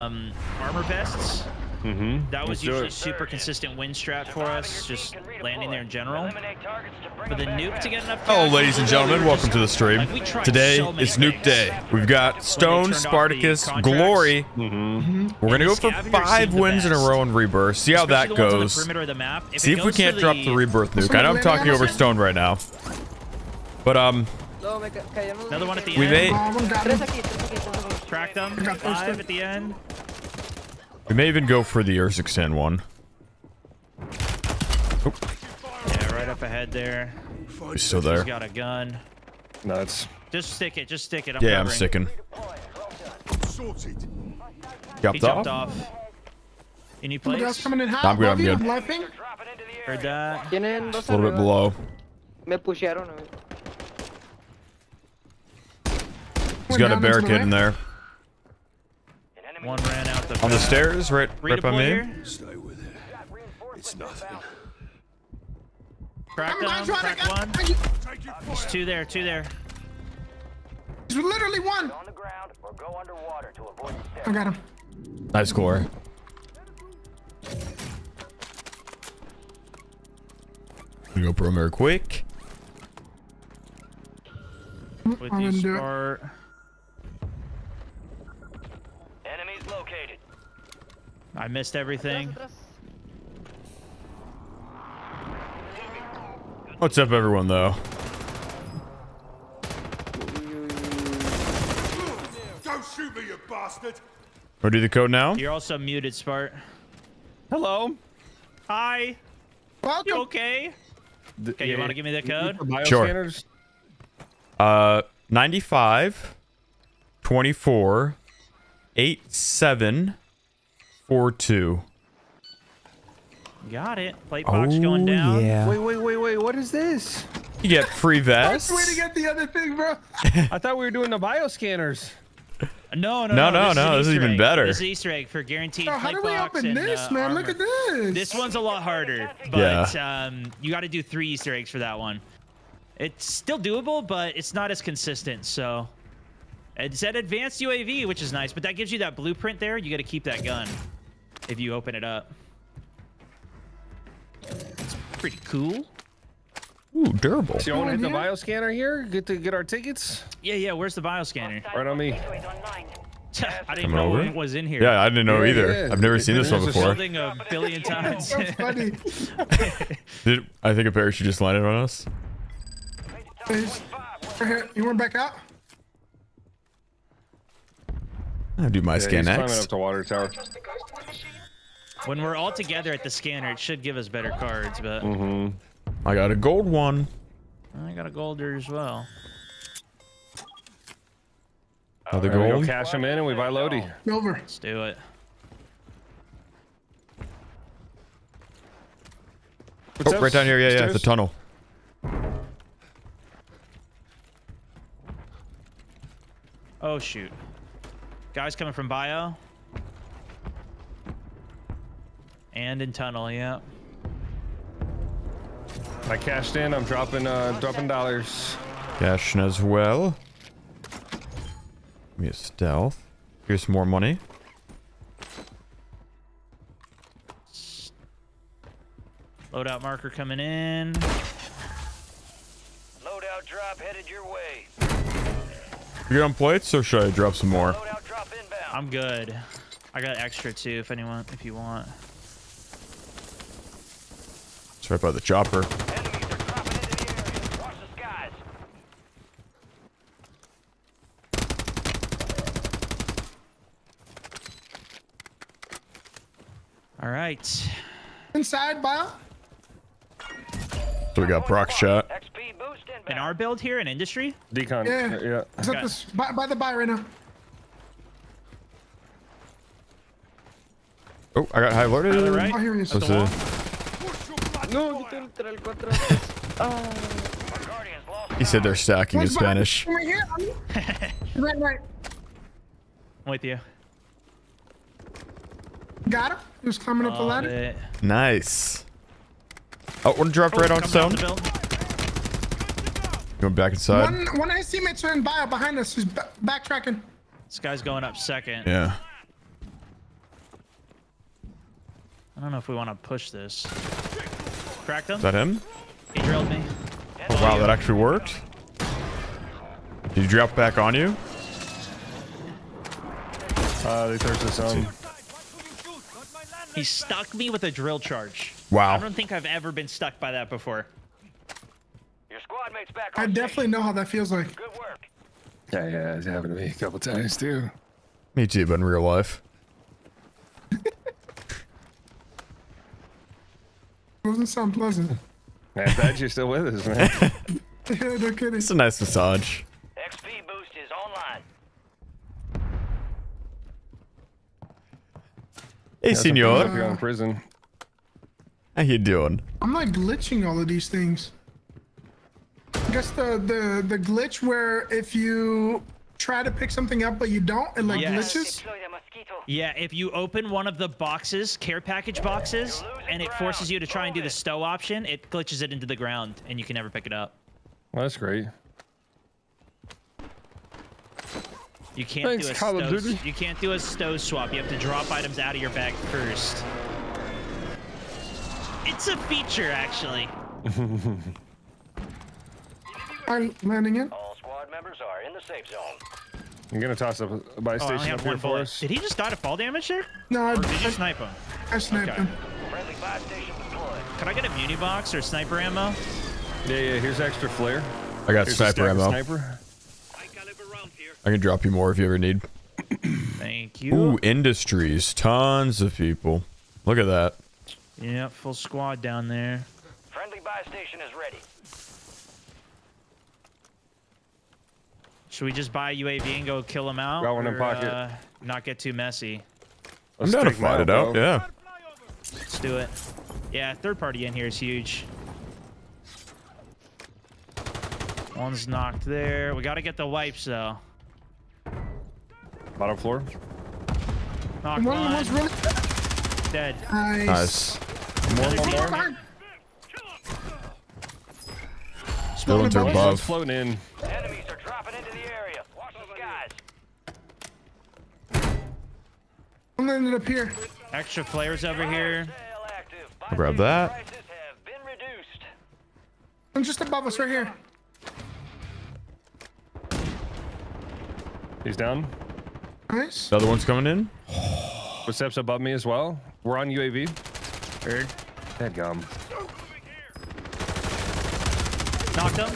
um, armor vests. Mm-hmm. That was Let's usually super consistent win strat for us, just landing there in general. But the nuke to get enough. Hello, ladies and gentlemen. Welcome to the stream. like, Today so is Nuke. Day. We've got Stone, turned off the Spartakus. Glory. Mm-hmm. We're gonna go for five wins in a row in Rebirth. See how Especially that the the goes. the map. If See if we goes to can't drop the Rebirth nuke. I know I'm talking over Stone right now, but um, No, me ca cayeron Another one at the we end. may Uh, one got Tres him. aquí, tres aquí, tres aquí. Crack them. Five at the end. we may even go for the Urzikstan one. Yeah, right up ahead there. He's still He's there. got a gun. Nuts. Just stick it. Just stick it. I'm Yeah, I'm covering. sticking. He Jumped jumped off. off. Any Somebody else place? coming in hot. I'm good, I'm good. Lifing. Heard that. Tienen dos A little bit below. Me pushearon a mí. He's Went got a down into the barricade in there. One ran out the On the stairs, right, right by me. Stay with it. It's nothing. Crack I'm them. trying Crack one. I- There's two there. Two there. There's literally one. On the ground or go underwater to avoid the I got him. Nice score. We go perimeter quick. With I you, didn't located. I missed everything. What's up, everyone? Though. Don't shoot me, you bastard! Wanna do the code now? You're also muted, Spart. Hello. Hi. Welcome. You Welcome. okay? Okay, you want to give me the code? Sure. Bioscanners? Uh, 95, 24, 87, 42. Got it. Plate box going down. Wait, wait, wait, wait. What is this? You get free That's vests. the way to get the other thing, bro. I thought we were doing the bioscanners. No, no, No, no. no, this no, Is this is even egg. better. This is Easter egg for guaranteed Bro, how do we open and, this, uh, man? Look at this. This one's a lot harder, Yeah. but um, you got to do three Easter eggs for that one. It's still doable, but it's not as consistent. So it said advanced UAV, which is nice, but that gives you that blueprint there. You got to keep that gun if you open it up. It's pretty cool. Ooh, durable. So you want to hit the yeah. bioscanner here? Get to get our tickets? Yeah, yeah. Where's the bioscanner? Right on me. I didn't Coming know over? it was in here. Yeah, I didn't know Yeah, either. yeah. I've never seen this one There's a before. Building a billion times. so funny. Did I think a parachute just landed on us? Please. Right here. You want back out? I do my Yeah, scan he's climbing next. up to water tower. when we're all together at the scanner, it should give us better cards, but Mm-hmm. I got a gold one. I got a golder as well. Another There we go. Cash them in and we buy Lodi. Over. Let's do it. What's Oh, up? right down here. Yeah, yeah. The Stairs? tunnel. Oh shoot. Guys coming from bio. And in tunnel, yeah. I cashed in. I'm dropping uh dropping dollars. Cashing as well. Give me a stealth. Here's some more money. Loadout marker coming in. Loadout drop headed your way. You get on plates, or should I drop some more? Loadout drop inbound. I'm good. I got extra too if anyone if you want. It's right by the chopper. Enemies are dropping into the area. Watch the skies. All right. Inside, bio. So we got proc shot. XP boost inbound. In our build here in industry, Decon. Yeah. yeah. It's at this by, by the buy right now. Oh, I got high alerted. to right. Oh, here he is. That's the No, quité el tra- el cuatro. Ah, Our Guardians lost He said they're stacking in One's behind- Spanish. Right here. on me. right, right. I'm with you. Got him. He was climbing up the Love ladder. it. Nice. Oh, one dropped right on Coming stone. down the build. Going back inside. One, one of his teammates are in bio behind us. He's backtracking. This guy's going up second. Yeah. I don't know if we want to push this. Cracked him. Is that him? He drilled me. Oh, wow, that actually worked. Did he drop back on you? Uh, they touched the zone. He stuck me with a drill charge. Wow. I don't think I've ever been stuck by that before. Your squad mate's back I on definitely know how that feels like. Good work. Yeah, yeah, it's happened to me a couple times too. Me too, but in real life. Doesn't sound pleasant. Man, glad you're still with us, man. yeah, no kidding. It's a nice massage. XP boost is online. Hey, If senor. you're in prison. How you doing? I'm like glitching all of these things. I guess the the the glitch where if you try to pick something up but you don't, it like Yes. glitches. Deploy the mosquito. Yeah, if you open one of the boxes, care package boxes, and it forces you to try and do the stow option, it glitches it into the ground, and you can never pick it up. Well, that's great. You can't Thanks, do a Call of stow, Duty. You can't do a stow swap. You have to drop items out of your bag first. It's a feature, actually. I'm landing in. All squad members are in the safe zone. I'm gonna toss up a buy Oh, station up here for us. Did he just die to fall damage there? No, I, Or did you I, snipe him? I sniped Okay. him. Friendly buy station deployed. Can I get a muni box or sniper ammo? Yeah, yeah. Here's extra flare. I got Here's sniper ammo. Sniper. I can drop you more if you ever need. Thank you. Ooh, industries. Tons of people. Look at that. Yeah, full squad down there. Friendly buy station is ready. Should we just buy a UAV and go kill them out? Got one in or, pocket. Uh, not get too messy. I'm Let's down to take 'em fight it out. bro. Yeah. Let's do it. Yeah, third party in here is huge. One's knocked there. We got to get the wipes though. Bottom floor. Knocked One of the one. ones really Dead. nice. Nice. More, Another more, team. more. Behind. The ones are above. Above. floating in. Enemies are dropping into the area. Watch the skies. I'm landing up here. Extra flares over here. Sale active. Buy I'll grab that. Prices have been reduced. I'm just above us right here. He's down. Nice. The other one's coming in. Footsteps above me as well. We're on UAV. Heard. Dead gum. Knocked him.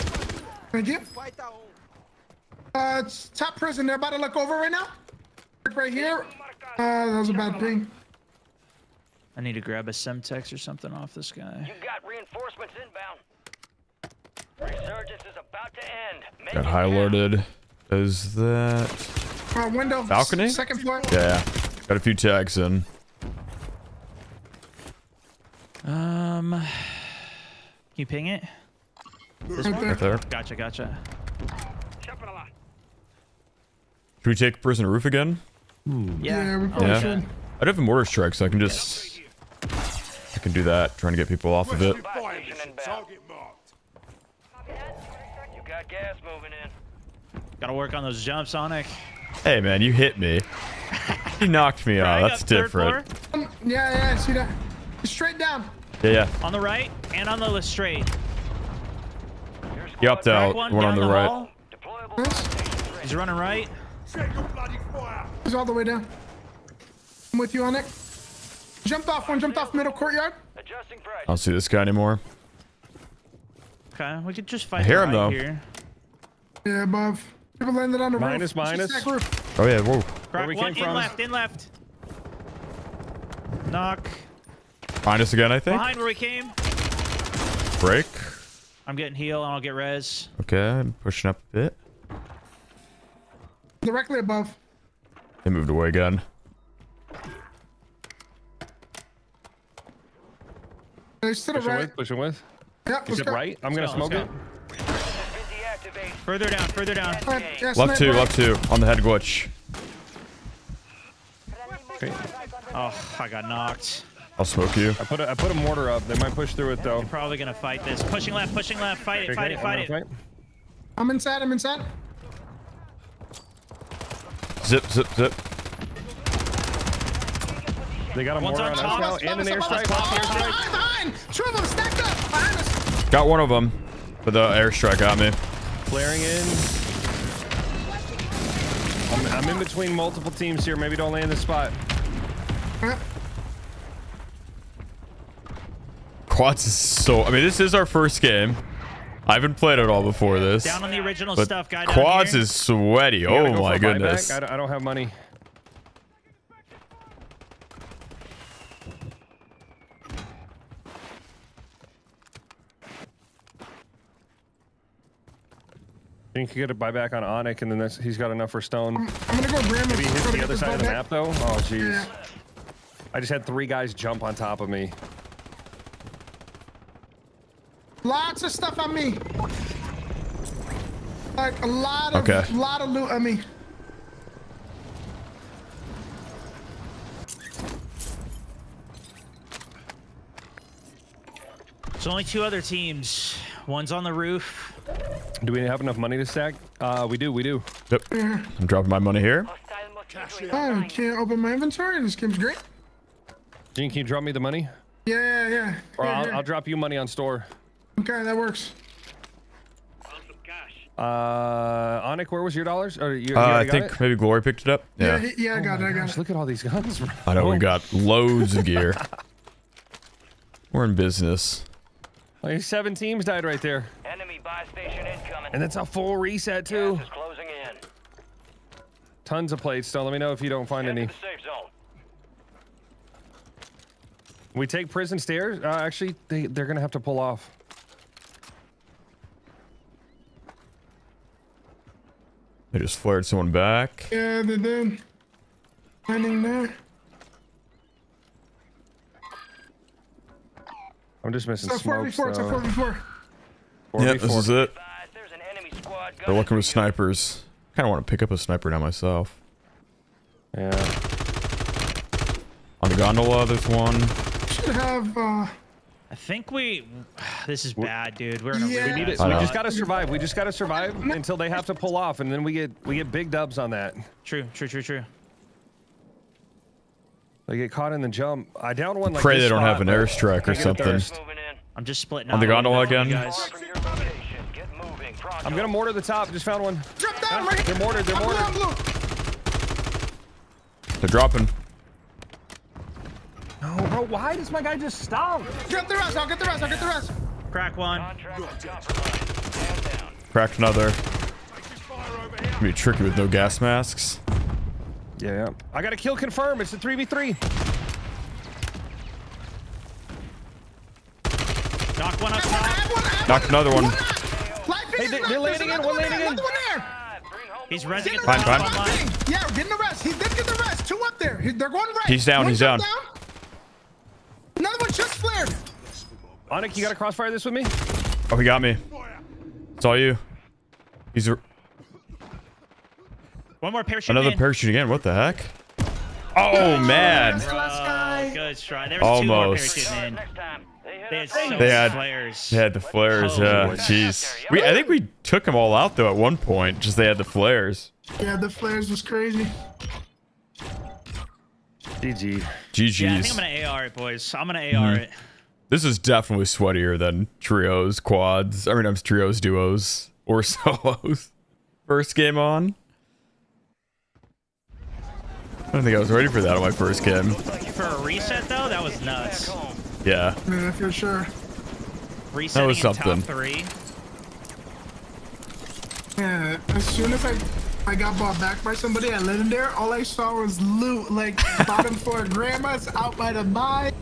Thank you. Uh, it's top prison. They're about to look over right now. Right here. Uh, that was a bad thing. I need to grab a Semtex or something off this guy. You got reinforcements inbound. Resurgence is about to end. Make Got it high count. loaded. Is that? Uh, window. Balcony? Second floor. Yeah. Got a few tags in. Um, can you ping it? Right there. Right there. Gotcha, gotcha. Should we take prison roof again? Yeah, we I'll probably Yeah. do should. I do have a mortar strike, so I can just. I can do that, trying to get people off of it. Buy Fire station mission. inbound. Target marked. You got gas moving in. Gotta work on those jumps, Sonic. Hey, man, you hit me. You knocked me out. That's different. Um, yeah, yeah, I see that. Straight down. Yeah, yeah. on the right and on the left straight. Your squad He upped out. One One on the right. hall. Deployable Nice. buy stations ready. He's running right. Check your bloody fire. He's all the way down. I'm with you on it. Jumped off. One jumped off middle courtyard. Adjusting price. I don't see this guy anymore. Okay, we could just fight I hear the him, right though. here. Yeah, above. People landed on the Minus, roof. minus. Oh, yeah. Whoa. Crack we one came in from. left, in left. Knock. Find us again, I think. Behind where we came. Break. I'm getting heal and I'll get res. Okay, I'm pushing up a bit. Directly above. They moved away again. He's to the Pushing right. with. Pushing with. Yep, Is it go. right? I'm gonna go, smoke let's it. go. Been deactivated. Further down, further down. All right, yeah, Left two, sniper. left two. On the head glitch. Okay. Oh, I got knocked. I'll smoke you. I put a, I put a mortar up. They might push through it though. Probably gonna fight this. Pushing left, pushing left. Fight it, Okay, fight it, I'm fight it. I'm inside. I'm inside. Zip, zip, zip. They got a One's mortar on on top. us now and an airstrike. above the above us. Behind, behind! Two of them stacked up behind us. Got one of them. But the airstrike got me. Flaring in. I'm, I'm in between multiple teams here. Maybe don't land this spot. Quads is so. I mean, this is our first game. I haven't played it all before this. Down on the original But stuff, guy. quads here. is sweaty. You Oh go my goodness. I don't, I don't have money. You can get a buyback on Onyx, and then that's, he's got enough for stone. I'm gonna go grab Maybe he hits the other side of the map, though. Oh, jeez. Yeah. I just had three guys jump on top of me. Lots of stuff on me. Like a lot of Okay. lot of loot on me. There's only two other teams. One's on the roof. Do we have enough money to stack? Uh, we do, we do. Yep. I'm dropping my money here. Oh, I can't open my inventory. This game's great. Jean, can you drop me the money? Yeah, yeah, yeah. Or Here, I'll, here. I'll drop you money on store. Okay, that works. Uh, Onyx, where was your dollars? Or you, you Uh, I think it? maybe Glory picked it up. Yeah, Yeah. yeah, I got it. I got Gosh, it. look at all these guns. bro. I know we got loads of gear. We're in business. Like seven teams died right there. Enemy buy station incoming. And it's a full reset too. Gas is closing in. Tons of plates. So let me know if you don't find Head any. safe zone. We take prison stairs. Uh, actually, they they're gonna have to pull off. They just flared someone back. Yeah, they did. Landing there. I'm just missing It's a smoke. 4v4. It's a so- 4v4. Yeah, this is it. Advise, there's an enemy squad They're looking for with you. snipers. Kind of want to pick up a sniper now myself. Yeah. On the gondola, there's one. Should have. uh I think we. This is bad, dude. We're in a Yeah. really We need it. We just gotta survive. We just gotta survive until they have to pull off, and then we get we get big dubs on that. True, true, true, true. They get caught in the jump. I down one. Like Pray they don't spot, have an airstrike or can't get up something. there. Moving in. I'm just splitting On the out a little gondola bit from you again? guys. Far from your location. Get moving. Pronto. I'm gonna mortar the top. Just found one. Drop down right They're mortared. They're I'm mortared. Blue. They're dropping. No, bro. Why does my guy just stop? Get the rest. I'll get the rest. I'll get the rest. Crack one. Contract is compromised. Stand down. Cracked another. Fire over. Gonna be tricky with no gas masks. Yeah, yeah. I got a kill confirm. It's a 3v3. Knock one up top. have one. I have Knocked another one. Life Hey, they, they're landing in, another one one landing in. One there. Five. Bring He's the resing Get at the the Fine, top fine. online. Yeah, getting the rest. He did get the rest. Two up there. They're going right. He's down, One he's jump down. Another one just flared. Onyx, you gotta crossfire this with me? Oh, he got me. It's all you. He's a, One more parachute. another in. parachute again. What the heck? Oh man. That's last guy. Oh, good try. There was two more Almost. parachute in. They had so They had- flares. They had the flares. Holy Yeah. shit. Jeez. We I think we took them all out though at one point. Just they had the flares. Yeah, the flares was crazy. GG. Yeah, I think I'm gonna AR it, boys. I'm gonna AR Mm-hmm. it. This is definitely sweatier than trios, quads. I mean, I'm trios, duos, or solos. First game on. I don't think I was ready for that on my first game. For a reset though, that was nuts. Yeah. Yeah, for sure. Resetting was something. top three. Yeah, as soon as I I got bought back by somebody, in there. All I saw was loot, like bottom floor grandmas out by the buy.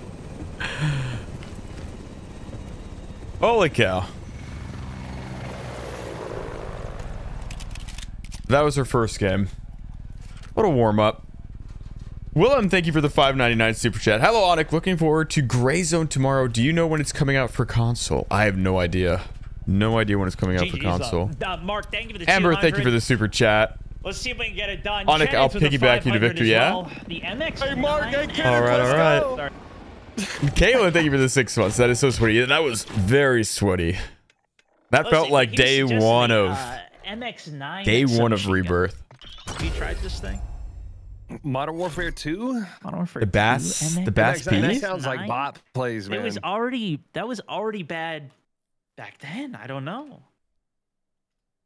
Holy cow. That was her first game. What a warm up. Willem, thank you for the 5.99 super chat. Hello, Onic. Looking forward to Gray Zone tomorrow. Do you know when it's coming out for console? I have no idea. No idea when it's coming out for console. Uh, Mark, thank you for the Amber, thank you for the super chat. Let's see if we can get it done. Onic, I'll piggyback you to 500 victory, as yeah? The MX. Hey, Mark, I can't- All right, all right. Sorry. Caitlin, thank you for the six months. That is so sweaty. That was very sweaty. That Let's felt see, like day suggesting, one of uh, MX9. day one of rebirth. Have you tried this thing? Modern Warfare 2? Modern Warfare The Bass, MX? the Bass that, that sounds like Nine? bot plays, man. It was already that was already bad back then. I don't know.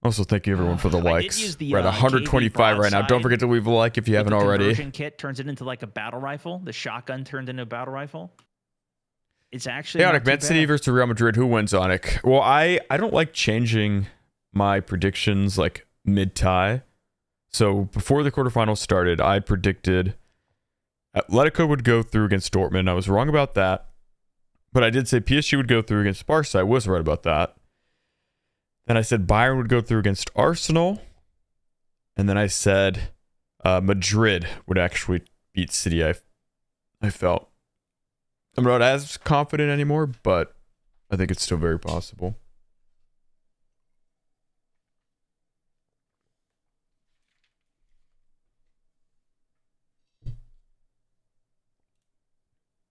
Also, thank you everyone for the likes. the, We're at uh, 125 right now. Don't forget to leave a like if you haven't the already. conversion kit turns it into like a battle rifle. The shotgun turned into a battle rifle. It's actually Hey, not Onic, too Man City versus Real Madrid. Who wins, Onic? Well, I I don't like changing my predictions like mid tie. So before the quarterfinals started, I predicted Atletico would go through against Dortmund. I was wrong about that, but I did say PSG would go through against Barca. I was right about that. Then I said Bayern would go through against Arsenal, and then I said uh, Madrid would actually beat City. I I felt. I'm not as confident anymore, but I think it's still very possible.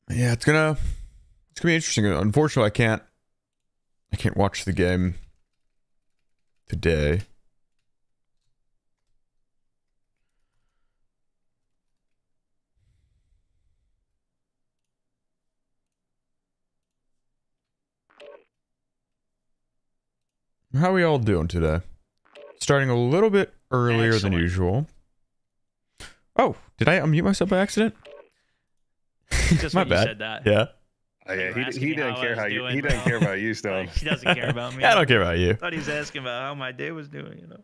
Yeah, it's gonna gonna be interesting. Unfortunately, I can't I can't watch the game today. How are we all doing today? Starting a little bit earlier than usual. Oh, did I unmute myself by accident? Just My bad. said that. Yeah. Oh, yeah, were he, asking he me doesn't care how you doing, he but- doesn't care about you, Stone. Like, he doesn't care about me. I don't care about you. I thought he was asking about how my day was doing. You know.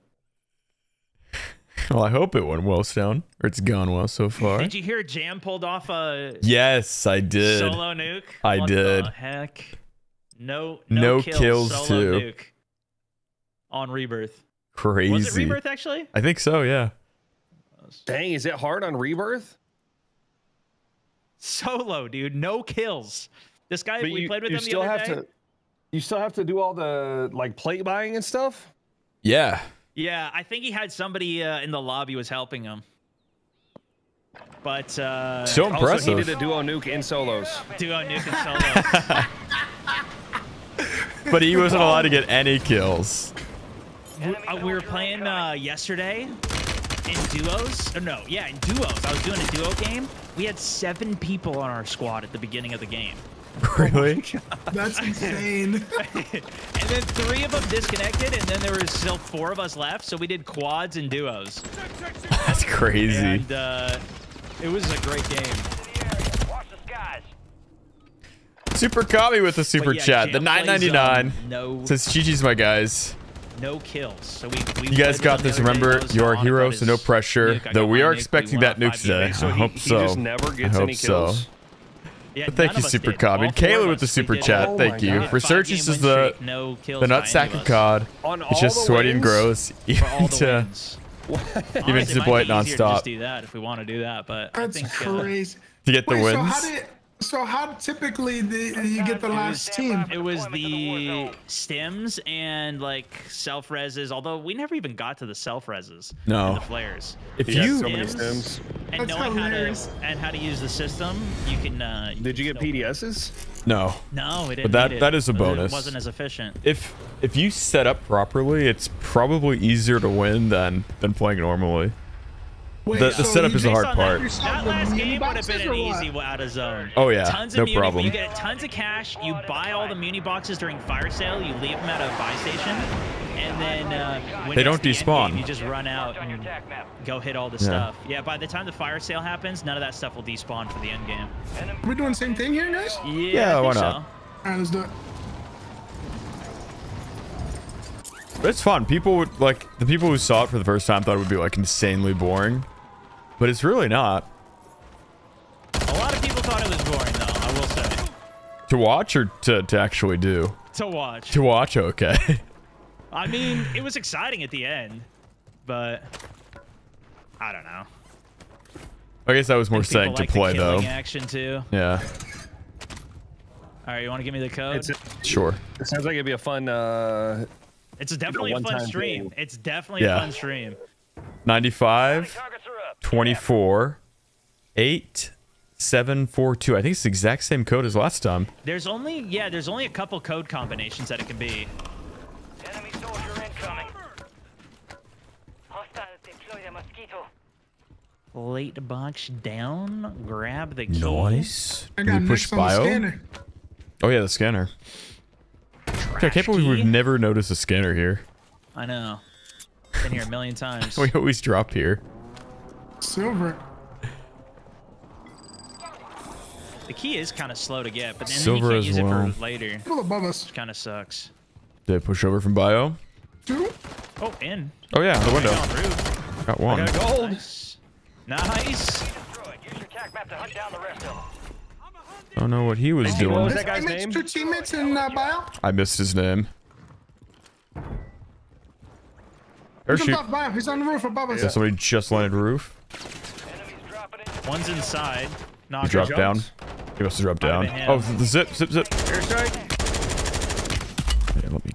Well, I hope it went well, Stone, or it's gone well so far. Did you hear Jam pulled off a Yes, I did. solo nuke? I what did. The heck. No. No No, kills, kills. Solo too. nuke. On rebirth. Crazy. Was it rebirth actually? I think so. Yeah. Dang, is it hard on Rebirth? Solo, dude. No kills. This guy But we you, played with you him the other have day. to you still have to do all the like plate buying and stuff? Yeah. Yeah, I think he had somebody uh, in the lobby was helping him. But uh So Also, he did a duo nuke in solos. duo nuke and solo. but he wasn't allowed to get any kills. uh, we were playing uh, yesterday in duos. Or no, yeah, in duos. I was doing a duo game. We had seven people on our squad at the beginning of the game. Really? That's insane. and then three of them disconnected, and then there was still four of us left. So we did quads and duos. That's crazy. And uh, it was a great game. Watch the skies. Super Kami with the super yeah, chat. The 9.99 um, no, says GG's my guys. no kills. So we, we You guys got this. the other day. Remember, you're a hero, so no pressure. nuke. Though we are expecting that nuke today. So I he, hope he so. just never gets hope any so. Kills. Yeah, thank you, of Super did. Cobb. And Kayla with the super chat. Oh Thank you. God. Resurgence is the streak, no kills the by nut sack of of. COD. On It's just the sweaty and gross. for all Even the to wins. even Honestly, to it might deploy it be easier to nonstop Just do that if we want to do that, but I That's think uh, crazy. to get the Wait, so wins. how did so how typically the, you get the last team? it was the stims and like self reses. Although we never even got to the self reses. No. and the flares. If He you so many Stims. stims. And That's knowing hilarious. how to and how to use the system, you can. Uh, Did you get PDSs? no. No, it didn't. that- it. that is a bonus. It wasn't as efficient. If if you set up properly, it's probably easier to win than than playing normally. Wait, The- the so setup is the hard part. That, that last game would have been an easy out of zone. Oh, yeah, tons of no muni, problem. You get tons of cash. You buy all the muni boxes during fire sale. You leave them at a buy station, and then uh, when They it's don't the end despawn. game, you just run out On your and attack map. go hit all the Yeah. stuff. Yeah, by the time the fire sale happens, none of that stuff will despawn for the end game. We're doing the same thing here, guys. Yeah, Yeah, I why not? so. right, let's do it. But it's fun. People would like the people who saw it for the first time thought it would be like insanely boring, but it's really not. A lot of people thought it was boring, though. I will say. To watch or to, to actually do? To watch. To watch, okay. I mean, it was exciting at the end, but I don't know. I guess I was more People saying to like the play though. killing action too. Yeah, All right, you want to give me the code? It's, sure. it sounds like it'd be a fun. Uh, It's definitely a fun stream. thing. It's definitely Yeah. a fun stream. 95, Targets are up. 24, 8, 7, 4, 2. I think it's the exact same code as last time. There's only yeah, there's only a couple code combinations that it can be. Enemy soldier incoming. Hostiles deploy the mosquito. plate box down. Grab the key. Nice. I Do got we push next on the bio? scanner. Oh yeah, the scanner. I can't Trash believe we've never noticed a scanner here. I know. Been here a million times. We always drop here. Silver. The key is kind of slow to get, but then Silver you can't use well. it for later. People above us. Kind of sucks. Did I push over from bio? Two. Oh, in. Oh yeah, the window. On roof. Got I one. got gold. Nice. Nice. Destroyed. Use your tac map to hunt down the rest of them. Don't know what he was What was doing. that guy's name? Two teammates in uh, bio. I missed his name. He's on bio. He's on the roof above us. So somebody just landed roof. Enemies dropping into One's inside. He Knock dropped down. He must have dropped down. Oh, the zip, zip, zip. Airstrike. Yeah, let me.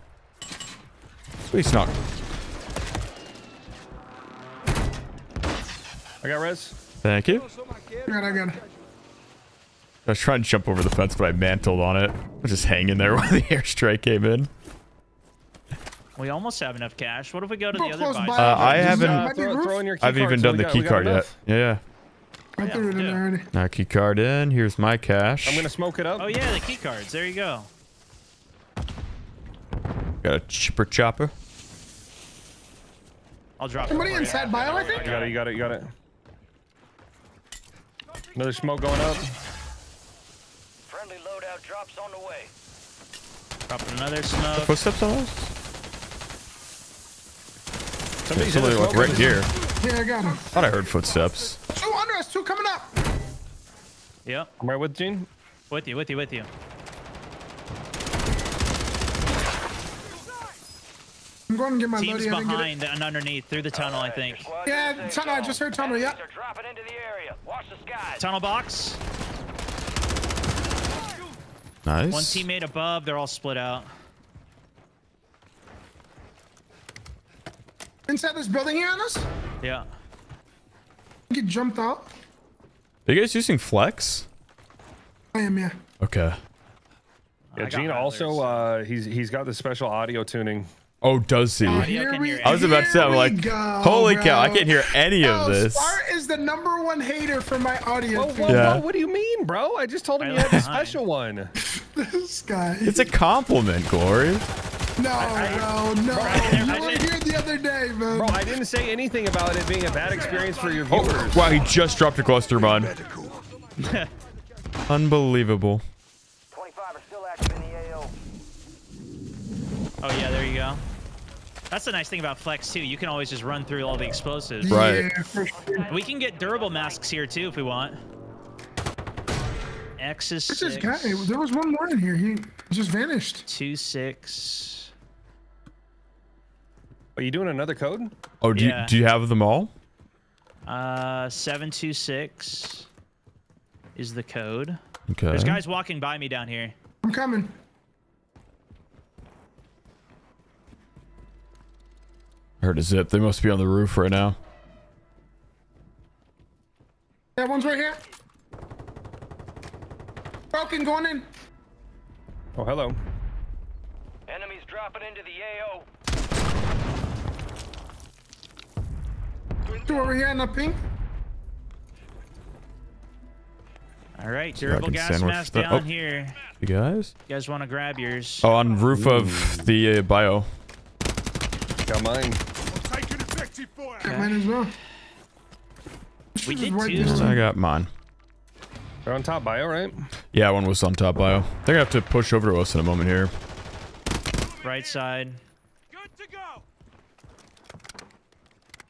Please knock. I got res. Thank you. I got I got it. I was trying to jump over the fence, but I mantled on it. I was just hanging there while the airstrike came in. We almost have enough cash. What if we go to the other close buy? Uh, I Just, haven't- Uh, Uh, might be throw, throw in your key I haven't even so done the got- key card yet. enough? Yeah, yeah. I threw it in there already. Now key card in. Here's my cash. I'm gonna smoke it up. Oh yeah, the key cards. There you go. Got a chipper chopper. I'll drop. Somebody for inside bio, I think. You got it. You got it. You got it. Another smoke going up. Friendly loadout drops on the way. Dropping another smoke. Footsteps on us? Yeah, Somebody's in somebody like right here. Yeah, I got him. Thought I heard footsteps. Two under us. Two coming up. Yeah, I'm right with Jean. With you. With you. With you. I'm going to get my Team's loadie. I didn't get it. behind and underneath through the tunnel. I think. Yeah, is in the tunnel, I just heard tunnel, yeah. Enemies are dropping into the area. Watch the skies. Tunnel box. Nice. One teammate above. They're all split out. Inside this building here on us. Yeah. Get jumped out. Are you guys using flex? I am, yeah. Okay. Yeah, got Jean also uh, he's he's got the special audio tuning. Oh, does he? Audio we- I was about to say, I'm like, go, holy cow, I can't hear any of Oh, this. Spart is the number one hater for my audio. Whoa, whoa, Yeah. whoa, what do you mean, bro? I just told him I you like had the mine. special one. This guy. It's a compliment, Glory. no, no, no. I You were did- here the other day, man. Bro, I didn't say anything about it being a bad experience for your Oh, wow, he just dropped a cluster bomb. Unbelievable. 25 are still active in the AO. Oh yeah. There you go. That's the nice thing about Flex too. You can always just run through all the explosives. Right. Yeah. We can get durable masks here too if we want. X is Where's this six. guy? There was one more in here. He just vanished. Two six. Are you doing another code? Oh, do, Yeah. you, do you have them all? Uh, seven two six is the code. Okay. There's guys walking by me down here. I'm coming. I heard a zip. They must be on the roof right now. That one's right here. Broken, going in. Oh, hello. Enemies dropping into the AO. Two over here in the pink. All right, durable can gas mask that- down oh. here. You guys? You guys want to grab yours? Oh, on roof of the uh, bio. Got mine. Taking effective fire. Got mine as well. We Just did too. I got mine. They're on top bio, right? Yeah, one was on top bio. They're gonna have to push over to us in a moment here. Right side. Good to go.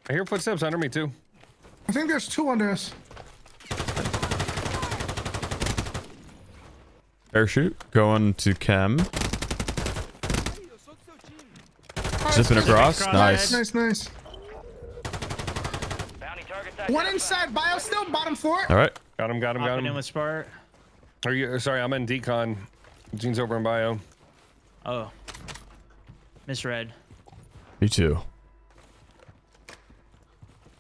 I hear footsteps under me too. I think there's two under us. Parachute going to chem. Zipping across. Across. Nice. Nice, nice. One inside bio still, bottom floor. All right. Got him, got him, got Hopping in him. with Spart. Are you sorry, I'm in decon. Jean's over in bio. Oh. Misread. Me too.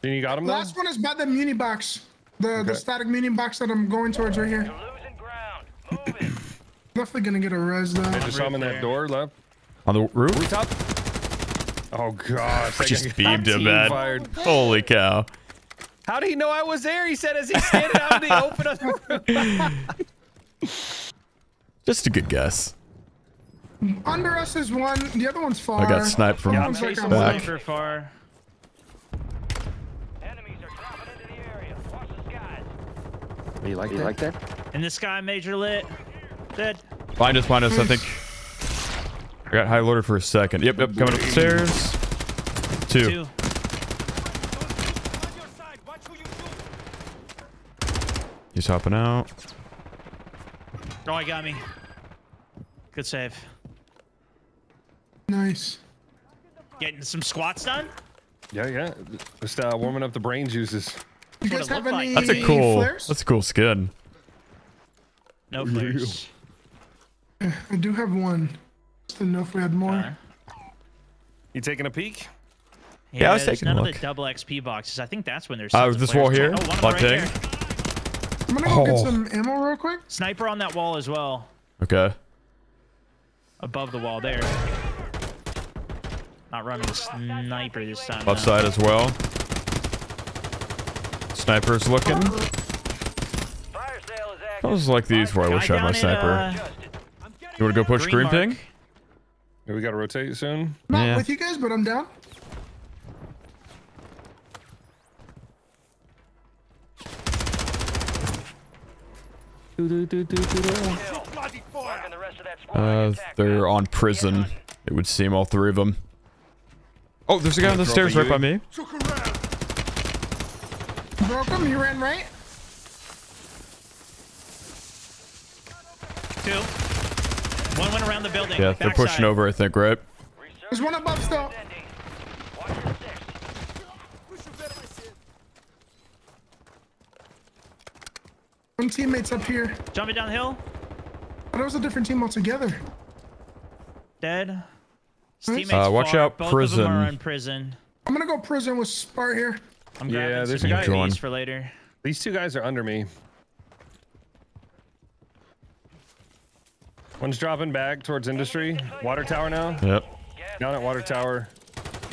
Jean, you got him though? Last one is by the muni box. The the static muni box that I'm going towards right here. You're losing ground. Move. Definitely gonna get a res though. I just saw him in that door left. On the roof? Rooftop. Oh gosh. that Just beamed him, team man. Fired. Holy cow. How did he know I was there? He said as he's standing out in the open. Of the Just a good guess. Under us is one. The other one's far. I got sniped from One one's like Chasing on back. far. Enemies are dropping into the area. Watch the skies. You like You like that? In the sky, major lit. Dead. Find us, find us, I think. I got high loaded for a second. Yep, yep, coming up the stairs. Two. Two. On your side. Watch who you shoot. He's hopping out. Oh, he got me. Good save. Nice. Getting some squats done. Yeah, yeah. Just uh, warming up the brain juices. You guys have any like. That's a cool. flares? That's a cool skin. No flares. I do have one. Just didn't know if we had more. Uh, You taking a peek? Yeah, I was there's taking a none of the double XP boxes. I think that's when there's. Uh, tons of this wall here, Oh, one of them light right ping. there. I'm gonna go get Oh. some ammo real quick. Sniper on that wall as well. Okay. Above the wall there. Not running a sniper this time. Left though. side as well. Sniper's looking. Fire sale I active. was like these where I wish I had my sniper. uh, You want to go push green green, ping? Yeah, we got to rotate soon. Not Yeah. with you guys, but I'm down. Bloody fire. Marking the rest of that squad. Uh, they're on prison. It would seem all three of them. Oh, there's a guy on the stairs right by Yui. me. Took. Broke him. He ran right. Two. One went around the building. Yeah, they're Backside. pushing over, I think, right? There's one above still. Ending. Watch your six. One teammate's up here. Jumping down the hill. But it was a different team altogether. Dead. His teammates Uh, watch far. out, Both Of them are prison. in prison. I'm gonna go prison with Spart here. I'm Yeah, grabbing there's some a guy- Join. UAVs for later. These two guys are under me. One's dropping back towards industry. Water tower now. Yep. Down at water tower.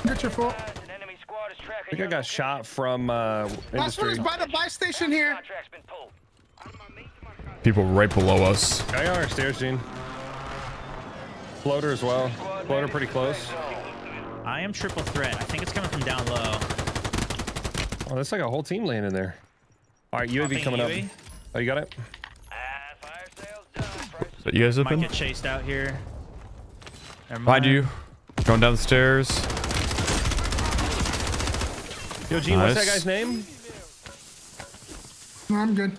Get your fault. An enemy squad is I think I got shot from uh, Last one industry. is by the buy station here. Contract's been pulled. People right below us. Guy on our stairs, Jean. Floater as well. Floater pretty close. I am triple threat. I think it's coming from down low. Oh, that's like a whole team laying in there. All right, UAV Dropping coming up. Oh, you got it? Fire sale's done. Prices Is that you guys Might open? get chased out here. Never Behind mind. you. Going down the stairs. Yo, Jean, what's that guy's name? No, I'm good.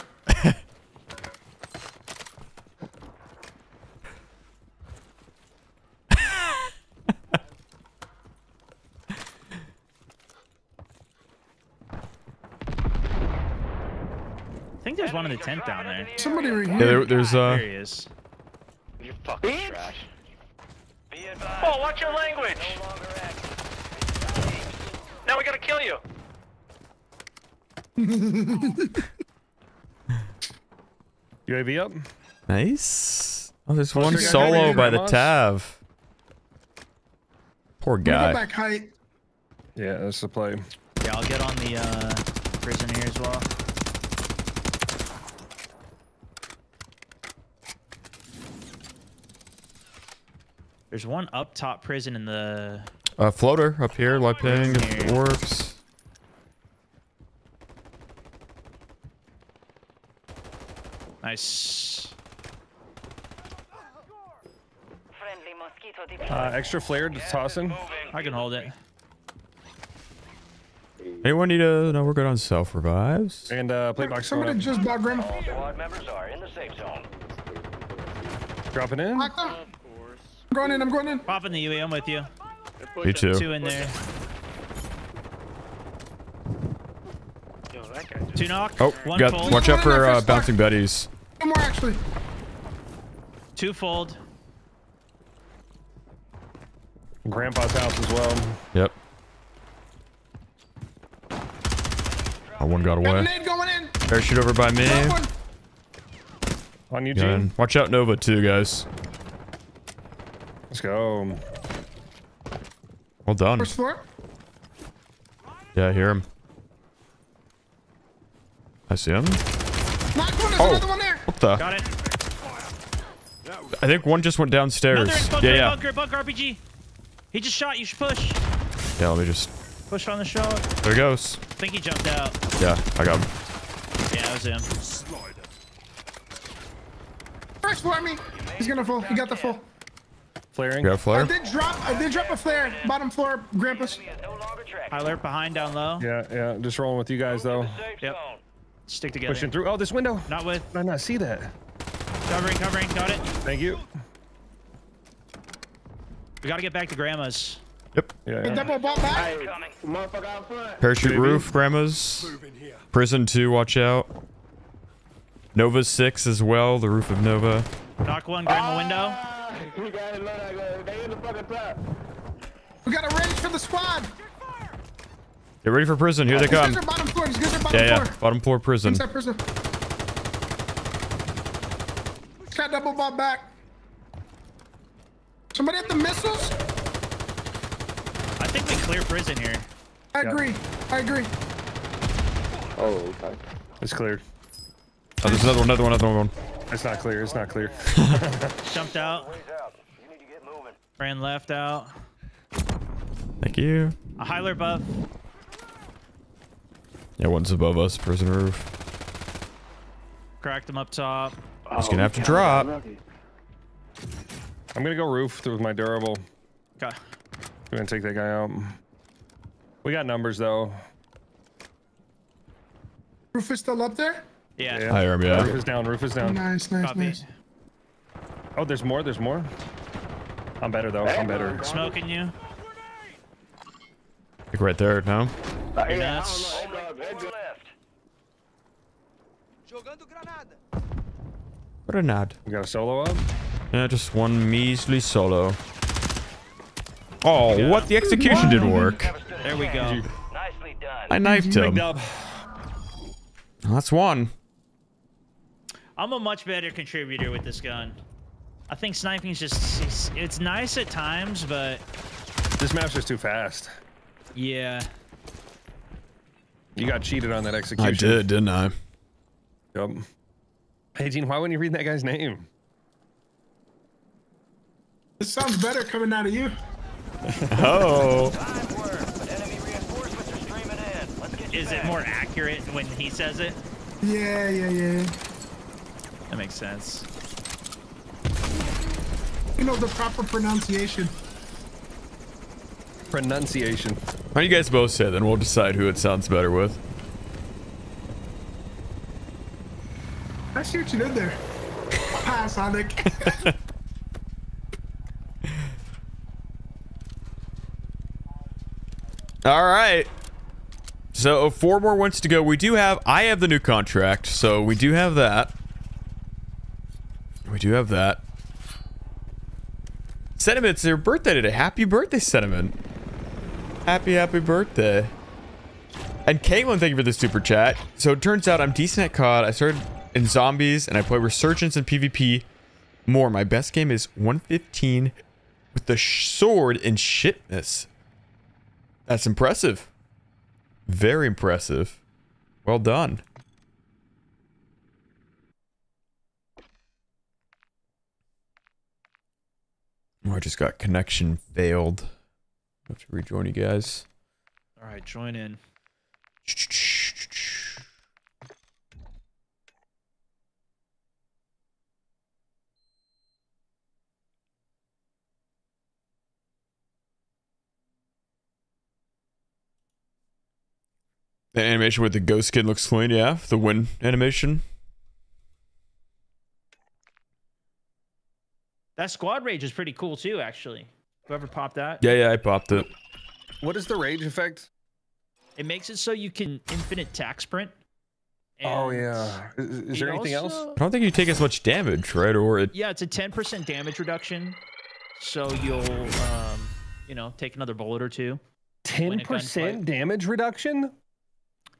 There's one in the tent down there. Somebody right Yeah, here. there, there's uh. There he is. You fucking trash. Oh, watch your language. No. Now we gotta kill you. UAV up. Nice. Oh, there's one guy solo by the Tav. Poor guy. go back height. Yeah, that's the play. Yeah, I'll get on the uh, prison here as well. There's one up top prison in the. Uh, floater up here, light ping, if it works. Nice. Friendly mosquito Uh, extra flared tossing. I can hold it. Anyone need a? No, we're good on self revives. And uh, play box Somebody just bought grandma. Squad members are in the safe zone. Dropping in. Locked up. I'm going in. I'm going in. Pop in the UE. I'm with you. Me too. Two in there. Two knock. Oh, one got. fold. Watch out for uh, bouncing betties. Two more actually. Two fold. Grandpa's house as well. Yep. Oh, one got Got away. nade going in. Parachute over by me. On you, Gun. Watch out Nova too, guys. Let's go. Well done. First floor. Yeah, I hear him. I see him. Knock one, there's Oh. another one there. What the? Got it. I think one just went downstairs. Bunker, yeah, yeah. bunker, bunker RPG. He just shot. You should push. Yeah, let me just. Push on the shot. There he goes. I think he jumped out. Yeah, I got him. Yeah, that was him. First for me. He's gonna fall. He got the full. Flaring. You got a I flare? did drop. I did drop a flare. Bottom floor, Grampus. No longer tracked. Tyler behind down low. Yeah, yeah. Just rolling with you guys though. Safe Yep. Stick together. Pushing through. Oh, this window. Not with. Did I not see that? Covering, covering. Got it. Thank you. We gotta get back to grandma's. Yep. Yeah. Yeah. double ball back. Coming. Motherfucker out front. Parachute Maybe. roof, grandma's. Prison 2, watch out. Nova 6 as well, the roof of Nova. Knock one, grandma window. Ah, we got it, look, they in the fucking trap. We got a range for the squad. Get ready for prison, here they These come. bottom floor. These guys are bottom Yeah, yeah, floor. bottom floor prison. Inside prison. Got double ball back. Somebody at the missiles? I think we clear prison here. I Yeah. agree. I agree. Oh, okay. It's cleared. Oh, there's another one, another one, another one. It's not clear. It's not clear. Jumped out. You need to get moving. Ran left out. Thank you. A Hyler buff. Yeah, one's above us, prison roof. Cracked him up top. He's gonna oh, have to drop. I'm gonna go roof through with my durable. Okay. We're gonna take that guy out. We got numbers though. Roof is still up there? Yeah. Yeah. Hi, Arm, yeah. Roof is down. Roof is down. Nice, nice, Copy. nice. Oh, there's more. There's more. I'm better though. I'm better. Smoking you. Like right there, no? You're nuts. All right, four left. What a nod. We got a solo up. Yeah, just one measly solo. Oh, what? The execution didn't work. There we go. Nicely done. I knifed him. Big. That's one. I'm a much better contributor with this gun. I think sniping's just it's, it's nice at times, but This map's just too fast. yeah. You got cheated on that execution. I did, didn't I? Yep. Hey, Jean, why wouldn't you read that guy's name? This sounds better coming out of you. Oh. Time work, but enemy reinforcements are streaming in. Let's get you Is it more accurate when he says it? Yeah, yeah, yeah. That makes sense. You know the proper pronunciation. Pronunciation. Why don't you guys both say it, then we'll decide who it sounds better with. I see what you did there. Pass, Sonic. All right. So four more wins to go. We do have. I have the new contract, so we do have that. Do have that. Sentiment, it's your birthday today. Happy birthday, Sentiment. Happy, happy birthday. And Caitlin, thank you for the super chat. So it turns out I'm decent at COD. I started in zombies and I play Resurgence and PvP more. My best game is 115 with the sword and shitness. That's impressive. Very impressive. Well done. Oh, I just got connection failed. I have to rejoin you guys. All right, join in. The animation with the ghost skin looks clean, yeah. The win animation. That squad rage is pretty cool too, actually. Whoever popped that, Yeah, yeah, I popped it. What is the rage effect? it makes it so you can infinite tax sprint. oh yeah. Is, is there anything else? I don't think you take as much damage, right? Or it. Yeah, it's a 10% damage reduction. So you'll, um, you know, take another bullet or two. Ten percent damage reduction?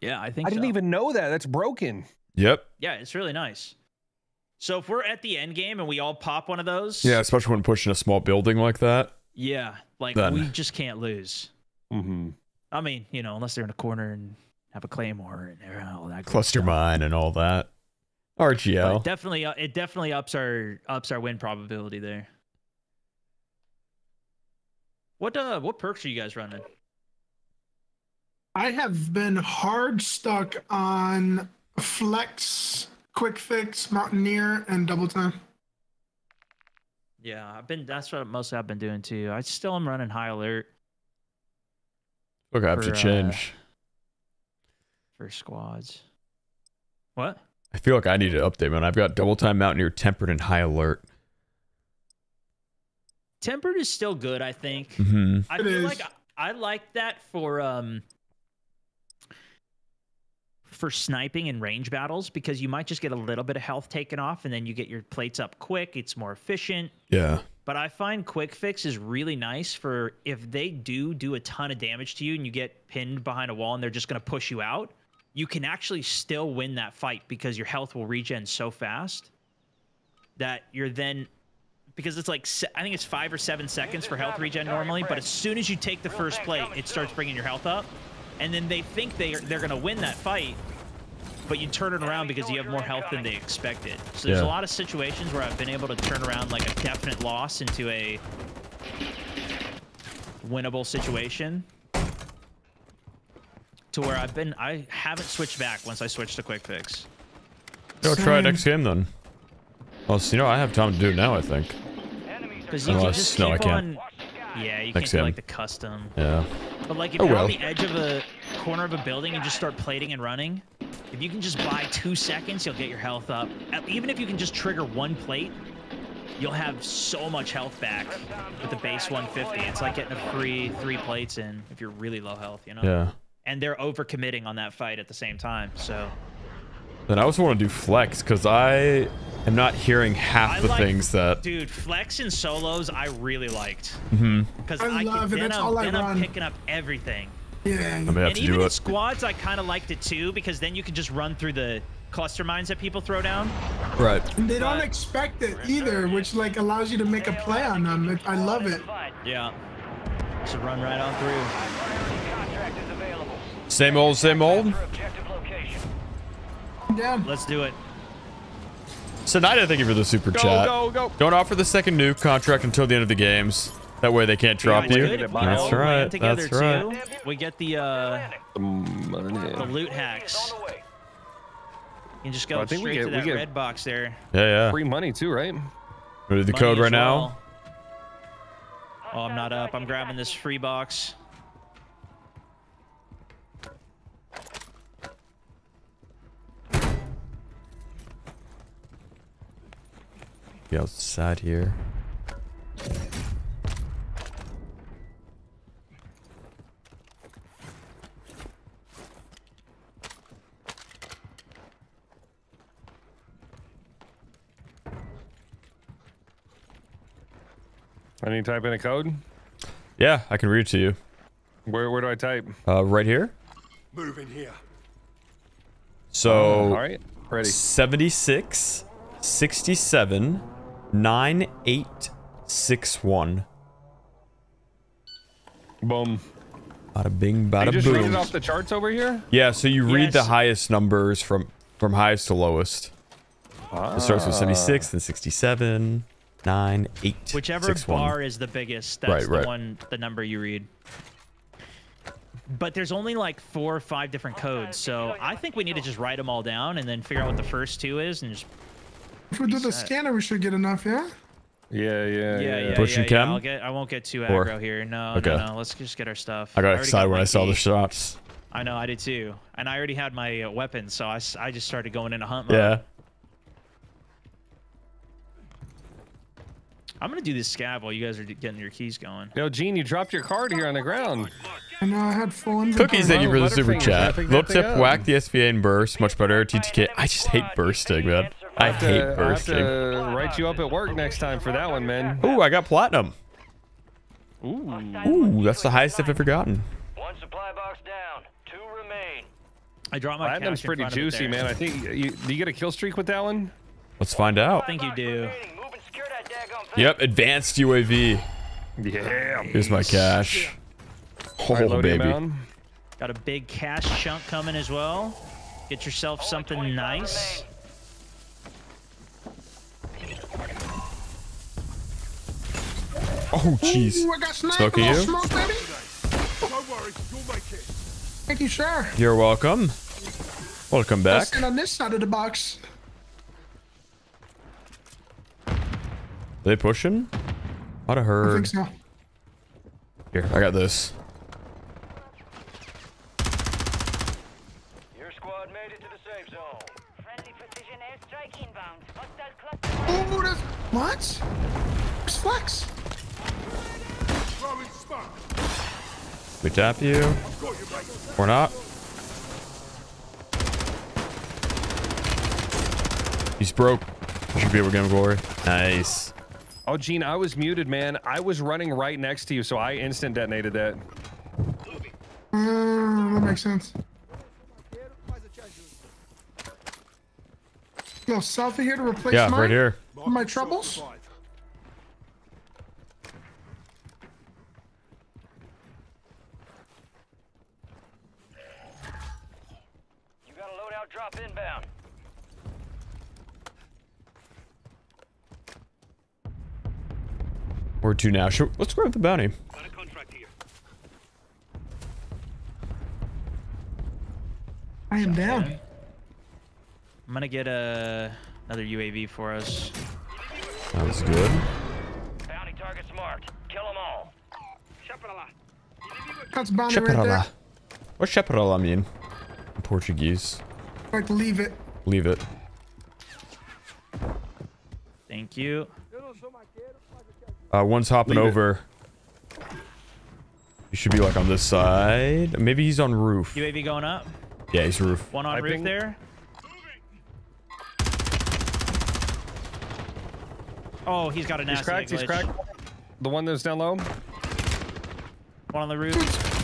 Yeah, I think I didn't even know that. That's broken. Yep. Yeah, it's really nice. So if we're at the end game and we all pop one of those, Yeah, especially when pushing a small building like that. yeah, like Then. we just can't lose. Mm-hmm. I mean, you know, unless they're in a corner and have a claymore and all that. Cluster mine and all that. But it RGL. definitely, uh, it definitely ups our ups our win probability there. What uh, what perks are you guys running? I have been hard stuck on flex, quick fix, mountaineer, and double time. Yeah, I've been. That's what mostly I've been doing too. I still am running high alert Look, I have to for, uh, change. for squads. What? I feel like I need to update, man. I've got double time mountaineer tempered and high alert. Tempered is still good, I think. hmm I It feel is. like I, I like that for um for sniping and range battles because you might just get a little bit of health taken off and then you get your plates up quick. It's more efficient. Yeah. But I find quick fix is really nice for if they do do a ton of damage to you and you get pinned behind a wall and they're just going to push you out, you can actually still win that fight because your health will regen so fast that you're then because it's like I think it's 5 or 7 seconds for health regen normally, but as soon as you take the first plate, it starts bringing your health up. And then they think they are, they're going to win that fight, but you turn it around because you have more health than they expected. So there's Yeah. a lot of situations where I've been able to turn around like a definite loss into a winnable situation. To where I've been, I haven't switched back once I switched to quick fix. Go try next game then. Well, so, you know, I have time to do it now, I think. Because you can Unless- just no, I can't. on. Yeah, you Next can't do game. like the custom. Yeah. But like if Oh, you're well. on the edge of a corner of a building and just start plating and running, if you can just buy two seconds, you'll get your health up. Even if you can just trigger one plate, you'll have so much health back with the base 150. It's like getting a free three plates in if you're really low health, you know. Yeah. And they're overcommitting on that fight at the same time. So Then I also want to do flex because I am not hearing half I the like- things that. dude, flex and solos I really liked Mm-hmm. because I I, love can, it. then, That's I'm, all I then I'm picking up everything. Yeah. I may have and to even do it. squads, I kind of liked it too because then you can just run through the cluster mines that people throw down. Right. And they don't But- expect it either, which like allows you to make a play on them. I love it. Yeah. Just run right on through. Contract is available. Same old, same old. For objective location. Yeah. Let's do it. Sonida, thank you for the super Go, chat. go, go. Don't offer the second nuke contract until the end of the games. That way they can't drop It's you. good if we That's all right. ran together That's right. too. We get the uh, Money. the loot hacks. On. You can just go Well, I think we straight get- to we that get- red box there. Yeah, yeah. Free money too, right? Go the Money code as right now. Oh, I'm not up. I'm grabbing this free box. Be outside here. I need to type in a code. Yeah, I can read it to you. Where where do I type? Uh, right here. Move in here. So All right, ready. 76, 67, 9861. Boom. Bada bing, bada You bada just read boom. it off the charts over here. Yeah, so you read the highest numbers from from highest to lowest. It starts with Ah. 76, then 67, 9, 8, Whichever 6, 1. bar is the biggest, that's Right, the right. one, the number you read. But there's only like four or five different codes, so I think we need to just write them all down and then figure out what the first two is and just If we do the scanner, we should get enough. Yeah. Yeah, yeah, yeah, yeah, yeah. Push and yeah, chem? I'll get, I won't get too Or- aggro here. No, Okay. no, no. Let's just get our stuff. I got already excited when my I saw the key. shots. I know, I did too, and I already had my uh, weapon, so I, s- I just started going into hunt mode. Yeah. I'm gonna do this scab while you guys are getting your keys going. Yo, Jean, you dropped your card here on the ground. I know I had full inventory. Cookies, thank you for the super chat. I think Lip that thing tip, up. whack the SVA and burst. Much better. TTK. I just hate bursting, man. I have to- hate I have bursting. to write you up at work next time for that one, man. Ooh, I got platinum. Ooh. Ooh, that's the highest I've ever gotten. One supply box down. Two remain. I dropped my Platinum's cash in pretty front of it juicy, man. I think you, do you get a kill streak with that one? Let's find out. I think you do. Yep, advanced UAV. Yeah. Here's my cash. Oh, loading baby. Got a big cash chunk coming as well. Get yourself Only something nice. Oh, jeez. Ooh, I got sniped. Smoke you? Smoke, baby. Worry, you'll make it. Thank you, sir. You're welcome. Welcome back. Let's sit on this side of the box. They pushing? I'd have I heard. think so. Here, I got this. Your squad made it to the safe zone. Friendly precision airstrike inbound. Hostile cluster. Oh, that's what? Where's Flex? Throwing smoke. We tap you. Got you. Or not. He's broke. You should be able to get him glory. Nice. Oh, Jean, I was muted, man. I was running right next to you, so I instant detonated that. Uh, that makes sense. Little selfie here to replace Yeah, mine. right here. My troubles? Five. You got a loadout drop inbound. Where two now? Sure, let's grab the bounty. Got a contract here. I am down. I'm gonna get uh, a another UAV for us. That was good. Bounty targets marked. Kill them all. That's bounty right there. Chaparral. What's chaparral mean? In Portuguese. Like, leave it. Leave it. Thank you. Uh, one's hopping Leave it. over. He should be like on this side. Maybe he's on roof. UAV going up. Yeah, he's roof. One on I roof ping- there. Oh, he's got a nasty He's cracked. He's cracked. The one that's down low. One on the roof.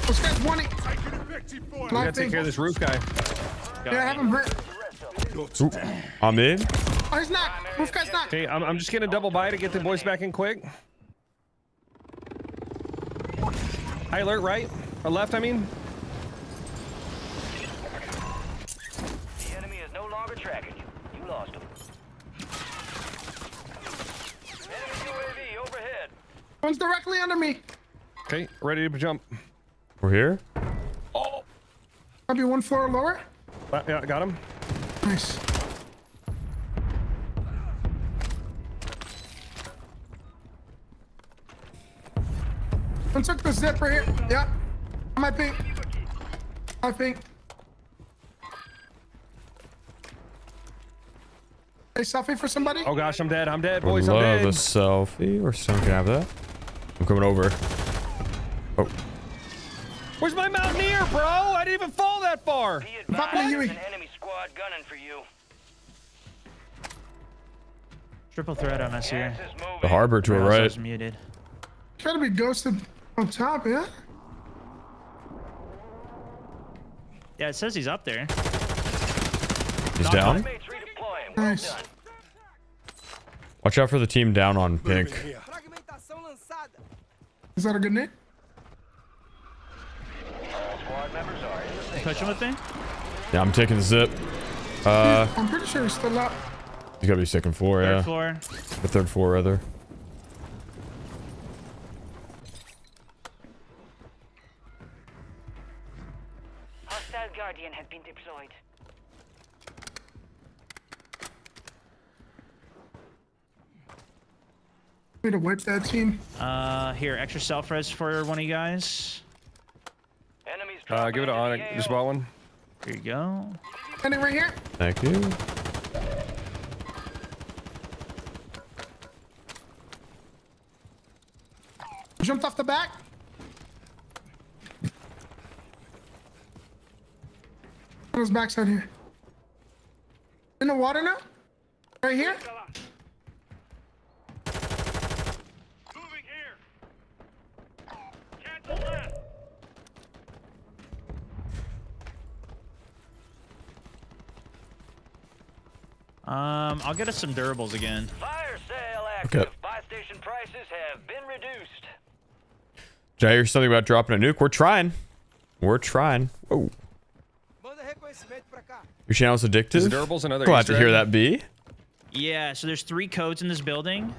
This guy's one. Taking effective fire. My gotta take care of this roof guy. Got Yeah, I have me. him hurt. Ooh. On mid. Oh, he's not. Roof guy's not. Okay, I'm, I'm just gonna double by to get the boys back in quick. High alert, right? Or left, I mean. The enemy is no longer tracking you. You lost them. Enemy UAV overhead. One's directly under me. Okay, ready to jump. We're here. Oh! Maybe one floor lower. Uh, yeah, got him. Nice. One took the zip right here. Yeah. My pink. My pink. Hey, selfie for somebody? Oh gosh, I'm dead. I'm dead, Would boys. I'm love dead. a selfie or someone can have that. I'm coming over. Oh, Where's my mountaineer, bro? I didn't even fall that far. Popping a advised, there's an enemy squad gunning for you. Triple threat on us here. Gas is moving. the harbor to a Or else I right. was muted. Try to be ghosted on top, yeah? Yeah, it says he's up there. He's down. Mates redeploying. Well Nice. Watch out for the team down on pink. Is that a good name? Touch squad members are the safe him with me. Yeah, I'm taking the zip. Uh, I'm pretty sure he's still up. he's gotta be second floor, Third yeah. floor. The third floor, rather. Guardian has been deployed. Need to wipe that team. Uh, here, extra self res for one of you guys. Enemies Uh, dropping give it to into the Onyx. Just bought one. Here you go. Ending right here. Thank you. Jumped off the back. On his backside here. In the water now? Right here? Moving here. Cancel left. Um, I'll get us some durables again. Fire sale active. Okay. Buy station prices have been reduced. Did I hear something about dropping a nuke? We're trying. We're trying. Whoa. Your channel's addictive. Is durables another Glad to hear that, B. Yeah, so there's three codes in this building.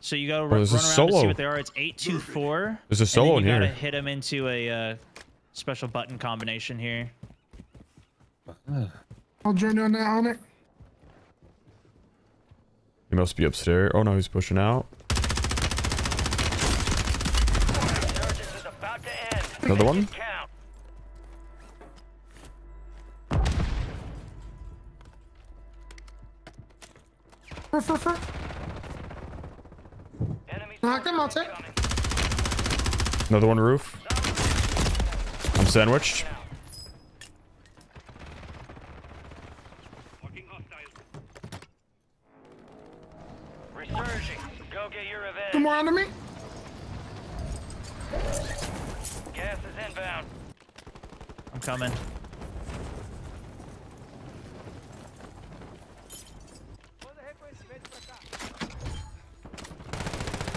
So you gotta Oh, run, there's a run around to see solo. what they are. It's eight two four. There's a solo in and then you here. gotta hit them into a uh, special button combination here. I'll join you on that on it. He must be upstairs. Oh no, he's pushing out. Resurgence is about to end. Another one? Count. Roof, roof, roof. Enemy Knock them, I'll take. Another one roof. I'm sandwiched. Marking hostiles. Resurging. Go get your Two more under me. Gas is inbound. I'm coming.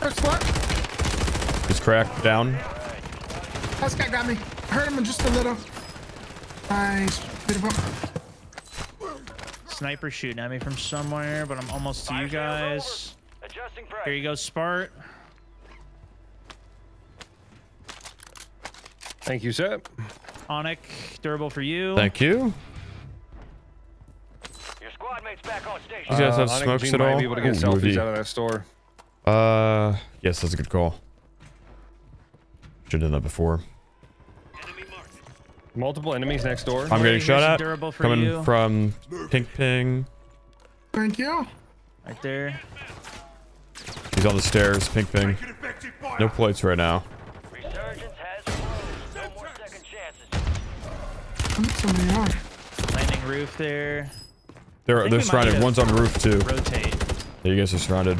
There's what? He's cracked down. This guy got me. Hurt him just a little. Nice. Beautiful. Sniper shooting at me from somewhere, but I'm almost to you Fire sales guys. Here you go, Spart. Thank you, sir. Onic, durable for you. Thank you. Your squad mates back on You station. guys have Uh, smokes Jean at might all? be able to get Ooh, selfies movie. out of that store. Uh, yes, that's a good call. Should have done that before. Enemy. Multiple enemies next door. I'm getting shot at. Coming you. from Pink Ping. Thank you. Right there. He's on the stairs. Pink Ping. Taking effective fire. No plates right now. Resurgence has closed. No more second chances. Somebody are. Landing roof there. They're they're surrounded. need One's on the roof too. Rotate. Yeah, you guys are surrounded.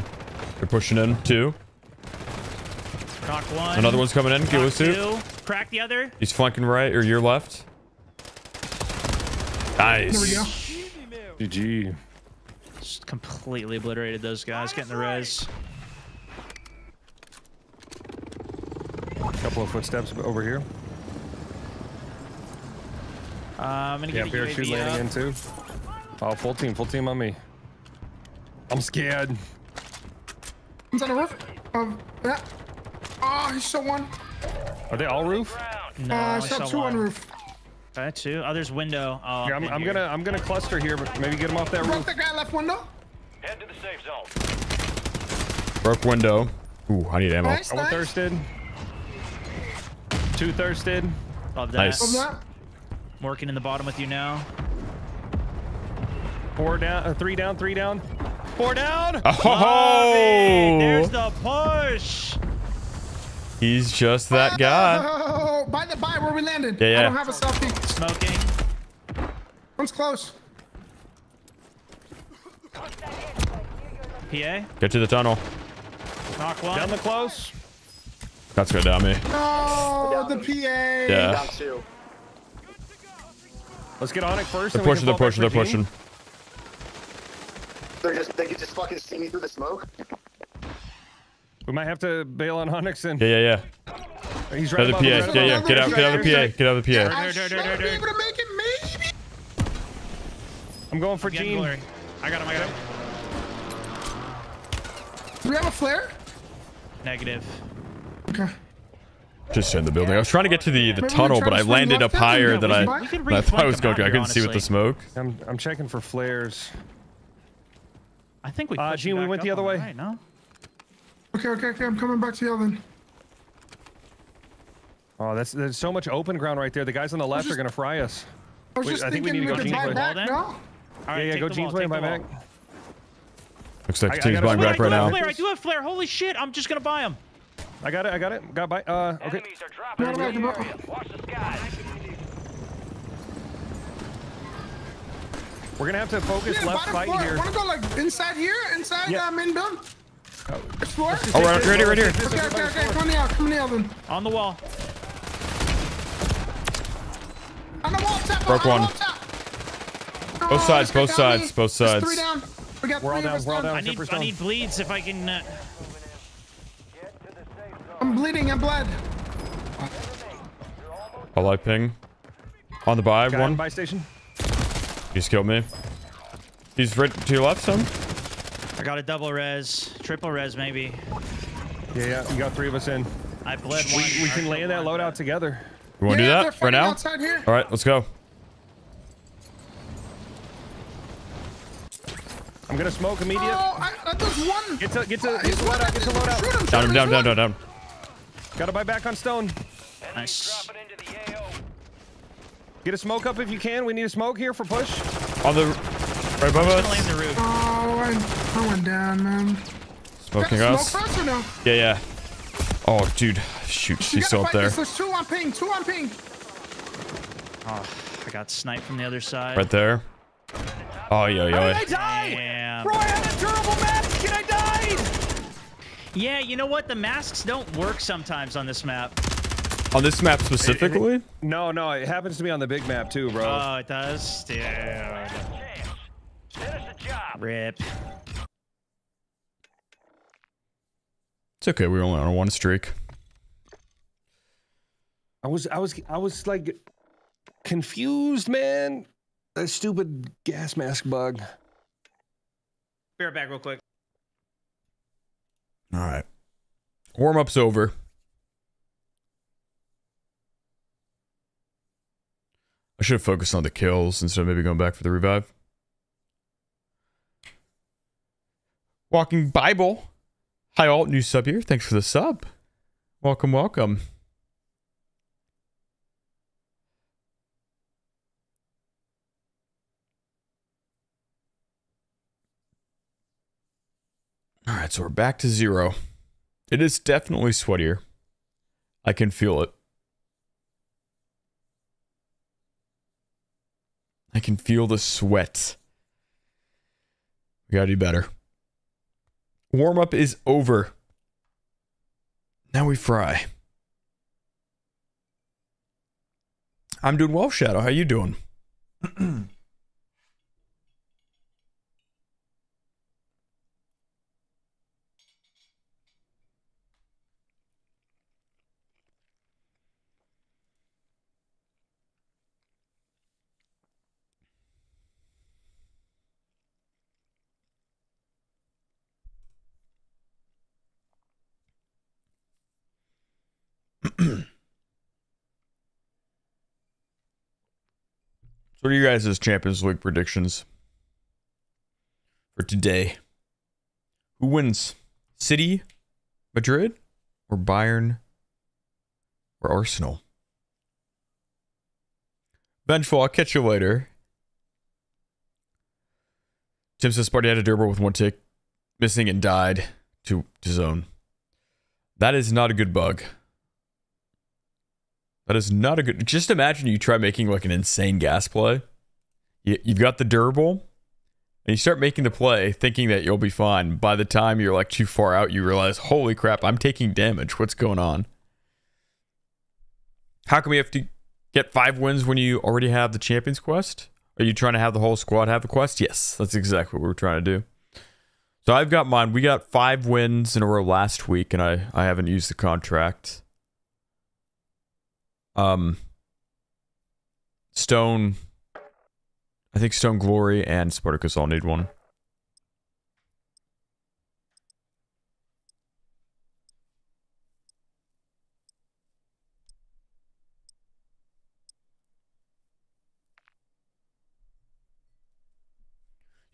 They're pushing in. Two. Knock one. Another one's coming in. Get Knock with two. two. Crack the other. He's flanking right or your left. Nice. There we Nice. go. GG. Just completely obliterated those guys. Getting the res. Couple of footsteps over here. Uh, I'm gonna Yeah, get a parachute UAV landing up. in too. Oh, full team, full team on me. I'm scared. One's on the roof. Um, yeah. Oh, he's so one. Are they all roof? Ground. No, uh, I I saw saw two on one. roof. Okay, two. Oh, there's window. Oh, Here, I'm, I'm gonna I'm gonna cluster here, but maybe get them off that Broke roof. the guy left window. Head to the safe zone. Broke window. Ooh, I need ammo. Nice, One nice. thirsted. Two thirsted. Love that. Nice. Of that. I'm working in the bottom with you now. Four down. Uh, three down. Three down. Four down. Oh, There's the push. he's just that guy. Oh, by the by where we landed. Yeah, yeah. I don't have a selfie. Smoking. One's close. PA. Get to the tunnel. Knock one. Down the close. That's gonna down me. Oh, the PA. Yeah. Let's get on it first. They're pushing. They're pushing. They're pushing. They're just they could just fucking see me through the smoke. We might have to bail on Onyx and Yeah, yeah, yeah. he's right Another above PA. right Yeah, yeah. Get out. Get out of the PA. Get out of the PA. I should dur, dur, be able to make it, maybe. I'm going for Jean. blurry. I got him. I got him. Do we have a flare? Negative. Okay. Just in the building. I was trying to get to the the Maybe tunnel, but I landed up higher than this I, way? We than I thought I was going to. I couldn't see with the smoke. I'm I'm checking for flares. I think we. Uh, Jean, we went the other way. Right, no. Okay, okay, okay. I'm coming back to you then. Oh, that's there's so much open ground right there. The guys on the left just- are gonna fry us. I was Wait, just I think we need to go could Jean's buy way. back, Then? no? All right, yeah, yeah. Go the Jean's wall, way take and buy the back. Looks like I- the I team's gotta buying swing back right I do now. have flare. I do have flare. Holy shit! I'm just gonna buy him. I got it. I got it. Got by. Uh, okay. Enemies are dropping Got it into the back, area. Watch the skies. We're gonna have to focus Yeah, left bottom fight floor. here. Wanna go like inside here? Inside Yeah. uh, main build? First floor? Oh, right, right here, right here. Okay, okay, okay. Come on the out. Come on the out then. On the wall. On the wall top. Broke on one. wall. Both Oh, sides, this guy both got me. sides, both There's sides. Three down. We got We're all three of down, us we're all down. down. I need. I need bleeds if I can. Uh, I'm bleeding. I'm bled. A light ping. On the buy, Guy one. buy station. He's killed me. He's right to your left, son. I got a double res, triple res maybe. Yeah, yeah. You got three of us in. I bled one. we can land that loadout together. You want to Yeah, do that right now? All right, let's go. I'm gonna smoke immediate. Oh, I, I, there's one. Get to get to get to loadout. Get to loadout. Shoot him, Down him, him, down, he's down, one. down, down. Gotta buy back on stone. Nice. Dropping into the AO. Get a smoke up if you can. We need a smoke here for push. On the right above Gonna land us. the roof. Oh, I, I went down, man. Smoking us. Smoke for us or no? Yeah, yeah. Oh, dude. Shoot, You she's still up there. this. There's two on ping. Two on ping. Oh, I got sniped from the other side. Right there. Oh, yeah, I yeah. died. Damn. Bro, I had a durable mask and I died. Yeah, you know what? The masks don't work sometimes on this map. On this map specifically? No, no, it happens to me on the big map too, bro. Oh, it does? Dude. Chance. Finish the job. Rip. It's okay. We were only on a one streak. I was, I was, I was like confused, man. That stupid gas mask bug. Be right back real quick. All right. Warm up's over. I should have focused on the kills instead of maybe going back for the revive. Walking Bible. Hi, alt new sub here. Thanks for the sub. Welcome, welcome. All right, so we're back to zero. It is definitely sweatier. I can feel it. I can feel the sweat. We gotta do better. Warm up is over. Now we fry. I'm doing well, Shadow. How you doing? So what are you guys' Champions League predictions for today? Who wins? City, Madrid, or Bayern, or Arsenal? Vengeful, I'll catch you later. Tim says Sparty had a durable with one tick missing and died to, to zone. That is not a good bug. That is not a good. Just imagine you try making like an insane gas play. You, you've got the durable, and you start making the play thinking that you'll be fine. By the time you're like too far out, you realize, holy crap, I'm taking damage. What's going on? How come we have to get five wins when you already have the Champions Quest? Are you trying to have the whole squad have a quest? Yes, that's exactly what we're trying to do. So I've got mine. We got five wins in a row last week, and I, I haven't used the contract. Um, Stone, I think Stone Glory and Spartakus all need one.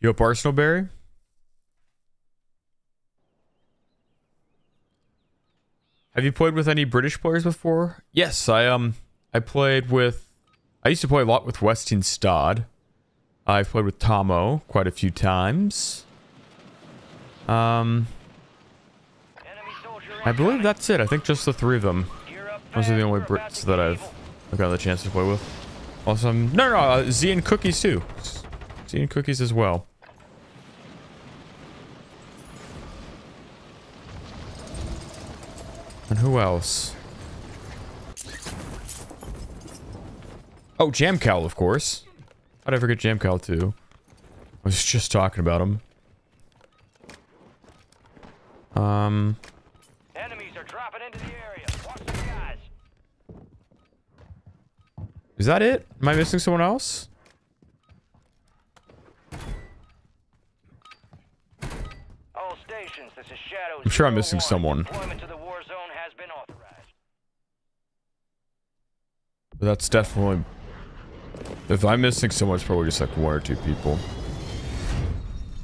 You up Arsenal, Barry? Have you played with any British players before? Yes, I um I played with I used to play a lot with Weston Stod. I've played with Tomo quite a few times. Um I believe that's it. I think just the three of them. Those are the only Brits that I've got the chance to play with. Awesome. um, no, no, uh, Z and Cookies too. Z and Cookies as well. And who else? Oh, Jamcal, of course. How'd I forget Jamcal too? I was just talking about him. Um, Enemies are dropping into the area. Watch the skies. Is that it? Am I missing someone else? All stations, this is I'm sure I'm missing 01. someone. Has been authorized. That's definitely. If I'm missing someone, it's probably just like one or two people.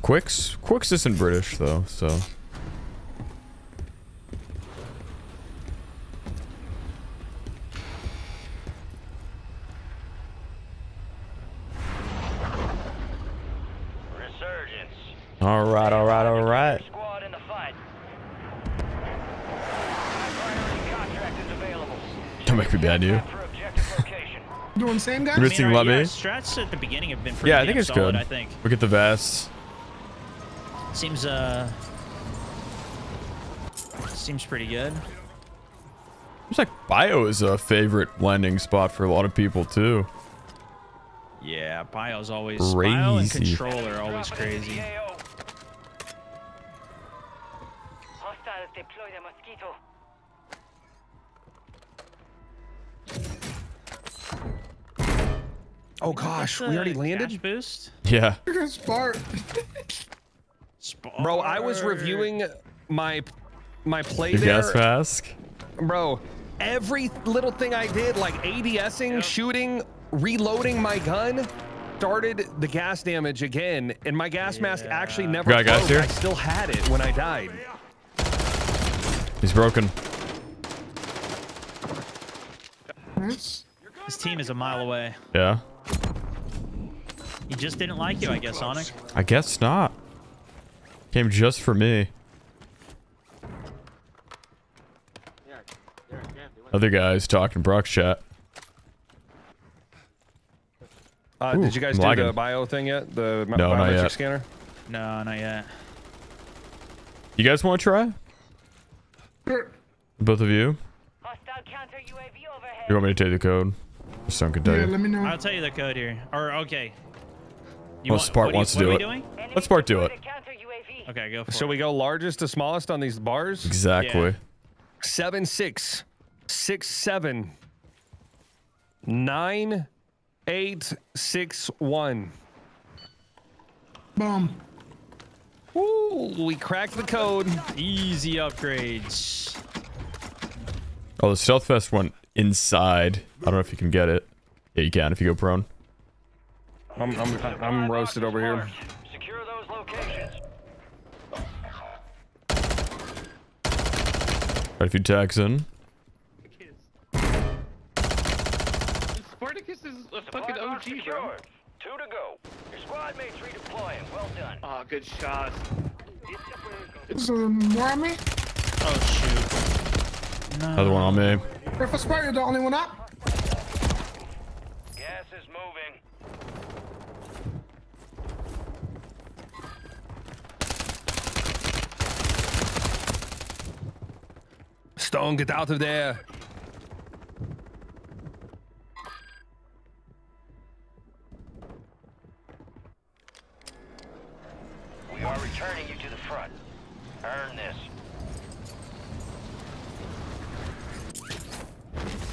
Quicks? Quicks isn't British though, so. Resurgence. All right, all right, all right. Squad in the fight. Priority contract is available. Don't make me bad you. For objective location. Doing same guy? I mean, Missing our, yeah, strats at the beginning have been pretty Yeah, I think it's solid, good. I think. Look at the vests. Seems uh seems pretty good. Looks like bio is a favorite landing spot for a lot of people too. Yeah, bio's always bio and Crazy. control are always crazy. AO. Hostiles deploy the mosquito. Oh gosh, we already landed? dash boost. Yeah. Look Spark. Bro, I was reviewing my my play Your there. gas mask. Bro, every little thing I did, like ADSing, shooting, reloading my gun, started the gas damage again, and my gas mask actually never Got broke. here? I still had it when I died. He's broken. Nice. His team is a mile away. Yeah. He just didn't like you, I guess, Sonic. I guess not. Came just for me. Other guys talking Brock's chat. Uh, Ooh, did you guys I'm do lagging. the bio thing yet? The ma- No, biometric yet. scanner? No, not yet. You guys want to try? Sure. Both of you? Hostile counter UAV overhead. You want me to take the code? Someone can tell Yeah, you. let me know. I'll tell you the code here. Or okay. You Spart what do wants to do are it. we doing? Let's Bart do it. a counter UAV. Okay, go for So it. we go largest to smallest on these bars? Exactly. Seven six six seven nine eight six one. Boom. Ooh, we cracked the code. Easy upgrades. Oh, the stealth vest went inside. I don't know if you can get it. Yeah, you can if you go prone. I'm, I'm, I'm roasted over here. Secure those locations. Got a few tags in. Spartakus is a fucking Supply OG, bro. Two to go. Your squad mates redeploying. Well done. Oh, good shot. Is there more on me? Oh shoot. No. Another one on me. If a Spark, you're the only one up. Gas is moving. Stone, get out of there. We are returning you to the front. Earn this.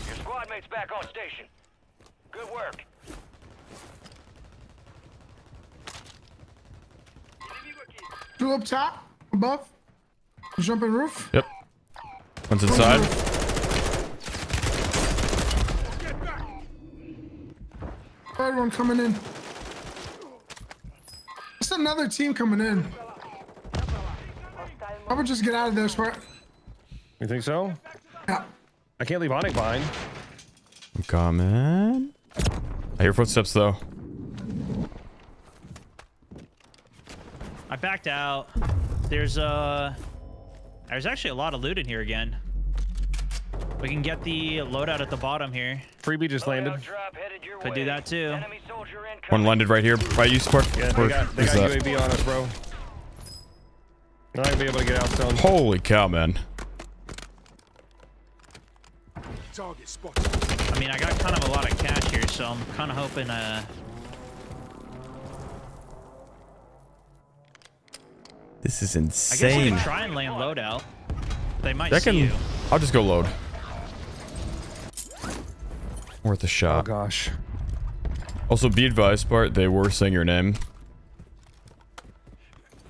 Your squad mates back on station. Good work. Two up top, above. Jumping roof. Yep. One's inside. Third one coming in. It's another team coming in. I would just get out of there, Spark. You think so? Yeah. I can't leave Onic behind. I'm coming. I hear footsteps though. I backed out. There's uh there's actually a lot of loot in here again. We can get the loadout at the bottom here. Freebie just landed. Loadout drop headed your Could way. do that too. One landed right here by you, Spark. Yeah, they Or got, they got UAV on us, bro. They're not gonna be able to get out, Stone. Holy cow, man. I mean, I got kind of a lot of cash here, so I'm kind of hoping uh This is insane. I guess we insane. can try and land loadout. They might I see can. you. I'll just go load. Worth a shot. Oh gosh. also, be advised, Bart, they were saying your name.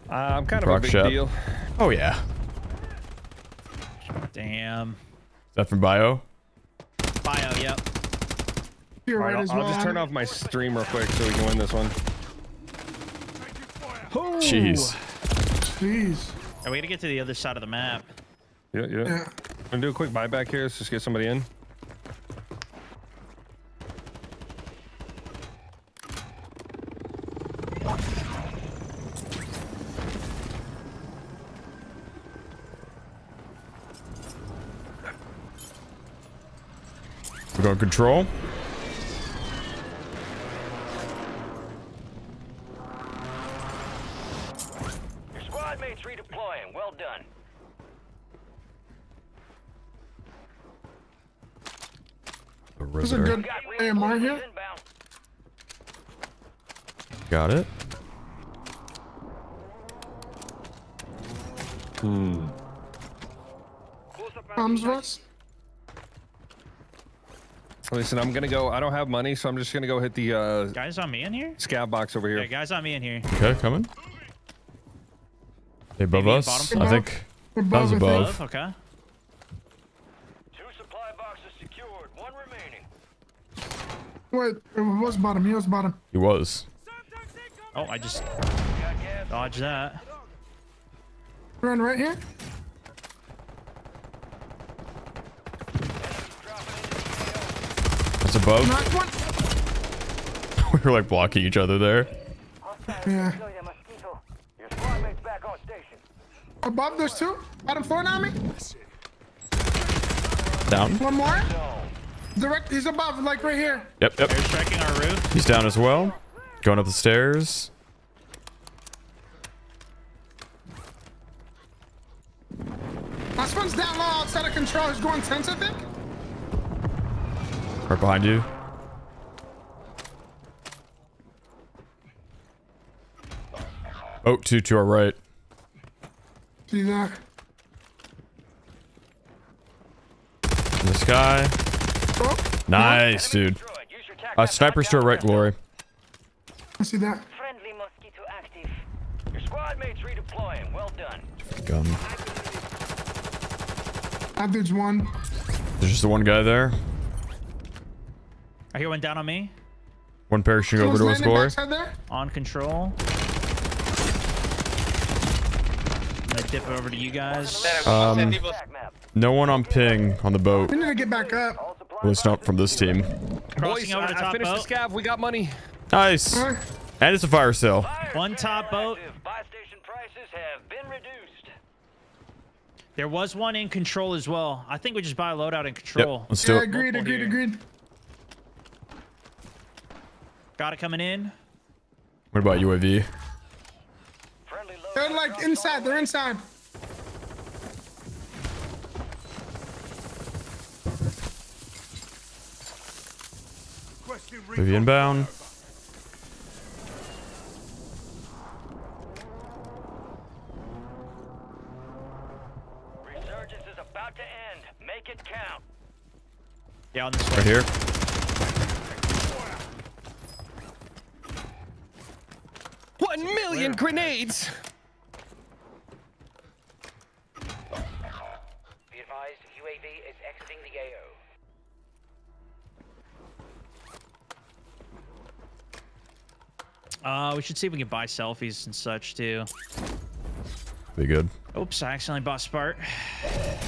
Uh, I'm kind of Rock a big shop. deal. Oh, yeah. Damn. Is that from Bio? Bio, yep. You're All right right, I'll, well. I'll just turn off my stream real quick so we can win this one. Jeez. Jeez. Are we gonna get to the other side of the map? Yeah, yeah. Yeah. Gonna do a quick buyback here. Let's just get somebody in. We're control. Your squad mates redeploying. Well done. The There's a good AMR here. Got it. Hmm. Comes Russ. Listen, I'm gonna go. I don't have money, so I'm just gonna go hit the uh, Guys on me in here? scab box over here. Yeah, guys on me in here. Okay, coming. They above Maybe us? bottom? I think. We're That was above, I think. above. Above, okay. Two supply boxes secured. One remaining. Wait, it was bottom. He was bottom. He was. Oh, I just Got gas. dodged that. Run right here. Above. We were like blocking each other there. Yeah. Your squad mates back on station. Above, there's two. Bottom floor now, me. Down. One more. Direct. He's above, like right here. Yep, yep. They're striking our roof. He's down as well. Going up the stairs. Last one's down low, outside of control. He's going tense, I think. Right behind you. Oh, two to our right. See that? In the sky. Oh, Nice, dude. Destroyed. Use Uh, to sniper's to our right, Glory. I see that. Friendly mosquito active. Your squad mates redeploying. Well done. Gun. That dude's one. There's just the one guy there. I hear one down on me. One parachuting over to us, landing Glory. backside there. On control. I'm gonna dip over to you guys. Um, no one on ping on the boat. We need to get back up. All supply At least not from this team. Crossing Boys, over I, the I top finished boat. the scav. We got money. Nice. Alright. And it's a fire sale. Fire One sale top boat. Buy station prices have been reduced. There was one in control as well. I think we just buy a loadout in Yep, control. let's do Yeah, it. agreed, agreed, agreed. Got it coming in. What about UAV? They're like inside. They're inside. UAV inbound. Resurgence is about to end. Make it count. Yeah, on this way. Right here. One million grenades. Be advised, UAV is exiting the AO. Uh, we should see if we can buy selfies and such too. Be good. Oops, I accidentally bought Spart.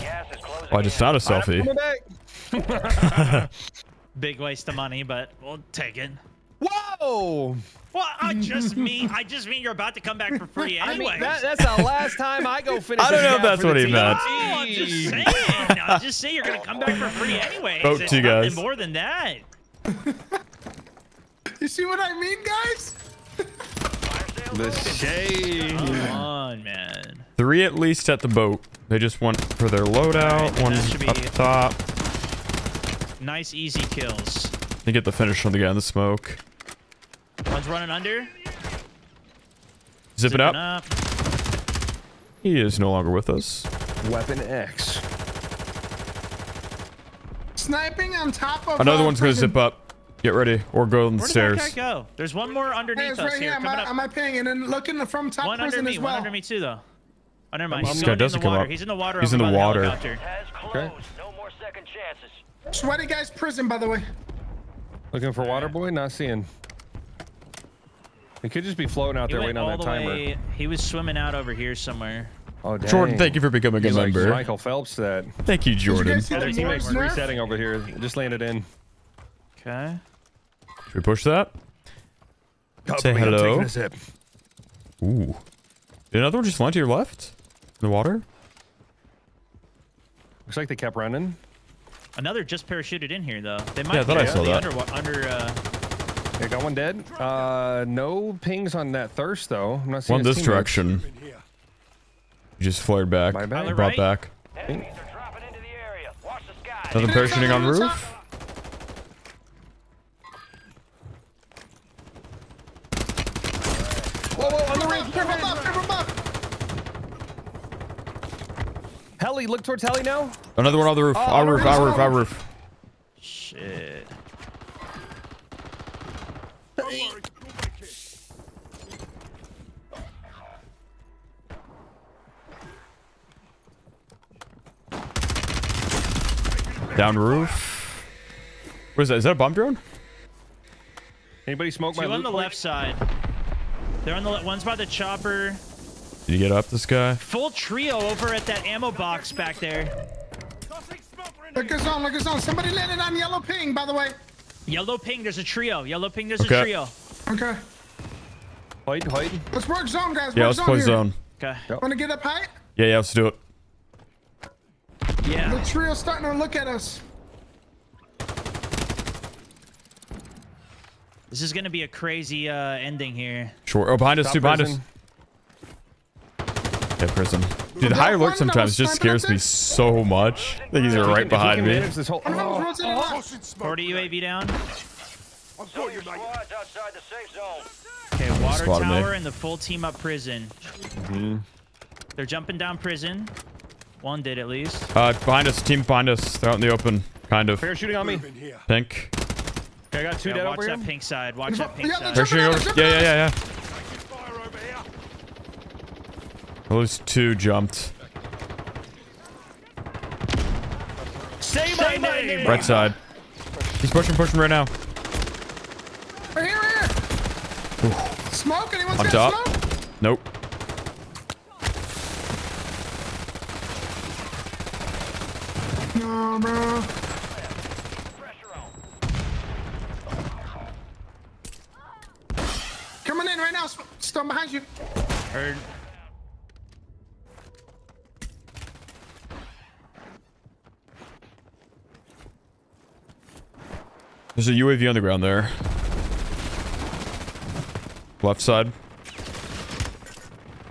Gas Oh, I just in. found a selfie. Big waste of money, but we'll take it. Whoa! Well, I just mean I just mean you're about to come back for free I anyway. mean, that, that's the last time I go finish. I don't know if that's what he team. meant. Oh, I'm just saying. I'm just saying you're gonna come back for free anyway. Vote It's two nothing guys. more than that. You see what I mean, guys? The shade. Come on, man. Three at least at the boat. They just went for their loadout. Alright, One should be- up top. Nice, easy kills. They get the finish on the guy in the smoke. One's running under. Zip it zipping up. He is no longer with us. Weapon X. sniping on top of. Another uh, one's gonna zip up. Get ready, or go on the Where did stairs. that guy go? There's one more Hey, underneath it's us right here. here. Am Coming I, up. am I paying? And then looking from top One under prison me. as One well. under me too, though. Oh, never mind. This He's guy doesn't come up. He's in the water. He's in the water. helicopter. Has closed. Okay. No more second chances. Sweaty guy's prison, by the way. Looking for water boy, not seeing. He could just be floating out He there went waiting on all that the timer. way. He was swimming out over here somewhere. Oh, dang. Jordan, thank you for becoming a He's like member. Michael Phelps that. Thank you, Did you Jordan. guys see Other teammates resetting over here. Just landed in. Okay. Should we push that? Say hello. taking a sip. Ooh. Did another one just land to your left? In the water? Looks like they kept running. Another just parachuted in here though. They might Yeah, I thought be I saw really that. Under, under uh, Okay, got one dead. Uh, no pings on that thirst though. I'm not seeing One his this direction. You just flared back. My bad. Brought right? back. Enemies are dropping into the area. Watch the sky. Nothing parachuting on roof? up? Whoa, whoa, on the roof. From above, from above. Heli, look towards Heli now. Another one on the roof. Oh, our no, roof, no, our roof, our roof. shit. Down roof. What is that? Is that a bomb drone? Anybody smoke my on loot the point? left side. They're on the le- one's by the chopper. Did you get up this guy? Full trio over at that ammo box back there. Look us on, look us on. Somebody landed on yellow ping, by the way. Yellow ping, there's a trio. Yellow ping, there's Okay. a trio. Okay. Hide, hide. Let's work zone, guys. Yeah, work let's zone play here. zone. Okay. Want to get up high? Yeah, yeah, let's do it. Yeah. The Yeah. trio's starting to look at us. This is gonna be a crazy uh, ending here. Sure. Oh, behind us, Stop too, behind prison. us. Yeah, prison. Dude, that high one alert sometimes just scares me so much. I think he's If right can- behind can me. manage this whole- One of Oh, was rotating left. Tossing smoke. 40 UAV down. I've Some you, your mate. outside the safe zone. Okay, water Spotted me. tower and the full team up prison. Mm-hmm. They're jumping down prison. One did at least. Uh, behind us, team behind us. They're out in the open, kind of. Parachuting on me. Pink. Okay, I got two Yeah, dead watch over that here. pink side. Watch that pink they're side. jumping Parachuting out, over. Yeah, yeah, yeah, yeah. Taking fire over here. Those two jumped. Say my name. Right side. He's pushing, pushing right now. Right here, right here. Smoke? Anyone's On got top. smoke? Nope. No, bro. On. Coming in right now. Sm- Stone behind you. Heard. There's a UAV on the ground there. Left side.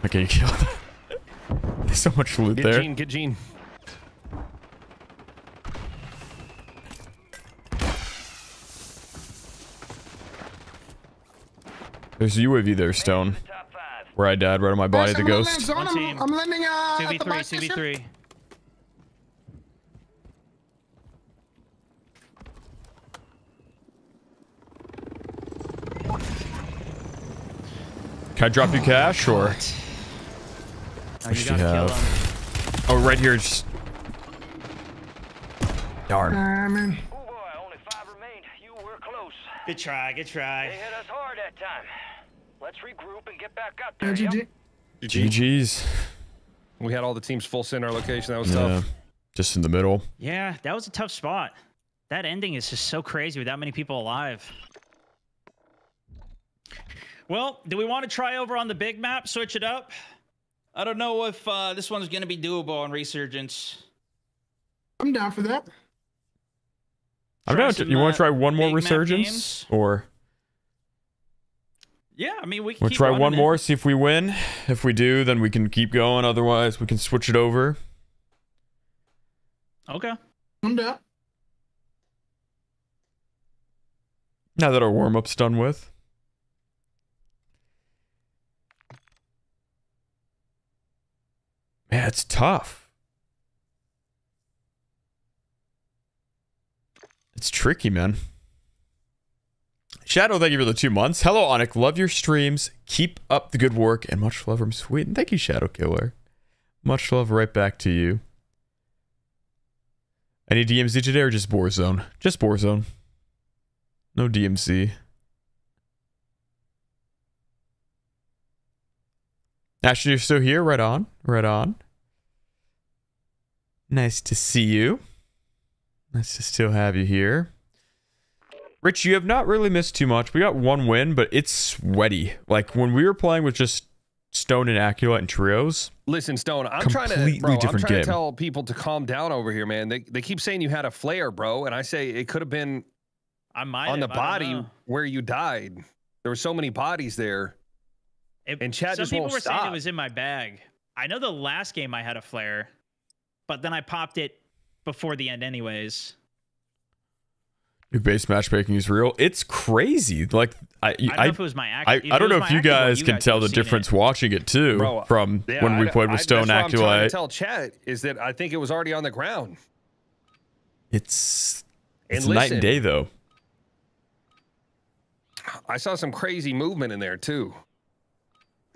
Okay, you killed it. There's so much loot Get there. Jean, get Jean. There's a UAV there, Stone. Top five. Where I died, right on my body, Guys, the I'm gonna land ghost. One I'm, team. I'm landing uh, at the buy 2v3, station. 2v3. Can I drop you cash or? Oh, you you have. Oh, right here. Just... Darn. Nah, man. Oh boy, only five remained. You were close. Good try, good They try. hit us hard that time. Let's regroup and get back out Yeah, there. GG. GG's. We had all the teams full center location. That was Yeah. tough. Just in the middle. Yeah, that was a tough spot. That ending is just so crazy with that many people alive. Well, do we want to try over on the big map, switch it up? I don't know if uh, this one's going to be doable on Resurgence. I'm down for that. I don't Try know. some, You want uh, to try one more resurgence, or Yeah, I mean, we can we'll keep try one it. more, see if we win. If we do, then we can keep going. Otherwise, we can switch it over. Okay. I'm down. Now that our warm up's done with. Man, it's tough. It's tricky, man. Shadow, thank you for the two months. Hello, Onic. Love your streams. Keep up the good work and much love from Sweden. Thank you, Shadow Killer. Much love right back to you. Any DMZ today or just Borzone? Just Borzone. No DMZ. Ashton, you're still here? Right on. Right on. Nice to see you. Nice to still have you here. Rich, you have not really missed too much. We got one win, but it's sweaty. Like when we were playing with just Stone and Aculite and trios. Listen, Stone, I'm trying to Completely bro, I'm trying game. to tell people to calm down over here, man. They they keep saying you had a flare, bro, and I say it could have been I might on the have, I don't body where you died. There were so many bodies there. It, And chat some just people won't were saying it was in my bag. I know the last game I had a flare, but then I popped it before the end, anyways. New base matchmaking is real. It's crazy. Like I, I don't know if it was my act- I, I don't know if you active one, guys you can tell the have seen it. difference watching it too Bro, from Yeah, when we played I- with Stone that's what I'm to tell chat is that I think it was already on the ground. It's And it's night listen. and day though. I saw some crazy movement in there too.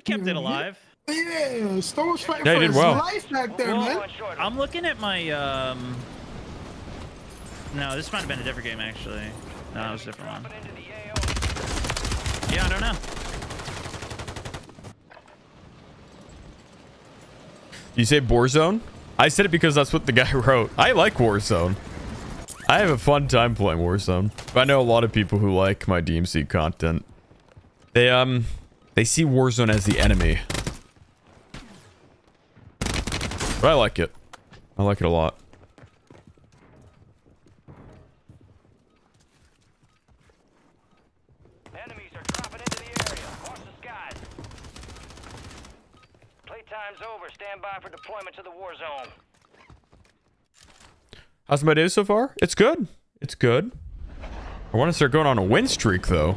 I kept it alive. Yeah, Stone was fighting Yeah, for did his well. life back there, Well, man. I'm looking at my um. No, this might have been a different game actually. No, it was a different one. Yeah, I don't know. You say Warzone? I said it because that's what the guy wrote. I like Warzone. I have a fun time playing Warzone. But I know a lot of people who like my DMZ content. They um they see Warzone as the enemy. But I like it. I like it a lot. Enemies are dropping into the area. Watch the skies. Playtime's over. Stand by for deployment to the war zone. How's my day so far? It's good. It's good. I want to start going on a win streak though.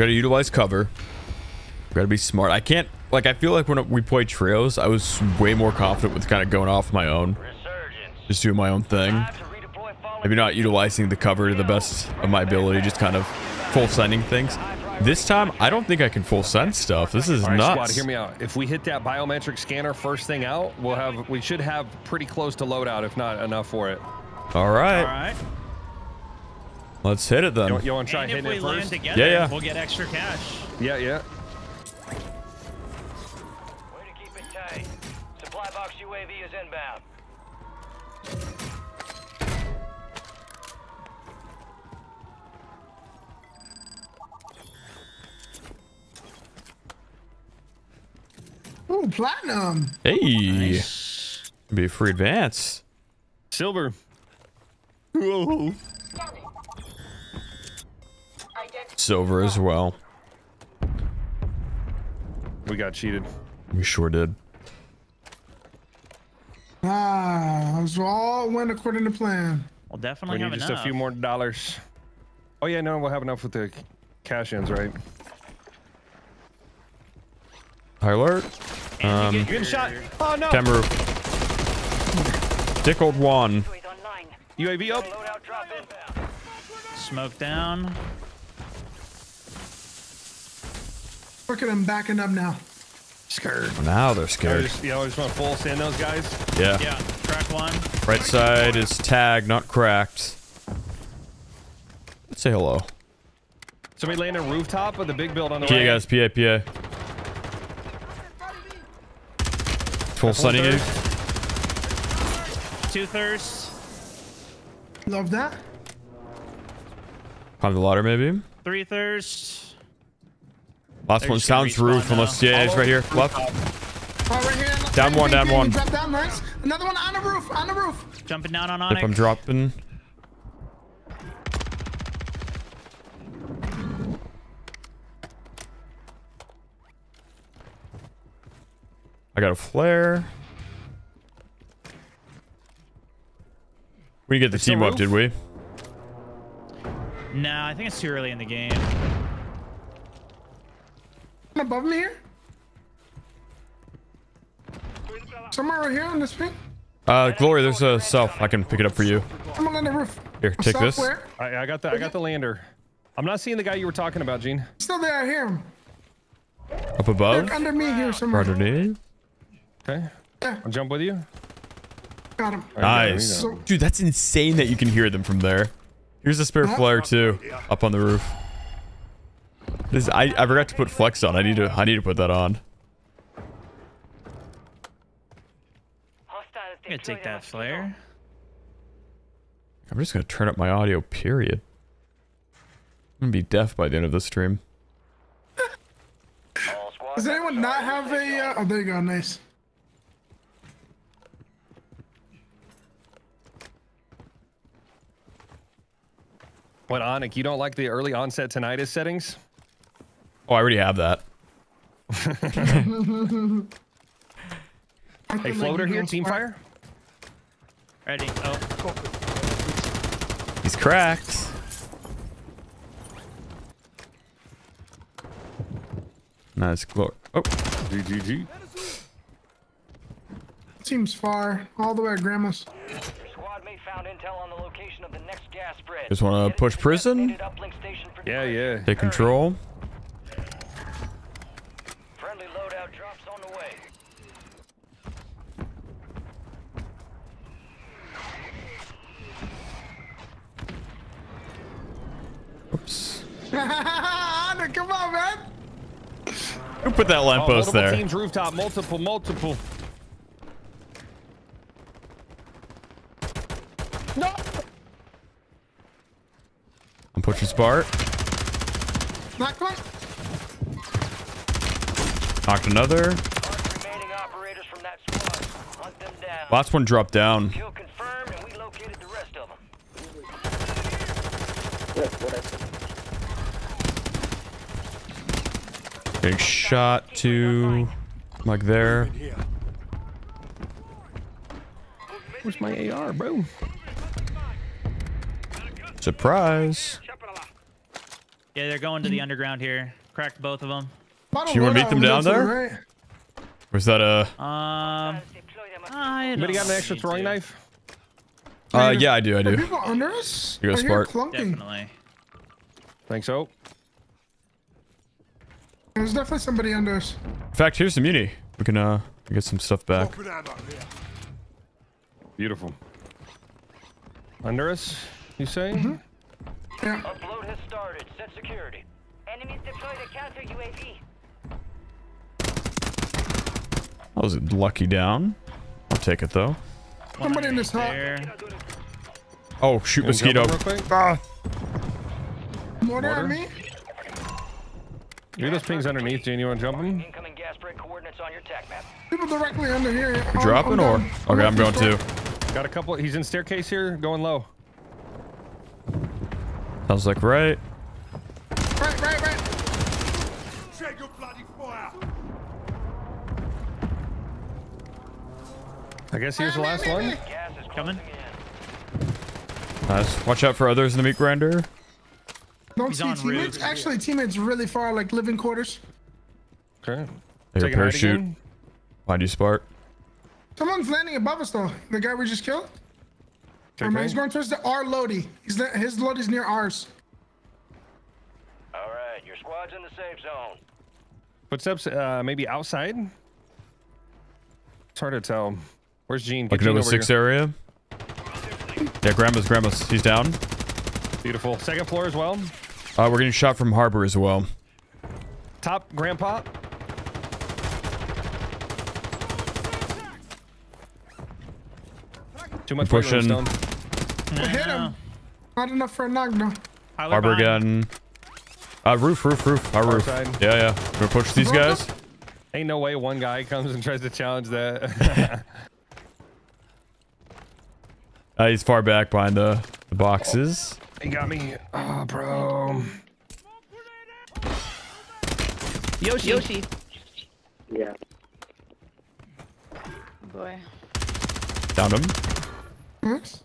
Gotta utilize cover. Gotta be smart. I can't like I feel like when we played trios, I was way more confident with kind of going off my own. Just doing my own thing. Maybe not utilizing the cover to the best of my ability, just kind of full sending things. This time, I don't think I can full send stuff. This is All right, nuts. squad, hear me out. If we hit that biometric scanner first thing out, we'll have we should have pretty close to loadout, if not enough for it. All right. All right. Let's hit it then. You, you want to try And if hitting we it land first? together, Yeah, yeah. we'll get extra cash. Yeah, yeah. Way to keep it tight. Supply box UAV is inbound. Ooh, platinum. Hey. Be a free advance. Silver. Whoa. Silver as well. We got cheated. We sure did. Ah, it was all went according to plan. We'll We definitely need have just enough. a few more dollars. Oh yeah, no, we'll have enough with the cash ins, right? High alert. And you Um, get Getting shot. Oh no. Cam roof. Dick old one. UAV up. Loadout drop inbound. Smoke down. Look at them backing up now. Scared. Now they're Yeah, scared. just, yeah, I just want to full send those guys. Yeah. Yeah, crack one. Right side is tagged, not cracked. Let's say hello. Somebody landing rooftop of the big build on the PA right. guys, PA, PA. Full sunny third. nuke. Two thirsts, Love that. Climb the ladder maybe. three thirsts. Last They're one sounds roof respawn unless now. yeah, it's right here. Left. Oh, right here. Down one, down one. Drop down, nice. Another one on the roof, on the roof. Jumping down on If I'm dropping. I got a flare. We didn't get the It's the team up, did we? Nah, I think it's too early in the game. Above me here? Somewhere right here on this thing? Uh, Glory, there's a self. I can pick it up for you. Someone on the roof. Here, take this. Software. I, I got the I got the lander. I'm not seeing the guy you were talking about, Jean. Still there, I hear him. Up above. They're under me here somewhere. Underneath. Okay. Yeah. I'll jump with you. Got him. Nice. So, Dude, that's insane that you can hear them from there. Here's a spare flare too, up on the roof. This I, I forgot to put flex on. I need to I need to put that on. I'm gonna take that flare. I'm just gonna turn up my audio. Period. I'm gonna be deaf by the end of this stream. Does anyone not have a? Uh, oh, there you go. Nice. What, Onic? You don't like the early onset tinnitus settings? Oh, I already have that. Hey, floater here, team fire. Ready? Oh, He's cracked. Nice glory. Oh, GGG. Seems far, all the way at Grandma's. Squad mate found intel on the location of the next gas spread. Just wanna push prison? designated uplink station for Yeah, yeah. take control. Friendly loadout drops on the way. Oops. Anna, come on, man. Who put that Oh, lamppost multiple there? teams rooftop, multiple, multiple. No. I'm pushing Spart. Not quite. Knocked another. Mark remaining operators from that squad. Hunt them down. Last one dropped down. Kill confirmed, and we located the rest of them. Yes, what I said. Getting shot to like there. Where's my AR, bro? Surprise. yeah, they're going to the underground here. Cracked both of them. Do you wanna meet them down up to the there? right. Was that a? Um, Deploy them I Anybody got an extra throwing knife? Uh, yeah, I do. I do. Are do. people under us? You got I a hear spark? clunking. Definitely. Think so. There's definitely somebody under us. In fact, here's some uni. We can uh get some stuff back. Beautiful. Under us, you say? Yeah. Upload has started. Set security. Enemies deployed a counter UAV. That was a lucky down. I'll take it though. Somebody in this hut. There. Oh, shoot Can you mosquito. jump in? Ah. Mortar Mortar? at me. Hear those pings underneath, Jean. You want to jump them? Incoming gas spread coordinates on your tac map. People directly under here. I'm- Dropping I'm or? down. Okay, I'm going looking to. Got a couple. He's in staircase here, going low. Sounds like right. Right, right, right. Check your bloody fire! I guess here's the last one. Gas is Coming. Closing in. Nice. Watch out for others in the meat grinder. Don't see teammates. roof. Actually, teammates really far, like living quarters. Okay. Take a parachute. again? Find you, Spark. Someone's landing above us though. The guy we just killed. Take man, he's going towards the R Lodi. He's le- his Lodi's near ours. All right, your squad's in the safe zone. Footsteps, uh, maybe outside. It's hard to tell. Where's Jean? Get Looking Jean over over six here. area. Yeah, grandma's grandma's. He's down. Beautiful. Second floor as well. Uh, we're getting shot from harbor as well. Top grandpa. Too much weight on Pushing. stone. I hit him. Not enough for a knock though. Highway Harbor behind. again. Uh, roof, roof, roof. Our roof. side. Yeah, yeah. We're gonna push these guys. Ain't no way one guy comes and tries to challenge that. Uh, he's far back behind the, the boxes. he got me. Oh, bro. Yoshi. Yoshi. Yeah. Boy. Down him. Nice.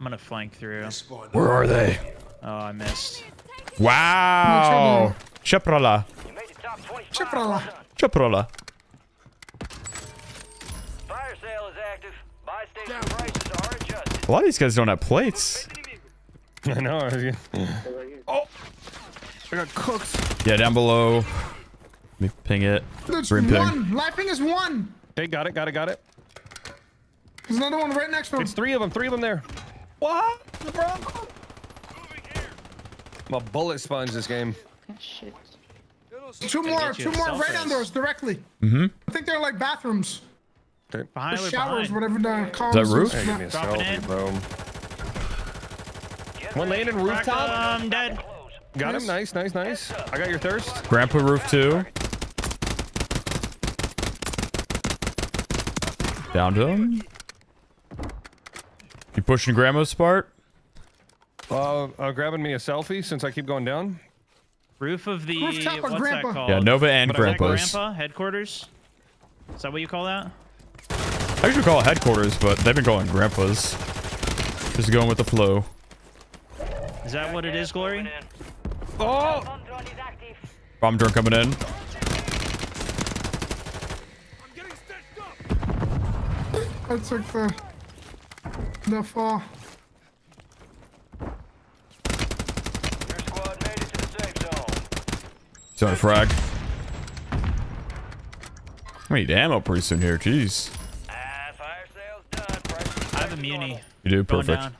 I'm gonna flank through. Where are they? Oh, I missed. Wow. Chaprala. You Chaprala. A lot of these guys don't have plates. I know. Oh, I got cooked. Yeah, down below. Let me ping it. There's Green ping. one. Lifing is one. Okay, got it, got it, got it. There's another one right next to him. It's three of them, three of them there. What? I'm a bullet sponge this game. Shit. Two more. Two more self right on res. those directly. Mm-hmm. I think they're like bathrooms. Behind Or or showers, behind? whatever the call that roof? Hey, give me a selfie, bro. One landing Crack rooftop. um, dead. Got him. Nice, nice, nice. I got your thirst. Grandpa roof two. Down to him. You pushing grandma's part? Uh, uh, grabbing me a selfie since I keep going down. Roof of the Rooftop of what's Grandpa. that called? Yeah, Nova and Is that grandpa's. Grandpa headquarters. Is that what you call that? I usually call it headquarters, but they've been calling grandpa's. Just going with the flow. Is that what it is, Glory? Oh, Bomb drone is active. Bomb drone coming in. I took the the fall. Your squad made it to the safe zone. It's frag. I need ammo pretty soon here. Jeez. Fire sale's done. Prices I have a to muni. You do Going perfect. down.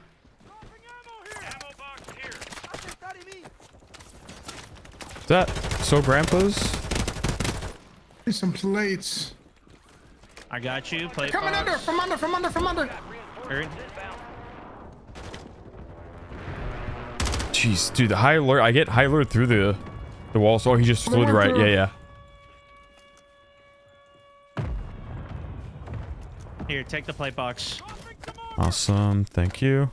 Is that so grandpa's? Need some plates. I got you. Play Coming under, from under, from under, from under. Heard. Jeez, dude, the high alert. I get high alert through the the walls. Oh, he just They flew right. through. Yeah, yeah. Here, take the plate box. Awesome. Thank you.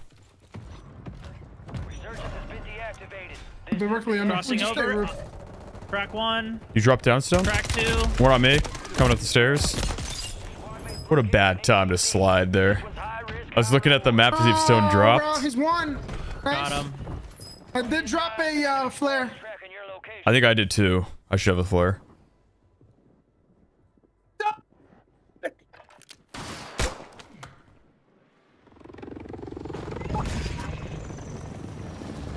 Resurgence has been deactivated. Directly under. Crossing just over. roof. Crack one. You dropped down stone? Crack two. One on me. Coming up the stairs. What a bad time to slide there. I was looking at the map to see if stone Oh, Bro, dropped. he's one. Got him. I did drop a uh, flare. Tracking your location. I think I did too. I should have a flare.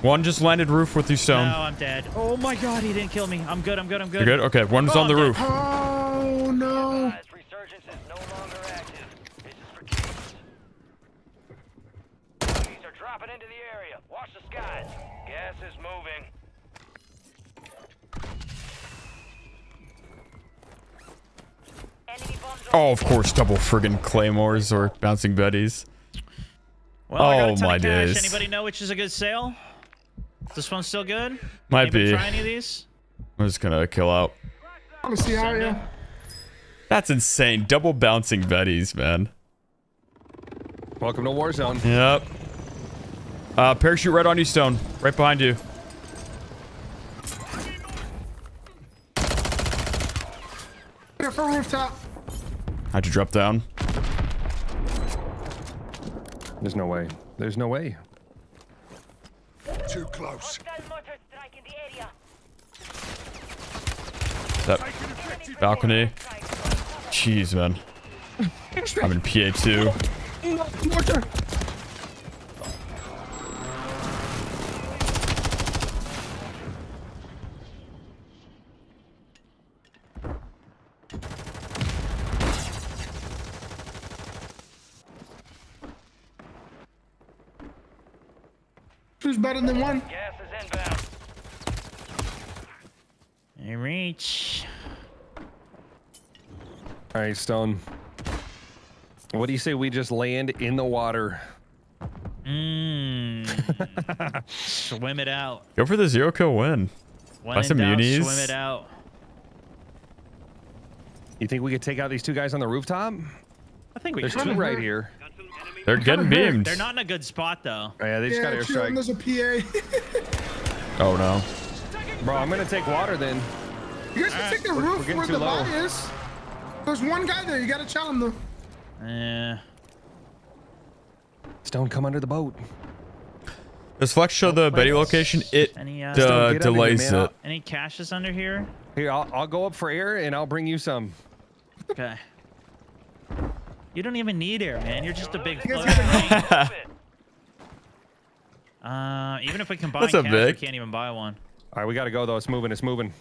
One just landed roof with you, No. I'm dead. Oh my god, he didn't kill me. I'm good. I'm good. I'm good. You're good? Okay, one's Oh, on the oh, roof. Oh no. Guys, Resurgence is no longer active. This is for keeps. Enemies are dropping into the area. Watch the skies. Gas is moving. Enemy bomb drone. Oh, of course, double friggin' claymores or bouncing betties. Well, I got a Oh, ton my of cash. days. Anybody know which is a good sale? This one's still good? Might Anybody be. try any of these? I'm just gonna kill out. I want to see how you. That's insane. Double bouncing betties, man. welcome to Warzone. Yep. Uh, parachute right on you, Stone. Right behind you. Here for rooftop. How'd you drop down? There's no way. There's no way. Too close. Hostile mortar strike in the area. That balcony. Jeez, man. I'm in PA2. Mortar. Who's better than one? Gas is inbound. Hey, reach. All right, Stone. What do you say we just land in the water? Mmm. swim it out. Go for the zero kill win. One Buy some doubt, munis. Swim it out. You think we could take out these two guys on the rooftop? I think we There's can. two right here. They're getting beamed. They're not in a good spot though. Oh, yeah, they just Yeah, got two of them, airstrike. there's a PA. Oh no. Bro, I'm gonna take water then. you guys can take the we're- we're roof where the low. body is. There's one guy there. You gotta challenge him though. Eh. Stone, come under the boat. Does Flex show the Betty location? It Any, uh, uh, Just don't get under me, delays man. it. Any caches under here? Here, I'll, I'll go up for air and I'll bring you some. Okay. You don't even need air, man. You're just a big You floating gotta. Uh, even if we combine What's up, cash, we can't even buy one. All right, we got to go though. It's moving. It's moving.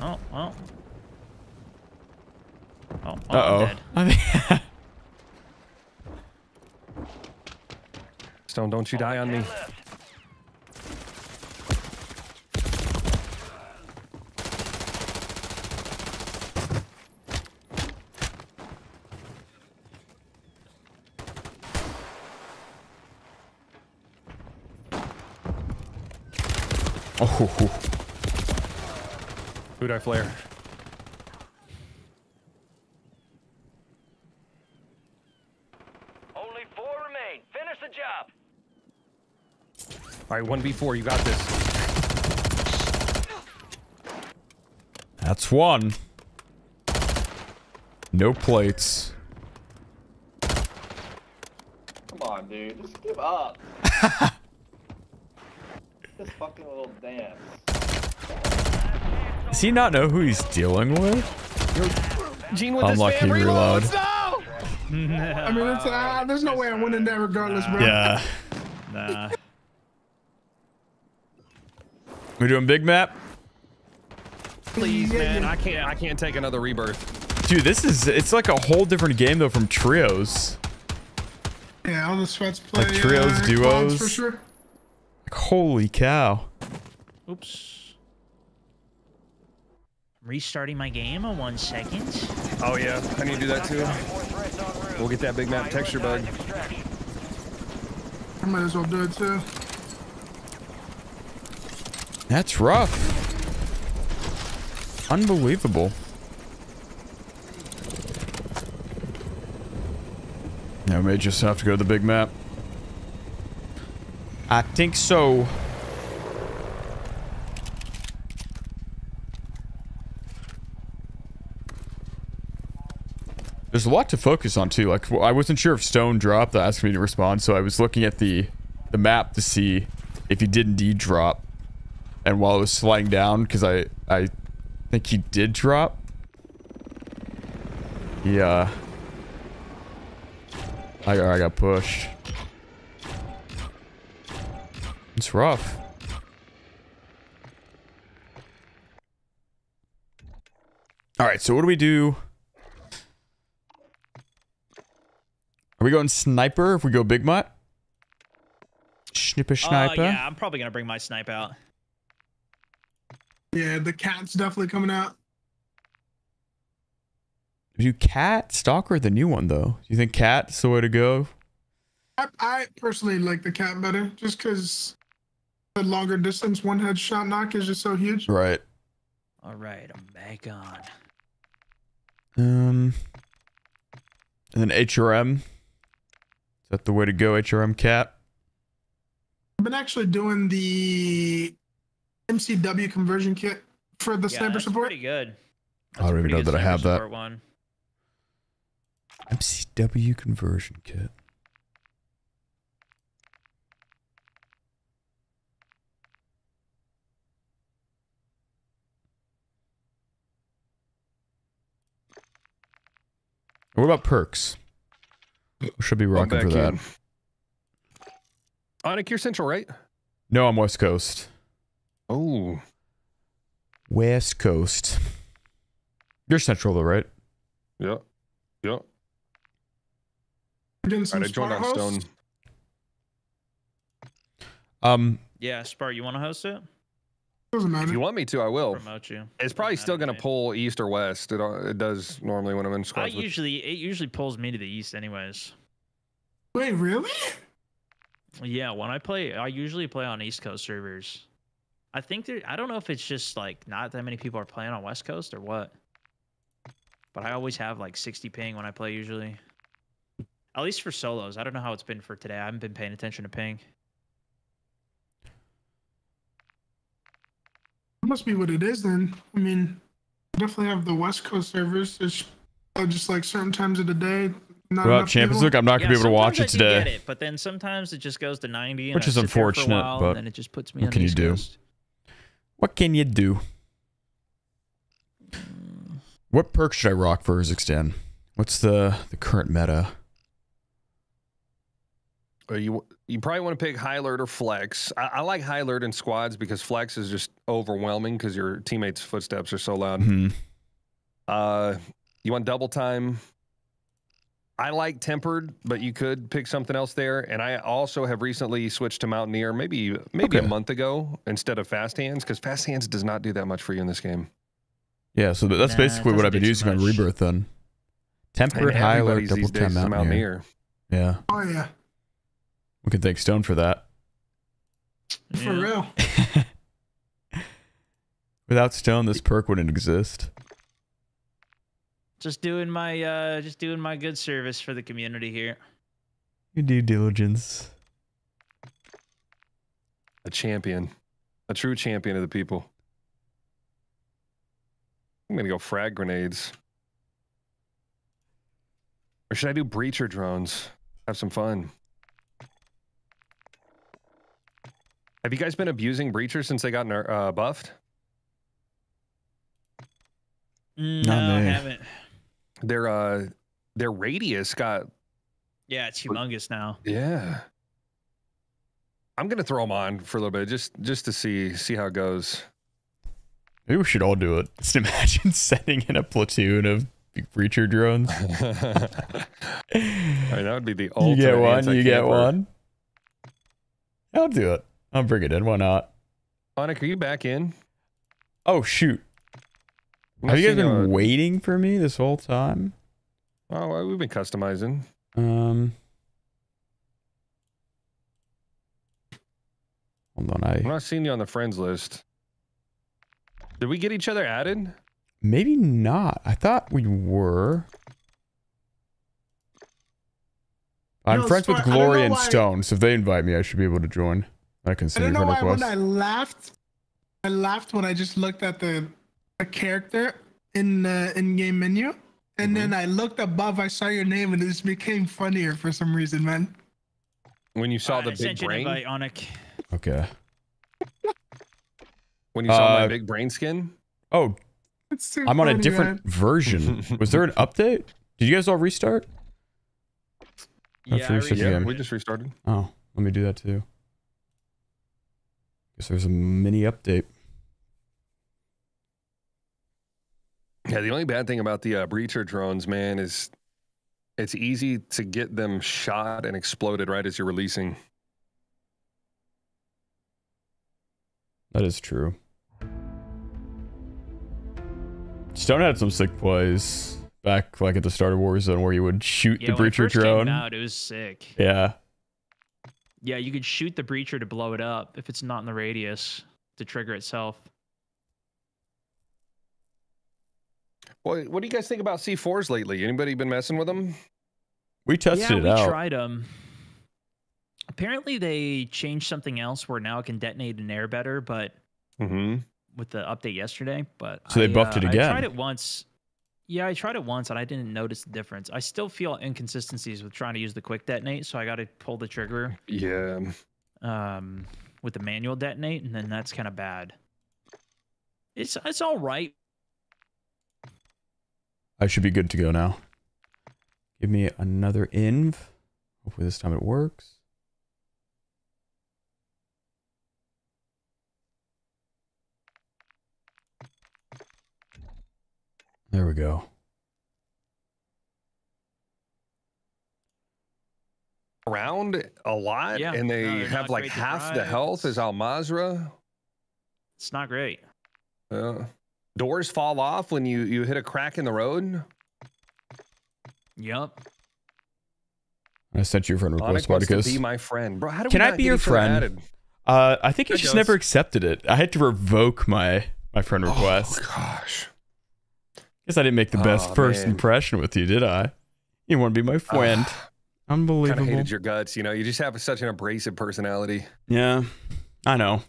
Oh, well. Oh, oh Uh I'm oh. dead. I think- Stone, don't you die on me. Oh. Who'd I flare? Only four remain. Finish the job. All right, 1v4. You got this. That's one. No plates. Come on, dude. Just give up. this fucking little dance. Does he not know who he's dealing with? Jean with Unlucky his spam reload. reloads. No! I mean, it's, uh, there's no way I'm winning that regardless, bro. Yeah. Nah. We doing big map? Please, Yeah, man. yeah. I can't. I can't take another rebirth. Dude, this is it's like a whole different game though from trios. Yeah, all the sweats play. Like trios, uh, quads duos. For sure. Like, holy cow. Oops. Restarting my game on one second. Oh yeah, I need to do that too. We'll get that big map texture bug. I might as well do it too. That's rough. Unbelievable. Yeah, we may just have to go to the big map. I think so. There's a lot to focus on too. Like I wasn't sure if Stone dropped. That asked me to respond, so I was looking at the the map to see if he did indeed drop. And while it was sliding down, because I I think he did drop. Yeah. Uh, I I got pushed. It's rough. All right, so what do we do? Are we going sniper if we go big mutt? Snipper Uh, sniper. yeah, I'm probably gonna bring my snipe out. Yeah, the cat's definitely coming out. Do cat stalker the new one though? Do you think cat's the way to go? I, I personally like the cat better, just because the longer distance one headshot knock is just so huge. Right. All right, I'm back on. Um. And then HRM. Is that the way to go? HRM cap. I've been actually doing the MCW conversion kit for the yeah, sniper that's support. pretty good. I don't even know that I have that. One. MCW conversion kit. What about perks? We should be rocking for that. in. Onic, you're central, right? No, I'm West Coast. Oh, West Coast. You're Central though, right? yeah, yeah. Getting some right, I joined on hosts. Stone. Um, Yeah, Spart, you want to host it? Doesn't If you want me to, I will. Promote you. It's probably Doesn't still gonna pull east or west. It, uh, it does normally when I'm in I squads. with- usually it usually pulls me to the east, anyways. Wait, really? Yeah, when I play, I usually play on East Coast servers. I think there. I don't know if it's just like not that many people are playing on West Coast or what. But I always have like 60 ping when I play usually. At least for solos. I don't know how it's been for today. I haven't been paying attention to ping. Must be what it is then. I mean, definitely have the West Coast servers. There's uh, just like certain times of the day, Not Without enough Champions people? League, I'm not gonna Yeah, be able to watch sometimes it I today. Get it, but then sometimes it just goes to 90, Which I is sit there for a unfortunate, while, but and then it just puts me what on can the you do? Coast. What can you do? What perk should I rock for Kazakhstan? What's the the current meta? Are you you probably want to pick high alert or flex. I, I like high alert in squads because flex is just overwhelming because your teammates' footsteps are so loud. Hmm. Uh, you want double time. I like tempered, but you could pick something else there. And I also have recently switched to Mountaineer, maybe maybe Okay. a month ago instead of Fast Hands, because Fast Hands does not do that much for you in this game. Yeah, so that's Nah, basically what I've been using on much. Rebirth then. Tempered high alert double time Mountaineer. Mountaineer. Yeah, Oh yeah, we can thank Stone for that. for real. Without Stone, this perk wouldn't exist. Just doing my uh, just doing my good service for the community here. Your due diligence. A champion, a true champion of the people. I'm gonna go frag grenades. Or should I do breacher drones? Have some fun. Have you guys been abusing breachers since they got ner- uh, buffed? Mm, no, I me. haven't. Their uh, their radius got Yeah, it's humongous now. yeah. I'm gonna throw them on for a little bit just just to see see how it goes. Maybe we should all do it. Just imagine sending in a platoon of breacher drones. I mean, that would be the ultimate. you get one, you get one. I'll do it. I'll bring it in. Why not? Onic, are you back in? Oh shoot! I'm Have you guys been a- waiting for me this whole time? Oh, well, we've been customizing. Um, hold on. I. I'm not seeing you on the friends list. Did we get each other added? maybe not. I thought we were. I'm No, friends with Spark, Glory and Stone, so if they invite me, I should be able to join. I can see. I don't know why when. I laughed, I laughed when I just looked at the, the character in the in-game menu, and then I looked above. I saw your name, and it just became funnier for some reason, man. When you saw Alright, the I big sent you an brain? invite, Onic. Okay. When you saw my Uh, big brain skin? Oh, It's too I'm on a different man. version. Was there an update? Did you guys all restart? Yeah, That's I restarted again. we just restarted. Oh, let me do that too. Guess there's a mini update. Yeah, the only bad thing about the uh, breacher drones, man, is it's easy to get them shot and exploded right as you're releasing. That is true. Stone had some sick plays back like at the start of Warzone where you would shoot Yeah, the when it breacher first came drone. out, it was sick. Yeah. Yeah, you could shoot the breacher to blow it up if it's not in the radius to trigger itself. What, what do you guys think about C4s lately? Anybody been messing with them? We tested yeah, it we out. tried them. Apparently, they changed something else where now it can detonate in air better, but Mm-hmm. with the update yesterday. But So they buffed uh, it I again. tried it once. Yeah, I tried it once and I didn't notice the difference. I still feel inconsistencies with trying to use the quick detonate, so I got to pull the trigger Yeah. um, with the manual detonate, and then that's kind of bad. It's it's all right. I should be good to go now. Give me another inv. Hopefully this time it works. There we go. Around a lot, Yeah, and they they're have like great to half the health as Al Mazrah. It's not great. Uh, doors fall off when you you hit a crack in the road. Yep. I sent you a friend request, Onic wants to Spartakus. be my friend, bro. How do we Can I be your friend? Uh, I think you just goes. never accepted it. I had to revoke my my friend request. Oh gosh. Guess I didn't make the best Oh, first man. impression with you, did I? You want to be my ah. friend? Unbelievable. Kind of hated your guts. You know, you just have such an abrasive personality. Yeah, I know.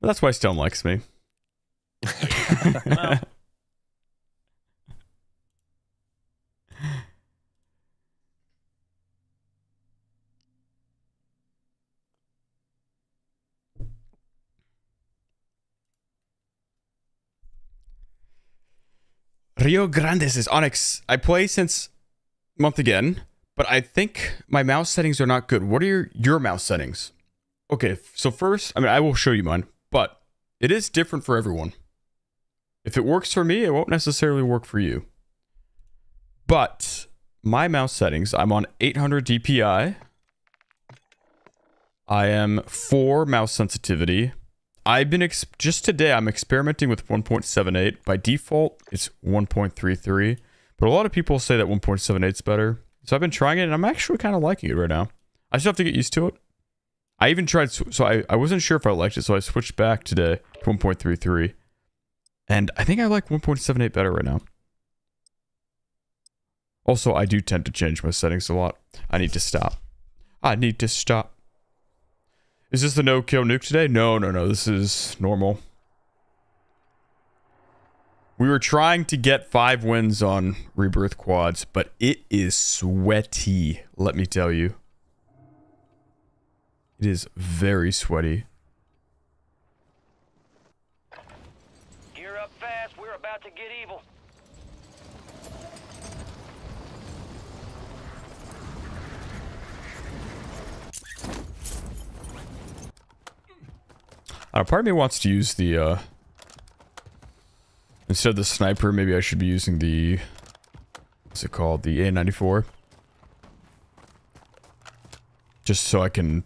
But that's why Stone likes me. Well, Rio Grande says Onic. I play since month again, but I think my mouse settings are not good. What are your, your mouse settings? Okay, so first, I mean, I will show you mine, but it is different for everyone. If it works for me, it won't necessarily work for you. But my mouse settings, I'm on 800 DPI. I am 4 mouse sensitivity. I've been just today I'm experimenting with 1.78. By default, it's 1.33, but a lot of people say that 1.78 is better. So I've been trying it and I'm actually kind of liking it right now. I still have to get used to it. I even tried so I I wasn't sure if I liked it, so I switched back today to 1.33. And I think I like 1.78 better right now. Also, I do tend to change my settings a lot. I need to stop. I need to stop. Is this the no kill nuke today? No, no, no. This is normal. We were trying to get five wins on Rebirth quads, but it is sweaty, let me tell you. It is very sweaty. Gear up fast. We're about to get evil. Uh, part of me wants to use the, uh... Instead of the sniper, maybe I should be using the... What's it called? The A94. Just so I can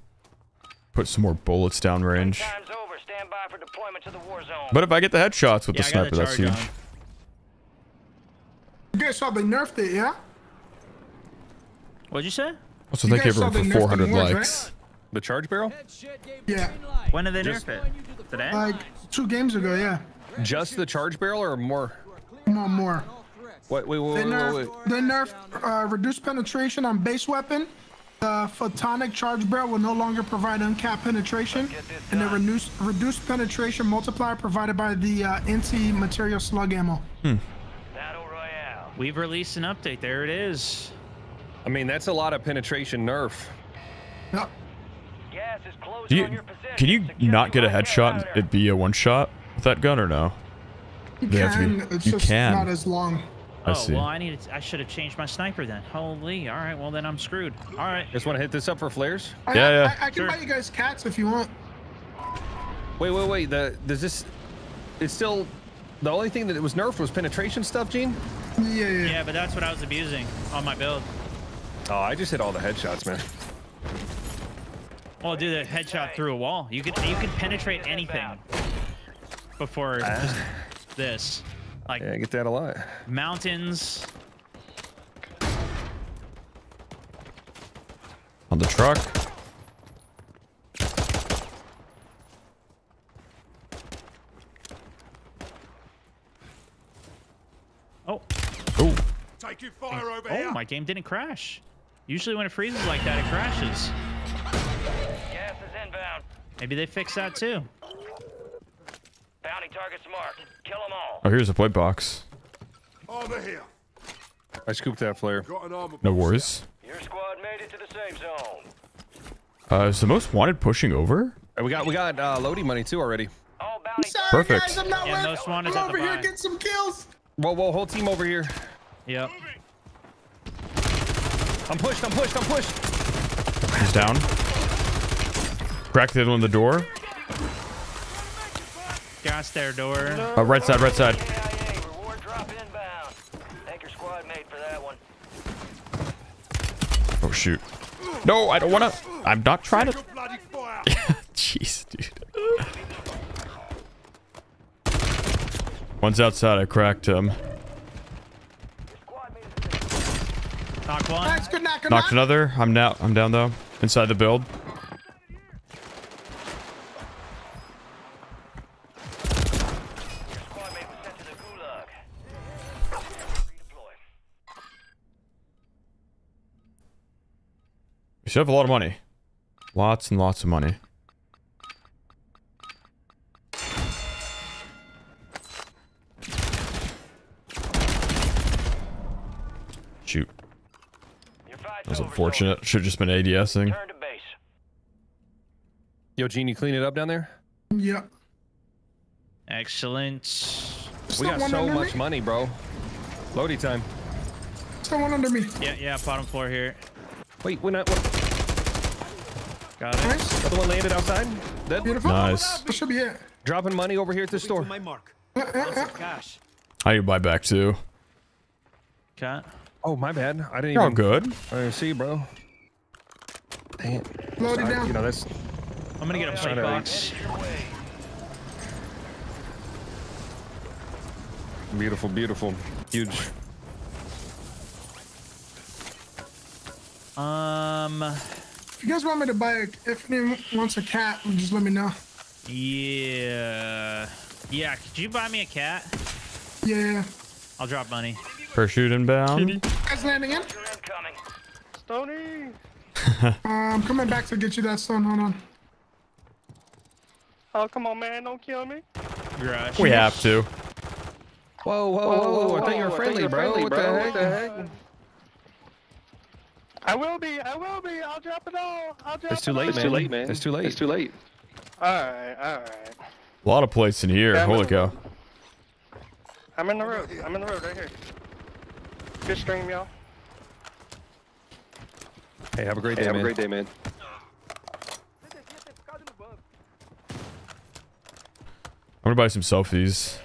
put some more bullets down range. Over. Stand by for deployment to the war zone. But if I get the headshots with Yeah, the sniper, that's huge. on. You guys saw they nerfed it, yeah? What'd you say? Also, You thank you everyone for nerfed 400 wars, right? Likes. The charge barrel? Yeah. When did they Just- nerf it? Today? Like two games ago, yeah. Just the charge barrel or more? More, more. Wait, wait, wait, They wait, wait, wait. they nerfed uh, reduced penetration on base weapon. The photonic charge barrel will no longer provide uncapped penetration, and the reduced reduced penetration multiplier provided by the uh, anti-material slug ammo. Battle Royale. We've released an update. There it is. I mean, that's a lot of penetration nerf. Yep. Gas is closing Do you, can you not get a headshot out and it be a one shot with that gun or no? You They can. be- It's you just can. not as long. I oh see. well, I needed. I should have changed my sniper then. Holy. All right. Well, then I'm screwed. All right. Just want to hit this up for flares? I, Yeah, yeah. I, I can Sure. buy you guys cats if you want. Wait, wait, wait. The does this? It's still the only thing that it was nerfed was penetration stuff, Jean. Yeah, yeah. yeah. Yeah, but that's what I was abusing on my build. Oh, I just hit all the headshots, man. Well, do the headshot through a wall. You could you could penetrate anything before ah. just this, like Yeah, I get that a lot. mountains. On the truck. Oh, Oh, Taking fire over oh, here. my game didn't crash. Usually when it freezes like that, it crashes. Gas is inbound. Maybe they fixed that too. Bounty targets marked. Kill them all. oh, here's a plate box. Armor here. I scooped that flare. Got an armor No worries. Your squad made it to the safe zone. Uh, is the most wanted pushing over? And we got we got uh, loading money too already. All bounty Sorry, Perfect. guys, I'm not Yeah, with. most wanted I'm at the over here buy. getting some kills. Whoa, whoa, whole team over here. Yep. I'm pushed. I'm pushed. I'm pushed. He's down. Cracked the other the door. Gas their door. Uh, right side, right side. AIA, reward drop inbound. Thank your squad mate for that one. Oh shoot. No, I don't wanna. I'm not trying to. Your bloody fire. Jeez, dude. One's outside. I cracked him. Squad mate is Knock one. Nice, good knock, good Knocked another. I'm now. I'm down though. Inside the build. We should have a lot of money. Lots and lots of money. Shoot. Your That was unfortunate. Should have just been ADSing. soldier. Turn to base. Yo, Jean, you clean it up down there? Yeah. Excellent. We got so much me? money, bro. Loading time. Someone one under me. Yeah, yeah, bottom floor here. Wait, when I, what, Got it. Nice. other one landed outside. Dead. Beautiful. Nice. That should be it. Dropping money over here at the store. My mark. Uh, uh, uh. Cash. I need to buy back too. Okay. Oh, my bad. I didn't You're all even. good. I didn't see, bro. Dang it. Load it down. You know, that's I'm gonna get a plate Sorry. box. beautiful, beautiful. Huge. Um, If you guys want me to buy a, if anyone wants a cat, just let me know. yeah, yeah. Could you buy me a cat? Yeah. I'll drop money. Parachute inbound. Guys landing in? You're. Stony. Uh, I'm coming back to get you that stone. Hold on. Oh, come on, man. Don't kill me. Garage. We have to. Whoa, whoa, whoa, whoa. I thought you were friendly, bro. What the heck? I will be. I will be. I'll drop it all. I'll drop It's too it late, all. man. It's too late, man. It's too late. It's too late. Alright, alright. A lot of plates in here. Yeah, Holy in- cow. I'm in the road. I'm in the road right here. Good stream, y'all. Hey, have a great day, man. Have a great day, man. I'm gonna buy some selfies.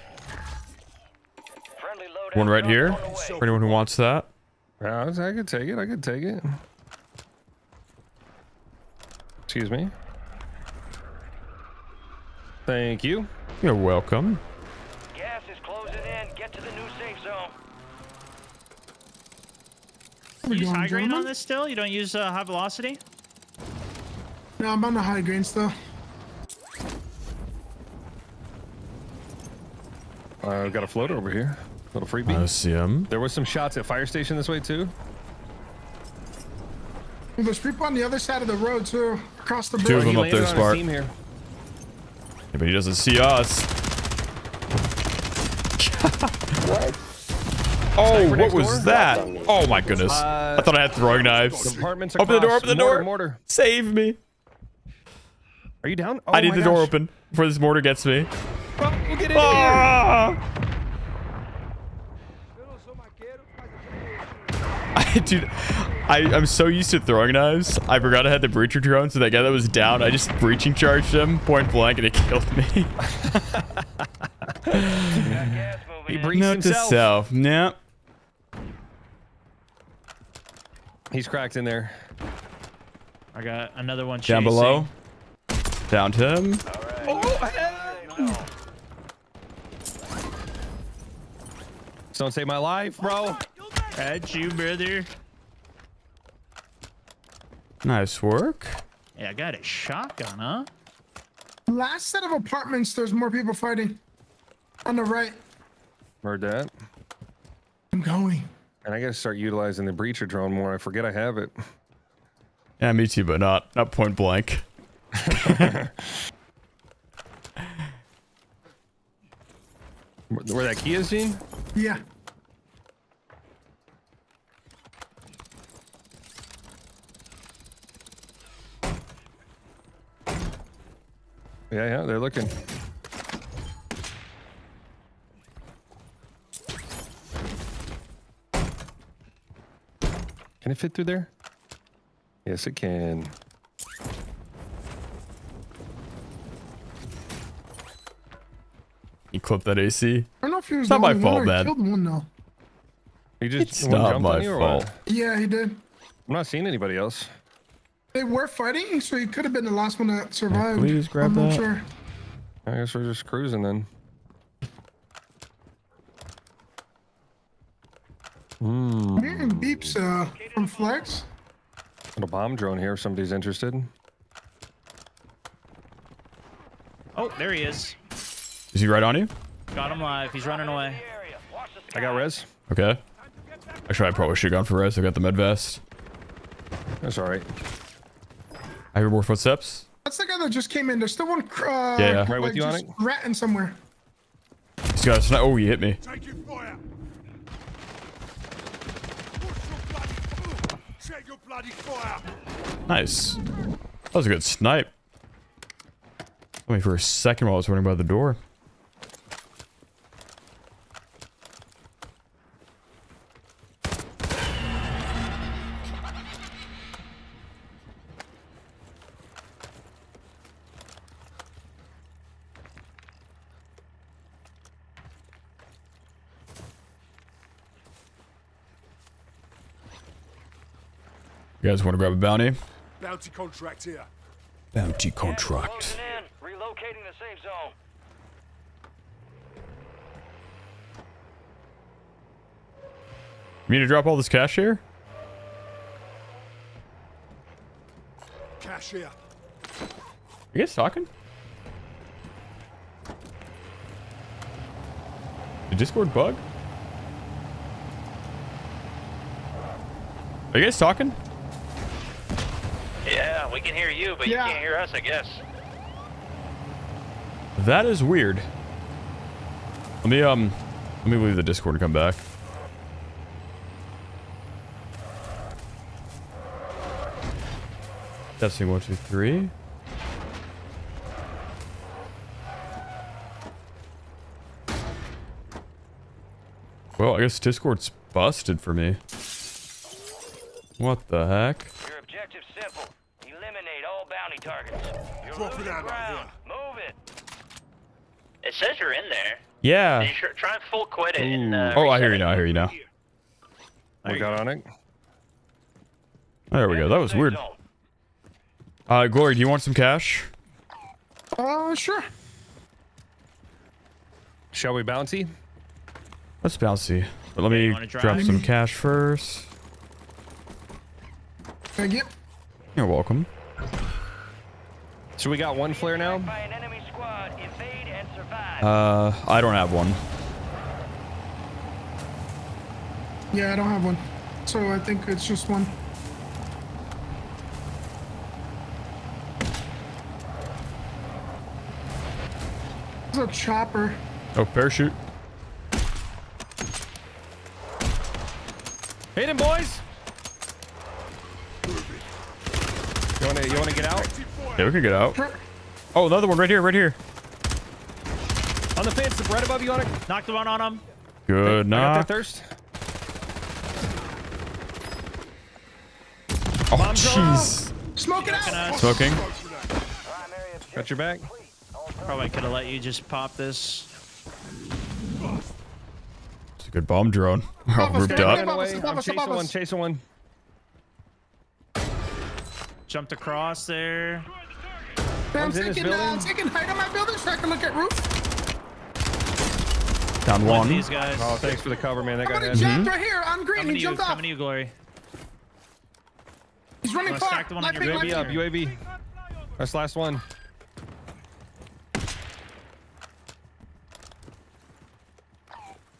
One right here. on the way. For anyone who wants that. Yeah, I could take it. I could take it. Excuse me. Thank you. You're welcome. Gas is closing in. Get to the new safe zone. You use high grain on this still? You don't use uh, high velocity? No, I'm on the high grain still. Uh, got a floater over here. Little freebie. I see him. There was some shots at fire station this way too. There's people on the other side of the road too, across the bridge. Two of them He up there, landed on his Spark. team here. Yeah, but he doesn't see us. what? Oh, Sniper what was door? that? Oh my goodness. Uh, I thought I had throwing knives. Apartments Open the door, open the Mortar, door. Mortar. Save me. Are you down? Oh I need my the door open before this mortar gets me. Bro, we'll get in here. Ah! I, dude, I, I'm so used to throwing knives. I forgot I had the breacher drone, so that guy that was down, I just breaching charged him point blank and it killed me. Got gas moving He in. breached Note to himself. self. Nah. He's cracked in there. I got another one chasing. Down chasing. below. Downed him. Don't save my life, bro. At you, brother. Nice work. Yeah, I got a shotgun, huh? Last set of apartments, there's more people fighting. On the right. Heard that. I'm going. And I gotta start utilizing the breacher drone more. I forget I have it. Yeah, me too, but not not point blank. Where where that key is, Jean? Yeah. Yeah, yeah, they're looking. Can it fit through there? Yes, it can. You clip that AC. I don't know if he It's not my fault, one or man. Killed one though. You just It's not my fault. Yeah, he did. I'm not seeing anybody else. They were fighting, so he could have been the last one that survived. please grab I'm not that. sure. I guess we're just cruising then. Hmm. I'm hearing beeps uh, from Flex. Little bomb drone here if somebody's interested. Oh, there he is. Is he right on you? Got him live. He's running away. Area. Watch the I got res. Okay. Actually, I probably should have gone for res. I got the med vest. That's all right. I hear more footsteps. That's the guy that just came in. There's still one. Uh, Yeah, yeah. Right with you on just it? Ratting somewhere. He's got a sni- Oh, he hit me. Take your fire. Push your bloody. Your bloody fire. Nice. That was a good snipe. I mean, for a second while I was running by the door. You guys want to grab a bounty? Bounty contract here. Bounty contract. in. Relocating the safe zone. You mean to drop all this cash here? Cash here. You guys talking? The Discord bug? Are you guys talking? Yeah, we can hear you, but Yeah. you can't hear us, I guess. That is weird. Let me um let me leave the Discord and come back. Testing one, two, three. Well, I guess Discord's busted for me. What the heck? Your objective's simple. Eliminate all bounty targets. You're Drop losing it out ground. Move it. It says you're in there. Yeah. You should try and full quit it. And, uh, Oh, I hear you it. now. I hear you now. We got on it. There we go. That was weird. zone. Uh, Glory, do you want some cash? Uh, sure. Shall we bounty? Let's bouncy. But let me drop some cash first. Thank you. You're welcome. So we got one flare now. By an enemy squad, evade and survive. Uh, I don't have one. Yeah, I don't have one. So I think it's just one. There's a chopper. Oh, parachute. Hit him, boys. You wanna you wanna get out? Yeah, we can get out. Oh, another one right here, right here. On the fence, right above you on it. Knocked one on him. Good I got knock. their thirst. Oh, jeez. Smoke it out. Smoking. Got your back. Probably could have let you just pop this. It's a good bomb drone. We're all Above grouped up. us, Running away. above I'm chasing one. us. Chasing one. Jumped across there. I'm One's in his taking, uh, building. taking height on my building so I can look at roof. Down One. one. These guys. Oh, thanks for the cover, man. That guy Somebody had jumped right here on green. coming He to you. jumped off. Coming to you, Glory. He's running Wanna far. stack the one on your ping, UAV light UAV up. UAV. That's the last one.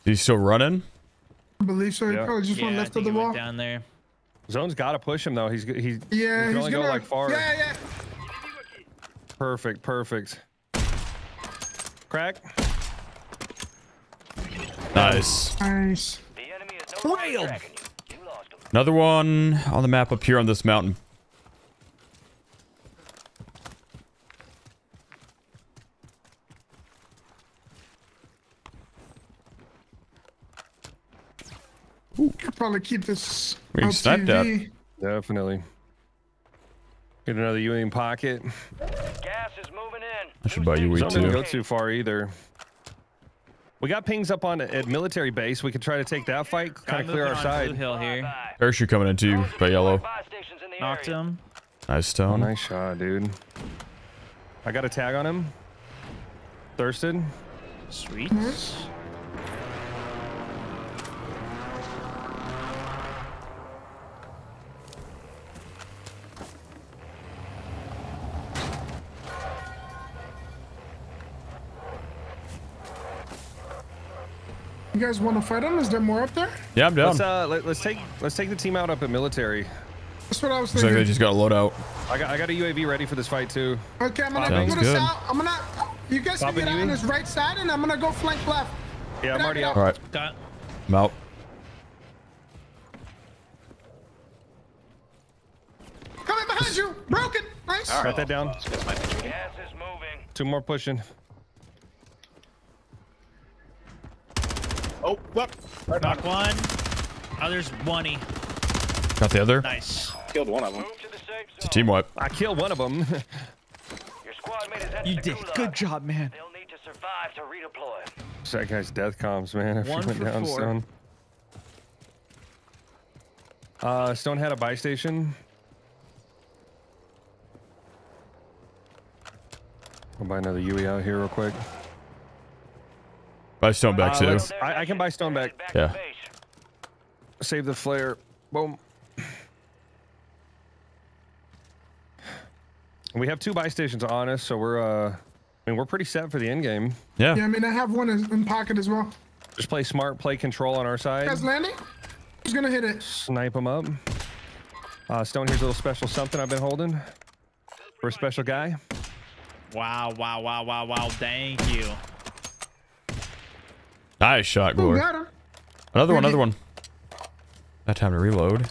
He's still running. I believe so. He Yeah. probably just went Yeah, I left of think the he went wall. down there. Zone's got to push him though. He's he's Yeah, he can he's only gonna go like far. Yeah, yeah. Perfect, perfect. Crack. Nice. Nice. The no Railed. tracking you. You lost them. Another one on the map up here on this mountain. Could probably keep this. We can snipe that. Definitely. Get another U in pocket. Gas is moving in. I should buy you too. Zone didn't go too far either. We got pings up on at military base. We could try to take that fight, kind of clear our side. Blue Hill here. Bye. Parachute coming into you by yellow. Buy stations in the Knocked him. Nice Oh, nice shot, dude. I got a tag on him. Thirsted. Sweet. You guys want to fight him? Is there more up there? Yeah, I'm down. Let's uh let, us take let's take the team out up at military. That's what I was Looks like thinking. they just got a loadout. I got I got a UAV ready for this fight too. Okay, I'm gonna Sounds go to good. south. I'm gonna. You guys can Popping get you out on in? his right side, and I'm gonna go flank left. Yeah, I'm Get out, already out. All right, Got I'm out. Coming behind you. Broken. Nice. Write that down. Gas is moving. Two more pushing. Oh, fuck. Right Knock on. one. Oh, Other's one -y. Got the other. Nice. Killed one of them. It's a team wipe. I killed one of them. you did. Good job, man. They'll need to survive to redeploy. So that guy's death comms, man. If one he went down, four. Stone. Uh, Stone had a buy station. I'll buy another UE out here real quick. Buy stone back Uh, too. let's- I, I can buy stone back. Back Yeah. Save the flare. Boom. We have two buy stations on us, so we're uh, I mean we're pretty set for the end game. Yeah. Yeah, I mean, I have one in, in pocket as well. Just play smart, play control on our side. Guys landing? Who's gonna hit it? Snipe him up. Uh, Stone, here's a little special something I've been holding. For a special guy. Wow, wow, wow, wow, wow. Thank you. Nice shot, Ooh, Glory. got him. Another one, another one. That time to reload.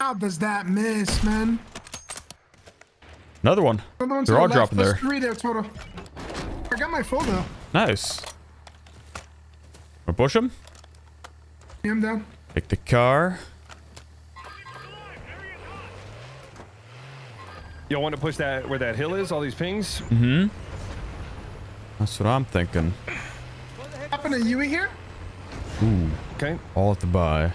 How does that miss, man? Another one. Another one They're all left. dropping there. Three there total. I got my full though. Nice. Wanna push him? Yeah, I'm down. Take the car. Y'all want to push that where that hill is? All these pings? Mm-hmm. That's what I'm thinking. What happened to Yui here? Ooh. Okay. All at the buy.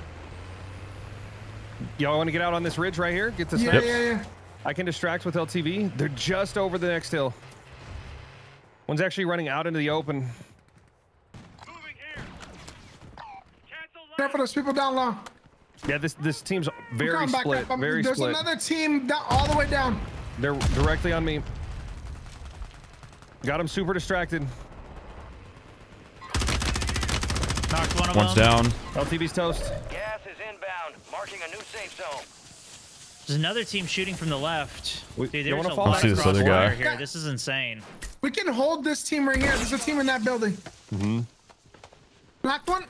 Y'all want to get out on this ridge right here? Get this. Yeah, Yep. yeah, yeah. I can distract with LTV. They're just over the next hill. One's actually running out into the open. Careful, there's people down low. Yeah, this this team's very coming back split. up. Very There's split. another team down, all the way down. They're directly on me. Got him super distracted. Knocked one of One's them. down. LTV's toast. Gas is inbound, marking a new safe zone. There's another team shooting from the left. We- Dude, you there's wanna a follow? lot see of this other crossfire guy. here. This is insane. We can hold this team right here. There's a team in that building. Mm-hmm. Black one.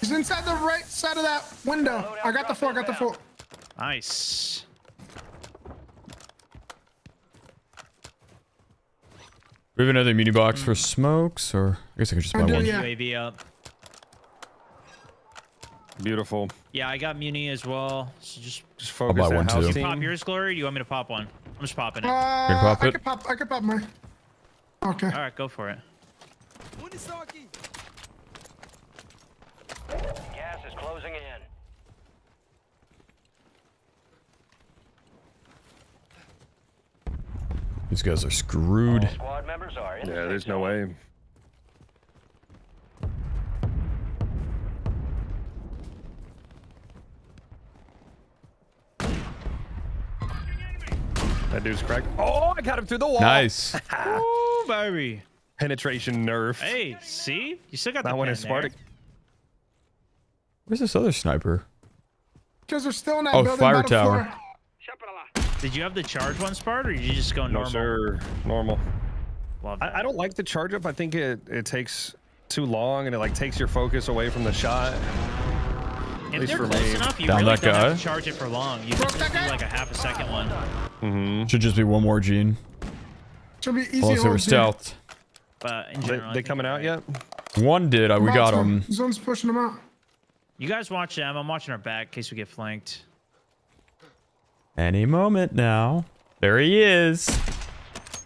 He's inside the right side of that window. I got the four. I got the four. Nice. We have another muni box for smokes, or I guess I could just buy one. yeah. UAV up. Beautiful. Yeah, I got Muni as well. So just Just I'll focus buy one, too. team. pop yours, Glory. Or do you want me to pop one? I'm just popping it. Uh, pop I could pop. I could pop my. Okay. All right, go for it. Gas is closing in. These guys are screwed. Squad members are in Yeah, safe there's no way. That dude's cracked. Oh, I got him through the wall. Nice. Ooh, baby. Penetration nerf. Hey, see? You still got that one pen is Spartak. Where's this other sniper? Because they're still in that Oh, building. fire bottom tower. floor. Did you have the charge one, Spart, or did you just go normal? No, normal? sir. Normal. Love. I, I don't like the charge up. I think it, it takes too long and it like takes your focus away from the shot. If least they're for close me. enough, you Down really that don't have guy. to charge it for long. You can Broke just that do guy? like a half a second one. Mm-hmm. Should just be one more Jean. Should be easy. Unless they were hold, dude. stealthed. But in general, I they coming out yet? One did. Uh, we got About to. him. Zone's pushing them out. You guys watch them. I'm watching our back in case we get flanked. Any moment now. There he is.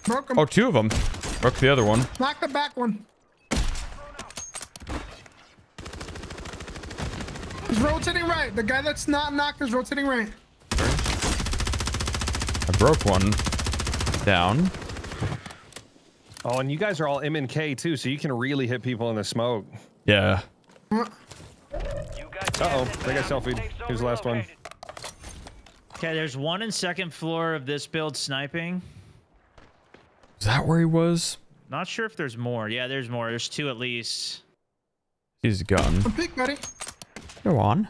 Broke him. Oh, two of them. Broke the other one. Knock the back one. He's rotating right. The guy that's not knocked is rotating right. I broke one. Down. Oh, and you guys are all MNK too, so you can really hit people in the smoke. Yeah. Uh-oh, they got inbound. selfied. Here's the last one. Relocated. Okay, there's one in second floor of this build sniping. Is that where he was? Not sure if there's more. Yeah, there's more. There's two at least. He's gone. One peek, buddy. Go on.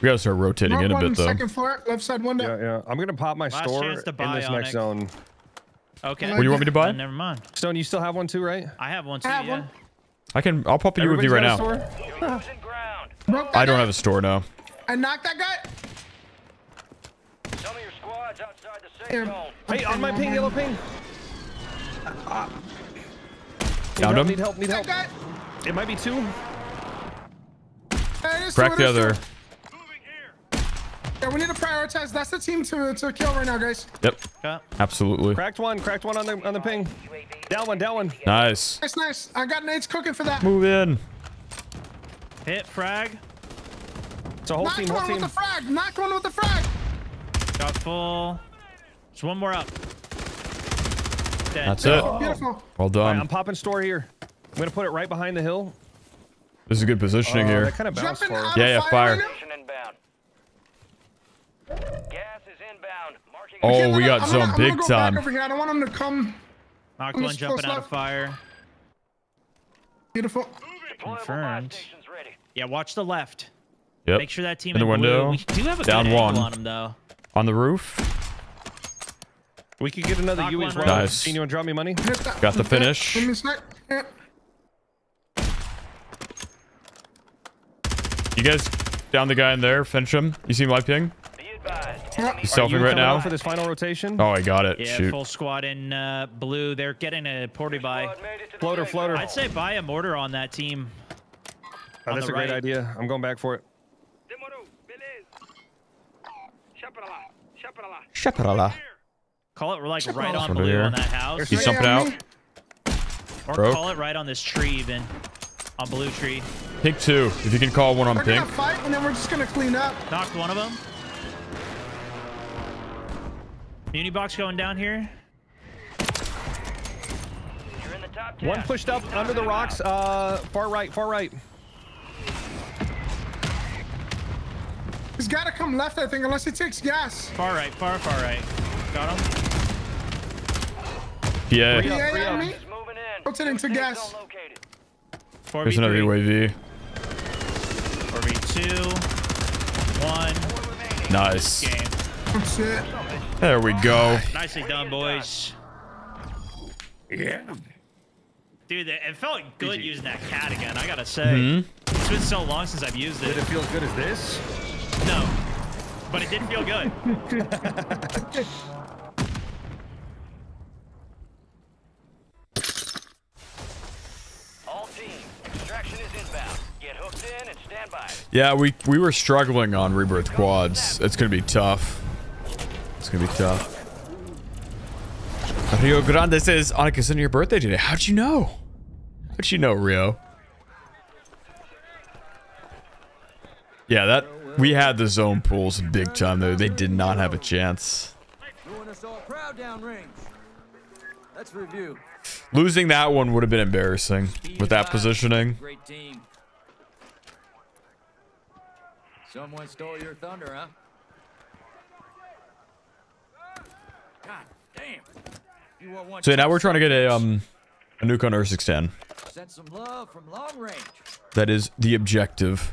We gotta start rotating Broke in a one bit though. second floor, left side window. Yeah, yeah. I'm gonna pop my Last store chance to in buy, this next Onic. zone. Okay. What What do you want me to buy? Uh, never mind. Stone, you still have one too, right? I have one too. I have yeah. one. I can. I'll pop a UAV right now. Everybody's got a store? You're losing ground. Broke that I don't have a store now. I knocked that guy. Some of your squads outside the safe zone. Hey, on my ping, yellow ping. Need Downed help, him. Need help, need help. guy. It might be two. Hey, Crack the it is two. other. Yeah, we need to prioritize. That's the team to, to kill right now, guys. Yep. Okay. Absolutely. Cracked one, cracked one on the on the ping. Down one, down one. Nice. Nice, nice. I got Nate's cooking for that. Move in. Hit frag. It's a whole Knock team, whole one with the frag. Knock one with the frag. Got full. There's one more up. Dead. That's it. Beautiful. Well All right, done. I'm popping store here. I'm gonna put it right behind the hill. This is good positioning Uh, here. That kind of bounced Jumping far. Yeah, of yeah, fire. right now? Mission inbound. Gas is inbound. Marking Oh, we got I'm zone gonna- big gonna go time. Back over here. I don't want him to come. Knocked I'm one just jumping close out of fire. Beautiful. Confirmed. Yeah, watch the left. Yep. Make sure that team In the blue- window. We do have a Down good one. angle on him though. On the roof. We could get another Knock U one as right. well. Nice. Seen you want to drop me money? Got the finish. Let me snack. Yeah. You guys down the guy in there. Finish him. You see my ping? Be advised. Yeah. He's you selfing right now. for this final rotation? Oh, I got it. Yeah, Shoot. full squad in uh, blue. They're getting a porty buy. Squad made it to the Floater, floater. I'd say buy a mortar on that team. Oh, on that's the a great idea. I'm going back for it. Shaparala. Call it like right on blue here. on that house. He's Right jumping out. me. Or Broke. call it right on this tree even. On blue tree. Pink two. If you can call one on We're pink. gonna fight and then we're just gonna clean up. Knocked one of them. Muni box going down here. You're in the top One pushed up under the rocks. Uh, far right, far right. He's gotta come left, I think, unless he takes gas. Far right, far, far right. Got him. Yeah. Free up, Yeah, free yeah, up. me. Is moving in. Rotating to gas. zone located. 4v3. There's another UAV. 4v2. One. Nice. Game. That's. There we go. Nicely done, boys. Yeah. Dude, it it felt good GG. using that cat again, I gotta say. Mhm. It's been so long since I've used it. Did it. it feel as good as this? No. But it didn't feel good. All teams, extraction is inbound. Get hooked in and stand by. Yeah, we we were struggling on rebirth quads. It's gonna be tough. It's gonna be tough. Rio Grande says, Annika, it's your birthday today. How'd you know? How'd you know, Rio? Yeah, that we had the zone pools big time though. They did not have a chance. Doing us all proud downrange. Let's review. Losing that one would have been embarrassing with that positioning. Someone stole your thunder, huh? God damn. You are one So now we're trying to get a um a nuke on Urzikstan. Send some love from long range. That is the objective.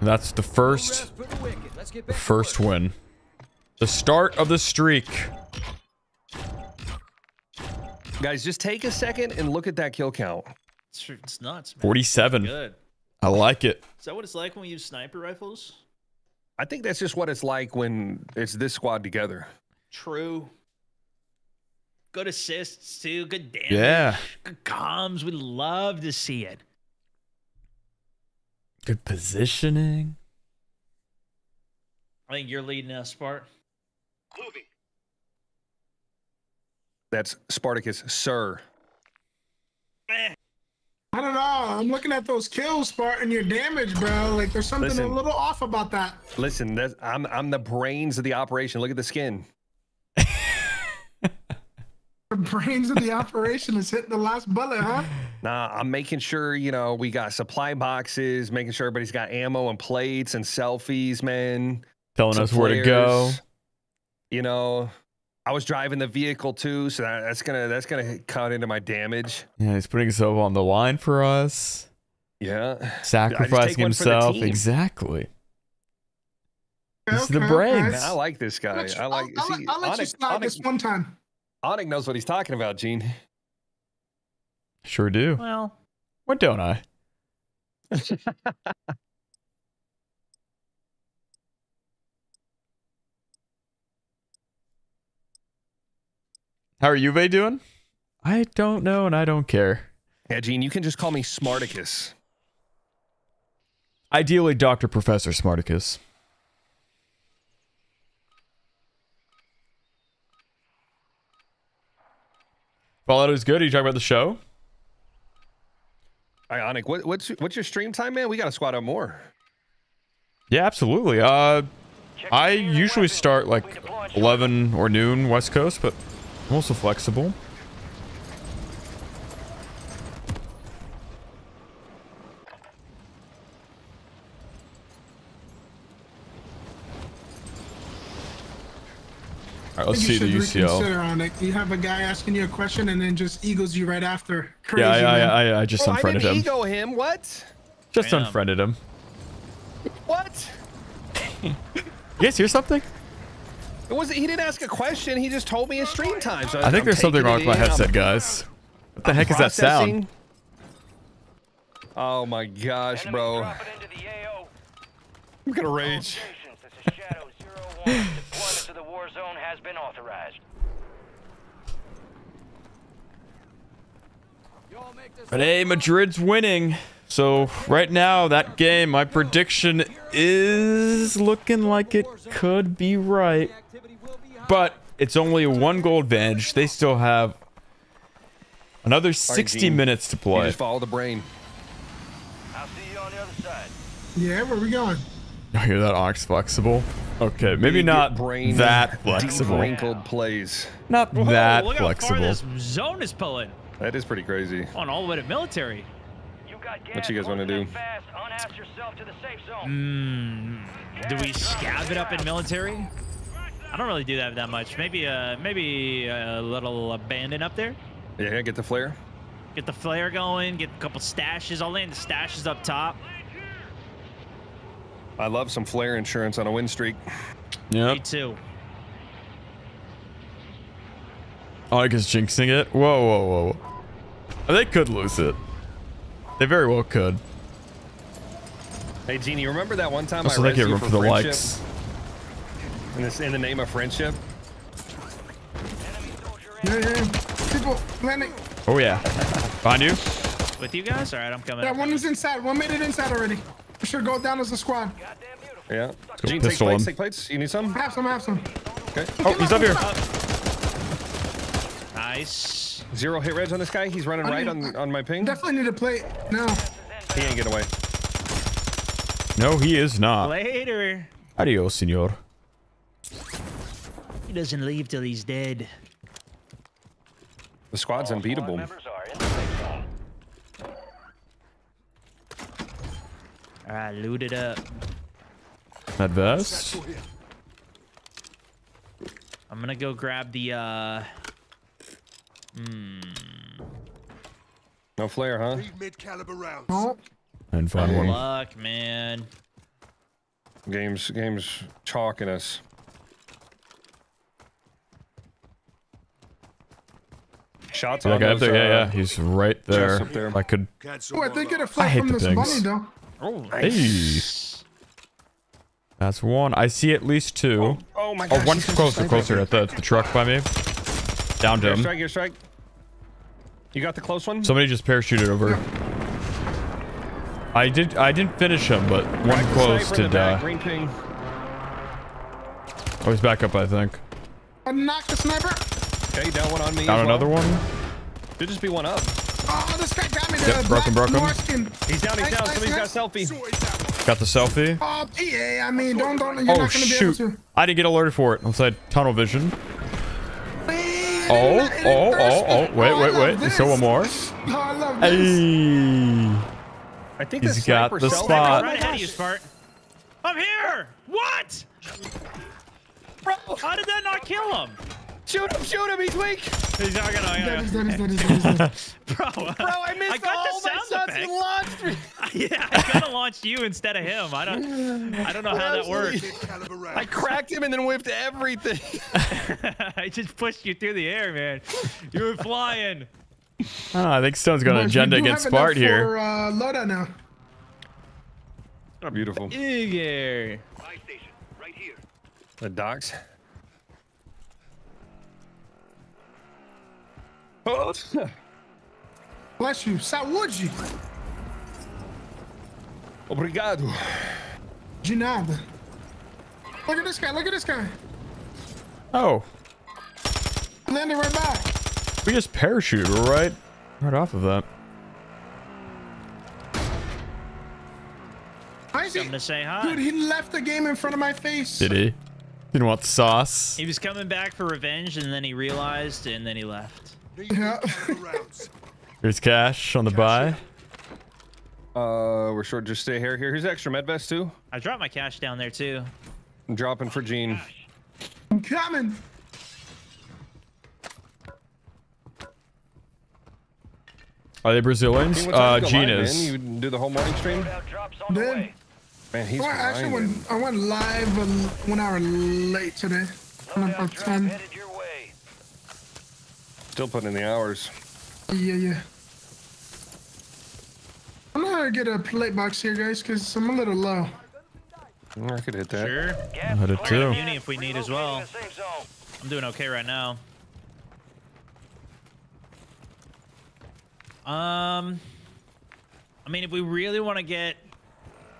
That's the first the wicked. Let's get the back to first win. The start of the streak. Guys, just take a second and look at that kill count. It's, it's nuts, man. 47. Good. I like it. Is that what it's like when we use sniper rifles? I think that's just what it's like when it's this squad together. True. Good assists too. Good damage. Yeah. Good comms. We love to see it. Good positioning. I think you're leading us, Spart. That's Spartakus, sir. I don't know. I'm looking at those kills, Spartan, your damage, bro. Like there's something Listen. a little off about that. Listen, I'm I'm the brains of the operation. Look at the skin. The brains of the operation is hitting the last bullet, huh? Nah, I'm making sure you know we got supply boxes, making sure everybody's got ammo and plates and selfies, man. Telling us where to go. You know, I was driving the vehicle too, so that, that's gonna that's gonna cut into my damage. Yeah, he's putting himself on the line for us. Yeah, Sacrificing one for the himself. team. Exactly. This is the Okay, brains. Man, I like this guy. I'll you, I like. I'll, I'll, I'll let you slide this one time. Onic knows what he's talking about, Jean. Sure do. Well, What don't I? How are you, Vay, doing? I don't know and I don't care. Yeah, Jean, you can just call me Smarticus. Ideally, Dr. Professor Smarticus. Fallout is good. Are you talking about the show? Onic, what, what's what's your stream time, man? We got to squat up more. Yeah, absolutely. Uh, I usually start like 11 or noon West Coast, but I'm also flexible. All right, let's I think see you the should UCL. reconsider on it. You have a guy asking you a question and then just egos you right after. Crazy, Yeah, I. I, I, I just Oh, I unfriended didn't him. ego him. What? Just Damn. unfriended him. What? You guys hear something? It wasn't. he didn't ask a question. He just told me his stream time. So I think I'm there's something wrong with my headset, guys. What the heck is that sound? Oh my gosh, bro. Dropping into the AO. I'm gonna All rage. stations, this is Shadow Zero One. Deployment to the war zone has been authorized. But hey, Madrid's winning. So right now, that game, my prediction is looking like it could be right. But it's only a one goal advantage. They still have another 60 Jean. minutes to play. just follow the brain. I'll see you on the other side. Yeah, where we going? You hear that Onic's flexible? Okay, maybe Big not brain, that flexible. wrinkled plays. Not Whoa, that look how far flexible. this zone is pulling. That is pretty crazy. On all the way to military. You got gas What you guys wanna do? Fast. Unass yourself to the safe zone. Mm, do we scav it up in military? I don't really do that that much. Maybe uh maybe a little abandon up there. Yeah, get the flare. Get the flare going. Get a couple stashes. I'll land the stashes up top. I love some flare insurance on a win streak. Yeah. Me Yep. too. Onyx is jinxing it. Whoa, whoa, whoa. They could lose it. They very well could. Hey, Jeannie, remember that one time Also, I thank rezzed you you for for the likes. In, this, in the name of friendship? Yeah, yeah. People landing. Oh, yeah. Behind you. With you guys? All right, I'm coming. That one is inside. One made it inside already. We should go down as a squad. Yeah. go Jean, take pistol plates, him. take plates. You need some? I have some, I have some. Okay. Oh, he's up here. Nice. Zero hit reds on this guy. He's running I right need- on, on my ping. Definitely need a plate. No. He ain't getting away. No, he is not. Later. Adios, senor. He doesn't leave till he's dead. The squad's oh, unbeatable. Members are in the safe zone. All right, loot it up. That vest. I'm gonna go grab the uh. Hmm. No flare, huh? Mid-caliber rounds. Oh, And find one. Luck, man. Games, games chalking us. Shots That on guy up there, yeah, uh, yeah. He's right there. up there. I could. Cancel oh I one did get a life. flag hate from the this things. bunny though. Oh, Hey. That's one. I see at least two. Oh, oh my Oh, gosh. one's closer, closer at the, the truck by me. Downed Your him. strike, your strike. You got the close one? Somebody just parachuted over. I did. I didn't finish him, but one Crack close to in the back, die. Green ping. Oh, he's back up, I think. I knocked the sniper. Okay, down one on me. Down as well. another one. Should just be one up. Oh, this guy got me. Yep, the broken, black broken. He's down, he's down. nice, Somebody's got nice. selfie. Sorted that one. Got the selfie. Oh, yeah. I mean, don't, don't. You're Oh not gonna be shoot! able to. I didn't get alerted for it. Outside tunnel vision. Wait, Oh, it oh, oh, oh! Wait, Oh, wait, wait! Oh, There's still one more. Oh, I love this. Hey! I think He's the got sniper the spot. right ahead of you, Spart. I'm here. What? Bro, How did that not kill him? Shoot him, shoot him. He's weak. He's not gonna. That is, that is, that is, that is, that is. Bro, Bro, I missed I got all the my sound shots effect. and launched me. yeah, I could have launched you instead of him. I don't. I don't know how that works. I cracked him and then whipped everything. I just pushed you through the air, man. You were flying. Oh, I think Stone's got an agenda do against have Spart here. For, uh, loadout now. Beautiful. Big air. Station, right here. The docks. Oh, Bless you. Saúde. obrigado. De nada. Look at this guy. Look at this guy. Oh, Landing right back. we just parachuted right, right off of that. Nice. Coming to say hi. Dude, he left the game in front of my face. Did he? Didn't want the sauce. He was coming back for revenge, and then he realized, and then he left. Yeah. Here's cash on the buy. Uh, we're short. Just stay here. Here. Here's extra med vest too. I dropped my cash down there too. I'm dropping for Jean. I'm coming. Are they Brazilians? Jean, what time Uh, you go Jean live, is. You do the whole morning stream. Then, Man, he's I actually went, I went live uh, one hour late today. On about 10. Still putting in the hours. Yeah, yeah. I'm gonna get a plate box here, guys, because I'm a little low. I could hit that. Sure. I had it I too. Muni if we need as well. I'm doing okay right now. Um, I mean, if we really want to get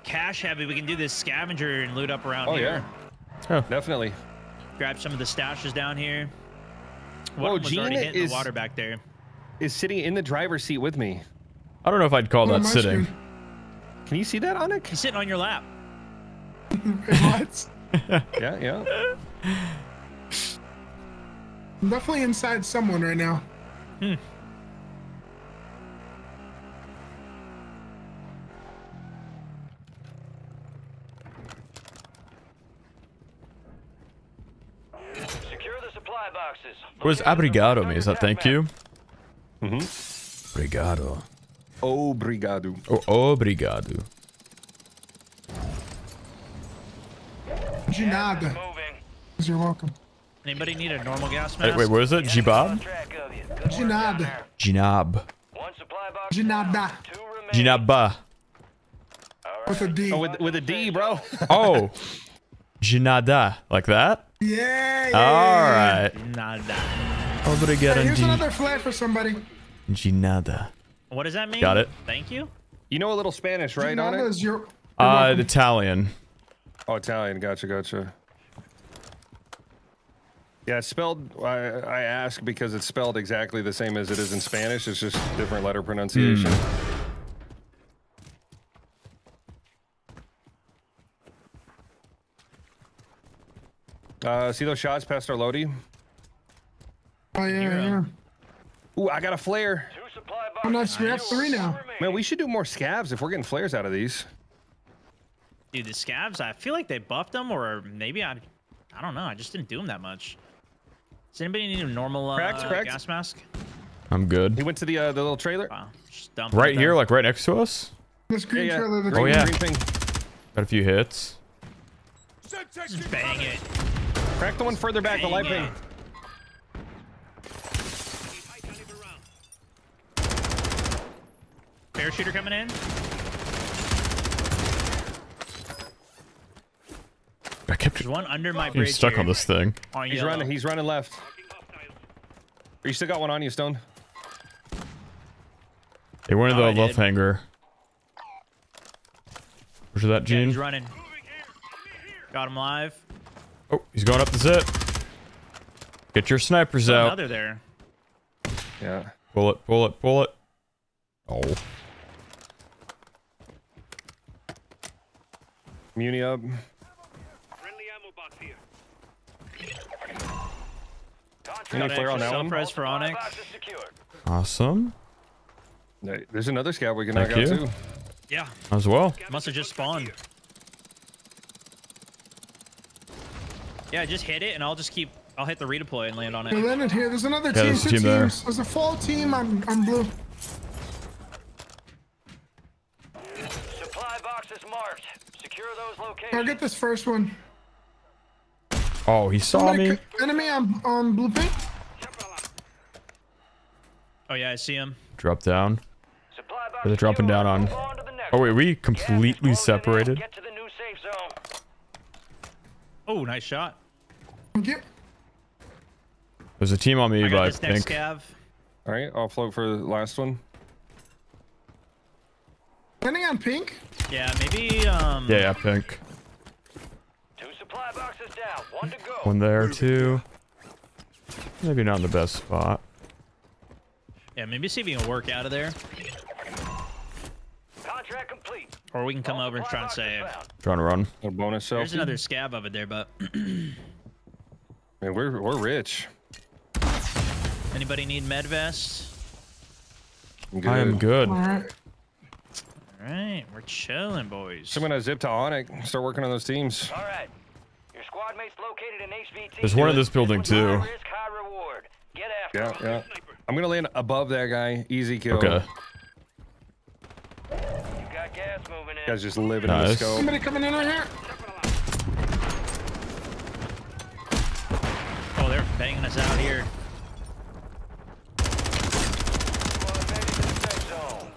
cash heavy, we can do this scavenger and loot up around Oh here. yeah. Definitely. Grab some of the stashes down here. One Whoa, was Jean already hitting is- the water back there. Is sitting in the driver's seat with me. I don't know if I'd call that sitting. screen. Can you see that, Onic? He's sitting on your lap. what? Yeah, yeah. I'm definitely inside someone right now. Hmm. Secure the supply boxes. What does obrigado mean? Is that thank you? Mm-hmm. Obrigado. Obrigado. Oh, obrigado. De nada. You're welcome. Anybody need a normal gas Hey, mask? wait, what is it? Jibab? De nada. Jinab. De nada. Jinaba. With a D. Oh, with, with a D, bro. Oh. Jinada. Like that? Yeah, yeah. All yeah, right. Nada. Obrigado. Hey, here's G- another flag for somebody. Ginada. What does that mean? Got it. Thank you. You know a little Spanish, right, De nada Onic? is your. Uh, Italian. Oh, Italian. Gotcha, gotcha. Yeah, it's spelled. I, I ask because it's spelled exactly the same as it is in Spanish. It's just different letter pronunciation. Uh, see those shots past our Lodi? Oh, yeah, yeah. Ooh, I got a flare. Oh, nice. We have three now. Man, we should do more scavs if we're getting flares out of these. Dude, the scavs, I feel like they buffed them, or maybe I, I don't know. I just didn't do them that much. Does anybody need a normal uh, Cracked, cracked. gas mask? I'm good. He went to the uh, the little trailer. Wow, just dump Right here, down. like right next to us? This green Yeah, yeah. trailer. that's- Oh, yeah. Green thing. Got a few hits. Just bang it. Crack the one further back. The light Bang ping. Parachuter coming in. I kept There's one under my getting bridge. stuck here. on this thing. On He's yellow. running. He's running left. Or you still got one on you, Stone? They went in Oh, the I left did. hanger. Where's that, Yeah, Jean? he's running. Got him live. Oh, he's going up the zip. Get your snipers Oh, out. Another there. Yeah. Pull it, pull it, pull it. Oh. Muni up. Any Got flare on that one? self-res for Onyx. Awesome. There's another scav we can Thank knock out you. too. Yeah, As well. must have just spawned. Yeah, just hit it, and I'll just keep. I'll hit the redeploy and land on They it. landed here. There's another Yeah, team. there's a Two team there. teams. There's a full team on, on blue. Supply box is marked. Secure those locations. I'll get this first one. Oh, he saw Somebody me. Enemy on, on blue pink. Oh yeah, I see him. Drop down. Supply Are they dropping down on? move on to the next Oh wait, we completely separated. Get to the new safe zone. Oh, nice shot. Thank you. There's a team on me I got by this next scav. All right, I'll float for the last one. Landing on pink. Yeah, maybe. Um. Yeah, yeah, pink. Two supply boxes down. One to go. One there too. Maybe not in the best spot. Yeah, maybe see if you can work out of there. Contract complete. Or we can come over and try and save. box is found. Trying to run. A bonus selfie. There's another scav over there, but Man, we're we're rich. anybody need med vest? Good. I am good. All right. All right, we're chilling, boys. So I'm gonna zip to Onic. Start working on those teams. All right. Your squad mates located in HVT. There's one in this building too. High risk, high reward. Get after Yeah, 'em. yeah. I'm gonna land above that guy. Easy kill. Okay. You got gas moving in. Guys just living in the Nice. scope. Somebody coming in right here. Oh, they're banging us out here. Squad ready for the safe zone.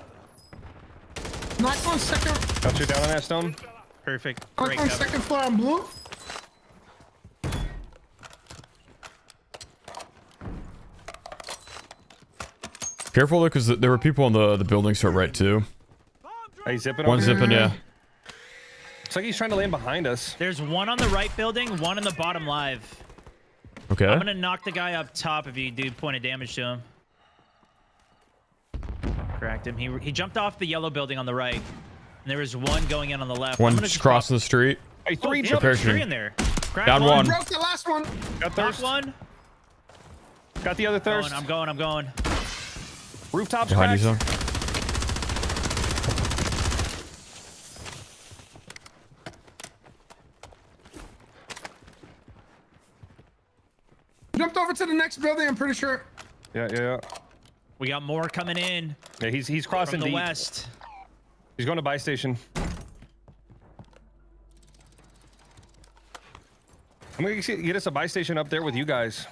Knocked one second. Got you down on that stone. Perfect. Knocked Great one cover. second floor on blue. Careful though, because there were people on the the building to our right too. Hey, zipping. One zipping, yeah. It's like he's trying to land behind us. There's one on the right building, one in the bottom live. Okay. I'm gonna knock the guy up top if you do point of damage to him. Cracked him. He he jumped off the yellow building on the right. And there was one going in on the left. One just just crossing the street. Hey, Oh, three damn, jump. there's parachuting. three in there. Crack Down one. Broke the last one. Got Knock thirst. one. Got the other Going, thirst. I'm going. I'm going. Rooftops Behind you, cracked. son. Jumped over to the next building. I'm pretty sure. Yeah, yeah, yeah. We got more coming in Yeah, he's he's crossing from the deep. west. He's going to buy station. I'm gonna get get us a buy station up there with you guys.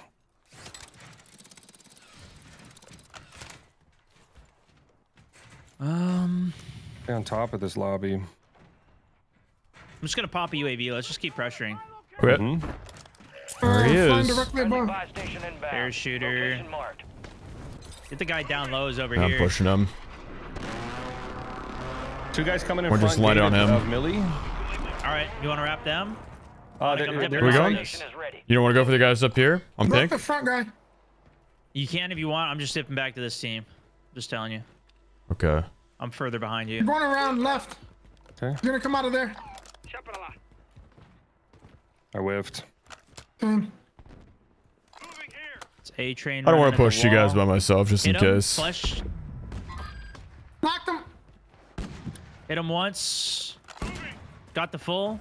Um, Stay on top of this lobby. I'm just gonna pop a UAV. Let's just keep pressuring. Okay. Mhm. There he Uh, is. directly Friendly above. buy station inbound. Parachuter. Get the guy down low is over here. I'm pushing him. Two guys coming in We're front. just lighting on him. of Millie. All right, you want to wrap them? Uh, Wanna they're- they're- they're we on going? this? Station is ready. You don't want to go for the guys up here on Broke pink? the front guy. You can if you want. I'm just dipping back to this team. Just telling you. Okay. I'm further behind you. Going around left. Okay. He's gonna come out of there. I whiffed. Okay. It's A train. I don't want to push you guys by myself just in him, case. Flesh. Knocked him. Hit him once. Got the full.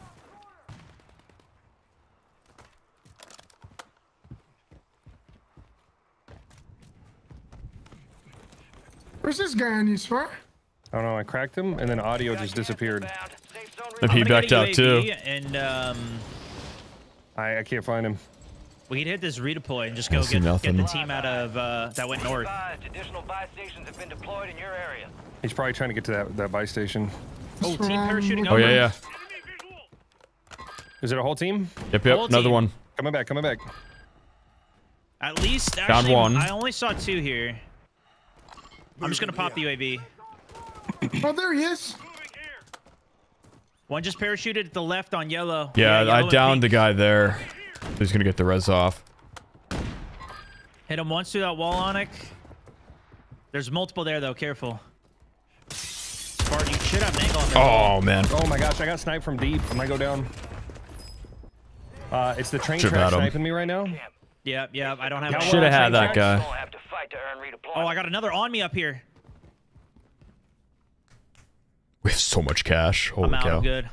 Where's this guy on you, swear? I don't know. I cracked him, and then audio just disappeared. inbound. Safe zone If he backed out too. And um, I, I can't find him. we could hit this redeploy and just go get, get the team out of uh, that went north. Additional buy stations have been deployed in your area. He's probably trying to get to that, that buy station. Oh, team parachuting looking Oh, over. yeah, yeah. Is it a whole team? Yep, yep. Whole Another team. one. Coming back, coming back. At least actually, one. I only saw two here. I'm just gonna pop the UAV. Oh, there he is. One just parachuted at the left on yellow. Yeah, yellow I downed the guy there. He's going to get the res off. Hit him once through that wall, Onic. There's multiple there though. Careful. Spartan, you should have an angle on the Oh, man. Oh my gosh, I got sniped from deep. Am I might go down. Uh, it's the train track sniping me right now. Yep, yep. I don't have. A- Should have had that guy. Have to fight to earn. Oh, I got another on me up here. We have so much cash. Holy I'm out. cow. I'm good.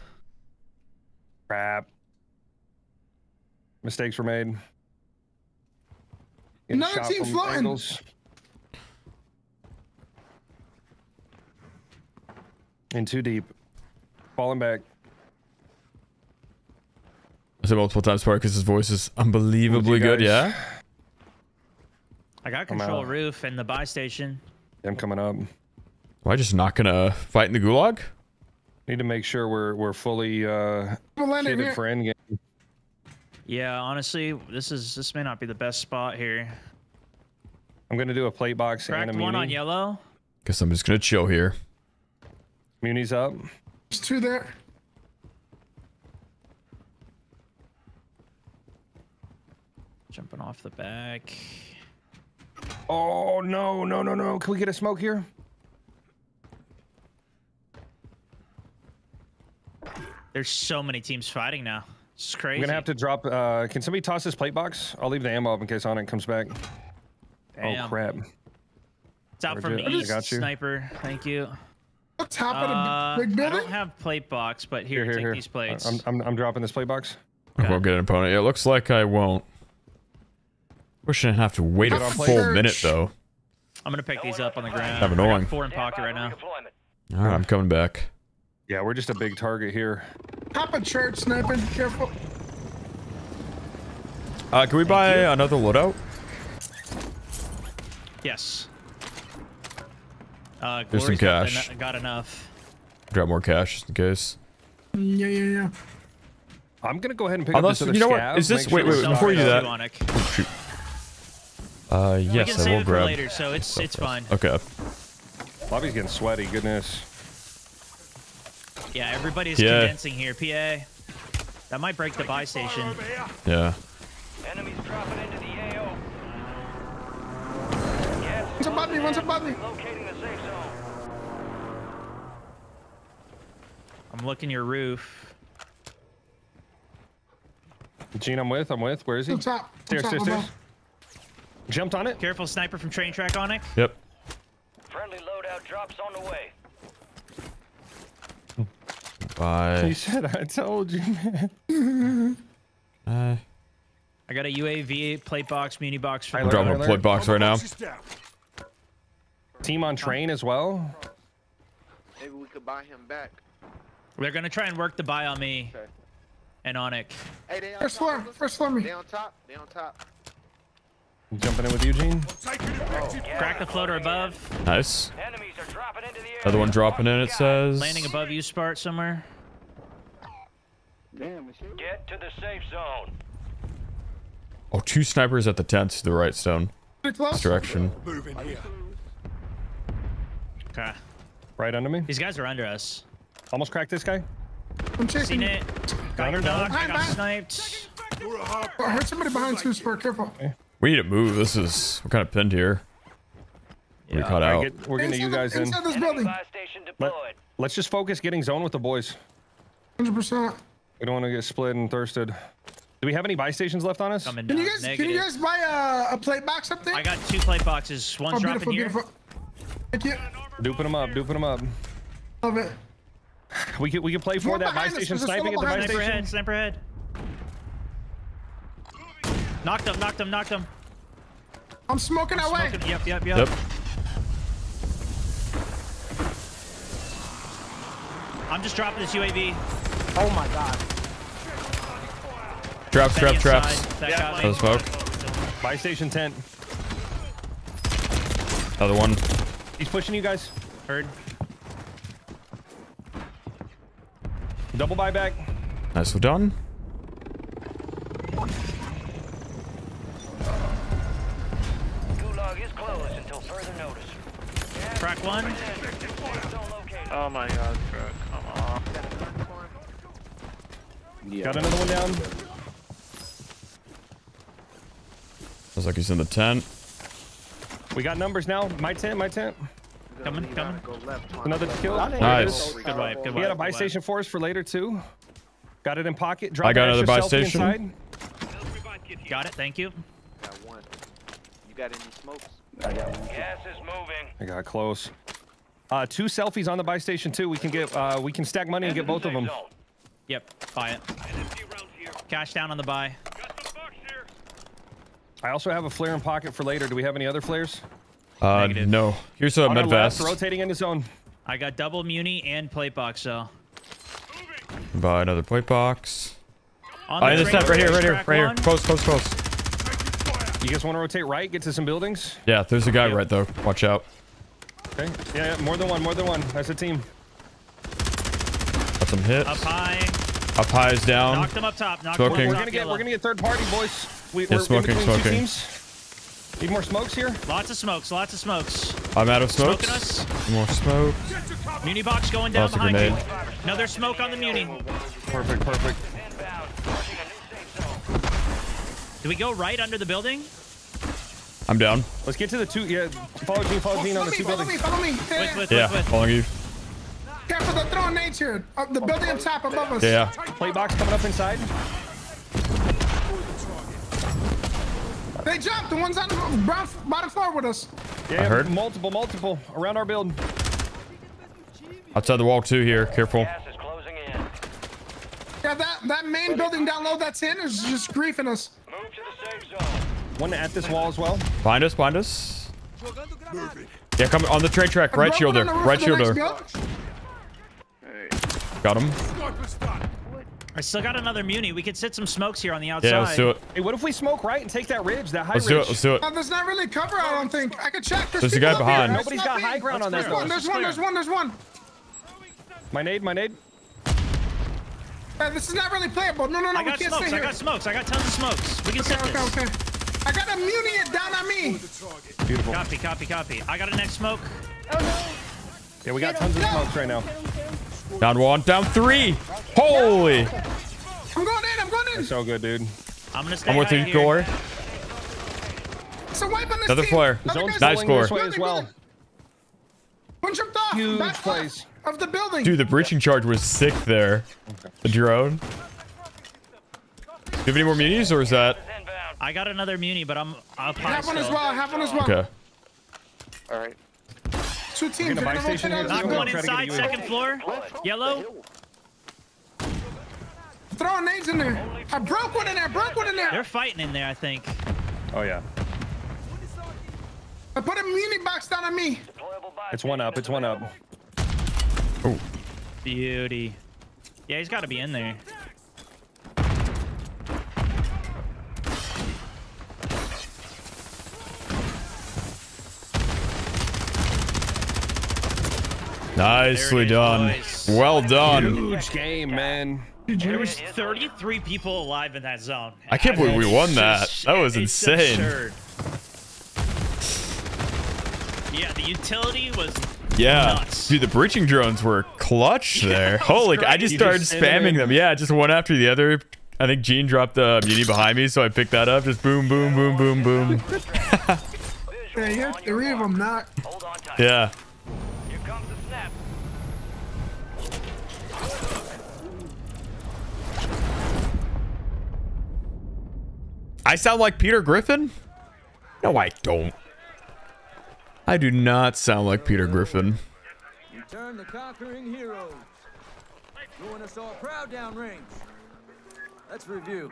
Crap. Mistakes were made. Getting Another shot team from floating. angles. In too deep. Falling back. I said multiple times, part because his voice is unbelievably good. Yeah. I got I'm control roof and the buy station. I'm coming up. Am I just not gonna fight in the gulag? Need to make sure we're we're fully uh kitted for endgame. Yeah, honestly, this is this may not be the best spot here. I'm gonna do a plate box and Cracked a one on muni. yellow. Guess I'm just gonna chill here. Muni's up. There's two there. Jumping off the back. Oh no, no, no, no. Can we get a smoke here? There's so many teams fighting now. It's crazy. I'm gonna have to drop. Uh, can somebody toss this plate box? I'll leave the ammo up in case Onyx comes back. Oh crap! It's out from Legit. I east. got you. Sniper. Thank you. What's happening? Uh, big I don't have plate box, but here, Here, here, take here. these plates. I'm, I'm, I'm dropping this plate box. I won't get an opponent. It looks like I won't. Wish I didn't have to wait a Get on full church. minute though. I'm gonna pick these up on the ground. Kind of I got annoying. Four in pocket right now. All right, I'm coming back. Yeah, we're just a big target here. Top of church, sniper. Be careful. Uh, can we buy another loadout? Yes. Uh, Here's some Glory's got cash. Got enough. Grab more cash just in case. Mm, Yeah, yeah, yeah. I'm gonna go ahead and pick Unless up this you know what? scav, Is this make wait sure wait wait, before you do that? up. Onic. Oh, shoot. Uh, we can I save will it for grab. later, so it's it's fine. Okay. Lobby's getting sweaty. Goodness. Yeah, everybody's Yeah. condensing here. PA. That might break the buy station. Yeah. Enemies dropping into the AO. Gas One's above me, one's above me. locating the safe zone. I'm looking your roof. Jean, I'm with. I'm with. Where is he? On top. On Stairs, stairs, stairs. Jumped on it. Careful, sniper from train track on it. Yep. Friendly loadout drops on the way. You said I told you, man. Uh, I got a UAV plate box, muni box for Tyler, drop Tyler. a plate box right now. Box is down. Team on train as well. Maybe we could buy him back. They're gonna try and work the buy on me Okay. and Onic. Hey, they on First top. floor, first floor me. They on top. They on top. Jumping in with Eugene. Taking Crack the floater above. Nice. Enemies are dropping into the area. Another one dropping in. It says. Landing above you, Spart, somewhere. Damn, it's. Get to the safe zone. Oh, two snipers at the tent to the right stone. Pretty. This direction. Okay. Right under me. These guys are under us. Almost cracked this guy. I'm chasing Seen it. Gunner Got down. knocked. I got Behind, sniped. You're a hard I heard somebody behind two, Spur. Careful. We need to move. This is we're kind of pinned here. We Yeah. caught All out. get, we're getting you guys in. Inside this building. buy. Let's just focus getting zone with the boys. 100%. We don't want to get split and thirsted. Do we have any buy stations left on us? Coming Can you guys, can you guys buy a, a plate box up there? I got two plate boxes. Oh, One's oh, dropping beautiful, here. beautiful. Thank you. Duping them up. Duping them up. Love it. We can we can play for One that buy behind us, station sniping at the buy behind us. Sniper head. Sniper head. Knocked him. Knocked him. Knocked him. I'm smoking that way. Smoking- Yep. Yep. Yep. Yep. I'm just dropping this UAV. Oh my god. Traps, Benny traps, inside. traps. That Yeah, got smoke. Buy station tent. Another one. He's pushing you guys. Heard. Double buyback. Nicely done. Gulag is closed until further notice. Crack one. Zone located. Oh my god, truck. Come on. Got another one down. Looks like he's in the tent. We got numbers now. My tent. My tent. Coming. Coming. Go left. Another kill. Nice. Good wipe. Good We had a wipe, buy station for us for later too. Got it in pocket. Drop I got another extra buy station. Inside. Got it. Thank you. Got one. You got any smokes? Gas is moving. I got close. Uh, two selfies on the buy station too. We can get. Uh, we can stack money and get both of them. Yep. Buy it. Cash down on the buy. I also have a flare in pocket for later. Do we have any other flares? Uh, Negative. no. Here's a On med our left, vest. rotating into zone. I got double muni and plate box. So. Buy another plate box. On in the train right here, right here, right here. one. Close, close, close. You guys want to rotate right? Get to some buildings. Yeah, there's a guy right though. Watch out. Okay. Yeah, yeah, more than one. More than one. That's a team. Got some hits. Up high. Up high is down. Knocked him up top. Knocked Smoking. him We're gonna get. We're gonna get third party, boys. We, Yeah, we're in smoking, two teams. Need more smokes here. Lots of smokes. Lots of smokes. I'm out of smokes. Smoking us. More smoke. Muni box going down Lost behind you. Another smoke on the muni. Perfect. Perfect. Inbound. Marking a new safe zone. Do we go right under the building? I'm down. Let's get to the two. Yeah. Follow Jean. Follow Jean on the me, two follow me, buildings. follow me. With, with, Yeah, with, with. following you. Careful, they're throwing nades here. Uh, the building on top above us. Yeah. Plate box coming up inside. They jumped. The ones on the ground, bottom floor with us. Yeah, heard. multiple, multiple around our building. Outside the wall too here. Careful. Gas is closing in. Yeah, that, that main building down low that's in is just griefing us. Move to the safe zone. One at this wall as well. Find us, find us. Yeah, come on the train track. Right Broke one shoulder. on the roof Right of the next shoulder. Got him. I still got another muni. We could sit some smokes here on the outside. Yeah, let's do it. Hey, what if we smoke right and take that ridge, that high Let's do it. Let's do it. Uh, there's not really cover, I don't think. I could check. There's a people guy up here. behind. Let's Nobody's not got be. high ground on Let's that clear There's one, there's one, there's one, there's one. My nade, my nade. Uh, this is not really playable. No, no, no, I we can't smokes. stay I got smokes. I got tons of smokes. We can sit Okay, okay, this. okay. I got a muni it down on me. Beautiful. Copy, copy, copy. I got a next smoke. Oh no. Yeah, we got tons of smokes right now. Down one. Down three. Holy. I'm going in, I'm going in. So good, dude. I'm gonna stay I'm with you, here. Gore. It's a wipe on this Another team. flare. Another Zone's guy's Nice score. as well. building. One jumped off. Huge Back plays. left Of the building. Dude, the breaching charge was sick there. The drone. Do you have any more munis or is that? I got another muni, but I'm up high have one as still. well, have one as well. Okay. All right. Two teams. a buy station here, out too? this Knock one inside, second floor. Yellow. Throwing nades in there. I broke one in there, broke one in there. They're fighting in there, I think. Oh yeah. I put a muni box down on me. It's one up. It's one up. Oh. Beauty. Yeah, he's got to be in there. Nicely There it is, done. boys. Well done. Huge game, man. There was 33 people alive in that zone. I can't believe we won that. That was insane. absurd. Yeah, the utility was Yeah. nuts. Dude, the breaching drones were clutch there. that was Holy, I just You started just spamming them. Yeah, just one after the other. I think Jean dropped the muni behind me, so I picked that up. Just boom, boom, boom, boom, boom. Yeah, you have three of them knocked. Hold on tight. Yeah. Here comes the snap. I sound like Peter Griffin? No, I don't. I do not sound like Peter Griffin. Return the conquering heroes. Doing us all proud downrange. Let's review.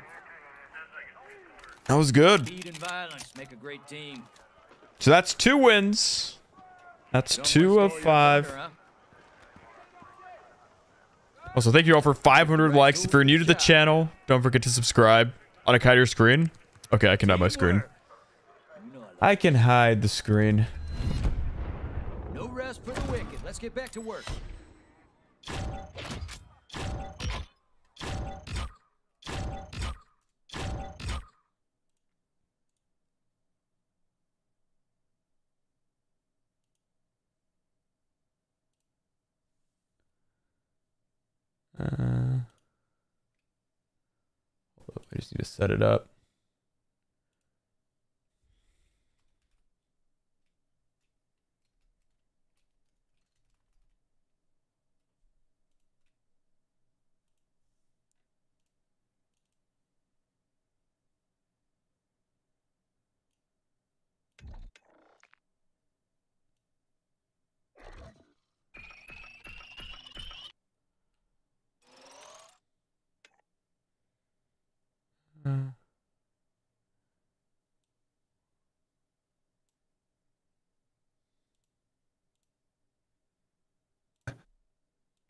That was good. And violence make a great team. So that's two wins. That's Don't two of five. thunder, huh? Also, thank you all for 500 likes. If you're new to the channel, don't forget to subscribe. On a hide your screen. Okay, I can hide my screen. You know I I can hide the screen. For the wicked. Let's get back to work. Uh, I just need to set it up.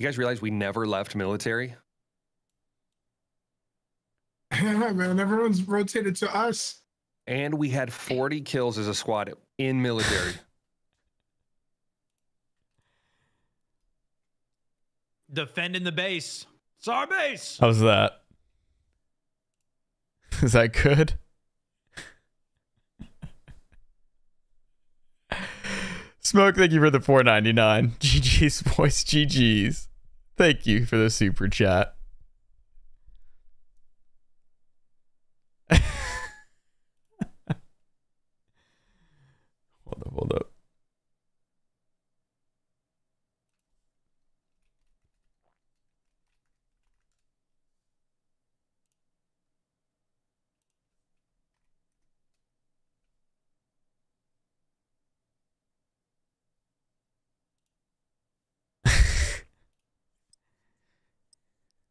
You guys realize we never left military? Yeah, man. Everyone's rotated to us. And we had 40 kills as a squad in military. Defending the base. It's our base. How's that? Is that good? Smoke, thank you for the 499. GG's voice, GG's. Thank you for the super chat. hold up, hold up.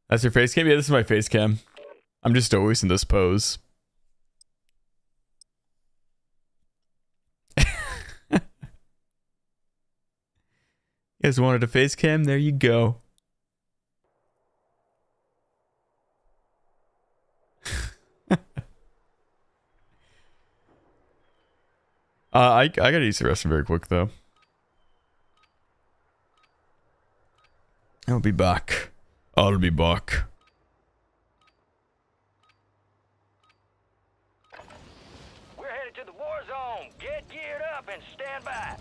That's your face cam? Yeah, this is my face cam. I'm just always in this pose. you guys wanted a face cam? There you go. uh, I I gotta use the restroom very quick though. I'll be back. I'll be back. We're headed to the war zone. Get geared up and stand by.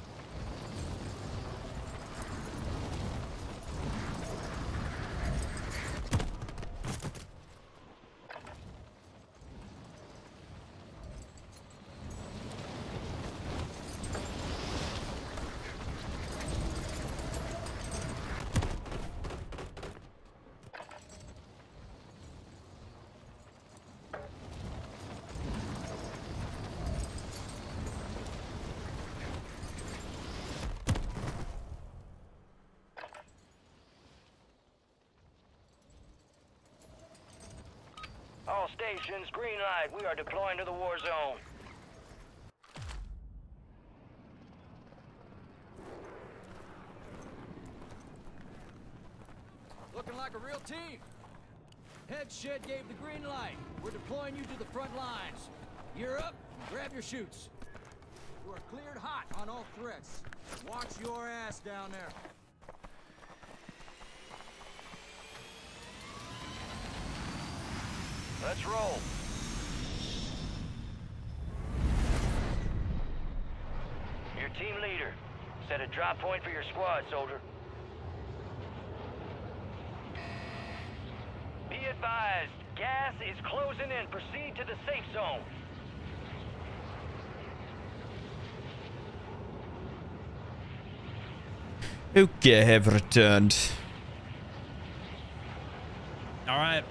All stations, green light. We are deploying to the war zone. Looking like a real team. Head shed gave the green light. We're deploying you to the front lines. You're up. Grab your shoots. You are cleared hot on all threats. Watch your ass down there. Let's roll. Your team leader. Set a drop point for your squad, soldier. Be advised, gas is closing in. Proceed to the safe zone. Okay, have returned. All right.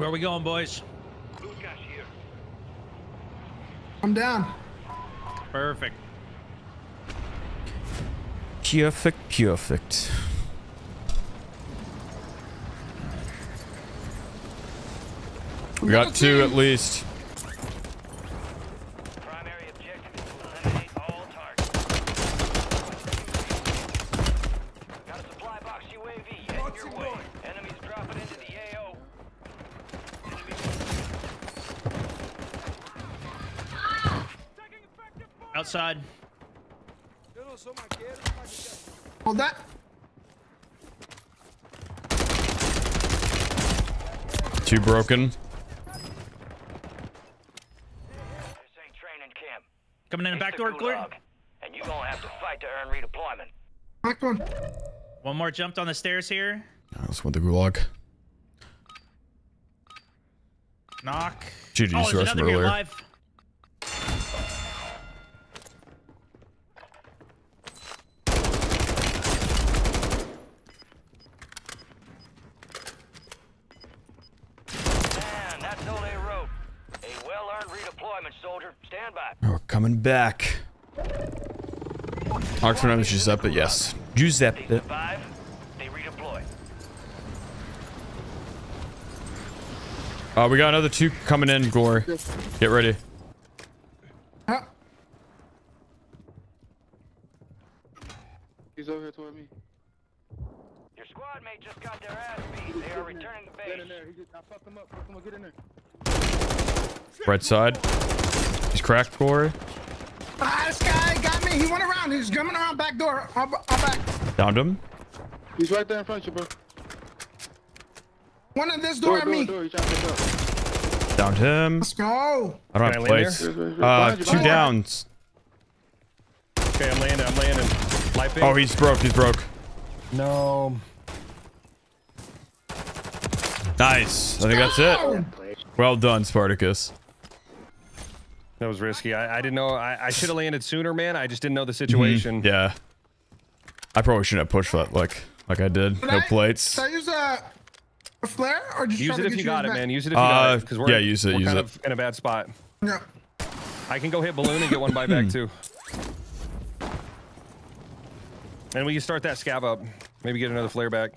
Where are we going, boys? I'm down. Perfect. Perfect, perfect. We got two at least. Primary objective is to eliminate all targets. Got a supply box UAV heading your way. Enemies dropping into the AO. Outside. Hold that. Two broken. This ain't training camp. Coming in the back door, clear. And you gonna have to fight to earn redeployment. Back one. One more jumped on the stairs here. I just want the gulag. Knock. Dude, you oh, used there's him here earlier. live. Coming back. Oxford is Giuseppe, yes. Giuseppe. Survive, they redeploy. Uh, we got another two coming in, Gore. Get ready. Huh? He's over here toward me. Your squad mate just got their ass beat. They are returning to Get in there. He just, I fucked him up. Fuck him up. Get in there. Right side. He's cracked, Glory. Ah, this guy got me. He went around. He's coming around back door. I'll, I'll back. Downed him. He's right there in front of you, bro. One at this door, Door, at door, me. door. He's to. Downed him. Let's go. I don't Can have I land plates. there? Yes, yes, yes. Uh, Behind you, two downs. Okay, I'm landing. I'm landing. Life. Oh, he's broke. He's broke. no. Nice. I think that's it. Well done, Spartakus. That was risky. I, I didn't know. I, I should have landed sooner, man. I just didn't know the mm-hmm. situation. Mm -hmm. Yeah. I probably shouldn't have pushed that like like I did. No plates. Can I use a, a flare or just use it if you got it, back? man. Use it if you uh, got it. Because we're yeah, use it. We're use kind it. of in a bad spot. Yeah. I can go hit balloon and get one buyback hmm. too. And we can start that scav up. Maybe get another flare back.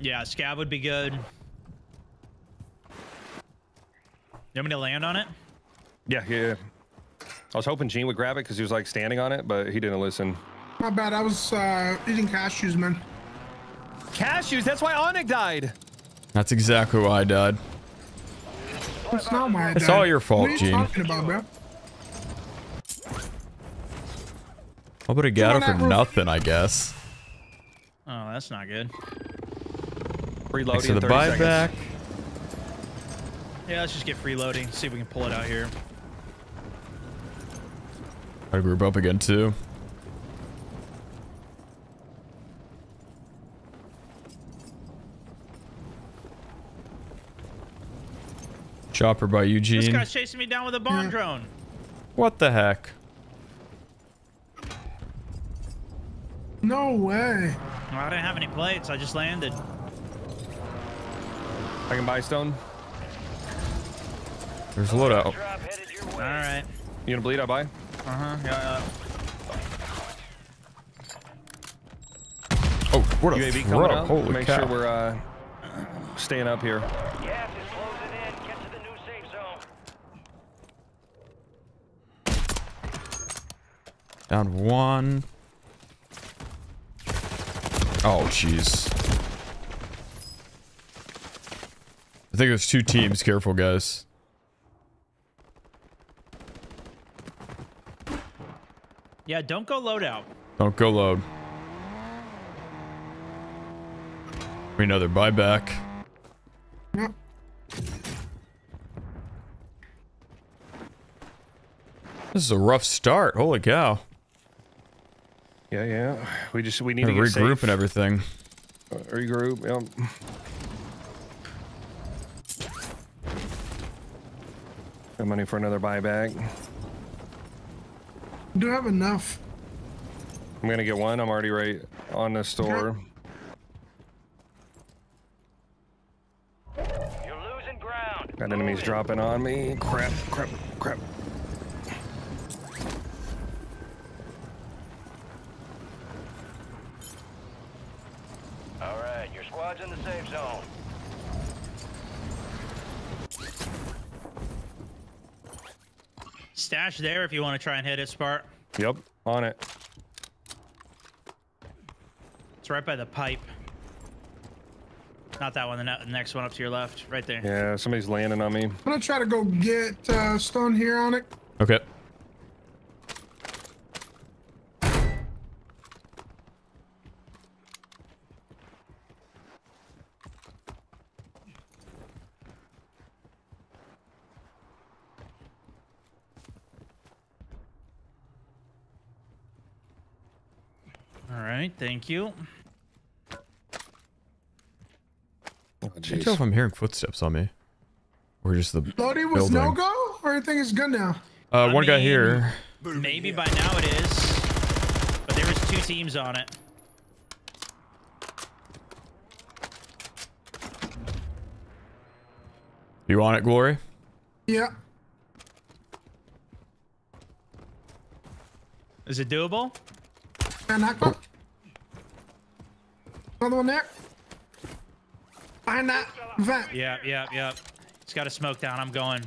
Yeah, scav would be good. You want me to land on it? Yeah, yeah. yeah. I was hoping Jean would grab it because he was like standing on it, but he didn't listen. My bad. I was uh, eating cashews, man. Cashews. That's why Onic died. That's exactly why I died. It's not my It's dad. all your fault, What are you Jean. talking about, bro? I'll put a gatto on for nothing, I guess. Oh, that's not good. Reloading Thanks for in the buyback. seconds. Yeah, let's just get freeloading. See if we can pull it out here. I group up again too. Chopper by Eugene. This guy's chasing me down with a bomb drone. What the heck? No way. I didn't have any plates. I just landed. I can buy stone. There's a loadout. All right. You gonna bleed? I buy. Uh huh. Yeah. Oh, what a UAV throw. coming up. Holy Make cow. sure we're uh, staying up here. Gas is closing in. Get to the new safe zone. Down one. Oh, jeez. I think there's two teams. Careful, guys. Yeah. Don't go loadout. Don't go load. We know they're buyback. Yep. This is a rough start. Holy cow. Yeah, yeah. We just we need Gotta to get regroup safe. and everything. Uh, regroup. Yep. Got money for another buyback. Do I have enough. I'm gonna get one. I'm already right on the store. You're losing ground. Got enemies dropping on me. Crap, crap, crap. All right, your squad's in the safe zone. Stash there if you want to try and hit it, Spart. Yep, on it. It's right by the pipe. Not that one. The ne- next one up to your left, right there. Yeah, somebody's landing on me. I'm gonna try to go get uh, stone here on it. Okay. All right. Thank you. Oh, I can't tell if I'm hearing footsteps on me. Or just the Lodi was building. no go, or everything is good now. Uh, I one guy here. Maybe by now it is. But there was two teams on it. You on it, Glory? Yeah. Is it doable? And that one. Another one there. Behind that vent. Yeah, yeah, yeah. It's got a smoke down. I'm going.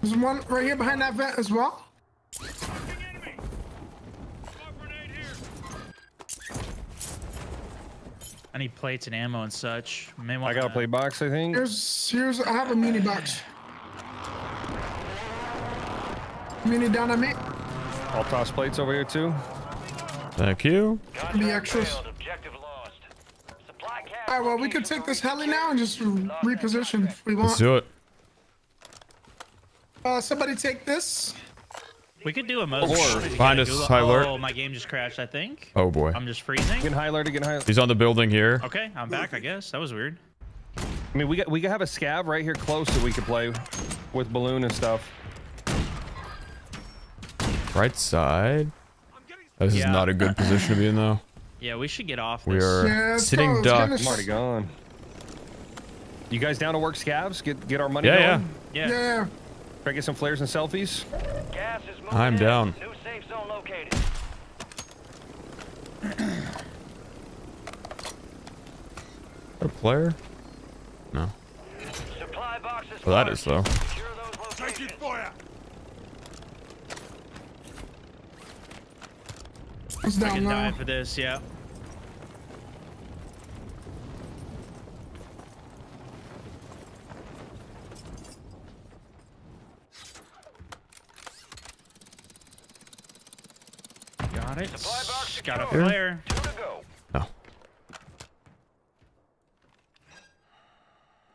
There's one right here behind that vent as well. I need plates and ammo and such. May I gotta play box, I think. Here's here's I have a mini box. Mini down on me. I'll toss plates over here too. Thank you. The extras. Alright, well we could take this heli now and just reposition if we want. Let's do it. Uh, somebody take this. We could do a Moses. Or- We could Behind a us, Google- high alert. Oh, my game just crashed. I think. Oh boy. I'm just freezing. Getting high alert, getting high. He's on the building here. Okay, I'm back. I guess that was weird. I mean, we got we have a scav right here close that we could play with balloon and stuff. Right side. This is not a good position to be in though. Yeah, we should get off this. We are Yeah, sitting go, let's duck. I'm already gone. You guys down to work scavs? Get get our money Yeah, going? yeah. Yeah. Yeah. Try to get some flares and selfies. Gas is moving I'm in. down. New safe zone located. A player? No. Supply boxes. Well, that is though. Secure those Taking locations. fire. It's I down can die for this, yeah. Got it. Box Got a secured. flare. Two. No. Oh.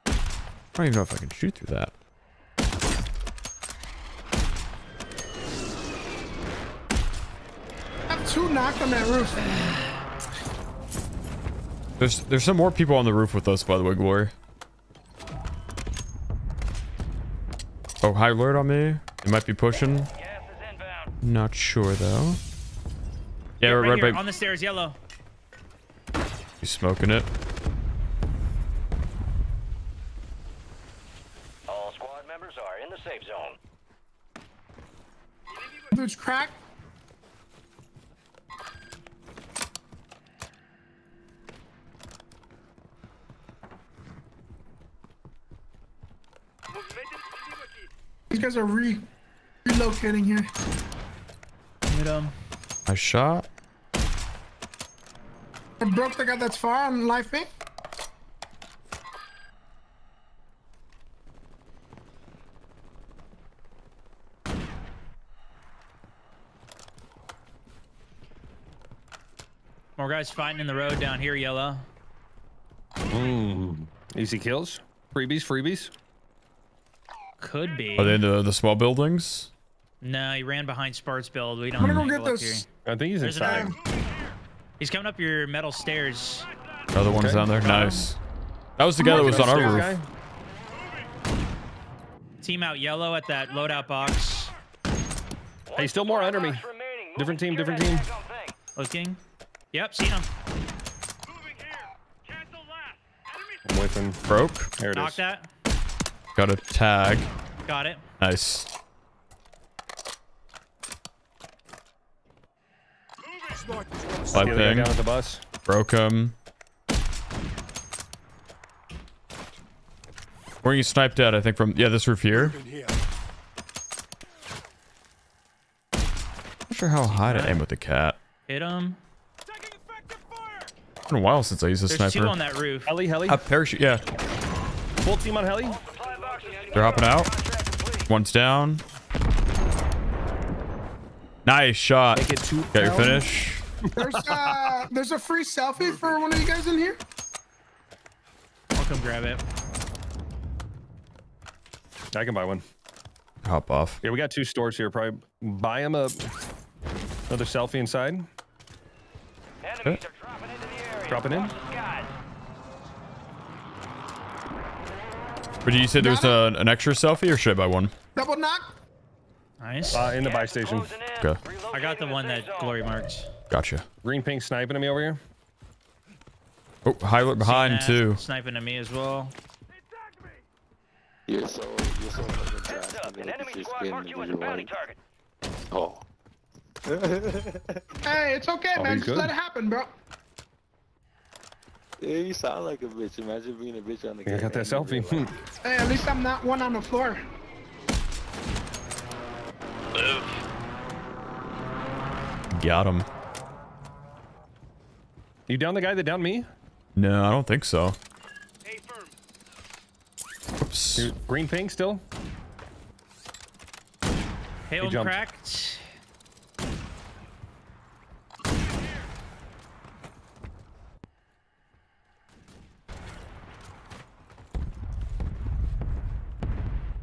I don't even know if I can shoot through that. I have two knocked on that roof. There's there's some more people on the roof with us, by the way, Glory. Oh, high alert on me. They might be pushing. Gas is inbound. Not sure though. Yeah, right, right, here, right, on the stairs, yellow. He's smoking it. All squad members are in the safe zone. Dude's cracked. These guys are re relocating here. Hit him. I shot. I broke the guy that's far on life me. More guys fighting in the road down here, yellow. Mm. Easy kills. Freebies, freebies. Could be. Are they in the, the small buildings? No, he ran behind Spart's build. We don't. I'm gonna go get up this. here. I think he's There's inside. another. He's coming up your metal stairs. Another one's Okay. down there. Nice. That was the guy that was on our roof. guy. Team out yellow at that loadout box. Hey, still more under me. Different team, different team. daggone thing. Looking. Yep, seen him. Moving here. Cancel last. Enemy I'm whipping. Broke. There it Knock is. that. Got a tag. Got it. Nice. snipers got us. Live The other guy ping. down at the bus. Broke him. Where you sniped at, I think from yeah, this roof here. Not sure how high to aim with the cat. Hit him. Taking effective fire. It's been a while since I used a There's sniper. two on that roof. Heli, heli. A parachute, yeah. Full team on heli. Supply boxes They're hopping out. Contract complete. One's down. Nice shot. Make it two. Got your finish. There's uh there's a free selfie for one of you guys in here. I'll come grab it. I can buy one. Hop off. Yeah, we got two stores here. Probably buy him a another selfie inside. Enemies are dropping into the area. Dropping in. Watch the skies. But you said there was a, an extra selfie, or should I buy one? Double knock. Nice. Uh, in the buy station. Okay. I got the one that. Glory marked. Gotcha. Green pink sniping at me over here. Oh, high alert behind Seen too. Sniping at me as well. You're so you're so Heads up. An enemy squad marked you as a bounty target. Oh. Hey, it's okay, Oh, man. Just good. let it happen, bro. Yeah, you sound like a bitch. Imagine being a bitch on the I got that selfie. Hey, at least I'm not one on the floor. Live. Got him. you down the guy that downed me? No, I don't think so. Hey, firm. Oops. You're green pink still? Hail him jumped. cracked.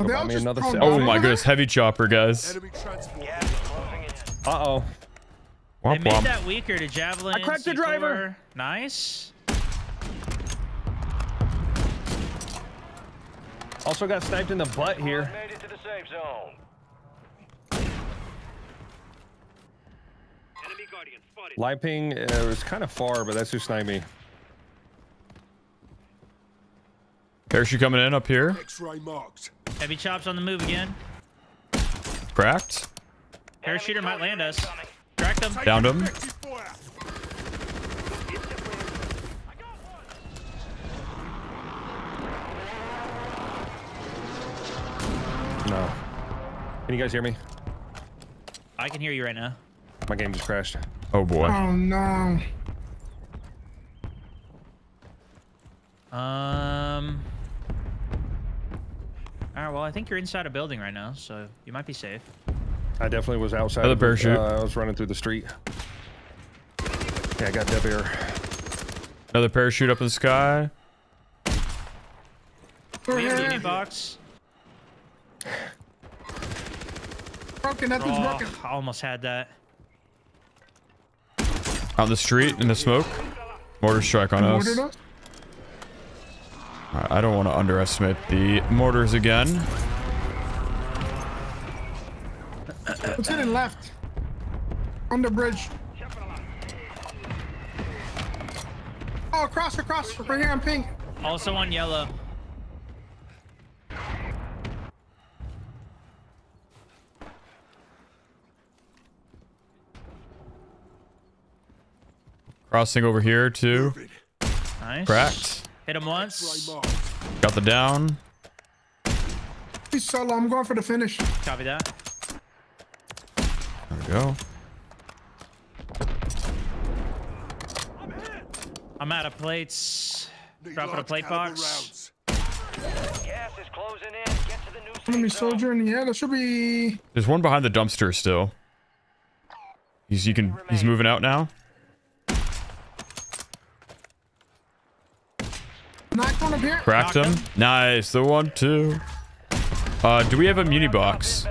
They buy me another thrown selfie. down Oh my goodness, heavy chopper, guys. Enemy transport. Gas is closing in. Uh oh. They Womp made that weaker to javelin. I cracked the driver. Nice. Also got sniped in the butt here. Squad Made it to the safe zone. Enemy guardian spotted. Live ping uh, was kind of far, but that's who sniped me. Parachute coming in up here. X-ray marked. Heavy chops on the move again. Cracked. Parachuter might land us. Cracked him. Downed him. No. Can you guys hear me? I can hear you right now. My game just crashed. Oh boy. Oh no. Um. All right. Well, I think you're inside a building right now, so you might be safe. I definitely was outside. Another of the- parachute. Uh, I was running through the street. Yeah, I got dead air. Another parachute up in the sky. We have a box. Broken, nothing's thing's Oh, broken. I almost had that. Out in the street in the smoke. Mortar strike on us. Mortared us? Alright, I don't want to underestimate the mortars again. What's hitting left. On the bridge. Oh, across, across. Right here on pink. Also on yellow. Crossing over here too. Nice. Cracked. Hit him once. Got the down. He's solo. I'm going for the finish. Copy that. There we go. I'm out of plates. Dropping a plate box. Gas is closing in. Get to the new Enemy soldier in the air. There should be. There's one behind the dumpster still. He's you can he's moving out now. Knocked one up here. Cracked him. Nice. The one two. Uh, do we have a muni box?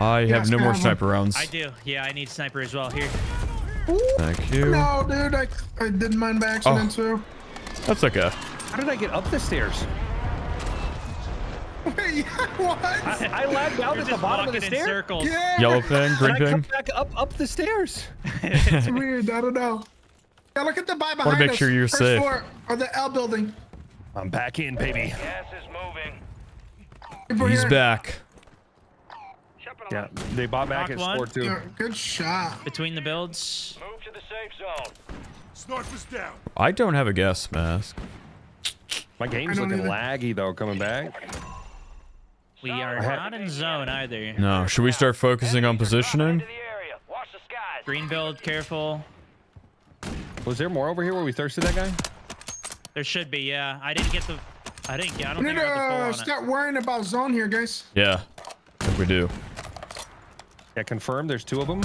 I Yes, have no more have one. sniper rounds. I do. Yeah, I need sniper as well. Here. Thank you. No, dude. I, I did mine by accident too. That's okay. How did I get up the stairs? Wait, what? I, I lagged out You're at the bottom of the stairs. Yeah. Yellow pin, green And I come back up up the stairs. It's weird. I don't know. Yeah, look at the buy behind make us. sure you're First safe. Floor, or the L building. I'm back in, baby. Gas is moving. People He's here. back. Yeah, they bought back Knocked at one. score too. Yeah, good shot. Between the builds. Move to the safe zone. Sniper's down. I don't have a gas mask. My game's looking either. laggy though, coming back. We are not in zone either. No. Should we start focusing on positioning? To the area. Watch the skies. Green build, careful. Was there more over here where we thirsted that guy? There should be, yeah. I didn't get the. I didn't get. I don't We need think I got the to full uh, on it. start worrying about zone here, guys. Yeah. I think we do. Yeah, confirm. There's two of them.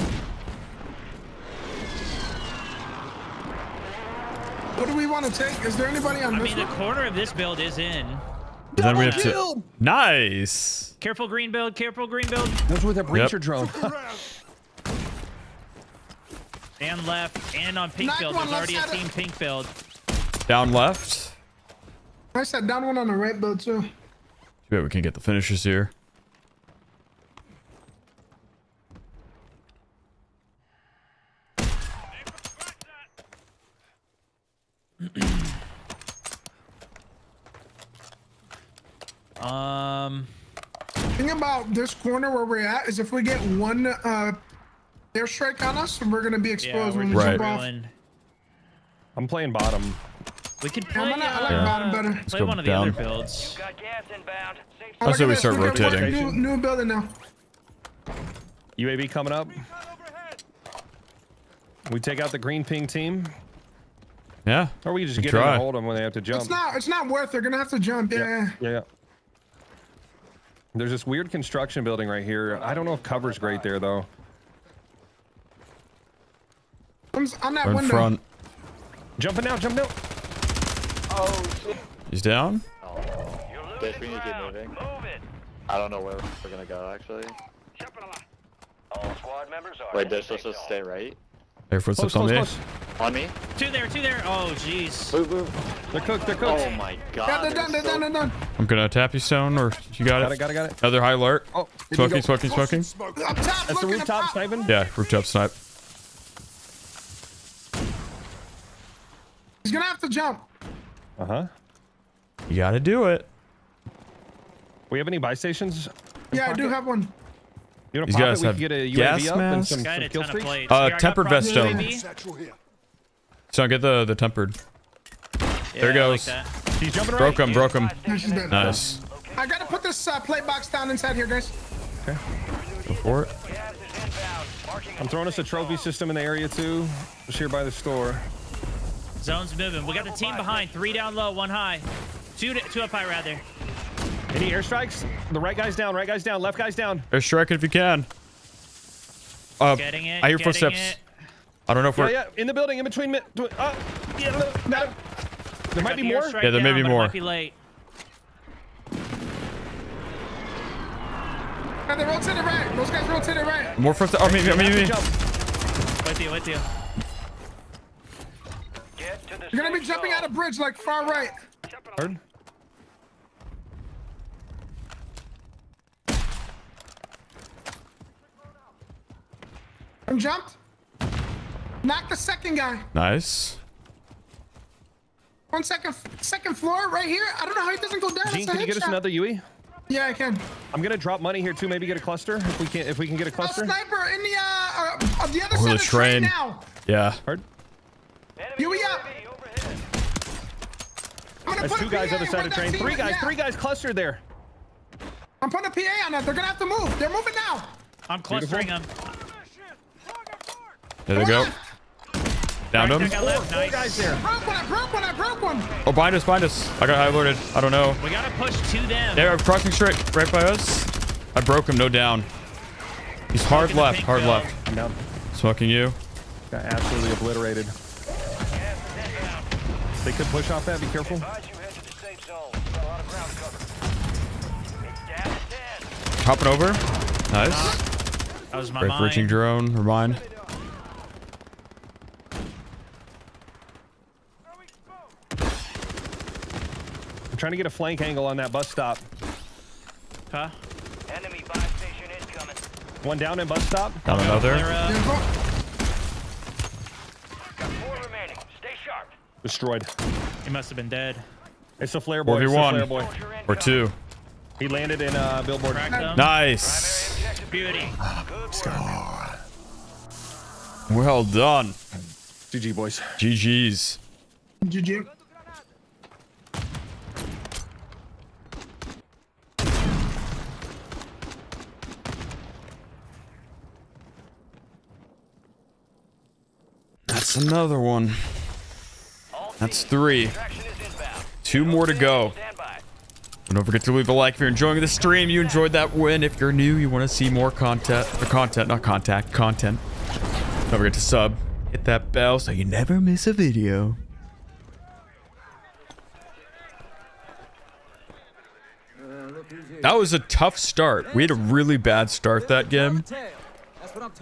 What do we want to take? Is there anybody on I this I mean, the corner of this build is in. But then we have to. Nice. Careful, green build. Careful, green build. Those were the breacher drone. And left, and on pink Knock build. There's already a team pink build. Down left. I said down one on the right build too. Too bad we can't get the finishers here. Um, Thing about this corner where we're at is if we get one uh, airstrike on us, and we're gonna be yeah, exposed we're when we just Right. jump off. ruined. I'm playing bottom. We could Yeah, play. I'm gonna- I like uh, bottom better. Play go one of the down. other builds. Got gas inbound. Safe I look say we start rotating. New, new building now. UAV coming up. We take out the green ping team, Yeah. or we just We get in try. and hold them when they have to jump. It's not. It's not worth. They're gonna have to jump. Yeah. Yeah, yeah. There's this weird construction building right here. I don't know if cover's great there though. I'm s- on that We're in front. Jumping out, jumping out. Oh shit. He's down. You're losing we need to keep ground. moving. Move it. I don't know where we're gonna go actually. All squad members are. Wait, in they're the supposed to stay right? Air Close, footsteps on close, me. On me? Two there, two there. Oh, jeez. Move, move. They're cooked, they're cooked. Oh my god. Yeah, they're done. They're so- done. They're done. I'm gonna tap you, Stone, or you got Got it, it. got it, got it. Another high alert. Oh, here Smoking, we go. smoking, smoking. Up top. That's the rooftop sniping. Yeah, rooftop snipe. He's gonna have to jump. Uh huh. You gotta do it. We have any buy stations? Yeah, I do have one. You want These to pop guys have can get a gas UAV up and masks? some, some a kill ton of streaks. plates. Uh, I tempered vest stone. UAV. Satchel here. So get the the tempered. Yeah, There I like goes. that. He's jumping right. Broke him, broke him. Yeah. Nice. I gotta put this uh, plate box down inside here, guys. Okay. Go for it. I'm throwing us a trophy system in the area too. Just here by the store. Zone's moving. We got the team behind. Three down low, one high. Two, to, two up high, rather. Any airstrikes? The right guy's down, right guy's down, left guy's down. Airstrike it if you can. Uh, Getting it, I hear footsteps. it. I don't know if Yeah, we're. yeah, in the building, in between. mi- Uh, yeah, look, got him. There might be more. Yeah, there may be but more. Might be late. And they rotated right. Those guys rotated right. More footsteps. Oh, maybe, maybe. Jump. With you, with you. Get to the You're gonna be jumping out of bridge like far right. Heard? And jumped. Knock the second guy. Nice. One second, second floor right here. I don't know how he doesn't go down. Jean, can you get us another Yui? Yeah, I can. I'm gonna drop money here too. Maybe get a cluster if we can. If we can get a A cluster. sniper in the uh, uh on the other Over side the of the train train. now. Yeah. Heard? Huey up. I'm gonna That's put two guys PA other side of the train. Three guys. yeah. Three guys clustered there. I'm putting a PA on that. They're gonna have to move. They're moving now. I'm clustering them. There they go. Downed Right, him. left. Nice. guys there. Broke one. I broke one. I broke one. Oh, behind us, behind us. I got high alerted. I don't know. We gotta push to them. They're crossing straight right by us. I broke him. No down. He's hard Smoking left. Hard pill. left. I'm down. Smoking you. Got absolutely obliterated. They could push off that. Be careful. Advise you head to the safe zone. Got a lot of ground cover. It's down to 10. Hopping over. Nice. That was my Great bridging mind. drone. Remind. I'm trying to get a flank angle on that bus stop. Huh? Enemy buy station incoming. One down in bus stop. Down another. They're, uh, Destroyed. he must have been dead. It's a flare boy. It's 4v1. boy. Or two. He landed in uh, billboard. Nice. Beauty. Good. Well done. GG boys. GG's. GG. That's another one. That's three. Two more to go. Don't forget to leave a like if you're enjoying the stream. You enjoyed that win. If you're new, you want to see more content, or content, not contact, content. Don't forget to sub, hit that bell so you never miss a video. That was a tough start. We had a really bad start that game,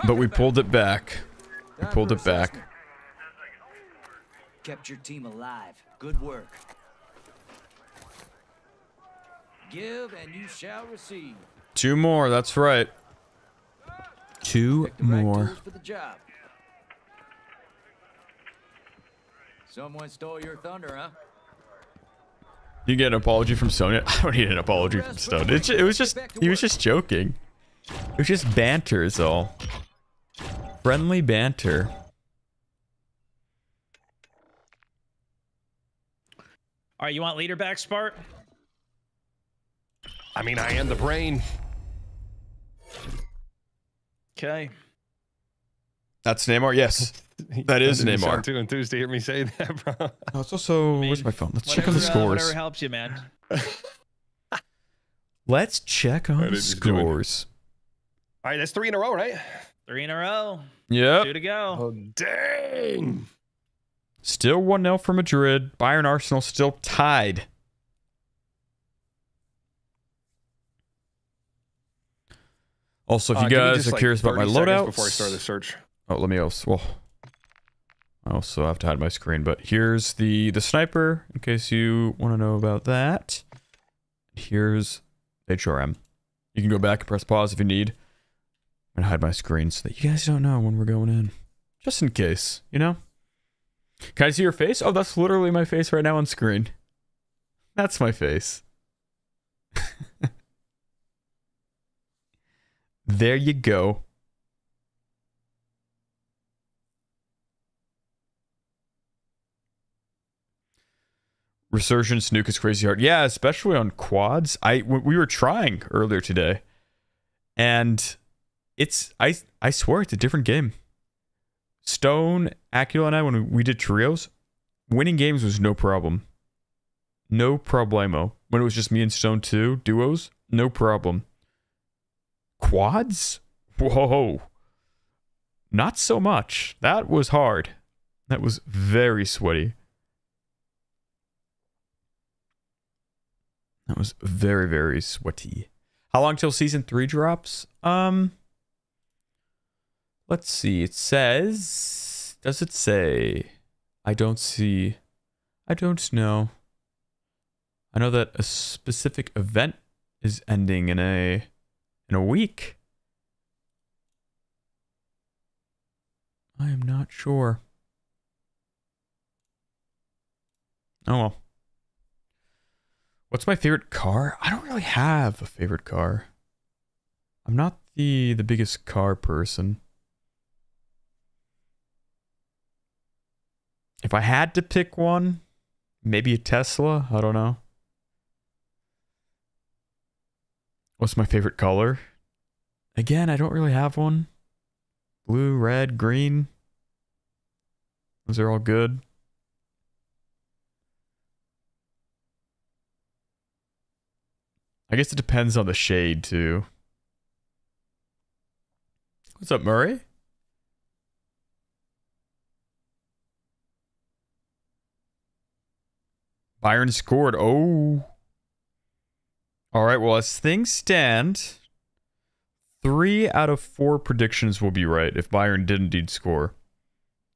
but we pulled it back. We pulled it back. Kept your team alive. Good work. Give and you shall receive. Two more, that's right. Two right more. job. Someone stole your thunder, huh? You get an apology from Sonya? I don't need an apology from Stone. It, it was just, he was just joking. It was just banter is all. Friendly banter. All right, you want leader back, Spart? I mean, I am the brain. Okay. That's Neymar? Yes. That is That didn't sound Neymar. Too enthused to hear me say that, bro. Oh, it's also, where's my phone? Let's check on the Whatever, uh, scores. whatever helps you, man. Let's check on the scores. All right, that's three in a row, right? Three in a row. Yeah. Two to go. Oh, dang. Still 1 0 for Madrid. Bayern Arsenal still tied. Also, if you Uh, guys are like, curious about my 30 seconds loadouts. Before I start the search. Oh, let me also. Well, I also have to hide my screen, but here's the the sniper in case you want to know about that. Here's HRM. You can go back and press pause if you need. And hide my screen so that you guys don't know when we're going in, just in case, you know. Can I see your face? Oh, that's literally my face right now on screen. That's my face. there you go. Resurgence Nuke is crazy hard. Yeah, especially on quads. I we were trying earlier today, and it's I I swear it's a different game. Stone, Acula, and I when we did trios, winning games was no problem. No problemo. When it was just me and Stone two duos, no problem. Quads? Whoa. Not so much. That was hard. That was very sweaty. That was very, very sweaty. How long till season three drops? Um, let's see. It says, does it say? I don't see. I don't know. I know that a specific event is ending in a in a week. I am not sure. Oh well. What's my favorite car? I don't really have a favorite car. I'm not the the biggest car person. If I had to pick one, maybe a Tesla, I don't know. What's my favorite color? Again, I don't really have one. Blue, red, green. Those are all good. I guess it depends on the shade too. What's up, Murray? Bayern scored. Oh. All right. Well, as things stand, three out of four predictions will be right if Bayern did indeed score.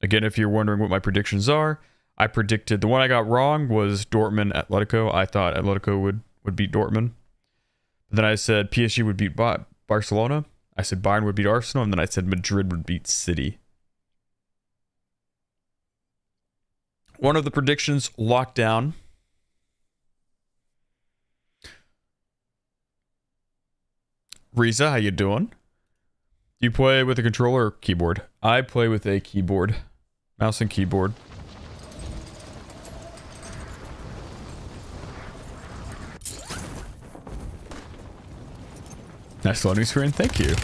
Again, if you're wondering what my predictions are, I predicted the one I got wrong was Dortmund Atletico. I thought Atletico would would beat Dortmund. Then I said PSG would beat Ba- Barcelona. I said Bayern would beat Arsenal, and then I said Madrid would beat City. One of the predictions locked down. Riza, how you doing? Do you play with a controller or keyboard? I play with a keyboard. Mouse and keyboard. Nice loading screen, thank you.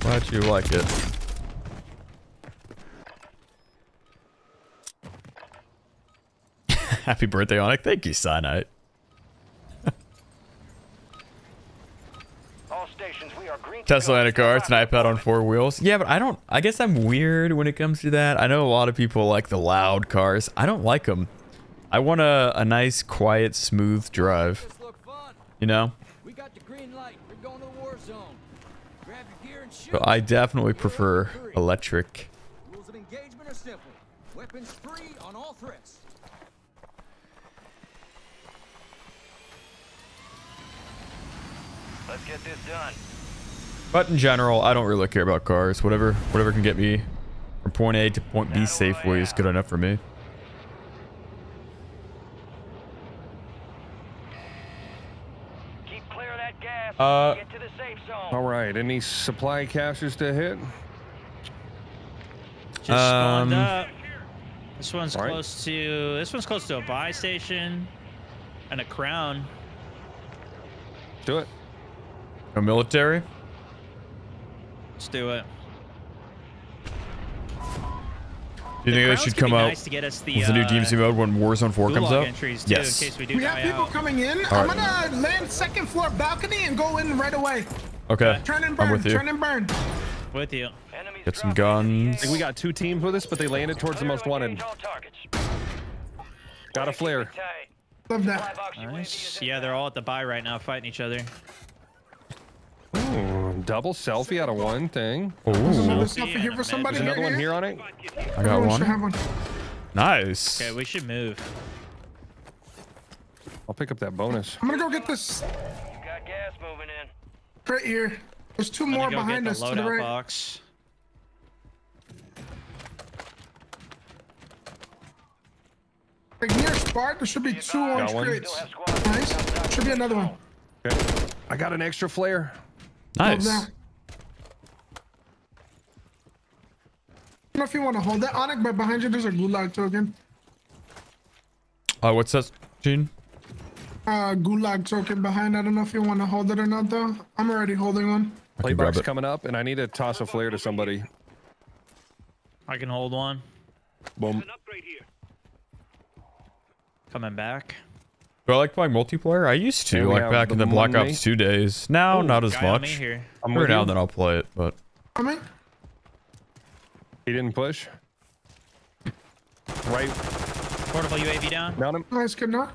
Glad you like it. Happy birthday, Onic. Thank you, Cyanite. All stations, we are green. Tesla and a car, it's an iPad on four wheels. Yeah, but I don't, I guess I'm weird when it comes to that. I know a lot of people like the loud cars. I don't like them. I want a, a nice, quiet, smooth drive. You know? We got the green light. We're going to the war zone. Grab your gear and shoot. But I definitely prefer electric. Rules of engagement are simple. Weapons free on all threats. Let's get this done. But in general, I don't really care about cars. Whatever, whatever can get me from point A to point B safely is good enough for me. Keep clear of that gas. Uh, Get to the safe zone. All right. Any supply caches to hit? Just spawned Um, up. This one's All right. close to. This one's close to a buy station, and a crown. Do it. A military? Let's do it. Do you think they should come be out nice to get us the, with the new uh, DMZ mode when Warzone 4 comes out? entries too, yes. in case we do We have people out. coming in. All I'm gonna land second floor balcony and go in right away. Okay. Turn and I'm burn. with you. Turn and burn. With you. Get some guns. I think we got two teams with us, but they landed towards the most wanted. Got a flare. Love that. Nice. Yeah, they're all at the buy right now, fighting each other. Ooh, double selfie out of one thing. There's another selfie here for somebody. There's another one here. here on it. I got Everyone should one. one. Nice. Okay, we should move. I'll pick up that bonus. I'm gonna go get this Got gas moving in. right here. There's two more go behind get us the to the right. box. Like near Spark, there should be two orange crates. Nice. Should be another one. Okay. I got an extra flare. Love Nice. I don't know if you want to hold that on but behind you there's a gulag token. Uh, what's that, Jean? uh, gulag token behind. I don't know if you want to hold it or not, though. I'm already holding one. I can grab Playbox it. coming up, and I need to toss a flare to somebody. I can hold one. Boom. Coming back. Do I like playing multiplayer? I used to, Yeah, like have back in the the Black money. Ops 2 days. Now, Ooh, not as guy on me much. here. I'm Every with now you. and then I'll play it, but Coming. He didn't push. Right. Portable UAV down. Down him. Nice, good knock.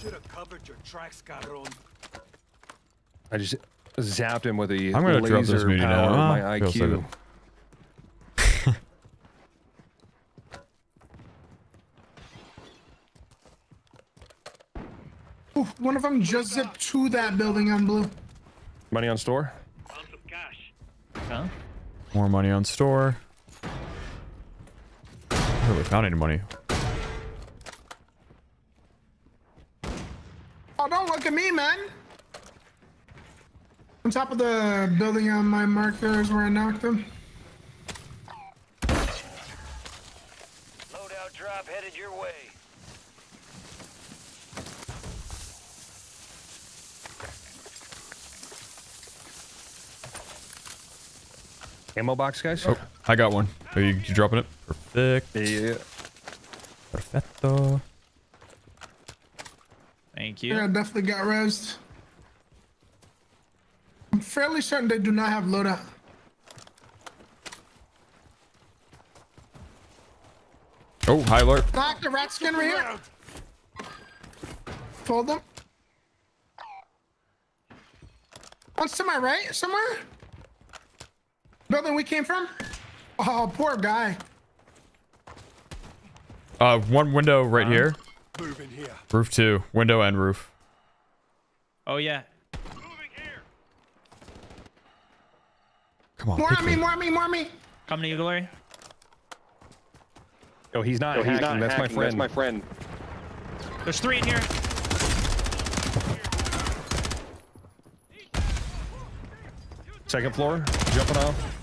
Should have covered your tracks, Caron. I just zapped him with a I'm gonna drop laser this meeting power now. of Ah, my feels like IQ. It. Ooh, one of them just zipped to that building on blue. Money on store. Huh? more money on store. I haven't really found any money. Oh, don't look at me, man. On top of the building on my mark there is where I knocked him. Loadout drop headed your way. Ammo box, guys. Oh, I got one. Are you, you dropping it? Perfect. Yeah. Perfecto. Thank you. Yeah, I definitely got rezzed. I'm fairly certain they do not have loadout. Oh, high alert. Knock the rat skin right here. Told them. One's oh, to my right, somewhere. Building we came from. Oh, poor guy. Uh, one window right here. Move in here. Roof two. Window and roof. Oh yeah. Come on. More pick on me, me. more on me, more on me. Coming to you, Glory. Oh, he's not No, hacking. he's not That's my friend. That's my friend. There's three in here. Second floor. Jumping off.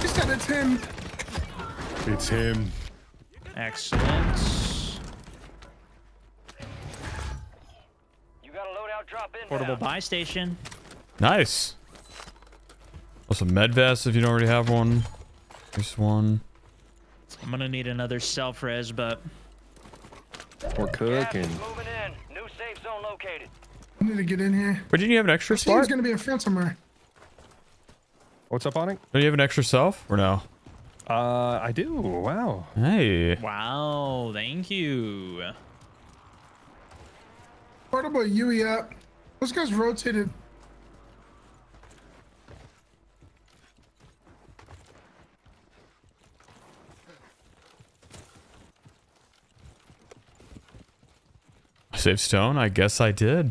He said it's him. It's him. Excellent. You got a loadout drop in. Portable buy station. Nice. Also, med vest if you don't already have one. This one. I'm gonna need another self res, but We're cooking. moving in. New safe zone located. I need to get in here. But didn't you have an extra This thing's slot? gonna be in front somewhere. What's up on it? Don't you have an extra self or no? Uh, I do. Wow. Hey. wow, thank you. What about UE up. Those guys rotated. Save stone? I guess I did.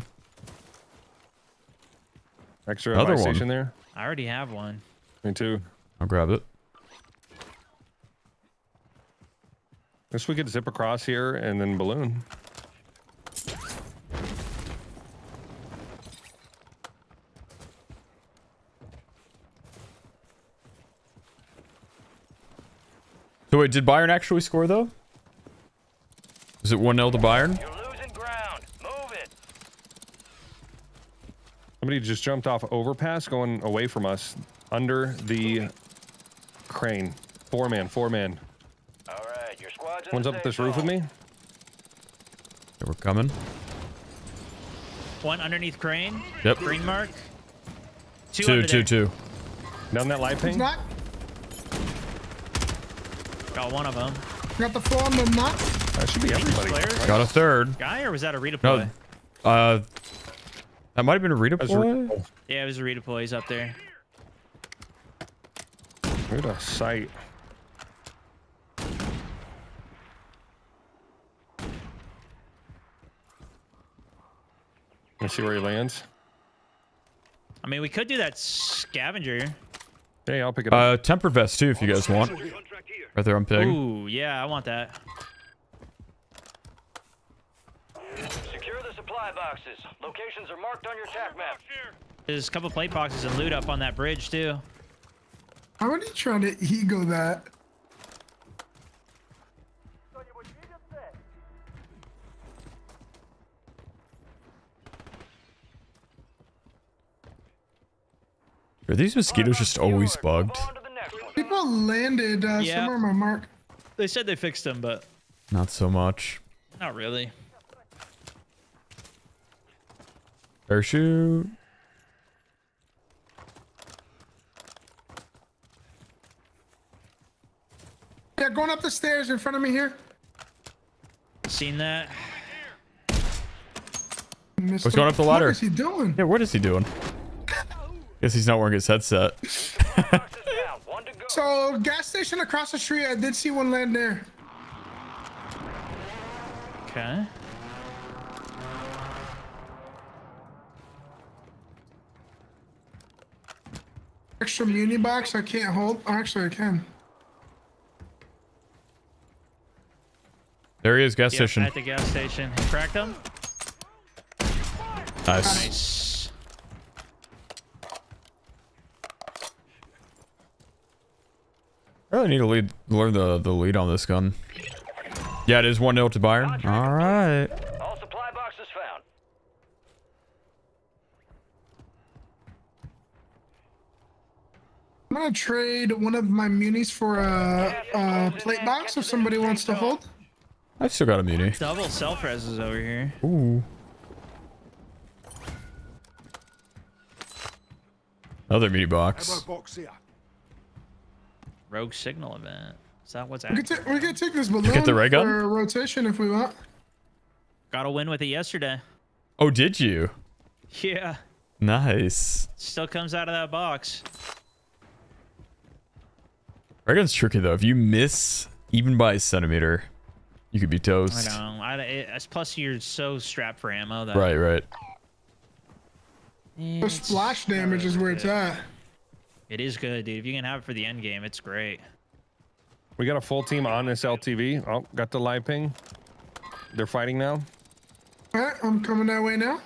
Extra Another one. station there. I already have one. Me too. I'll grab it. Guess we could zip across here and then balloon. So wait, did Bayern actually score though? Is it 1-0 to Bayern? You're losing ground. Move it. Somebody just jumped off overpass going away from us under the crane. Four man, four man. All right, your squad's One's up safe this roof with me. Yeah, we're coming. One underneath crane. Yep. Green mark. Two, Two, under two, there. two. Down that light He's ping. not. Got one of them. Got the four on the knock. That should be everybody. Flares? Got a third. Guy or was that a redeploy? No, uh, that might have been a That's re- redeploy. Yeah, it was a redeploy. He's up there. What a sight. Let's see where he lands. I mean, we could do that scavenger. Hey, I'll pick it up. Uh, temper vest too, if you guys want. Right there on ping. Ooh, yeah, I want that. Secure the supply boxes. Locations are marked on your attack map. There's a couple plate boxes and loot up on that bridge too. How are you trying to ego that? Are these mosquitoes just always bugged? People landed uh, Yeah. somewhere on my mark. They said they fixed them, but Not so much. not really. Parachute. Yeah, going up the stairs in front of me here. Seen that? Mr. What's going up the ladder? What is he doing? Yeah, what is he doing? Guess he's not wearing his headset. So, gas station across the street, I did see one land there. Okay. Extra muni box I can't hold. Oh, actually, I can. There he is, gas Yep, station. At the gas station. Cracked them? Nice. Nice. I really need to lead, learn the, the lead on this gun. Yeah, it is 1 0 to Bayern. All right. All supply boxes found. I'm gonna trade one of my munis for a, a plate box if somebody wants to hold. I've still got a muni. Double self reses over here. Ooh. Another mini box. box here. Rogue signal event. Is that what's We could, we can, take this balloon get the ray gun? for rotation if we want. Got a win with it yesterday. Oh, did you? Yeah. Nice. Still comes out of that box. Ray gun's tricky though. If you miss even by a centimeter, you could be toast. I toast. know. I, it, plus, you're so strapped for ammo that. Right, right. The splash damage is where it's at. It is good, dude. If you can have it for the end game, it's great. We got a full team on this LTV. Oh, got the live ping. They're fighting now. All right, I'm coming that way now.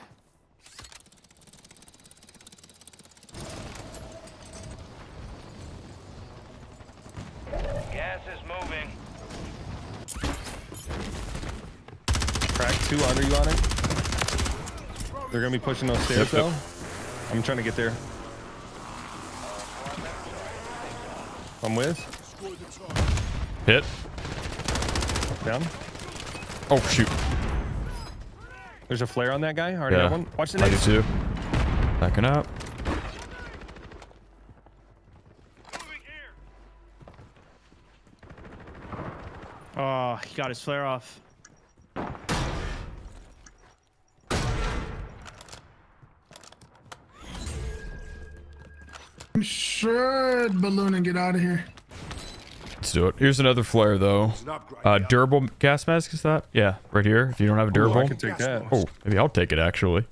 Gas is moving. Crack two under you on it. They're gonna be pushing those stairs Yep, yep. though. I'm trying to get there. I'm with. Hit. Down. Oh, shoot. There's a flare on that guy. I already Yeah. have one. Watch the I do too. Backing up. Oh, he got his flare off. Should balloon and get out of here. Let's do it. Here's another flare though. Uh, durable gas mask is that? Yeah, right here. If you don't have a durable. I can take that. Oh, maybe I'll take it actually.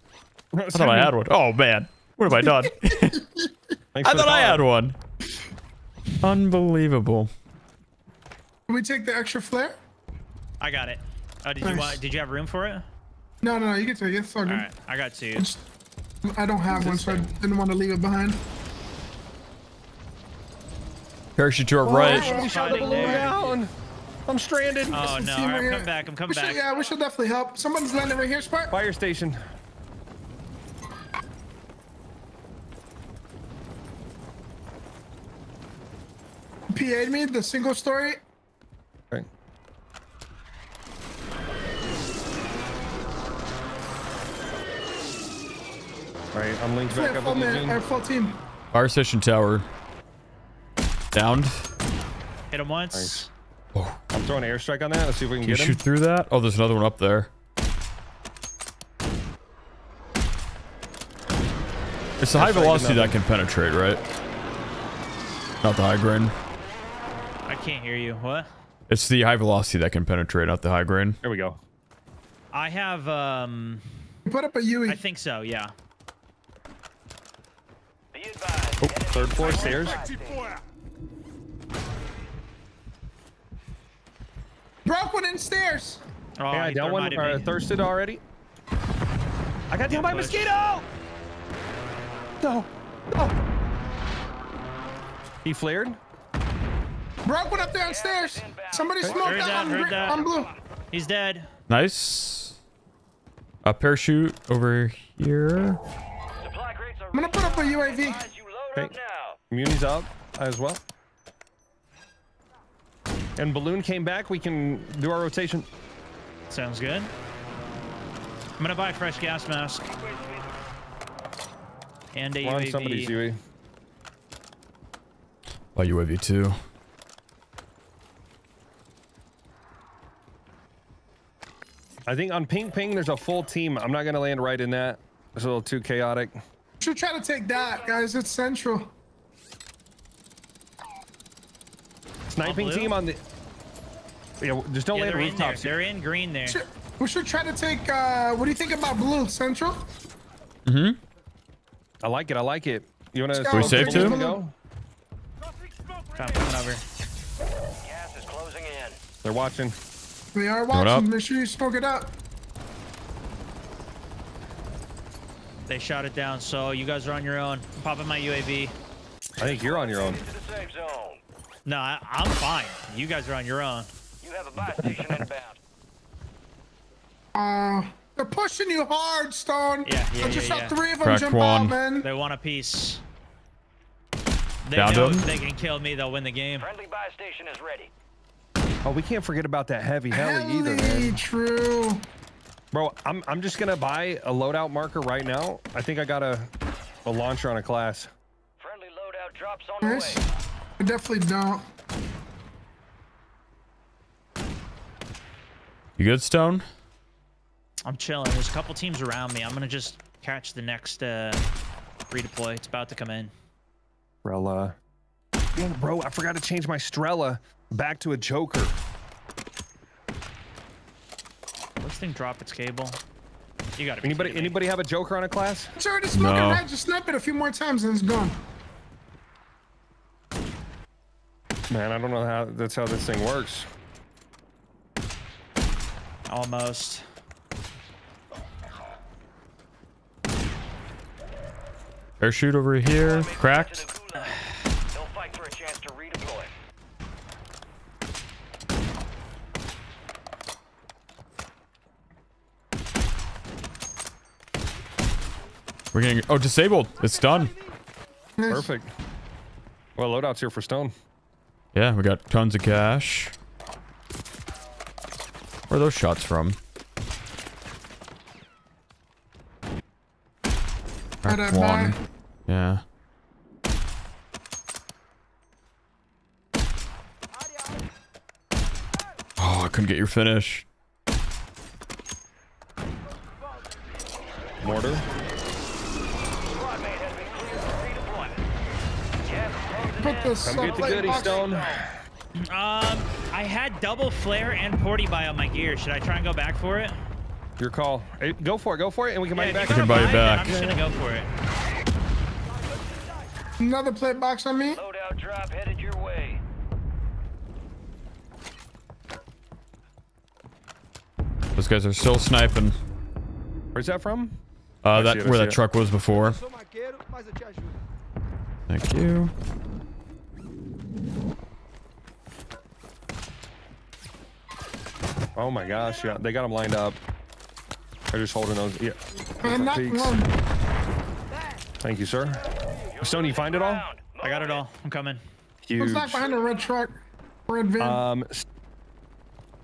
I thought I had one. Oh man, what have I done? I thought I had one. Unbelievable. Can we take the extra flare? I got it. Oh, did you want? Did you have room for it? No, no, no, you can take it. It's all All good. right, I got two. Just- I don't have one, so I didn't want to leave it behind. Parachute to our right. We shot the balloon there. down. I'm stranded. Oh no! Team All right right, I'm here. coming back. I'm coming We should, back. yeah, we should definitely help. Someone's landing right here, Spark. Fire station. PA'd me, the single story. Right. All right, I'm linked back Yeah, up full with you, man, Jean. our full team. Fire station tower. Downed. Hit him once. I'm throwing an airstrike on that. Let's see if we can Can you get him. shoot through that? Oh, there's another one up there. It's the high velocity that can penetrate, right? Not the high grain. I can't hear you. What? It's the high velocity that can penetrate, not the high grain. There we go. I have. Um. Put up a UE. I think so. Yeah. Oh, third floor stairs. Broke one in stairs. Oh, yeah, he down one. thermited Uh, thirsted already. I got down by push. mosquito. No. No. He flared. Broke one up there on stairs. Somebody smoked Heard out that, on, that. on blue. He's dead. Nice. A parachute over here. I'm gonna put up a UAV. Okay. Muni's up as well. And balloon came back. We can do our rotation. Sounds good. I'm gonna buy a fresh gas mask. And a We're on UAV. somebody's UAV. Oh, UAV too. I think on ping ping there's a full team. I'm not gonna land right in that. It's a little too chaotic. Should try to take that, guys. It's central. Sniping team on the. Yeah, just don't Yeah, land they're there. rooftops. They're in green there. Should- We should try to take. uh What do you think about blue central? Mm-hmm. I like it. I like it. You wanna? Let's go. We safe too? Go? Come coming over. Gas is closing in. They're watching. They are watching. Make sure you smoke it up. They shot it down, so you guys are on your own. I'm popping my UAV. I think you're on your own. To the safe zone. No, I, I'm fine. You guys are on your own. You have a buy station inbound. Uh, they're pushing you hard, Stone. Yeah, yeah, I just yeah, saw yeah. three of them Cracked jump one. out, man. They want a piece. They Downed know him. they can kill me, they'll win the game. Friendly buy station is ready. Oh, we can't forget about that heavy heli either, man. Heli, true. Bro, I'm I'm just gonna buy a loadout marker right now. I think I got a a launcher on a class. Friendly loadout drops on Nice. the way. I definitely don't. You good, Stone? I'm chilling. There's a couple teams around me. I'm gonna just catch the next uh, redeploy. It's about to come in. Strela. Damn, bro, I forgot to change my Strela back to a Joker. This thing dropped its cable. You gotta Anybody anybody have a Joker on a class? It's already smoking No. right. Just snap it a few more times and it's gone. Man, I don't know how that's how this thing works. Almost. Parachute over here. To Cracked. They'll fight for a chance to redeploy. We're getting. Oh, disabled. It's done. Perfect. Well, loadout's here for Stone. Yeah, we got tons of cash. Where are those shots from? Right Cracked up one. back. Yeah. Oh, I couldn't get your finish. Mortar. Put in. this Come get the plate goodie, box- Stone. Um, I had double flare and porty buy on my gear. Should I try and go back for it? Your call. Hey, go for it. Go for it, and we can buy Yeah, you if back. you're can buy you gonna buy it, back. then I'm just gonna go for it. Another plate box on me. Loadout drop headed your way. Those guys are still sniping. Where's that from? Uh, that see it, I where that it. truck was before. Thank you. Oh my gosh, yeah, they got them lined up. They're just holding those. Yeah. And not Peaks. one. Thank you, sir. Stone, you find it all? I got it all. I'm coming. Huge. What's that behind the red truck? Red van. Um, S-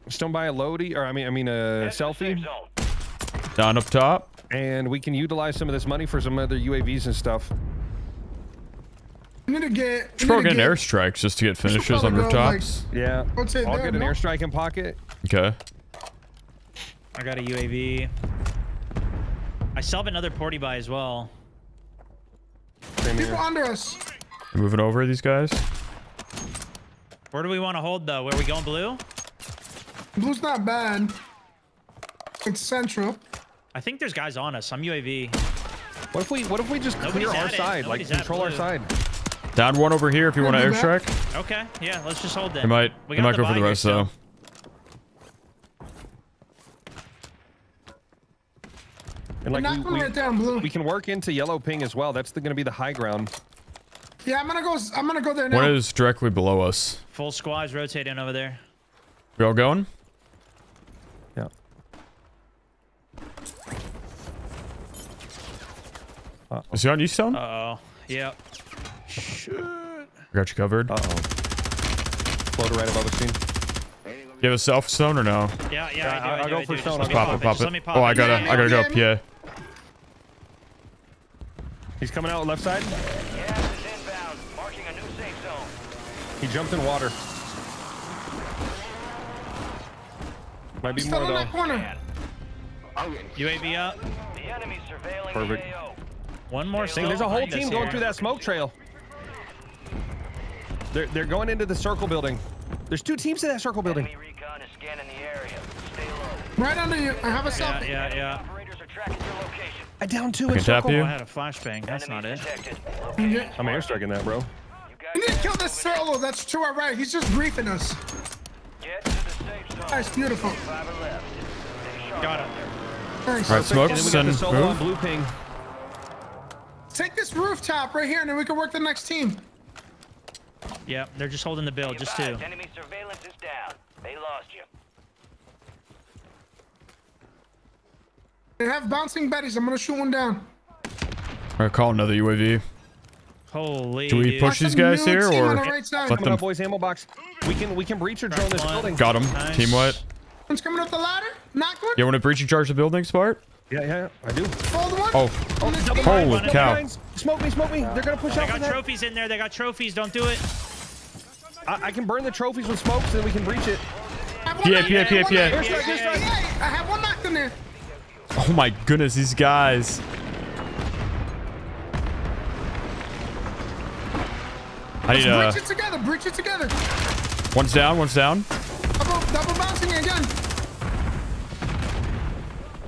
Stone by a loady, or I mean, I mean a Head selfie. Down up top. and we can utilize some of this money for some other UAVs and stuff. We gonna get. Should we probably need get to an airstrikes just to get finishes on probably go, like- rooftops. Yeah, I'll there, get an no? airstrike in pocket. Okay. I got a UAV. I still have another porty buy as well. Same People here. under us. Moving over these guys. Where do we want to hold though? Where are we going blue? Blue's not bad. It's central. I think there's guys on us. I'm UAV. What if we what if we just Nobody's clear our it. side, like Nobody's at control our side? Down one over here if you want to Wanna airstrike. Okay, yeah, let's just hold that. They might. We They might go for the rest though. And like we, we, right there blue. we can work into yellow ping as well. That's going to be the high ground. Yeah, I'm gonna go. I'm gonna go there now. One is directly below us. Full squad's rotating over there. We all going? Yeah. Is he on East Stone? Uh oh. Yep. Got you covered. Uh oh. Floater right above the scene. You have a self stone or no? Yeah, yeah, Yeah, I do. I'll I go I for do. stone, Just let me Pop it, it. pop it. pop Oh, it. I gotta, I gotta go up. Yeah. He's coming out left side. Gas is inbound. Marking a new safe zone. He jumped in water. Might be Still more though. corner. UAV up. The enemy's surveilling Perfect. AO. One more. Dang, there's a whole team going here. through that smoke trail. They're they're going into the circle building. There's two teams in that circle building. Enemy recon is scanning the area. Stay low. Right under you. I have a Yeah, yeah, yeah. Operators are tracking your location. I down two I in can circle. you. I had a flashbang. That's not Enemies it. detected. Yeah. I'm airstriking that, bro. You We need to kill this solo. That's to our right. He's just griefing us. get to the safe zone. Nice, beautiful. Five are left. Got him. Nice. All right, And then smokes got and the solo on move. blue ping. Take this rooftop right here, and then we can work the next team. Yep, they're just holding the bill. Just two. advised, Enemy surveillance is down. They lost you. They have bouncing betties. I'm gonna shoot one down. All right, call another UAV. Holy. Do we dude. push these guys here or on right let Coming them? up, boys. Ammo box. We can we can breach or drone this one. building. Got him. Nice. Team what? One's coming up the ladder. Knock one. You want to breach and charge the building, Smart? Yeah, yeah, I do. Fold one. Oh, oh And then double Holy cow. nines. Smoke me, smoke me. They're gonna push They out for got that. trophies in there. They got trophies. Don't do it. I, I can burn the trophies with smoke, so then we can breach it. I have one PA, knocked PA, in there, PA, one knocked- PA. Airstrike, airstrike. I have one knocked in there. oh my goodness, these guys. I need uh, Breach it together. Breach it together. one's down, one's down. Double, double bouncing again.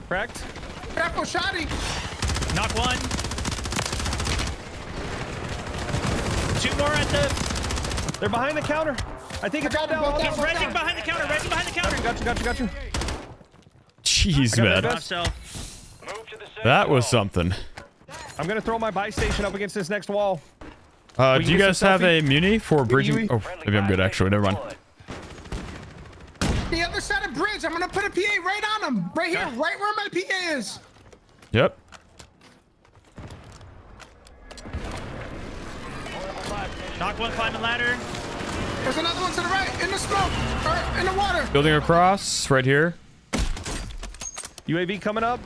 Cracked. Careful, shoddy. Knock one. Two more at the. They're behind the counter. I think it's all down. all He's down. resing behind the counter. Resing behind the counter. Got you, got you, got you. Jeez, man. that Myself. Move to the safe That was something. I'm gonna throw my buy station up against this next wall. Uh, do you guys some have selfie. a muni for bridging? Oh, maybe I'm good actually. Never mind. The other side of bridge. I'm gonna put a PA right on him. Right here. Right where my PA is. Yep. Knock one. Climbing ladder. There's another one to the right. In the smoke. Or in the water. Building across, right here. UAV coming up.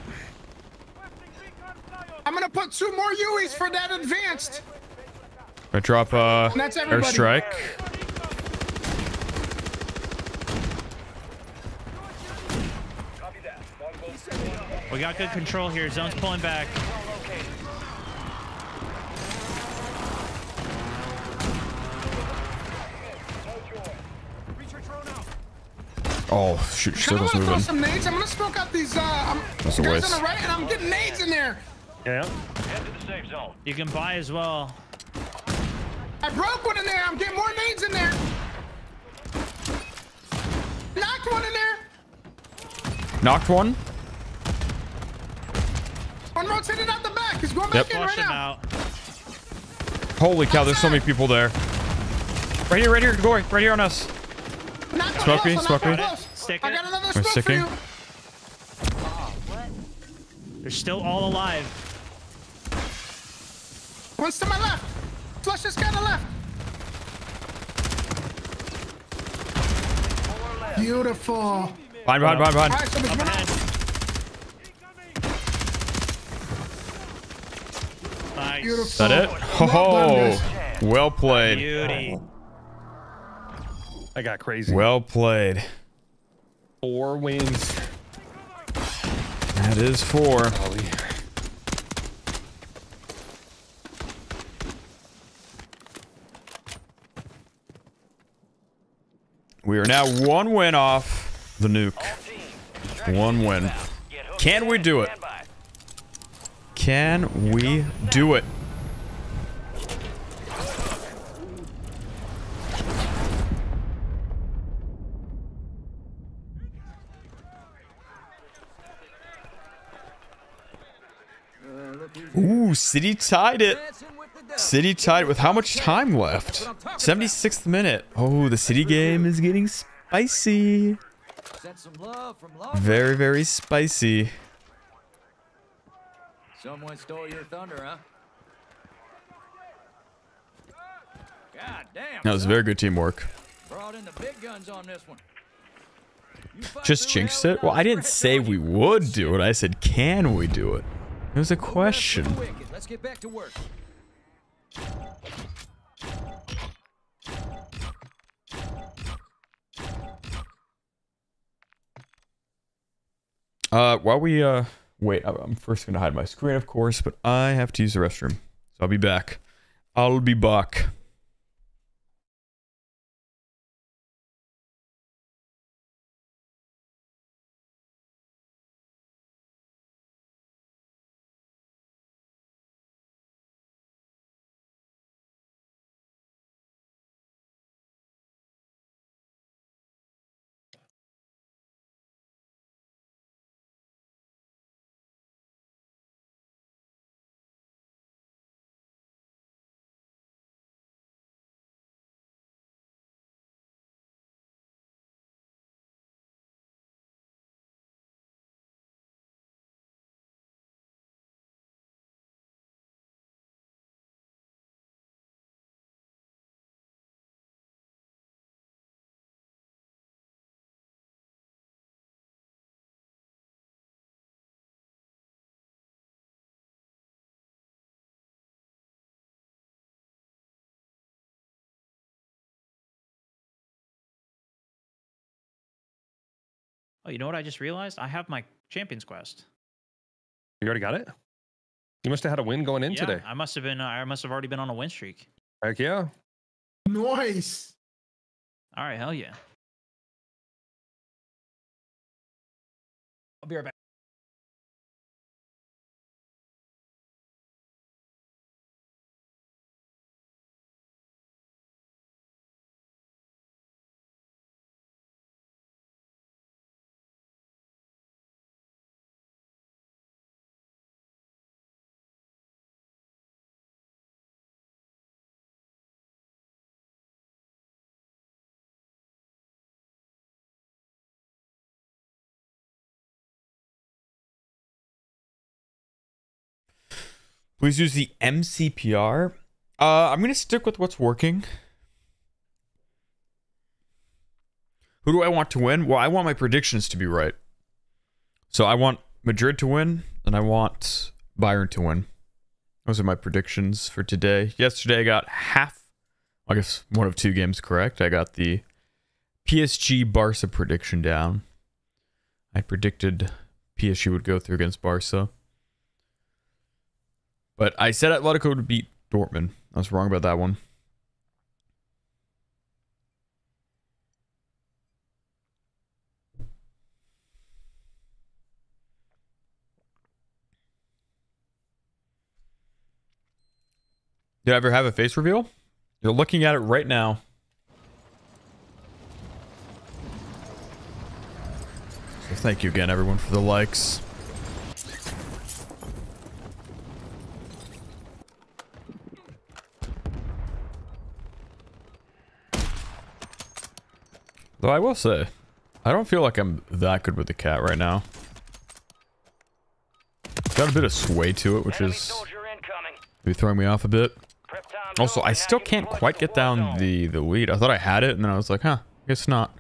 I'm gonna put two more UEs for that advanced. I drop uh, That's everybody. airstrike. We got good control here. Zone's pulling back. Oh shoot, Kinda circle's wanna throw some nades. I'm gonna smoke out these uh That's a guys waste. on the right, and I'm getting nades in there. Yeah. Head to the safe zone. You can buy as well. I broke one in there. I'm getting more nades in there. Knocked one in there. Knocked one. One rotated out the back. He's going Yep. back in Flush right him now. out. Holy cow, there's so many people there. Right here, right here, Gory, right here on us. Knocked one Smoke close, me, I knocked smoke me. Stick it. got another I'm smoke for sticking. you. They're still all alive. One's to my left. Flush this guy to the left. Beautiful. Behind, behind, behind, All behind. right, so Up ahead. Nice. Beautiful. Is that it? Well Oh, guys. well played. Beauty. I got crazy. Well played. Four wins. That is four. Oh, we are now one win off the nuke. One win. Can we do it? Can we do it? Ooh, City tied it. Dancing with the City tied with how much time left? 76th minute. Oh, the city game is getting spicy. Sent some love from Long Very, very spicy. Someone stole your thunder, huh? God damn. That was very good teamwork. Brought in the big guns on this one. Just jinxed it? Well, I didn't say we would do it. I said, can we do it? It was a question. Let's get back to work. Uh, while we, uh, wait, I'm first gonna hide my screen, of course, but I have to use the restroom. So I'll be back. I'll be back. Oh, you know what I just realized? I have my Champions Quest. You already got it? You must have had a win going in yeah, today. I must have been. Uh, I must have already been on a win streak. Heck yeah. Nice. All right, hell yeah. I'll be right back. Please use the MCPR. Uh, I'm gonna stick with what's working. Who do I want to win? Well, I want my predictions to be right. So I want Madrid to win, and I want Bayern to win. Those are my predictions for today. Yesterday I got half, I guess one of two games correct. I got the PSG Barca prediction down. I predicted PSG would go through against Barca. But I said Atletico would beat Dortmund. I was wrong about that one. Did I ever have a face reveal? You're looking at it right now. So thank you again, everyone, for the likes. Though I will say, I don't feel like I'm that good with the cat right now. Got a bit of sway to it, which is maybe throwing me off a bit. Also, I still can't quite get down the, the lead. I thought I had it, and then I was like, huh, guess not.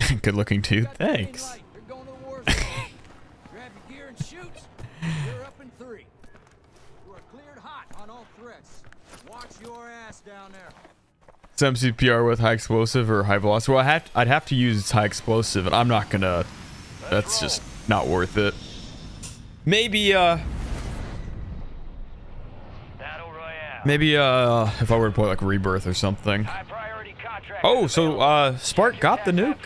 Good looking too. Thanks. You're going to the war zone. Grab your gear and shoot. You're up in three. You are cleared hot on all threats. Watch your ass down there. Some CPR with high explosive or high velocity. Well, I had, I'd have to use high explosive, and I'm not gonna. That's just not worth it. Maybe, uh. Maybe, uh, if I were to play like Rebirth or something. Oh, so, uh, Spark got the nuke.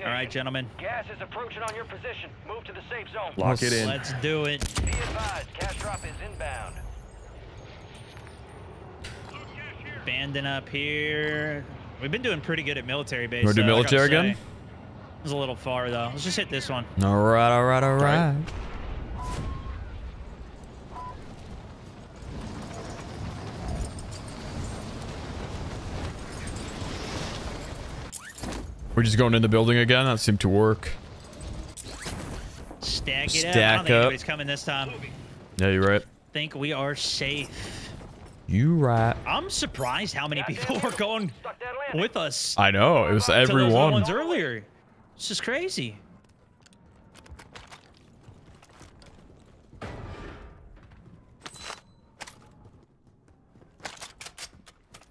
All right, gentlemen. Gas is approaching on your position. Move to the safe zone. Lock it in. Let's do it. Be advised, cash drop is inbound. Banding up here. We've been doing pretty good at military base. Wanna do I gotta military again? say. It's a little far though. Let's just hit this one. All right, all right, all right. We're just going in the building again. That seemed to work. Stack it up. I Stack don't think up. anybody's coming this time. Yeah, you're right. Think we are safe. You right. I'm surprised how many people were going with us. I know. It was to those other everyone. ones earlier. This is crazy.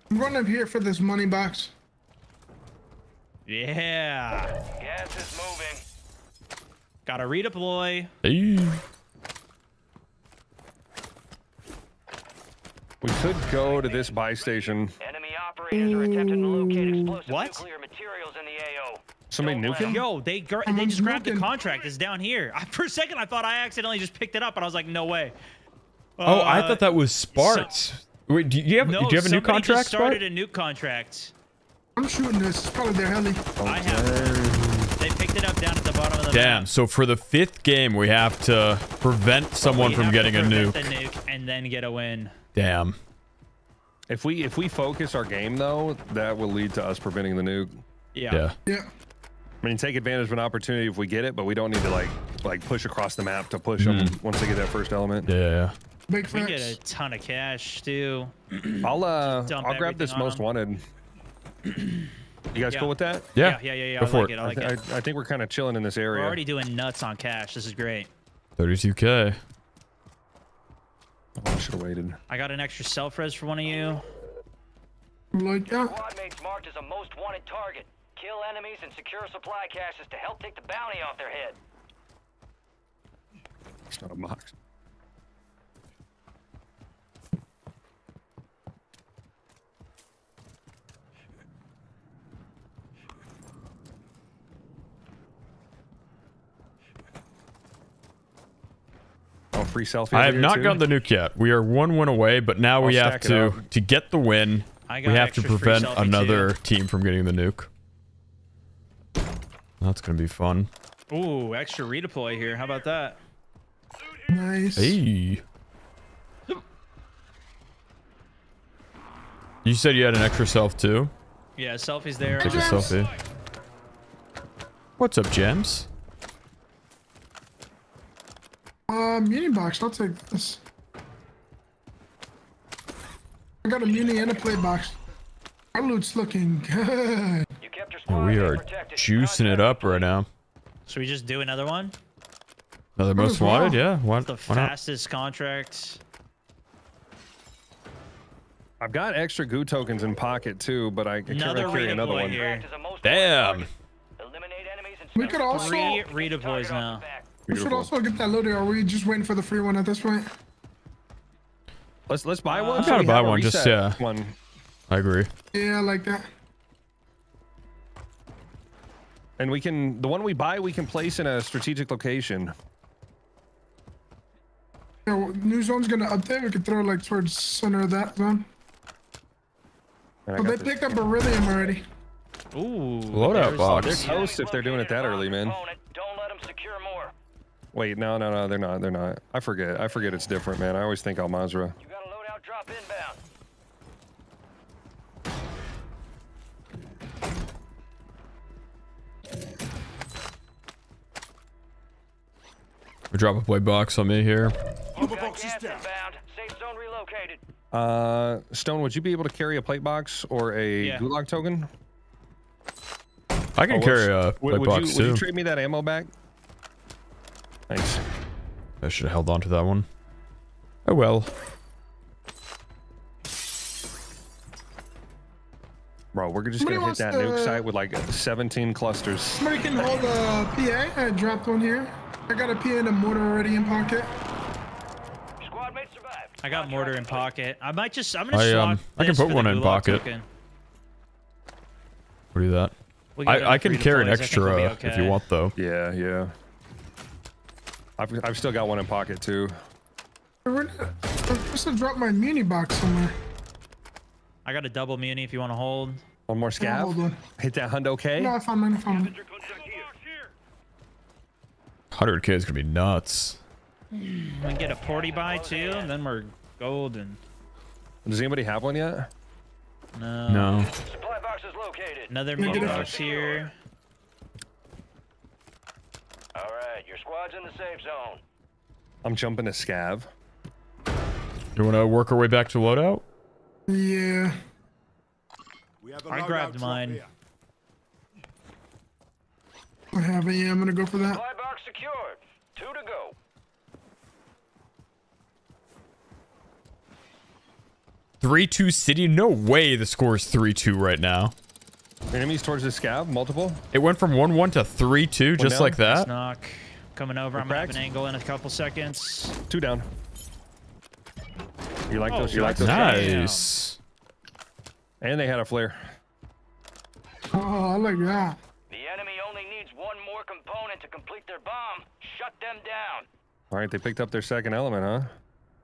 I'm going up here for this money box. Yeah. Gas is moving. Gotta redeploy. Hey. We could go to this buy station. Enemy operators are attempting to locate explosive What? nuclear materials in the AO. Somebody Don't let Yo, they gr- they just grabbed the contract. It's down here. I, for a second, I thought I accidentally just picked it up, and I I was like, no way. Oh, I Uh, thought that was Sparks. Wait, do you have No, do you have a new contract, just started Spark? a nuke contract. I'm shooting this. It's probably their heli. I have. They picked it up down at the bottom of the Damn. map. So for the fifth game, we have to prevent someone from getting a prevent nuke. The nuke and then get a win. Damn. If we if we focus our game though, that will lead to us preventing the nuke. Yeah. Yeah. Yeah. I mean, take advantage of an opportunity if we get it, but we don't need to like like push across the map to push them once they get that first element. Yeah. yeah. Big We get a ton of cash too. I'll uh I'll grab this everything on most 'em. wanted. You guys Yeah. cool with that? Yeah. Yeah, yeah, yeah. yeah. Go I like it. it. I I, th- it. I, I think we're kind of chilling in this area. We're already doing nuts on cash. This is great. 32k. Oh, I should have waited. I got an extra self res for one of you. Like, that. Squad mates marked as a most wanted target. Kill enemies and secure supply caches to help take the bounty off their head. It's not a box. Oh, free selfie. I have not too? gotten the nuke yet. We are one win away, but now we I'll have to to get the win. We have to prevent selfie, another team from getting the nuke. That's gonna be fun. Ooh, extra redeploy here. How about that? Nice. Hey. You said you had an extra self too. Yeah, selfies there. Take a selfie. What's up, Gems? Uh, muni box. I'll take this. I got a muni and a play box. Our loot's looking good. You kept your Oh, we are juicing it up right now. Should we just do another one? Another Might most well. wanted, yeah. Why, The why not? fastest contract. I've got extra goo tokens in pocket too, but I, I can't Another really carry another one. here. Is a most wanted Damn. target. Eliminate enemies and We could also- Three Get the redeploys target off now. The back. We should also get that loaded. Or are we just waiting for the free one at this point? Let's let's buy Uh, one. I so gotta we buy one, just, yeah. One. I agree. Yeah, I like that. And we can the one we buy we can place in a strategic location. Yeah, well, new zone's gonna update. We could throw like towards center of that zone. And Oh, they this- picked up beryllium already. Ooh. Loadout there's- box. They're toast if they're doing it that early, man. Don't let them secure more. Wait, no, no, no, they're not. They're not. I forget. I forget it's different, man. I always think Al Mazrah. You got a loadout drop inbound. We drop a play box on me here. You got gas inbound. Safe zone relocated. Uh, Stone, would you be able to carry a plate box or a Yeah. gulag token? I can Oh, carry a what's- play would, would box you, Would you trade me that ammo back? Thanks. I should have held on to that one. Oh well. Bro, we're just Somebody gonna hit that nuke site with like 17 clusters. Somebody can hold a PA. I dropped one here. I got a PA and a mortar already in pocket. Squad mate survived. I got mortar in pocket. I might just. I'm gonna I, um, I can put one in pocket. token. What do that? We got I, I can carry an deploys. I think extra we'll be uh, if you want though. Yeah, yeah. I've, I've still got one in pocket too. I'm supposed to drop my muni box somewhere. I got a double muni if you want to hold. One more Yeah, hold on. Hit that hundo K. No, I found mine. I found mine. 100k is gonna be nuts. We can get a porty buy too, and then we're golden. Does anybody have one yet? No. No. Supply box is located. Another Can I get meat a- box here. All right, your squad's in the safe zone. I'm jumping to scav. You want to work our way back to loadout? Yeah. We have a I grabbed mine. here. I have it. Yeah, I'm gonna go for that. Supply box secured. Two to go. Three two city. No way. The score is three two right now. Enemies towards the scav, multiple. It went from one one to three two, just down. like that. Knock. Coming over. I'm gonna have an angle in a couple seconds. Two down. You like Oh, those? You like shit. those? Nice. And they had a flare. Oh, I like that. The enemy only needs one more component to complete their bomb. Shut them down. All right, they picked up their second element, huh?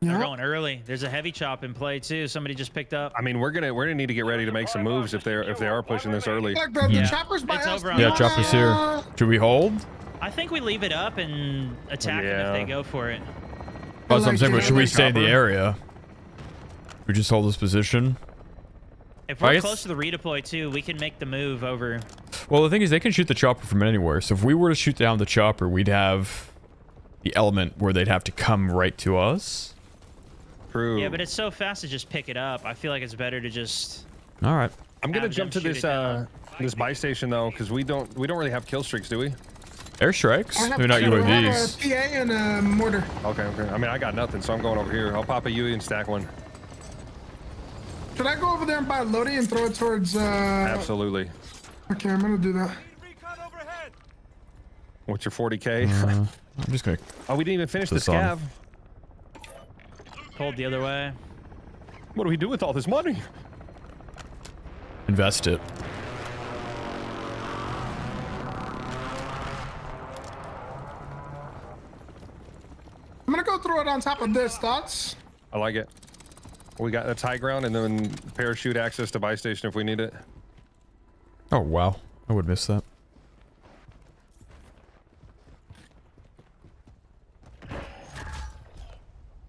They're Yeah. going early. There's a heavy chop in play too. Somebody just picked up. I mean, we're gonna we're gonna need to get ready to make some moves if they're if they are pushing this early. Like the, the Yeah. choppers by It's us. over on Yeah, choppers here. Should we hold? I think we leave it up and attack them if they go for it. That's what I'm saying. But should we stay in the area? We just hold this position. If we're guess- close to the redeploy too, we can make the move over. Well, the thing is, they can shoot the chopper from anywhere. So if we were to shoot down the chopper, we'd have the element where they'd have to come right to us. True. Yeah, but it's so fast to just pick it up. I feel like it's better to just. All right. I'm gonna jump to this uh this buy station though, because we don't we don't really have kill streaks, do we? Airstrikes. I have, Maybe not I have UAVs. a PA and a mortar. Okay, okay. I mean, I got nothing, so I'm going over here. I'll pop a UE and stack one. Should I go over there and buy Lodi and throw it towards? uh Absolutely. Okay, I'm gonna do that. What's your 40k? Uh, I'm just gonna. oh, we didn't even finish the this on. Scav. Pulled the other way. What do we do with all this money? Invest it. I'm gonna go throw it on top of this. Thoughts? I like it. We got that's high ground and then parachute access to buy station if we need it. Oh wow, I would miss that.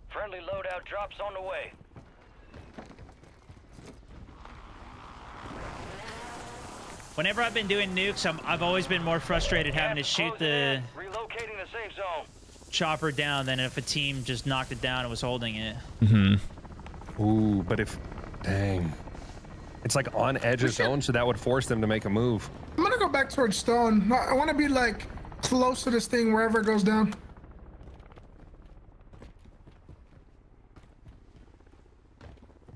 Friendly loadout drops on the way. Whenever I've been doing nukes, I'm, I've always been more frustrated having to shoot the. Relocating the safe zone. chopper down than if a team just knocked it down and was holding it. Mm-hmm. Ooh, but if dang. It's like on edge of zone, so that would force them to make a move. I'm gonna go back towards stone. No, I want to be like close to this thing wherever it goes down.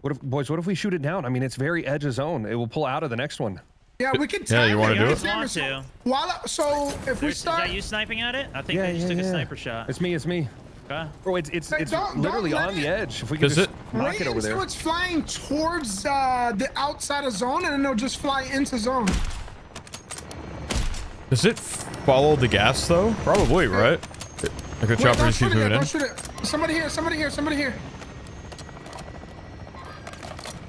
What if boys, what if we shoot it down? I mean, it's very edge of zone. It will pull out of the next one. Yeah, we can. Yeah, you time wanna do It's it? Want to. While so if we There's- Is that you sniping at it? I think Yeah, they just yeah, took a sniper shot. It's me, it's me. Okay. Bro, it's it's Hey, it's don't- don't literally let on the edge. If we could Does just it- knock it over until there. it's flying towards uh, the outside of zone, and then it'll just fly into zone. Does it follow the gas though? Probably, right? Like the Wait, chopper just keeps it moving in. Don't shoot it. Somebody here. Somebody here. Somebody here.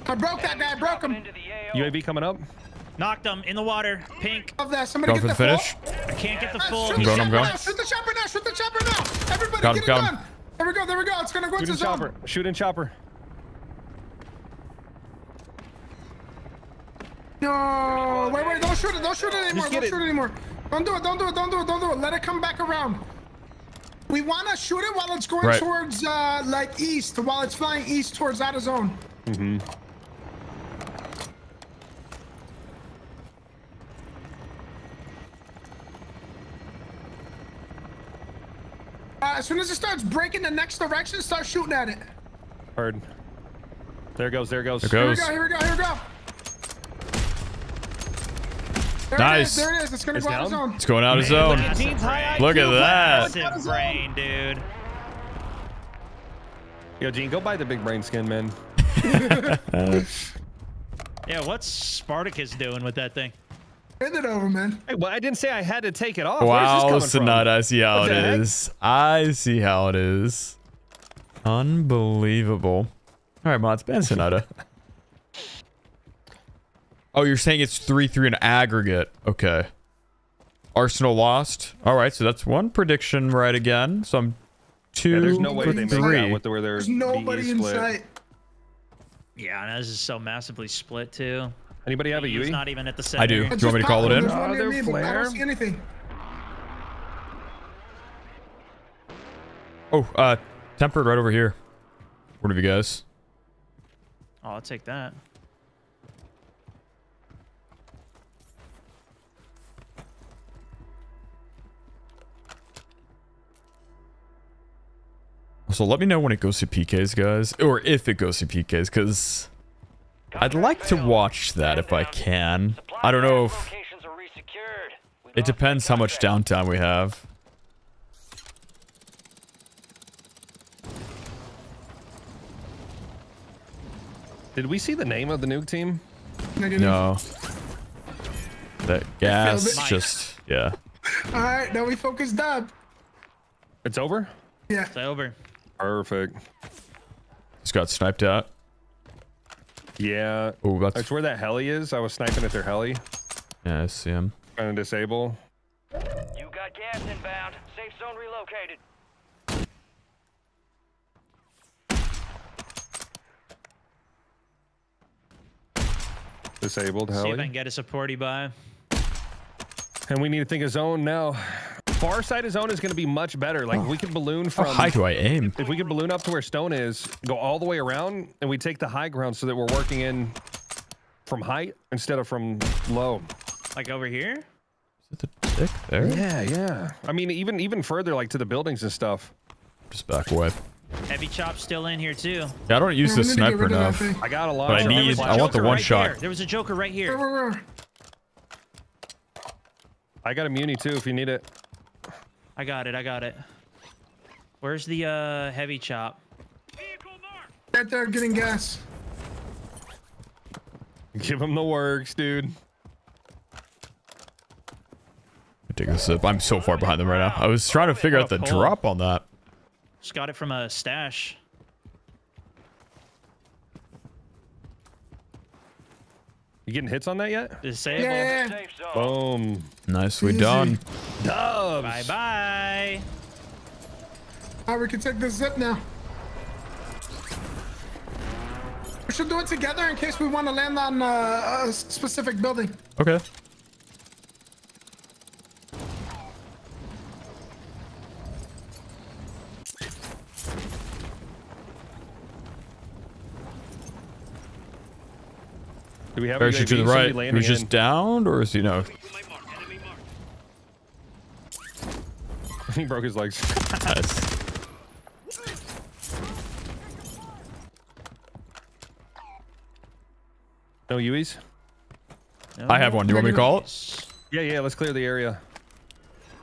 I broke that guy. I broke him. Into the AO. UAV coming up. Knocked him in the water. Pink. Of that. Somebody Going for get the the, finish. full. I can't get the full. shoot I'm the going, I'm chopper going. now, Shoot the chopper now. Shoot the chopper now. Everybody, Got him, get it got him. done. There we go. There we go. It's gonna go Shoot into in zone. chopper. Shoot in chopper. No, wait, wait, don't shoot it, don't shoot it anymore, don't get shoot it. it anymore. Don't do it, don't do it, don't do it, don't do it. Let it come back around. We want to shoot it while it's going Right. towards, uh, like, east, while it's flying east towards out of zone. Mm-hmm. Uh, as soon as it starts breaking the next direction, start shooting at it. Heard. There it goes. There it goes. There Here we go, here we go, here we go. There Nice. it is, there it is. It's gonna It's go out of zone. It's going out of zone. Massive. Look at that. Massive brain, dude. Yo, Jean, go buy the big brain skin, man. Yeah, what's Spartakus doing with that thing? Hand it over, man. Hey, well, I didn't say I had to take it off. Where's this Wow, coming from? Sonata, I see how What it the heck? is. I see how it is. Unbelievable. All right, mods, ban Sonata. oh, you're saying it's 3-3 in aggregate. Okay. Arsenal lost. All right, so that's one prediction right again. So I'm two Yeah, there's no way for they make three. that with the, where There's nobody BE in sight. Yeah, and this is so massively split too. Anybody have a He's UE? not even at the center. I do. Do you want me to call it in? one. There's one near Other me, but I don't see anything. Oh, uh, tempered right over here. What have you guys? Oh, I'll take that. So let me know when it goes to PKs, guys, or if it goes to PKs, because I'd like to watch that if I can. I don't know if Locations are resecured. We it depends how much downtime we have. Did we see the name of the nuke team? No, that gas just yeah. All right, now we focus up. It's over? Yeah. It's over. Perfect. Just got sniped at. Yeah. Oh, that's That's where that heli is. I was sniping at their heli, yeah. I see him. trying to disable. You got gas inbound. Safe zone relocated. Disabled See if I heli. can get a supporty by. And we need to think of zone now. Far side of zone is going to be much better. Like, if we could balloon How from. high do I aim? If we could balloon up to where stone is, go all the way around, and we take the high ground so that we're working in from height instead of from low. Like over here? Is it the tick there? Yeah, yeah. I mean, even even further, like to the buildings and stuff. Just back away. Heavy chop still in here too. Yeah, I don't use Yeah, we the need to get sniper rid of that enough. I got a lot. But I need- I want the one right shot. There. there was a Joker right here. where, where? I got a muni too if you need it. I got it. I got it. Where's the uh, heavy chop? Right there, getting gas. Give him the works, dude. Take a sip. I'm so far behind them right now. I was trying to figure out the What a pull. drop on that. Just got it from a stash. You getting hits on that yet? Disable. Yeah. Safe zone. Boom. Nicely Easy. done. Dubs. Bye bye. All right, we can take this zip now. We should do it together in case we want to land on uh, a specific building. Okay. We have a Parachute to the right. He was just in. downed, or is he no? he broke his legs. Nice. No UEs? I have one. Do you want me to call it? Yeah, yeah. Let's clear the area,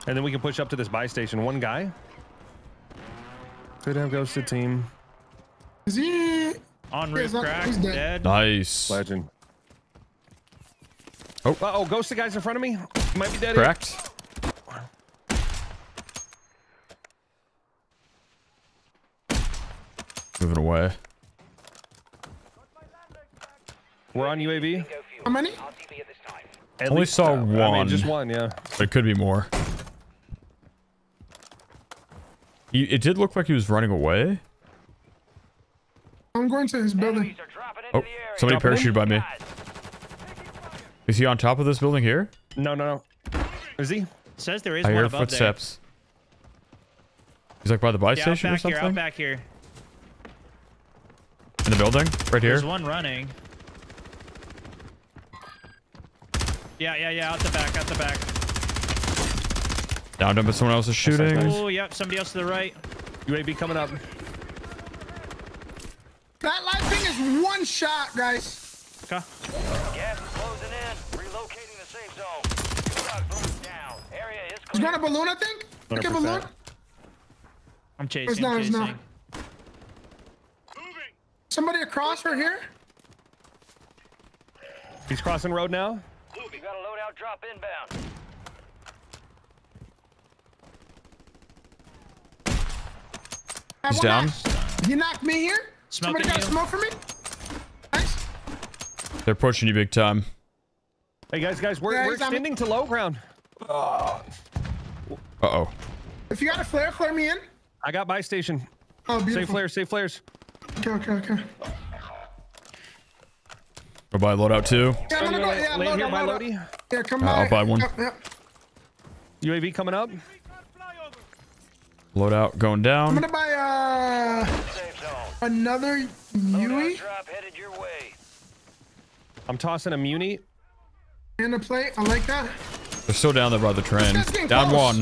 and then we can push up to this buy station. One guy. Could have ghosted team. Is he? On Yeah, roof crack. dead. Dead. Nice. Legend. Oh. Uh oh, ghosted guys in front of me. Might be dead. here. Correct. Moving away. We're on UAV. How many? At Only least- saw uh, I mean, one. just one, yeah. But it could be more. He, it did look like he was running away. I'm going to his building. Enemies are dropping into Oh, somebody parachuted by me. Guys, Is he on top of this building here? No, no, no. Is he? Says there is I one hear above footsteps. He's like by the buy there. Yeah, out station or back here. Out something? back here. In the building? Right here? There's one running. Yeah, yeah, yeah. Out the back. Out the back. Downed him, but someone else is shooting. Oh, yep. Somebody else to the right. UAV coming up. That live thing is one shot, guys. Okay. gas is closing in. Relocating the safe zone. Drug balloon down. Area is He's clear. going to balloon, I think. Look at 100%. balloon. I'm There's chasing. not, there's chasing. not. Somebody across right here. He's crossing road now. You got a loadout drop inbound. He's down. knock. You knocked me here. Somebody got a you. smoke for me. Nice. They're pushing you big time. Hey guys, guys, we're, Yeah, we're he's extending to low ground. Ah. Uh-oh. If you got a flare, flare me in. I got buy station. Oh, Save beautiful. flares, save flares. Okay, okay, okay. I'll buy a loadout too. Yeah, I'm gonna go. Yeah, Land load here, up, my load up. Lodi. Yeah, come Uh, by. I'll buy one. Yep, yep. UAV coming up. Loadout going down. I'm down. gonna buy uh another Yui Drop headed your way. I'm tossing a muni. and a plate. I like that. They're still down there by the train. Down close. one.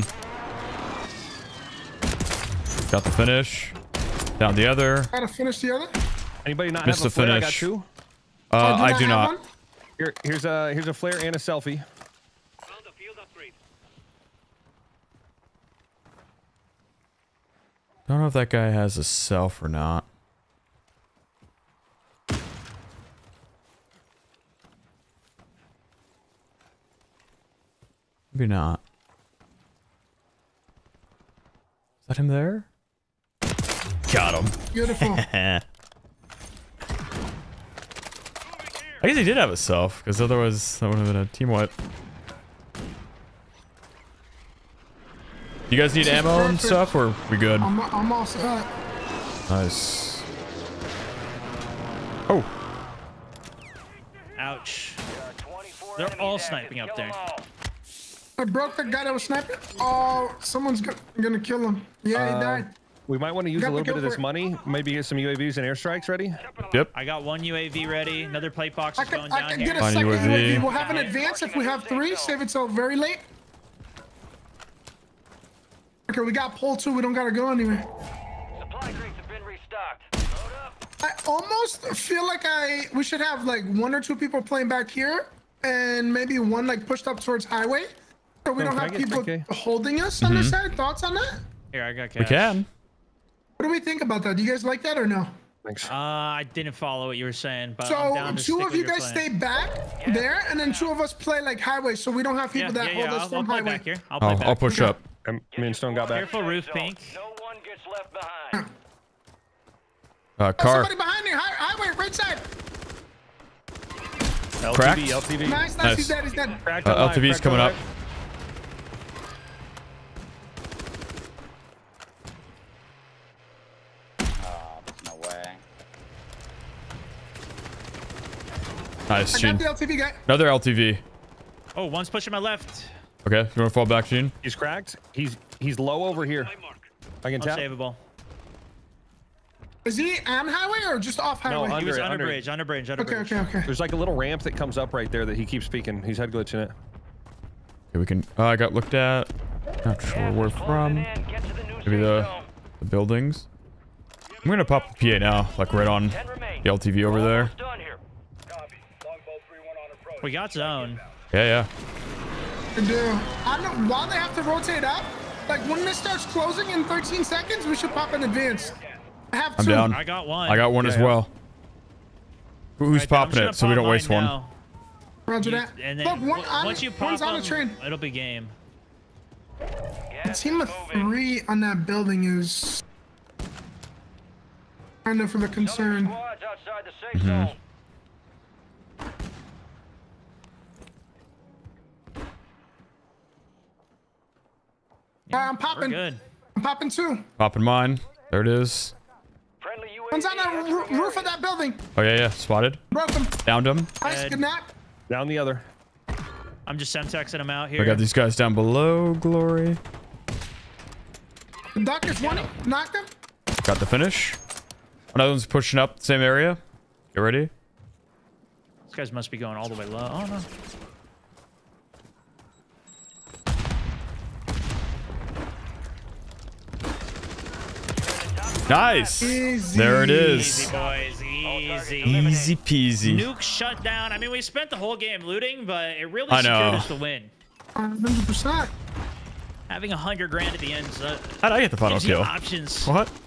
Got the finish. Down the other. Gotta finish the other. Anybody not Missed have a the flare? I got finish. two. Uh, Oh, I do not. one? Here, here's a here's a flare and a selfie. Don't know if that guy has a self or not. Maybe not. Is that him there? Got him. Beautiful. I guess he did have a self, because otherwise that would have been a team wipe. You guys need This is ammo and stuff, or we good? I'm, I'm all set. Nice. Oh, Ouch. They're all sniping up there. I broke the guy that was sniping. Oh, someone's go- gonna kill him. Yeah, he Uh, died. We might want to use a little bit of this it. money. Maybe get some UAVs and airstrikes ready. yep. I got one UAV ready. Another plate box I is can, going I down can here. get a second UAV. UAV. We'll have an advance if we have three. Save it till very late. Okay, we got pole two. We don't gotta go anywhere. Supply crates have been restocked. Load up. I almost feel like I we should have like one or two people playing back here, and maybe one like pushed up towards highway, so we Oh, don't have people 10K? holding us on this side. Thoughts on that? Here, I got cash. We can. What do we think about that? Do you guys like that or no? Thanks. Uh, I didn't follow what you were saying, but I'm So down to two stick of you guys plan. stay back there, and then two of us play like highway, so we don't have people yeah, that yeah. hold us I'll, I'll from highway. back here. I'll play I'll, back. I'll push up. And me and Stone got back. Careful, roof Zone. pink. No one gets left behind. Uh, Oh, car. somebody behind me, hi- highway, right side. LTV, Cracked. LTV. Nice, nice. Nice. He's dead. He's dead. Uh, LTV's coming on up. live. No way. Nice, I got the LTV guy. Another LTV. Oh, one's pushing my left. Okay, you want to fall back, Jean? He's cracked. He's he's low over here. I can tap. Unsavable. Is he on highway or just off highway? No, He under was under under bridge, under bridge, under okay, bridge. okay, okay. There's like a little ramp that comes up right there that he keeps peeking. He's head glitching it. Okay, we can. Uh, I got looked at. Not sure where from. In, get the Maybe the zone. the buildings. I'm gonna pop the PA now, like right on the LTV over there. Done here. Copy. Longbow 3-1 on approach. We got zone. Yeah, yeah. Good deal. Uh, I don't know why they have to rotate up. Like when this starts closing in 13 seconds, we should pop in advance. I have I'm two. down. I got one. I got one Yeah, as yeah. well. Who's Right, popping just it so we don't waste mine one? now. Roger that. And then Look, one on, once you pop one's on the train. it'll be game. A Gas team of moving. three on that building is kind of of a concern. Squads outside the safe zone. I'm We're popping. good. I'm popping two. Popping mine. There it is. Friendly UAV One's on the roof of that building. Oh yeah, yeah. Spotted. Broke him. Downed him. Nice, Dead. good knock. Down the other. I'm just semtexing them out here. I got these guys down below. Glory. The duck is one. Knocked him. Got the finish. Another one's pushing up same area. Get ready. These guys must be going all the way low. Oh no. Nice. Easy. There it is. Easy boys, easy. Easy peasy. Nuke shut down. I mean, we spent the whole game looting, but it really I secured know. us to win. 100%. Having a hundred grand at the end uh, How did I get the final gives kill? options. What?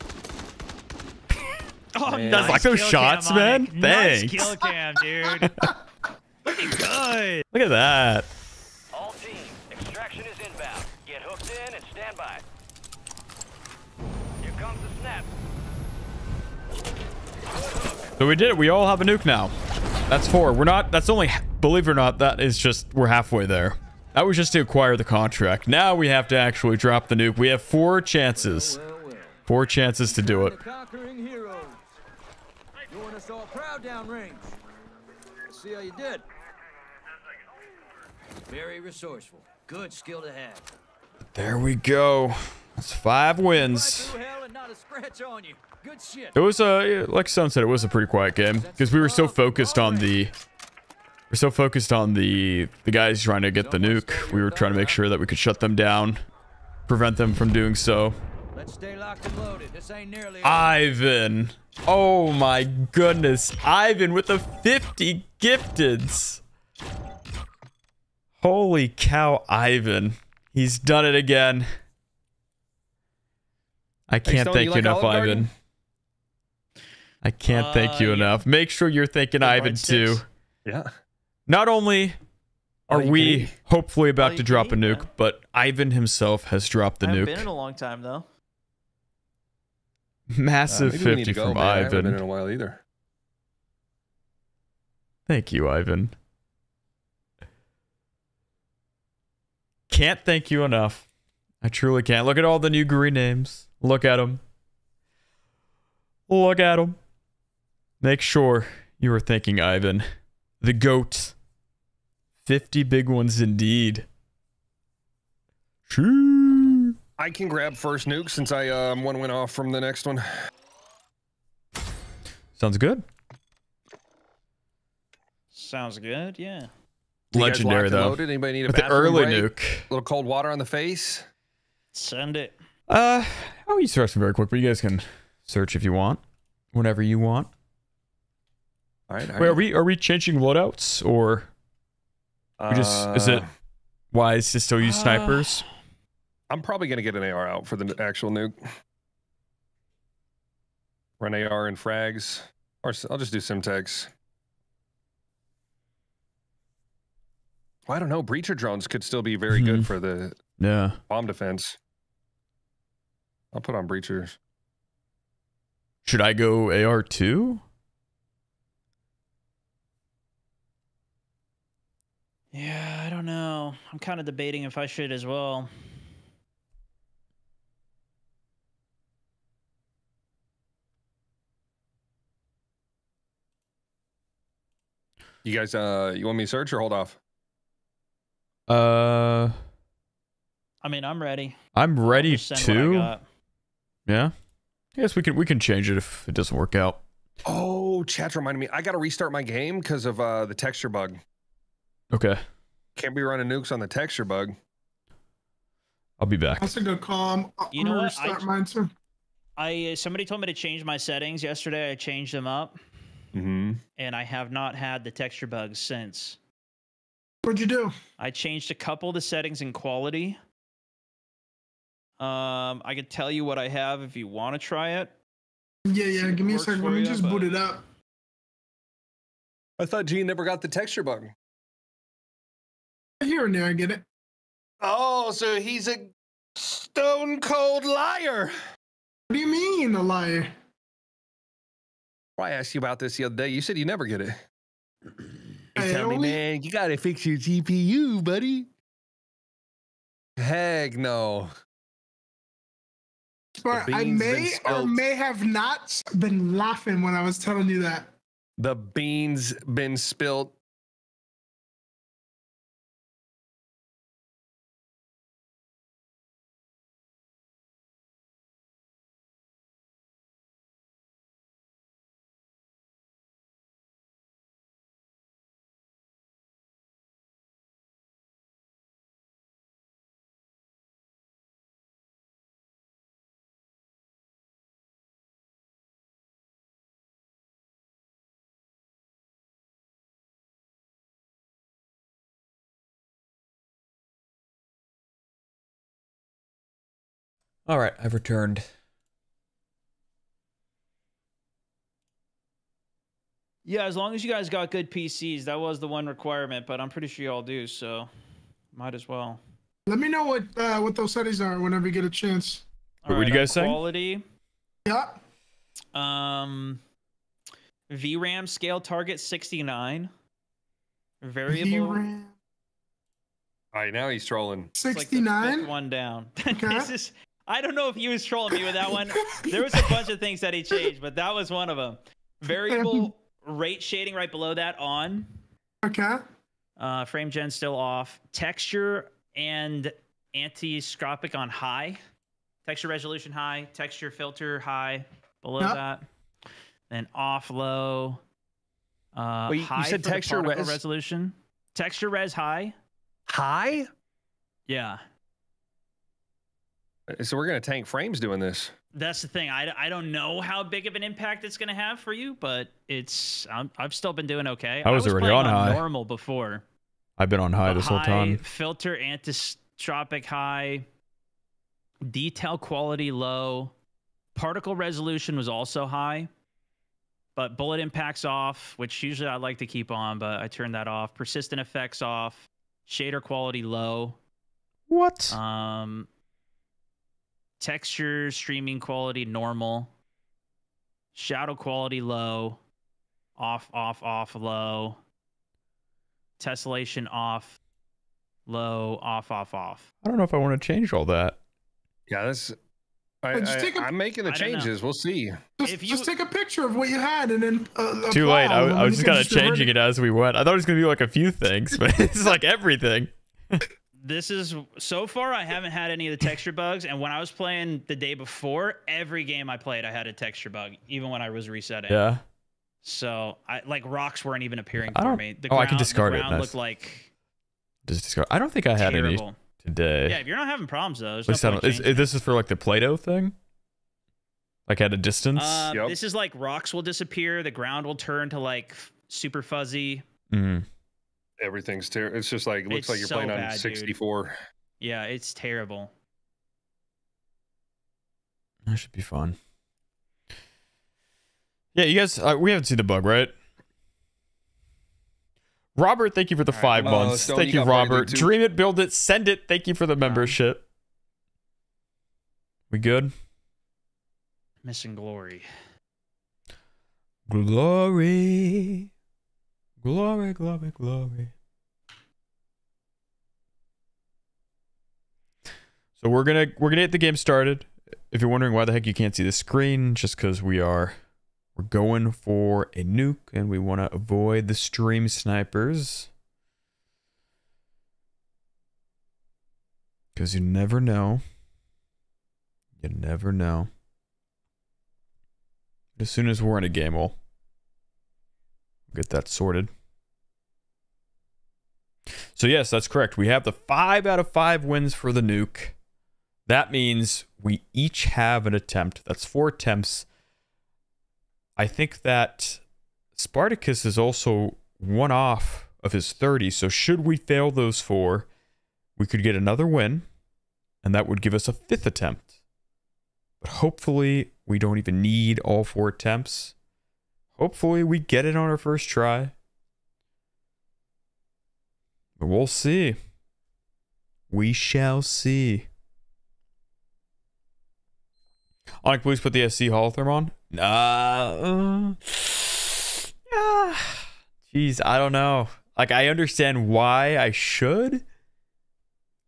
Oh, Man. nice like those shots, cam, man. Onic. Nice Thanks. kill cam, dude. Looking good. Look at that. All teams, extraction is inbound. Get hooked in and stand by. Here comes the snap. So we did it. We all have a nuke now. That's four. We're not. That's only. Believe it or not, that is just. We're halfway there. That was just to acquire the contract. Now we have to actually drop the nuke. We have four chances. Four chances to do it. The conquering heroes. Doing us all proud downrange. Let's see how you did. Very resourceful. Good skill to have. There we go. That's five wins. Through hell and not a scratch on you. Good shit. It was a like Son said, it was a pretty quiet game because we were so focused on the we're so focused on the the guys trying to get the nuke. We were trying to make sure that we could shut them down, prevent them from doing so. Let's stay locked and loaded. This ain't nearly Ivan. Oh my goodness. Ivan with the 50 gifteds. Holy cow, Ivan. He's done it again. I can't thank you you like enough, Ivan. Garden? Ivan. I can't thank you Uh, yeah. enough. Make sure you're thinking Like Ivan Bite too. Yeah. Not only are you we eat. hopefully about you to can drop a nuke, man. but Ivan himself has dropped the I haven't been in a long time though. Massive Uh, maybe 50 go, from man. I haven't been in Ivan. a while either. Thank you, Ivan. Can't thank you enough. I truly can't. Look at all the new green names. Look at them. Look at them. Make sure you are thanking Ivan. The GOAT. 50 big ones indeed. Shoo. I can grab first nuke since I um one went off from the next one. Sounds good. Sounds good. Yeah. Legendary, though. Loaded? Anybody need a With the early break? nuke. little cold water on the face. Send it. Uh, I'll use search very quick, but you guys can search if you want. Whenever you want. All right. all Wait, are we are we changing loadouts or we just is it Uh, wise to still use snipers? I'm probably gonna get an AR out for the actual nuke. Run AR and frags, or I'll just do Semtex. Well, I don't know. Breacher drones could still be very Mhm. good for the Yeah. bomb defense. I'll put on breachers. Should I go AR two? Yeah, I don't know. I'm kind of debating if I should as well. You guys, uh, you want me to search or hold off? Uh, I mean, I'm ready. I'm ready Just send what I to. Yeah. Yes, we can we can change it if it doesn't work out. Oh, chat reminded me. I got to restart my game because of uh, the texture bug. Okay. Can't be running nukes on the texture bug. I'll be back. That's a good call. I'm, You I'm know gonna what? I restart j- mine too. I somebody told me to change my settings yesterday. I changed them up, Mm-hmm. and I have not had the texture bugs since. What'd you do? I changed a couple of the settings in quality. Um, I could tell you what I have if you want to try it. Yeah, yeah. Give me a second. Let me ya, just but- boot it up. I thought Jean never got the texture bug. Here and there, I get it. Oh, so he's a stone cold liar. What do you mean, a liar? Why I asked you about this the other day. You said you never get it. You Hey, tell me, man, you gotta fix your GPU, buddy. Heck no. But I may or may have not been laughing when I was telling you that. The beans been spilt. All right, I've returned. Yeah, as long as you guys got good PCs, that was the one requirement. But I'm pretty sure you all do, so might as well. Let me know what uh, what those settings are whenever you get a chance. What were you guys saying? Quality. Yeah. Um, VRAM scale target 69. Variable. VRAM. All right, now he's trolling. It's like 69. one down. Okay. this is. I don't know if he was trolling me with that one. There was a bunch of things that he changed, but that was one of them. Variable rate shading right below that on. Okay. Uh, frame gen still off. Texture and anti-scopic on high. Texture resolution high. Texture filter high. Below Yep. that. Then off low. Uh, Wait, you said texture res- resolution. Texture res high. High? Yeah. So we're gonna tank frames doing this. That's the thing. I, I don't know how big of an impact it's going to have for you, but it's I'm, I've still been doing okay. I was already playing on high. normal before. I've been on high But this whole time. Filter antistropic high. Detail quality low. Particle resolution was also high. But bullet impacts off, which usually I like to keep on, but I turned that off. Persistent effects off. Shader quality low. What? Um texture streaming quality normal. Shadow quality low. Off off off low. Tessellation off. Low off off off. I don't know if I want to change all that. Yeah, that's. I, just take a, I, I'm making the I changes. We'll see. Just, If you- just take a picture of what you had and then. Uh, Too late. I, I was just kind of changing it as we went. I thought it was gonna be like a few things, but it's like everything. This is so far I haven't had any of the texture bugs, and when I was playing the day before, every game I played I had a texture bug, even when I was resetting. Yeah. So I like rocks weren't even appearing I for me. The oh, I can ground- the discard it, ground nice. looked like Just discard. I don't think I had any today. Yeah, if you're not having problems though, there's At least no I point don't- is- is this is for like the Play-Doh thing. Like at a distance. Uh, Yep. This is like rocks will disappear, the ground will turn to like super fuzzy. Mhm. Everything's terrible. It's just like it looks It's like you're so playing bad, on dude. 64. Yeah, it's terrible. That should be fun. Yeah, you guys, uh, we haven't seen the bug, right? Robert, thank you for the All right, five come on, months. Stone, thank you you, Robert. Dream it, build it, send it. Thank you for the membership. We good? Missing glory. Glory, glory, glory, glory. So we're gonna we're gonna get the game started. If you're wondering why the heck you can't see the screen, just because we are we're going for a nuke and we want to avoid the stream snipers. Because you never know. You never know. As soon as we're in a game, we'll get that sorted. So, yes, that's correct. We have the five out of five wins for the nuke. That means we each have an attempt. That's four attempts. I think that Spartakus is also one off of his 30. So, should we fail those four, we could get another win, and that would give us a fifth attempt. But hopefully, we don't even need all four attempts. Hopefully, we get it on our first try. But we'll see. We shall see. Onic, please put the SZ Holotherm on. Uh, ah, Jeez, I don't know. Like, I understand why I should.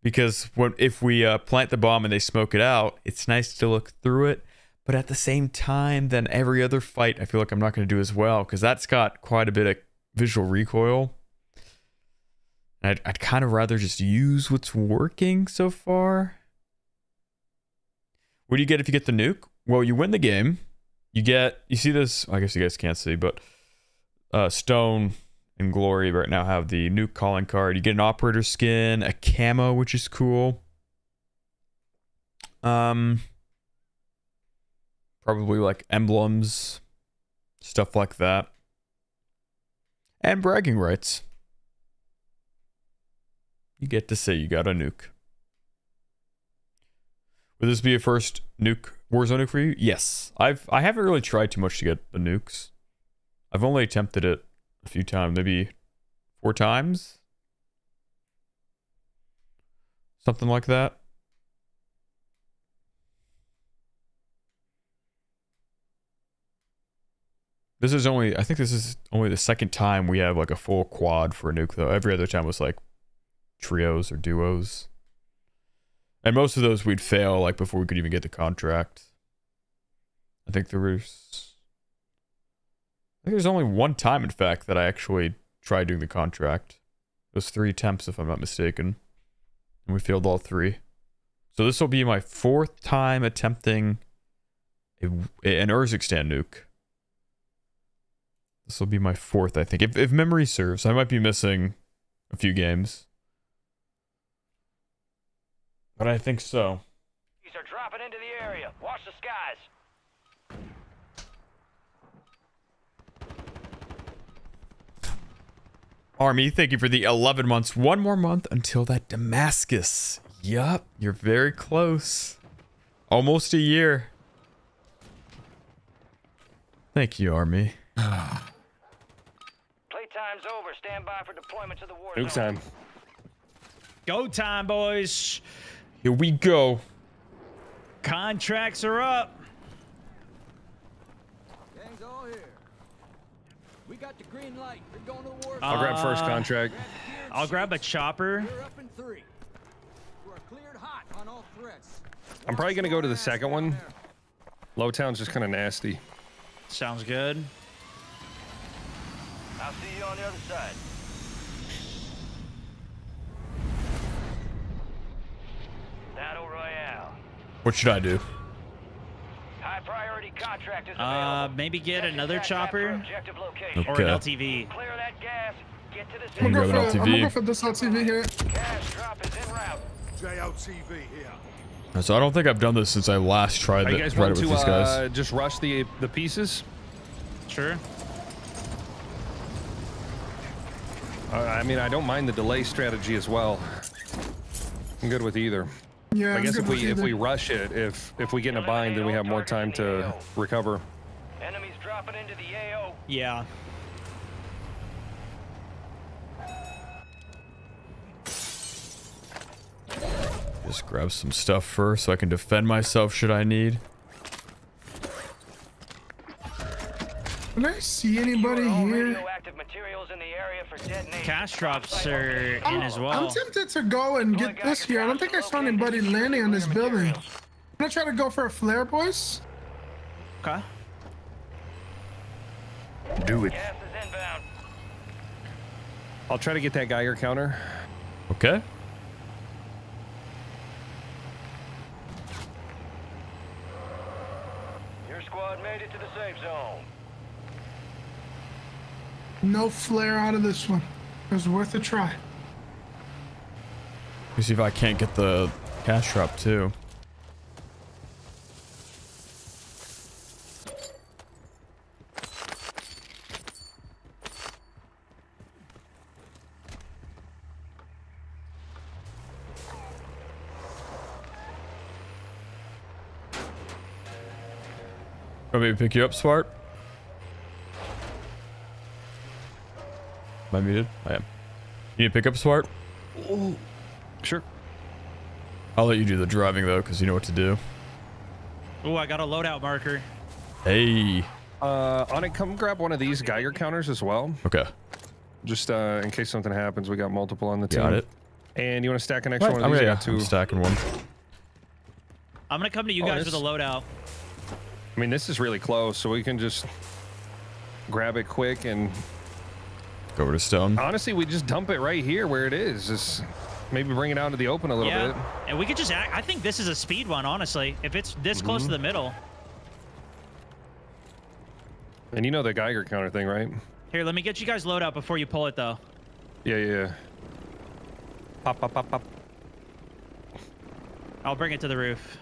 Because when if we uh, plant the bomb and they smoke it out, it's nice to look through it. But at the same time, then every other fight, I feel like I'm not going to do as well because that's got quite a bit of visual recoil. I'd, I'd kind of rather just use what's working so far. What do you get if you get the nuke? Well, you win the game. You get, you see this, I guess you guys can't see, but uh, Stone and Glory right now have the nuke calling card. You get an operator skin, a camo, which is cool. Um, probably like emblems, stuff like that, and bragging rights. You get to say you got a nuke. Would this be a first nuke Warzone nuke for you? Yes. I've I haven't really tried too much to get the nukes. I've only attempted it a few times, maybe four times. Something like that. This is only I think this is only the second time we have like a full quad for a nuke though. Every other time was like trios or duos. And most of those we'd fail like before we could even get the contract. I think there was I think there's only one time in fact that I actually tried doing the contract. It was three attempts if I'm not mistaken. And we failed all three. So this will be my fourth time attempting a, an Urzikstan nuke. This will be my fourth, I think. If, if memory serves, I might be missing a few games. But I think so. These are dropping into the area. Watch the skies. Army, thank you for the 11 months. One more month until that Damascus. Yup, you're very close. Almost a year. Thank you, Army. Playtime's over. Stand by for deployment to the war Nuke zone. time. Go time, boys. Here we go. Contracts are up. Gang's all here. We got the green light. We're going to the war I'll grab first Uh, contract. I'll grab a chopper. We're up in three. We're cleared hot on all threats. I'm probably gonna go to the second one. Lowtown's just kind of nasty. Sounds good. I'll see you on the other side. Battle Royale. What should I do? High priority contract is Uh, maybe get another Gas map for chopper Objective location. or an LTV. Clear that gas. Get to the I'm I'm gonna, grabbing go for, I'm gonna LTV. go for this LTV here. Gas drop is en route. JLTV here. So I don't think I've done this since I last tried Are you it, guys tried it want with to these guys. uh, just rush the the pieces? Sure. Uh, I mean, I don't mind the delay strategy as well. I'm good with either. Yeah, I I'm guess if we if we rush it, if if we get in a bind, then we have more time to recover. Enemies dropping into the AO. Yeah. Just grab some stuff first so I can defend myself should I need. Can I see anybody here? radioactive materials in the area for detonation. Cash drops are I'm, as oh, well. I'm tempted to go and get this here. I don't think I saw anybody landing on this building. I'm gonna try to go for a flare, boys. Okay. Do it. Gas is inbound. I'll try to get that Geiger counter. Okay. Your squad made it to the safe zone. No flare out of this one. It was worth a try. Let me see if I can't get the cash drop too. Want me to pick you up, Smart? I muted? I am. You need to pick up, Smart? Sure. I'll let you do the driving though, because you know what to do. Oh, I got a loadout marker. Hey. Uh, on it, come grab one of these Geiger counters as well. Okay. Just uh, in case something happens, we got multiple on the team. Got it. And you want to stack an extra Right, one of I'm, these? I yeah, got I'm two. stacking one. I'm gonna come to you Oh, guys this- with a loadout. I mean, this is really close, so we can just grab it quick and Go over to stone. honestly, we just dump it right here where it is. Just maybe bring it out to the open a little yeah. bit. And we could just act. I think this is a speed one, honestly. If it's this close Mm-hmm. to the middle. And you know the Geiger counter thing, right? Here, let me get you guys loadout before you pull it, though. Yeah, yeah. yeah. Pop, pop, pop, pop. I'll bring it to the roof.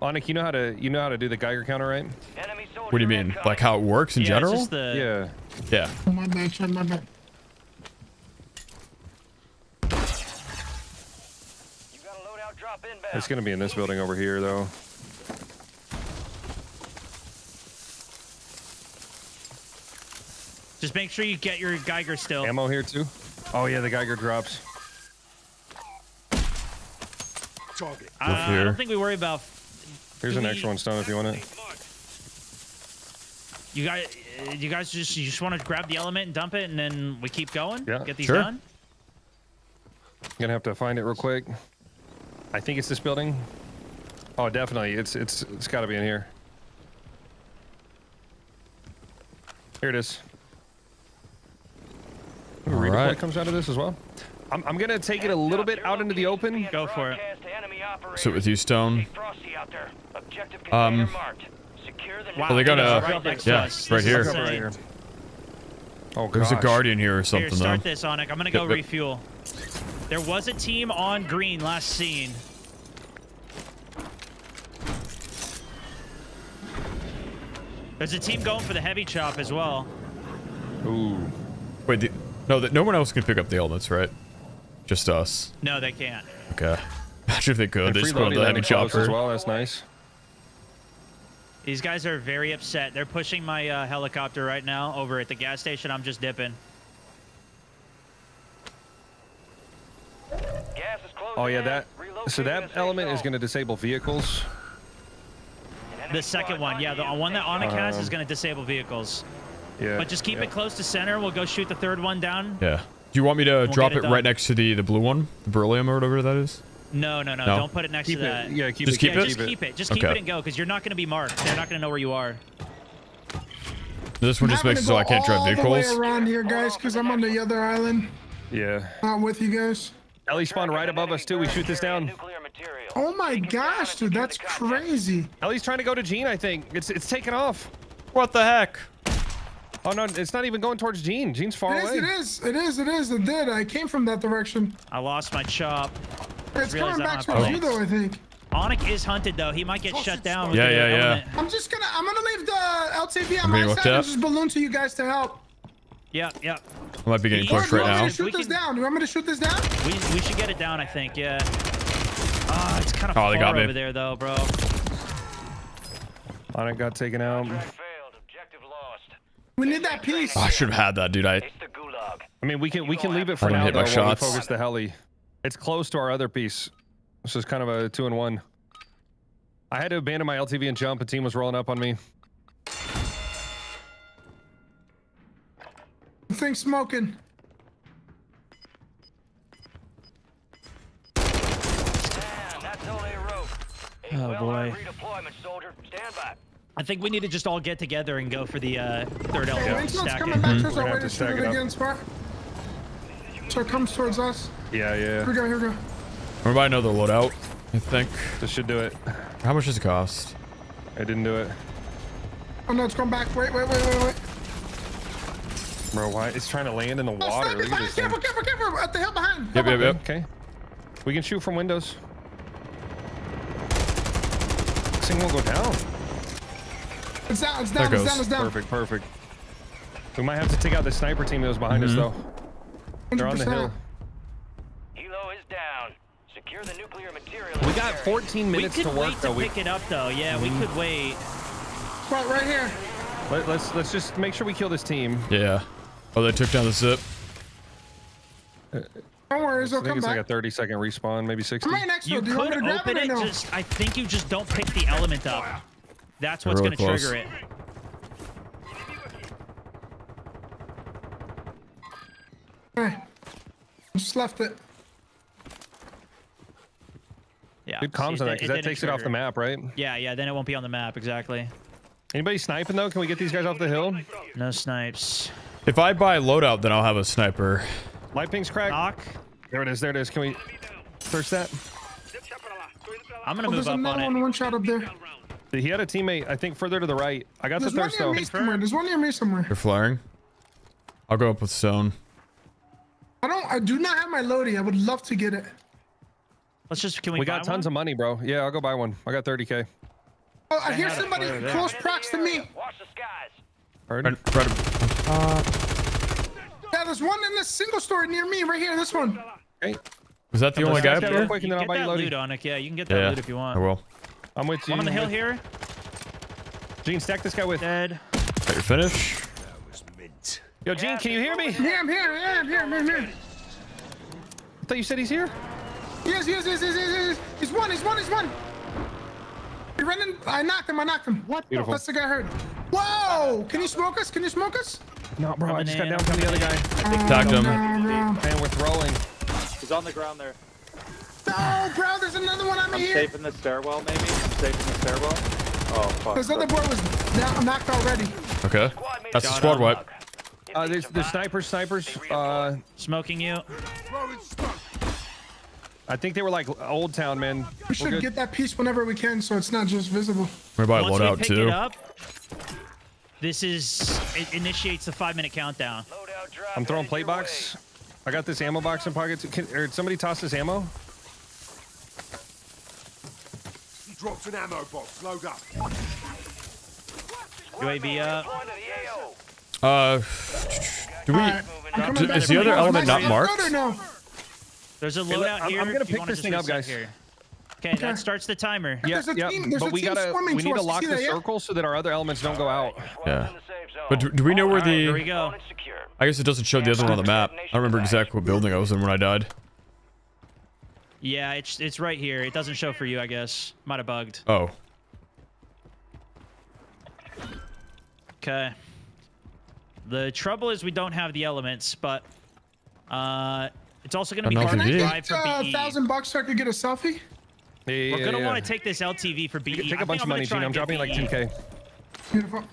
Onic, you know how to you know how to do the Geiger counter, right? What do you mean? Like how it works in yeah, general? It's just the, Yeah. Yeah. Oh, my bad, Chad, my bad. You got a loadout drop inbound. It's gonna be in this building over here, though. Just make sure you get your Geiger still. Ammo here too. Oh yeah, the Geiger drops. Target. Uh, I don't think we worry about. Here's an we- extra one, Stone, if you want it. You guys, uh, you guys just you just want to grab the element and dump it, and then we keep going. Yeah. Get these Sure. done. Gonna have to find it real quick. I think it's this building. Oh, definitely. It's it's it's got to be in here. Here it is. Ooh, All redeploy right. comes out of this as well. I'm, I'm gonna take it a little bit out into the open. Go for it. Sit with you, Stone. Frosty out there. Objective Um, container marked. Secure the Wow, Oh, they got it's a- right next yeah, us. right This Right here. Oh There's a guardian here or Here, something though. start this, Onic. I'm gonna go Yep, yep. refuel. There was a team on green last scene. There's a team going for the heavy chop as well. Ooh. Wait, the, no, that no one else can pick up the elements, right? Just us. No, they can't. Okay. Imagine if they could. They Free just put on the heavy that close as well. That's nice. These guys are very upset. They're pushing my uh, helicopter right now over at the gas station. I'm just dipping. Gas is closing Oh yeah, in. that. So that element is going to disable vehicles. The second one, yeah, the one that Onic has is Um, going to disable vehicles. Yeah. But just keep yeah. it close to center. We'll go shoot the third one down. Yeah. Do you want me to We'll drop it, it done. right next to the the blue one, the beryllium or whatever that is? No, no, no, No? Don't put it next Keep to it. that. Yeah, keep Just it. keep yeah, it? just keep it. Just keep Okay. it and go, because you're not going to be marked. They're not going to know where you are. This one just I'm makes it so I can't drive all the vehicles. way around here, guys, because I'm on the other island. Yeah. Not with you guys. Ellie spawned right above us too. We shoot this down. Oh my gosh, dude, that's crazy. Ellie's trying to go to Jean. I think it's it's taking off. What the heck? Oh no, it's not even going towards Jean. Jean's far It is, away. it is, it is, it is. It did. I came from that direction. I lost my chop. It's coming that back my towards you, though, I think. Onic is hunted, though. He might get oh, shut down. Yeah, yeah, yeah. element. I'm just gonna, I'm gonna leave the LTV on I'm my side and at. just balloon to you guys to help. Yep, yep. I might be getting Or pushed do you right want now. to shoot We this can- down? Do you want me to shoot this down? We, we should get it down, I think, yeah. Ah, it's kind of Oh, far they got me. over there, though, bro. On it got taken out. Failed. Objective lost. We need that piece. Oh, I should have had that, dude. I It's the gulag. I mean, we can we can leave it for now hit though my while we focus the heli. It's close to our other piece. This is kind of a two and one. I had to abandon my LTV and jump. A team was rolling up on me. Thing smoking. Damn, that's all they wrote. A Oh, well-armed boy. redeployment, soldier. Stand by. I think we need to just all get together and go for the uh, third Okay, element. Winston's Stack coming it. back towards We're our gonna way to to shoot stack it it up. again, Spark. So it comes towards us. Yeah, yeah. Here we go, here we go. everybody know the loadout. I think. This should do it. How much does it cost? I didn't do it. Oh no, it's going back. Wait, wait, wait, wait, wait. Bro, why? It's trying to land in the Oh, water. sniper Look at behind. this thing. Careful, careful, careful. At the hill behind. Yep, yep, yep. Okay. We can shoot from windows. This thing won't go down. It's down, it's There down, it's goes. down, it's down. Perfect, perfect. We might have to take out the sniper team that was behind us, Mhm. though. They're on the 100%. hill. Helo is down. Secure the nuclear material. We in the got area. 14 We minutes could to work, wait to though. We, pick it up, though. Yeah, we could wait. Spot right here. let, let's let's just make sure we kill this team. Yeah. Oh, they took down the zip. Don't worry, I it'll think come it's like a 30 second respawn, maybe 60. I'm right next You it. You could open it it, no? just I think you just don't pick the element up. That's what's Really going to close. trigger it. Okay. Just left it. Yeah. Good see, comms on that because that didn't takes it off the map, right? Yeah, yeah, then it won't be on the map, exactly. Anybody sniping though? Can we get these guys off the hill? No snipes. If I buy loadout, then I'll have a sniper. Light ping's cracked. Knock. There it is. There it is. Can we search that? I'm going to Oh, move there's up another on one, it. one shot up there. He had a teammate, I think, further to the right. I got There's the one thirst near though. me somewhere. There's one near me somewhere. You're flaring. I'll go up with stone. I don't. I do not have my loadie. I would love to get it. Let's just, can we, We got tons one? of money, bro. Yeah, I'll go buy one. I got 30k. Oh, I hear somebody close prox to me. Watch the skies. Heard? Right, right, uh, Yeah, there's one in this single story near me, right here. This one. Okay. was that the only guy up Real there? quick, and You then I'll get buy you that loading. loot on it. Yeah, you can get that Yeah, loot if you want. I will. I'm with you. One on the hill here. Jean, stack this guy with. Dead. Got your finish. Yo, Jean, can you hear me? Yeah, I'm here. Yeah, I'm here. I'm here. I'm here. I thought you said he's here. Yes, yes, yes, yes, yes, yes. He's one. He's one. He's one. He ran in. I knocked him. I knocked him. What? Beautiful. That's the guy I heard. Whoa! Can you smoke us? Can you smoke us? No, bro, I Coming just got down from the other guy. Tagged him. No, no. Man, we're throwing. He's on the ground there. No, bro, there's another one on me I'm here. safe in the stairwell, maybe. I'm safe in the stairwell. Oh fuck. This other boy was down, knocked already. Okay. That's a squad wipe. Uh, there's there's snipers, snipers. Uh, Smoking you. I think they were like Old Town, man. We should get that piece whenever we can, so it's not just visible. We buy Once we loadout pick too. it up, this is it initiates the five minute countdown. I'm throwing plate box. I got this ammo box in pockets. Can, or somebody toss this ammo? He dropped an ammo box. Load up. UAV up. Uh, do we? Alright, I'm coming d- back is the other element not marked? load or no? There's a Hey, look, loadout I'm- here. I'm gonna if you pick wanna this just thing up, guys. Here. Okay, that starts the timer. Yeah, There's a yeah. team- there's but a we team gotta we need to towards- lock the that, yeah? circle so that our other elements don't go out. Yeah. But do, do we know where the? Here we go. I guess it doesn't show the other one on the map. I don't remember exactly what building I was in when I died. Yeah, it's it's right here. It doesn't show for you, I guess. Might have bugged. Oh. Okay. The trouble is we don't have the elements, but uh, it's also going to be hard to LTV. drive for Uh, BE. thousand bucks so I could get a selfie. Yeah, We're gonna yeah. want to take this LTV for BE. Take I a think bunch of money, gonna Jean. I'm and get dropping like BE. 10k. Beautiful.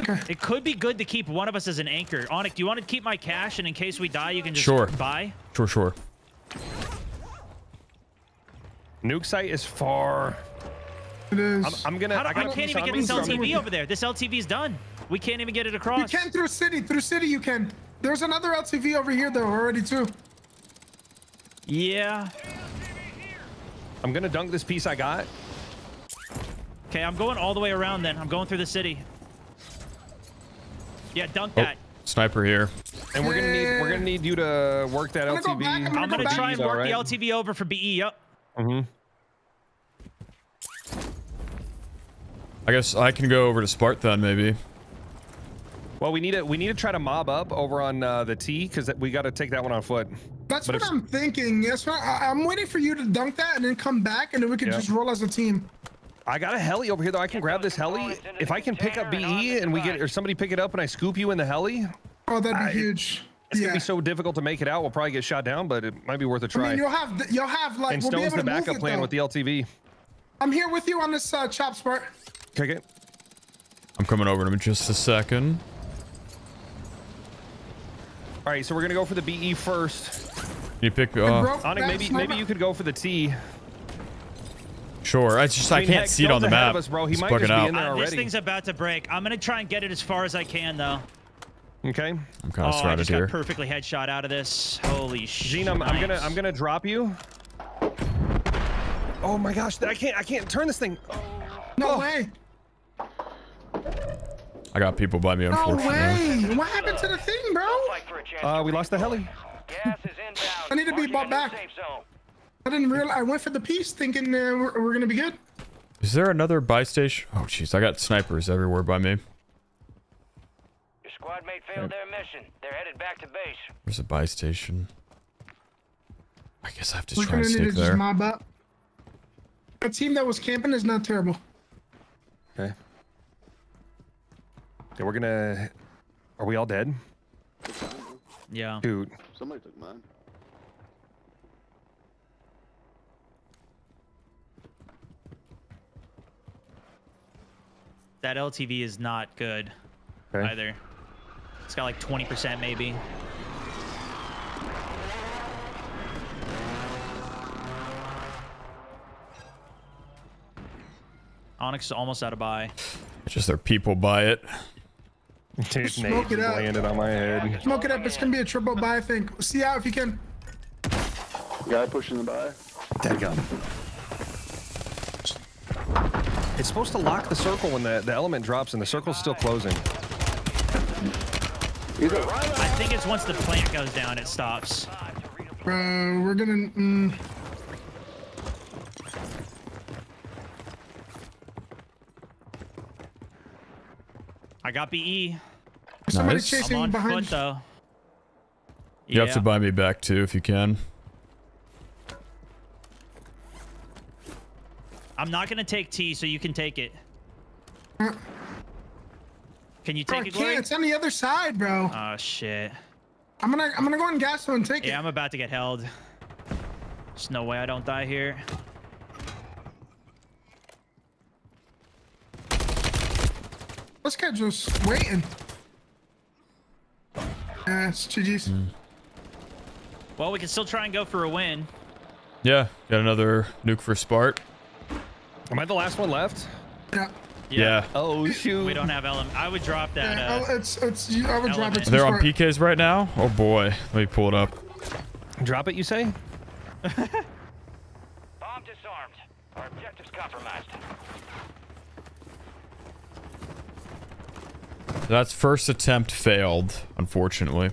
Okay. It could be good to keep one of us as an anchor. Onic, do you want to keep my cash, and in case we die, you can just Sure. buy? Sure, sure. Nuke site is far. It is. I'm, I'm gonna. How do, I I, can't even get this so I'm gonna- LTV over there. This LTV's done. We can't even get it across. You can through city. Through city, you can. There's another LTV over here though already too. Yeah. I'm gonna dunk this piece I got. Okay, I'm going all the way around then. I'm going through the city. Yeah, dunk Oh, that. sniper here. And we're gonna need we're gonna need you to work that I'm gonna go LTV. back, I'm I'm gonna go try and work Alright. the LTV over for BE. Yep. Mm-hmm. I guess I can go over to Spart then, maybe. Well, we need to we need to try to mob up over on uh, the T because we got to take that one on foot. That's But what if- I'm thinking. That's what I, I'm waiting for you to dunk that and then come back and then we can Yeah. just roll as a team. I got a heli over here though. I can grab this heli. If I can pick up BE and we get or somebody pick it up and I scoop you in the heli, Oh, that'd be I- huge. it's yeah. gonna be so difficult to make it out. We'll probably get shot down, but it might be worth a try. mean, you'll have you'll have like and we'll be Stone's able the backup plan though. with the LTV. I'm here with you on this uh, chop spot. Kick it. I'm coming over to in just a second. All right, so we're gonna go for the BE first. You pick. Hey, Uh, bro, Onic, that maybe maybe you could go for the T. sure. I just I mean, can't heck, see it on the Stone's map. of us, bro. He It's might bugging just be out. in there Uh, this thing's about to break. I'm gonna try and get it as far as I can, though. Okay. I'm kind Oh, of I surrounded just here. got perfectly headshot out of this. Holy shit. Jean, I'm, I'm gonna I'm gonna drop you. Oh my gosh, I can't I can't turn this thing. No Oh. way. I got people by me, No unfortunately. way. What happened to the thing, bro? Uh, we lost the heli. I need to be bought back. I didn't realize. I went for the piece thinking uh, we're, we're gonna be good. Is there another buy station? Oh, jeez. I got snipers everywhere by me. Your squad mate failed their mission. They're headed back to base. There's a buy station? I guess I have to We're try gonna and need to stick just there. mob up. A team that was camping is not terrible. Okay. Okay, we're gonna. Are we all dead? Yeah. Dude. Somebody took mine. That LTV is not good Okay. either. It's got like 20% maybe. Onic's is almost out of buy. It's just there are people buy it. Dude, Smoke Nate it just up. landed on my head. Smoke it up. It's gonna be a triple buy. I think. See out if you can. Guy pushing the by. Dead gun. It's supposed to lock the circle when the, the element drops and the circle's still closing. I think it's once the plant goes down, it stops. Bro, we're gonna. Mm, I got BE. Somebody Nice. chasing I'm on behind. foot though. You have to buy me back too if you can. I'm not gonna take T, so you can take it. Uh, can you Bro, I take it, can't. It's on the other side, bro. Oh shit. I'm gonna I'm gonna go in gas and take Yeah, it. Yeah, I'm about to get held. There's no way I don't die here. This guy just waiting. Yeah, it's GG's. Well, we can still try and go for a win. Yeah, got another nuke for Spart. Am I the last one left? Yeah. Yeah. Oh shoot. We don't have element. I would drop that. Yeah, Uh, it's it's. I would drop it. They're on. PKs right now? Oh boy. Let me pull it up. Drop it, you say? Bomb disarmed. Our objective's compromised. That's first attempt failed, unfortunately.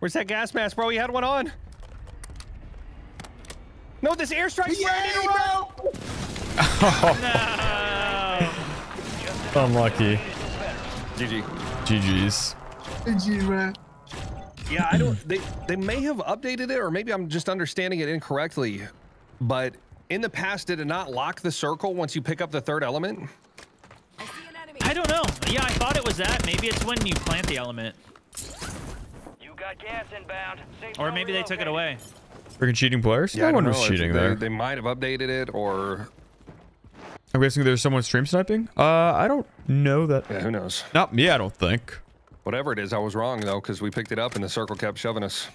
Where's that gas mask, bro? You had one on. No, this airstrike's Yay, ready to bro! Unlucky. GG. GG's. GG, man. Yeah, I don't. They they may have updated it, or maybe I'm just understanding it incorrectly. But in the past, did it not lock the circle once you pick up the third element? I I don't know. Yeah, I thought it was that. Maybe it's when you plant the element, You got gas inbound. Safe or maybe they took it away. Freaking cheating players? Yeah, no don't one was if cheating they, there. They might have updated it, or I'm guessing there's someone stream sniping? Uh, I don't know that. yeah, who knows? Not me, I don't think. Whatever it is, I was wrong though, because we picked it up and the circle kept shoving us.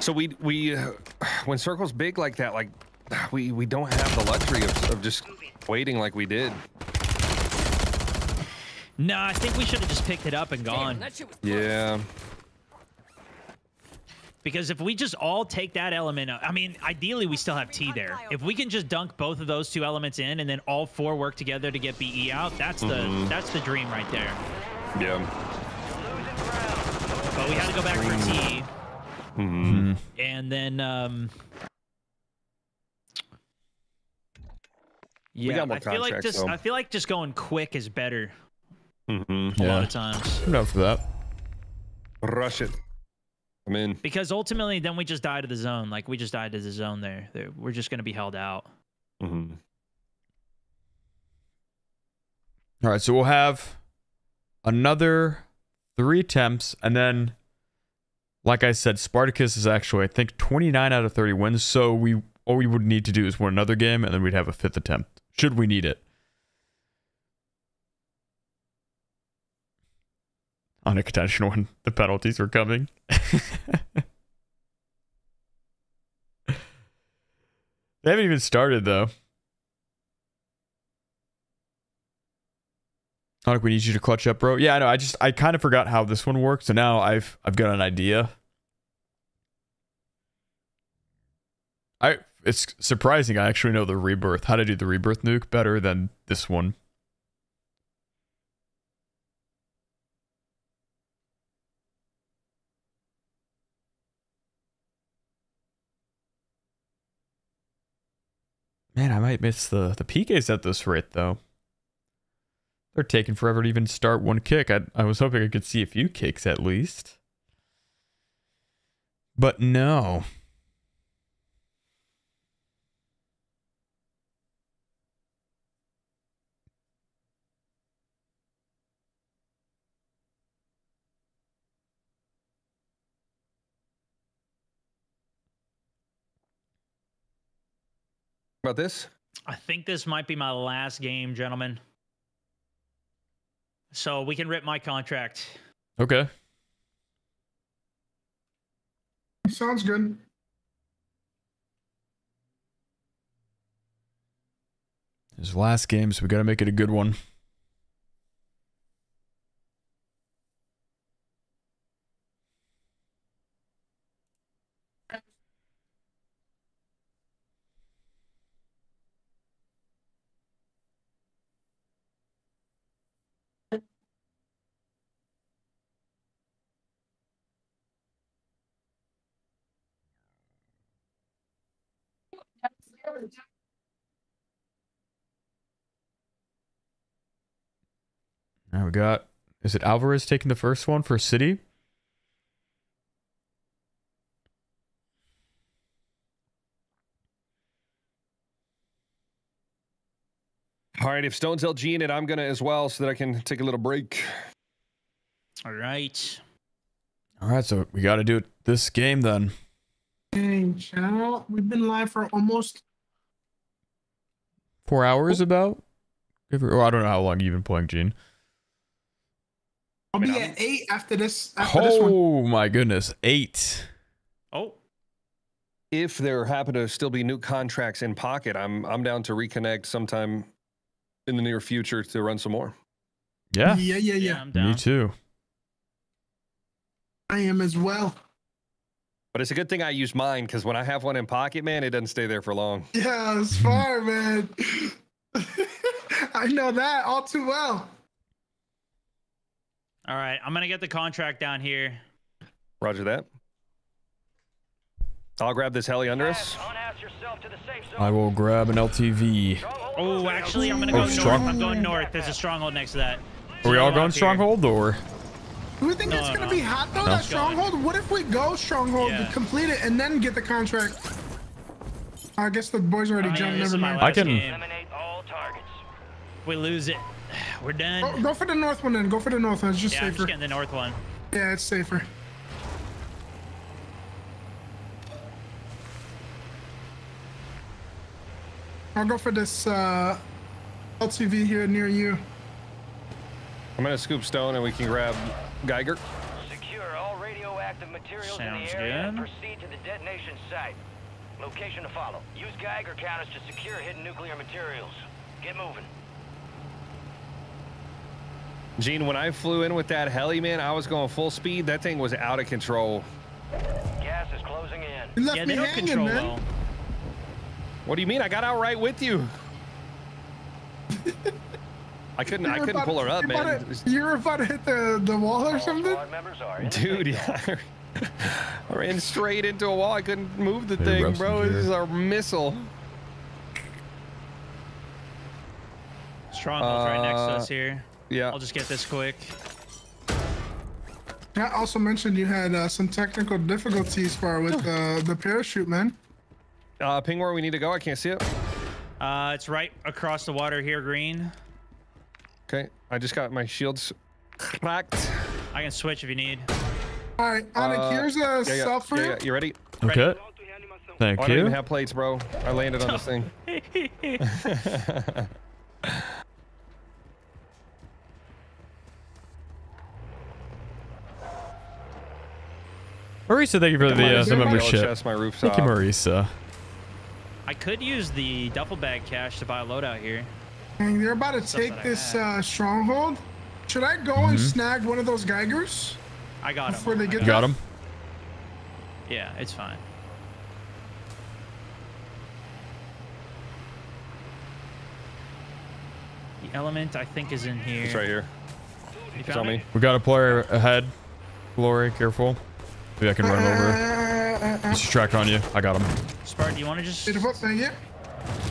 So we we uh, when circles big like that, like we we don't have the luxury of, of just waiting like we did. No, I think we should have just picked it up and gone. Yeah. Because if we just all take that element, I mean, ideally we still have T there. If we can just dunk both of those two elements in and then all four work together to get BE out, that's the Mhm. that's the dream right there. Yeah. But we had to go back for T, Mm-hmm. and then um. Yeah, got more I feel like just though. I feel like just going quick is better Mm-hmm. a Yeah. lot of times. I'm down for that. Rush it. I'm in. Because ultimately, then we just die to the zone. Like we just died to the zone there. There- We're just gonna be held out. Mm-hmm. All right, so we'll have another three attempts, and then, like I said, Spartakus is actually I think 29 out of 30 wins. So we all we would need to do is win another game, and then we'd have a fifth attempt. Should we need it? Unintentional when the penalties were coming. they haven't even started though. Like we need you to clutch up, bro. Yeah, I know. I just I kind of forgot how this one works, so now I've I've got an idea. I it's surprising I actually know the rebirth, how to do the rebirth nuke better than this one. Man, I might miss the the PKs at this rate though. They're taking forever to even start one kick. I I was hoping I could see a few kicks at least. But no. About this? I think this might be my last game, gentlemen. So we can rip my contract. Okay. Sounds good. His last game, so we got to make it a good one. church. Now we got, is it Alvarez taking the first one for City? All right, if Stone's LG in it, I'm going to as well so that I can take a little break. All right. All right, so we got to do it this game then. Hey, channel. We've been live for almost Four hours oh. about? Give or- oh, I don't know how long you've been playing, Jean. I'll be at eight after this. After this one. Oh my goodness, eight. Oh, If there happen to still be new contracts in pocket, I'm I'm down to reconnect sometime in the near future to run some more. Yeah, Yeah, yeah, yeah. I'm me too. I am as well. But it's a good thing I use mine because when I have one in pocket, man, it doesn't stay there for long. Yeah, it's fire, man. I know that all too well. All right, I'm gonna get the contract down here. Roger that. I'll grab this heli under us. Unass yourself to the safe zone. I will grab an LTV. Oh, actually, I'm gonna Oh, go north. I'm going north. There's a stronghold next to that. Are we all going stronghold or? Do we think No, it's gonna no. be hot though? That stronghold. What if we go stronghold, Yeah. complete it, and then get the contract? I guess the boys already I mean, jumped. this Never is my mind. I last can- game. Eliminate all targets. We lose it. We're done. Go, go for the north one then. Go for the north one. It's just yeah, I'm safer. just getting the north one. Yeah, it's safer. I'll go for this uh, LTV here near you. I'm gonna scoop stone and we can grab Geiger. Secure all radioactive materials in the area and proceed to the detonation site. Location to follow. Use Geiger counters to secure hidden nuclear materials. Get moving. Jean, when I flew in with that heli, man, I was going full speed. That thing was out of control. Gas is closing in. You left Yeah, me hanging, control man. well. What do you mean? I got out right with you. I couldn't. I You were couldn't about- pull her up, man. You were about to hit the, the wall or something? squad members are Dude, yeah. I ran straight into a wall. I couldn't move the Hey, thing, bro. is This is our missile. Stronghold's right next to Uh, us here. Yeah. I'll just get this quick. I also mentioned you had uh, some technical difficulties for with uh, the parachute, man. Uh, ping where we need to go. I can't see it. Uh, it's right across the water here, green. Okay. I just got my shields cracked. I can switch if you need. All right, Onic, Uh, here's a yeah, yeah, self for yeah, you. yeah. You ready? Okay. Thank Oh, I don't even have plates, bro. I landed on this thing. Marisa, thank you for the, My uh, the membership. chest, my rooftop. Thank you, Marisa. I could use the duffel bag cash to buy a loadout here. Dang, they're about to Stuff take this uh, stronghold. Should I go Mm-hmm. and snag one of those Geigers I got him. before they get You got him? Yeah, it's fine. The element I think is in here. It's right here. You It's found on it? me. We got a player ahead. Glory, careful. Maybe I can run over. Uh, uh, uh, He's tracked on you. I got him. Spart, do you want to just? beautiful, thank you.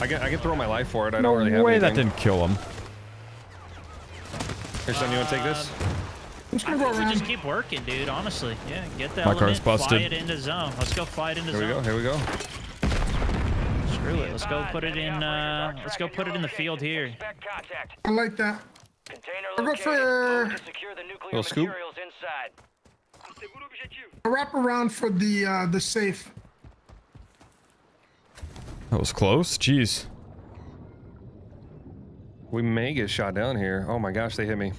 I can I can throw my life for it. I No don't really have way that didn't kill him. Here, son, you want to take this? I'm just gonna go think we around. just keep working, dude. Honestly, yeah. Get the My element, car's fly busted. it into zone. Let's go fly it into zone. Here we go. Here we go. Screw it. Let's go put it in. Uh, let's go put it in the field here. I like that. Container I'll go located. for- Move secure the nuclear Little scoop. materials inside. A wrap around for the uh, the safe. That was close. Jeez. We may get shot down here. Oh my gosh, they hit me.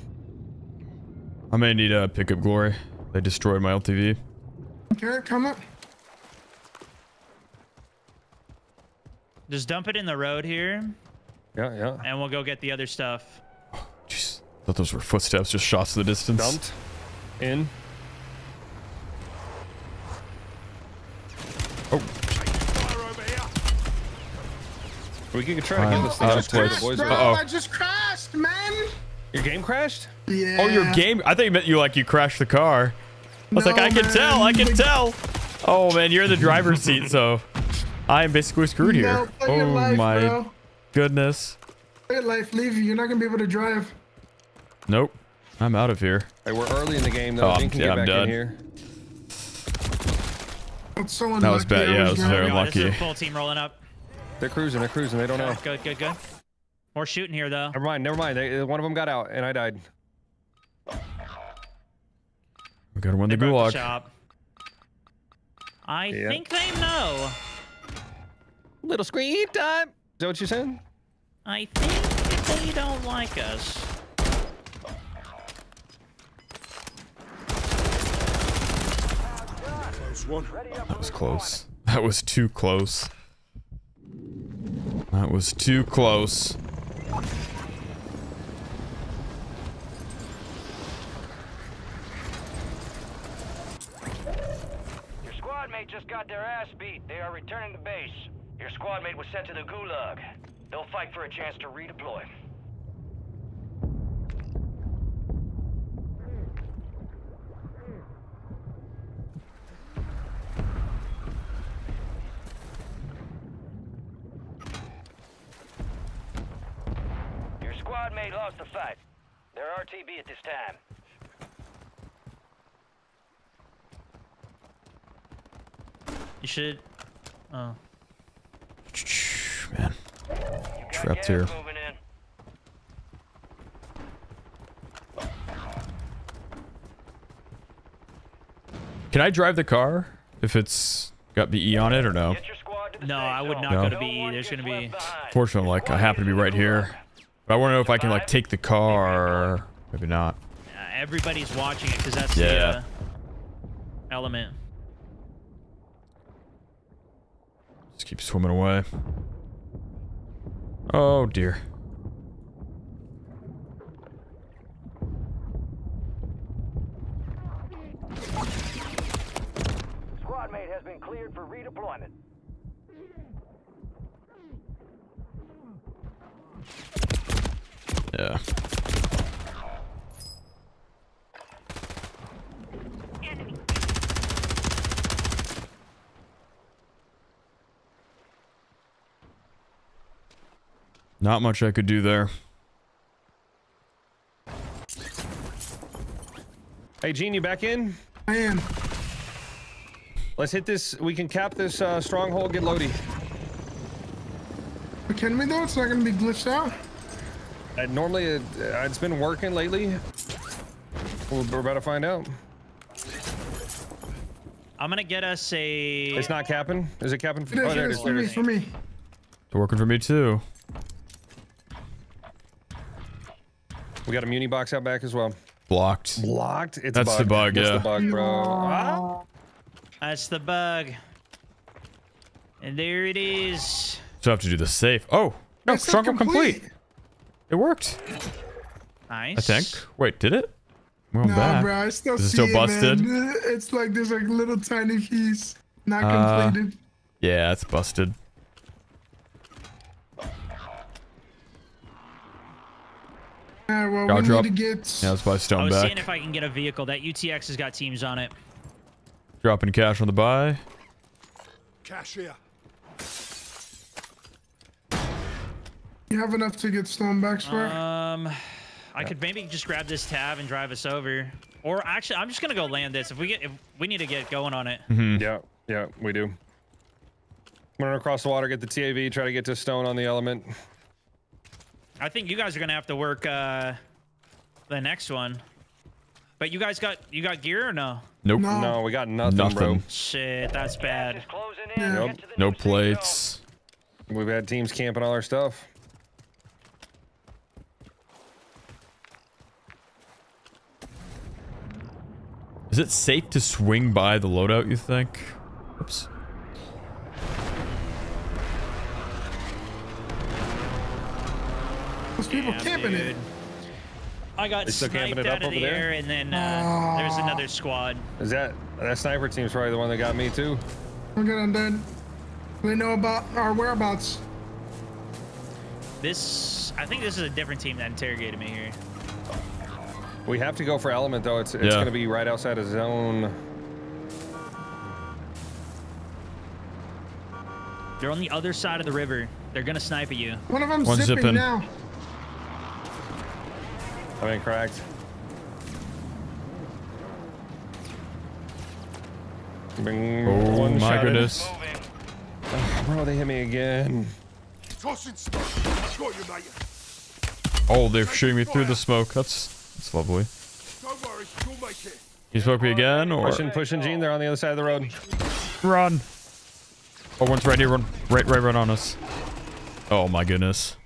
I may need a pickup glory. They destroyed my LTV. Okay, come up. Just dump it in the road here, Yeah, yeah. and we'll go get the other stuff. Jeez. Thought those were footsteps, just shots to the distance. Dumped. In. Oh, We can try to get this thing up to where the place. boys Bro, are. Uh-oh. I just crashed, man. Your game crashed? Yeah. oh, your game. I thought you meant you like you crashed the car. I was like, No, I can man. tell. I can tell. Oh man, you're in the driver's seat, so I am basically screwed here. No, oh life, my bro. goodness. Play life, leave you. You're not gonna be able to drive. Nope. I'm out of here. Hey, we're early in the game though. Oh, Dean can yeah, get I'm back done. in here. That's so That was unlucky. bad. I Yeah, that was very Oh, This is a unlucky. full team rolling up. They're cruising. They're cruising. They don't know. Good, good, good. More shooting here though. Never mind. Never mind. They, one of them got out, and I died. We gotta win the They broke gulag. the shop. I Yeah. think they know. Little screen time. Is that what you said? I think they don't like us. Close one. That was close. That was too close. That was too close. Your squad mate just got their ass beat. They are returning to base. Your squad mate was sent to the gulag. They'll fight for a chance to redeploy. Your squad mate lost the fight. They're RTB at this time. You should. Oh. Man. Trapped here. Can I drive the car if it's got BE on it or no? No, I would not No. go to BE. There's gonna be. Fortunately, like I happen to be right here. But I want to know if I can like take the car. Maybe not. Uh, everybody's watching it because that's Yeah. the uh, element. Just keep swimming away. Oh dear. Squad mate has been cleared for redeployment. Yeah. Not much I could do there. Hey, Jean, you back in? I am. Let's hit this. We can cap this uh, stronghold. Get Lodi. Can we though? It's not gonna be glitched out. Uh, normally, it, uh, it's been working lately. We're we're about to find out. I'm gonna get us a. It's not capping. Is it capping? It is, oh, there it is is. for There it me, is. for me. It's working for me too. We got a muni box out back as well. Blocked. Blocked. It's That's the bugged. bug, That's yeah. the bug, bro. Ah. That's the bug. And there it is. So I have to do the safe. Oh, no, It's not struggle complete. It worked. Nice. I think. Wait, did it? Well, Nah, back. bro, I still Is it see still it, busted? man. It's like there's like little tiny piece not Uh, completed. Yeah, it's busted. Alright, well, Guard we drop. need to get. Yeah, that's by I stone was back. seeing if I can get a vehicle. That UTX has got teams on it. Dropping cash on the buy. Cash here. You have enough to get stone back, swear. Um, I could maybe just grab this tab and drive us over. Or actually, I'm just gonna go land this. If we get, if we need to get going on it. Mm-hmm. Yeah, yeah, we do. Run across the water, get the TAV, try to get to stone on the element. I think you guys are gonna have to work uh, the next one. But you guys got you got gear or no? Nope. No, we got nothing, Nothing. bro. Shit, that's bad. Yep. No plates. We've had teams camping all our stuff. Is it safe to swing by the loadout, you think? Oops. There's people Damn, camping dude. it. I got They still camping sniped it out up of over the there? air, and then uh, there's another squad. Is that that sniper team's probably the one that got me too? We're good, I'm dead. They know about our whereabouts. This, I think this is a different team that interrogated me here. We have to go for element though. It's it's Yeah. gonna be right outside of zone. They're on the other side of the river. They're gonna snipe at you. One of them One zipping, zipping. now. I mean cracked. Bing, Oh one my goodness. Ugh, bro, they hit me again. Tossing smoke. Got you, mate. Oh, they're shooting me through the smoke. That's that's lovely. Don't worry, you'll make it. You smoke me again, or Pushing, pushing, Jean. They're on the other side of the road. run? Oh, one's right here. Run, right, right, right on us. Oh my goodness.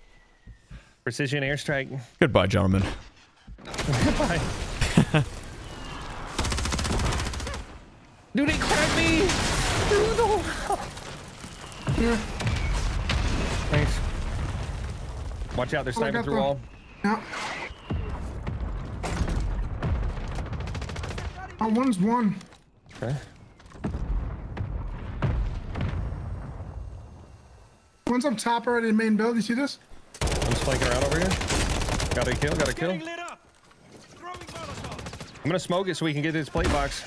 Precision airstrike. Goodbye, gentlemen. Goodbye. Dude, he cracked me. Dude, no. Thanks. Watch out, they're Oh, sniping got through the- wall. Yeah. Oh, one's one. Okay. One's up top already in main build. You see this? I'm flanking around over here. Got a kill, got a kill. I'm gonna smoke it so we can get this plate box.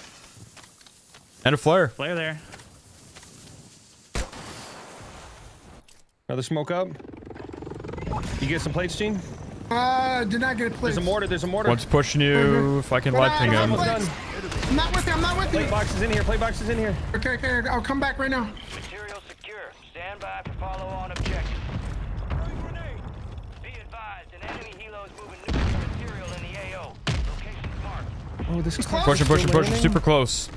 And a flare. Flare there. Another smoke up. You get some plates, Jean? Uh, did not get a place. There's a mortar, there's a mortar. One's pushing you. If I can light ping him. Almost. I'm not with you. I'm not with you. Plate box is in here, plate box is in here. Okay, okay. I'll come back right now. Material secure. Stand by for follow-on objective. Be advised, an enemy helo is moving nuclear material in the AO. Location marked. Oh, this is close. Pushing, pushing, pushing. Super close.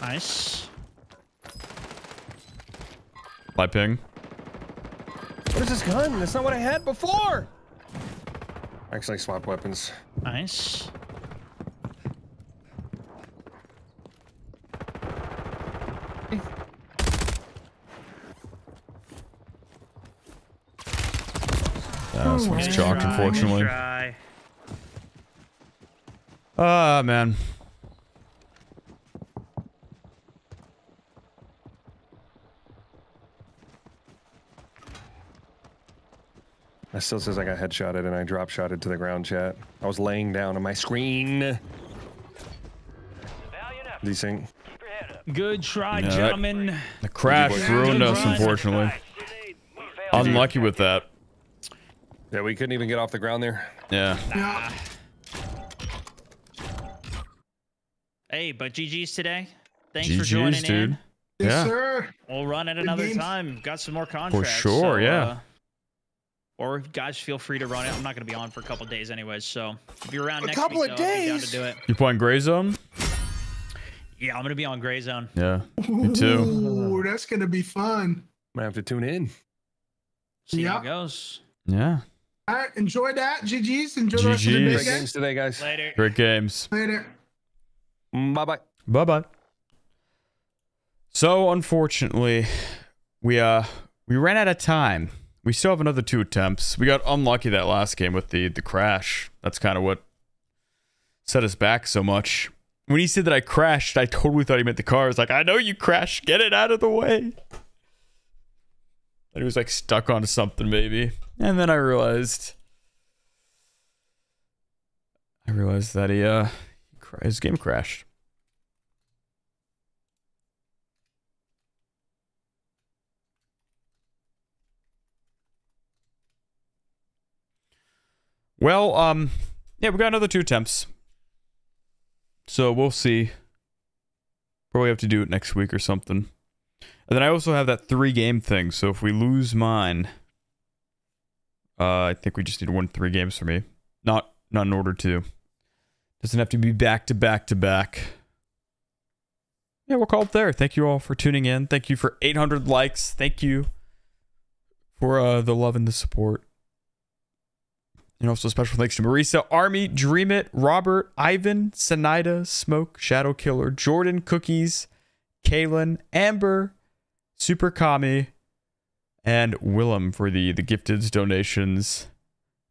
Nice. Light ping. What is this gun? That's not what I had before. Actually, swap weapons. Nice. Yeah, this one's chalked, Try, unfortunately. Try. Ah, man. That still says I got headshotted and I drop shotted to the ground chat. I was laying down on my screen. Decent. Good try, No, that- The crash ruined us, unfortunately. Unlucky with that. Yeah, we couldn't even get off the ground there. Yeah. Yeah. Hey, but GG's today. Thanks for joining GG's, dude. in. Yes, Yeah. sir. We'll run it Good another games. time. Got some more contracts. For sure, so, yeah. uh, or guys, feel free to run it. I'm not going to be on for a couple days anyways, so if you're around A next couple week, of though, I'll be down to days? do it. You playing Gray Zone? Yeah, I'm going to be on Gray Zone. Yeah. Me too. Ooh, that's gonna be fun. Might have to tune in. See how it goes. Yeah. All right, enjoy that. GG's. Enjoy the rest of the day, guys. games today, guys. Later. Great games. Later. Bye bye. Bye bye. So unfortunately, we uh we ran out of time. We still have another two attempts. We got unlucky that last game with the the crash. That's kind of what set us back so much. When he said that I crashed, I totally thought he meant the car. I was like, I know you crashed. Get it out of the way. And he was like stuck onto something maybe. And then I realized I realized that he uh his game crashed. Well, um, yeah, we got another two attempts. So we'll see. Probably have to do it next week or something. And then I also have that three game thing. So if we lose mine, uh, I think we just need to win three games for me. Not not in order to. Doesn't have to be back to back to back. Yeah, we'll call it there. Thank you all for tuning in. Thank you for 800 likes. Thank you for uh, the love and the support. And also special thanks to Marisa, Army, Dream It, Robert, Ivan, Sanida, Smoke, Shadow Killer, Jordan, Cookies, Kaylin, Amber, Super Kami, and Willem for the the gifted donations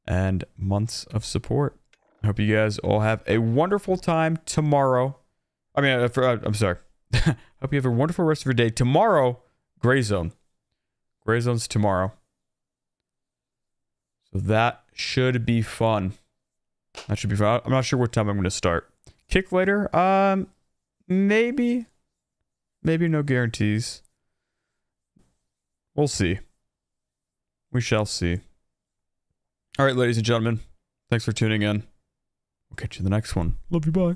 and months of support. I hope you guys all have a wonderful time tomorrow. I mean, uh, for, uh, I'm sorry. hope you have a wonderful rest of your day. Tomorrow, Gray Zone. Gray Zone's tomorrow. So that should be fun. That should be fun. I'm not sure what time I'm going to start. Kick later? Um, maybe. Maybe no guarantees. We'll see. We shall see. All right, ladies and gentlemen. Thanks for tuning in. We'll catch you in the next one. Love you. Bye.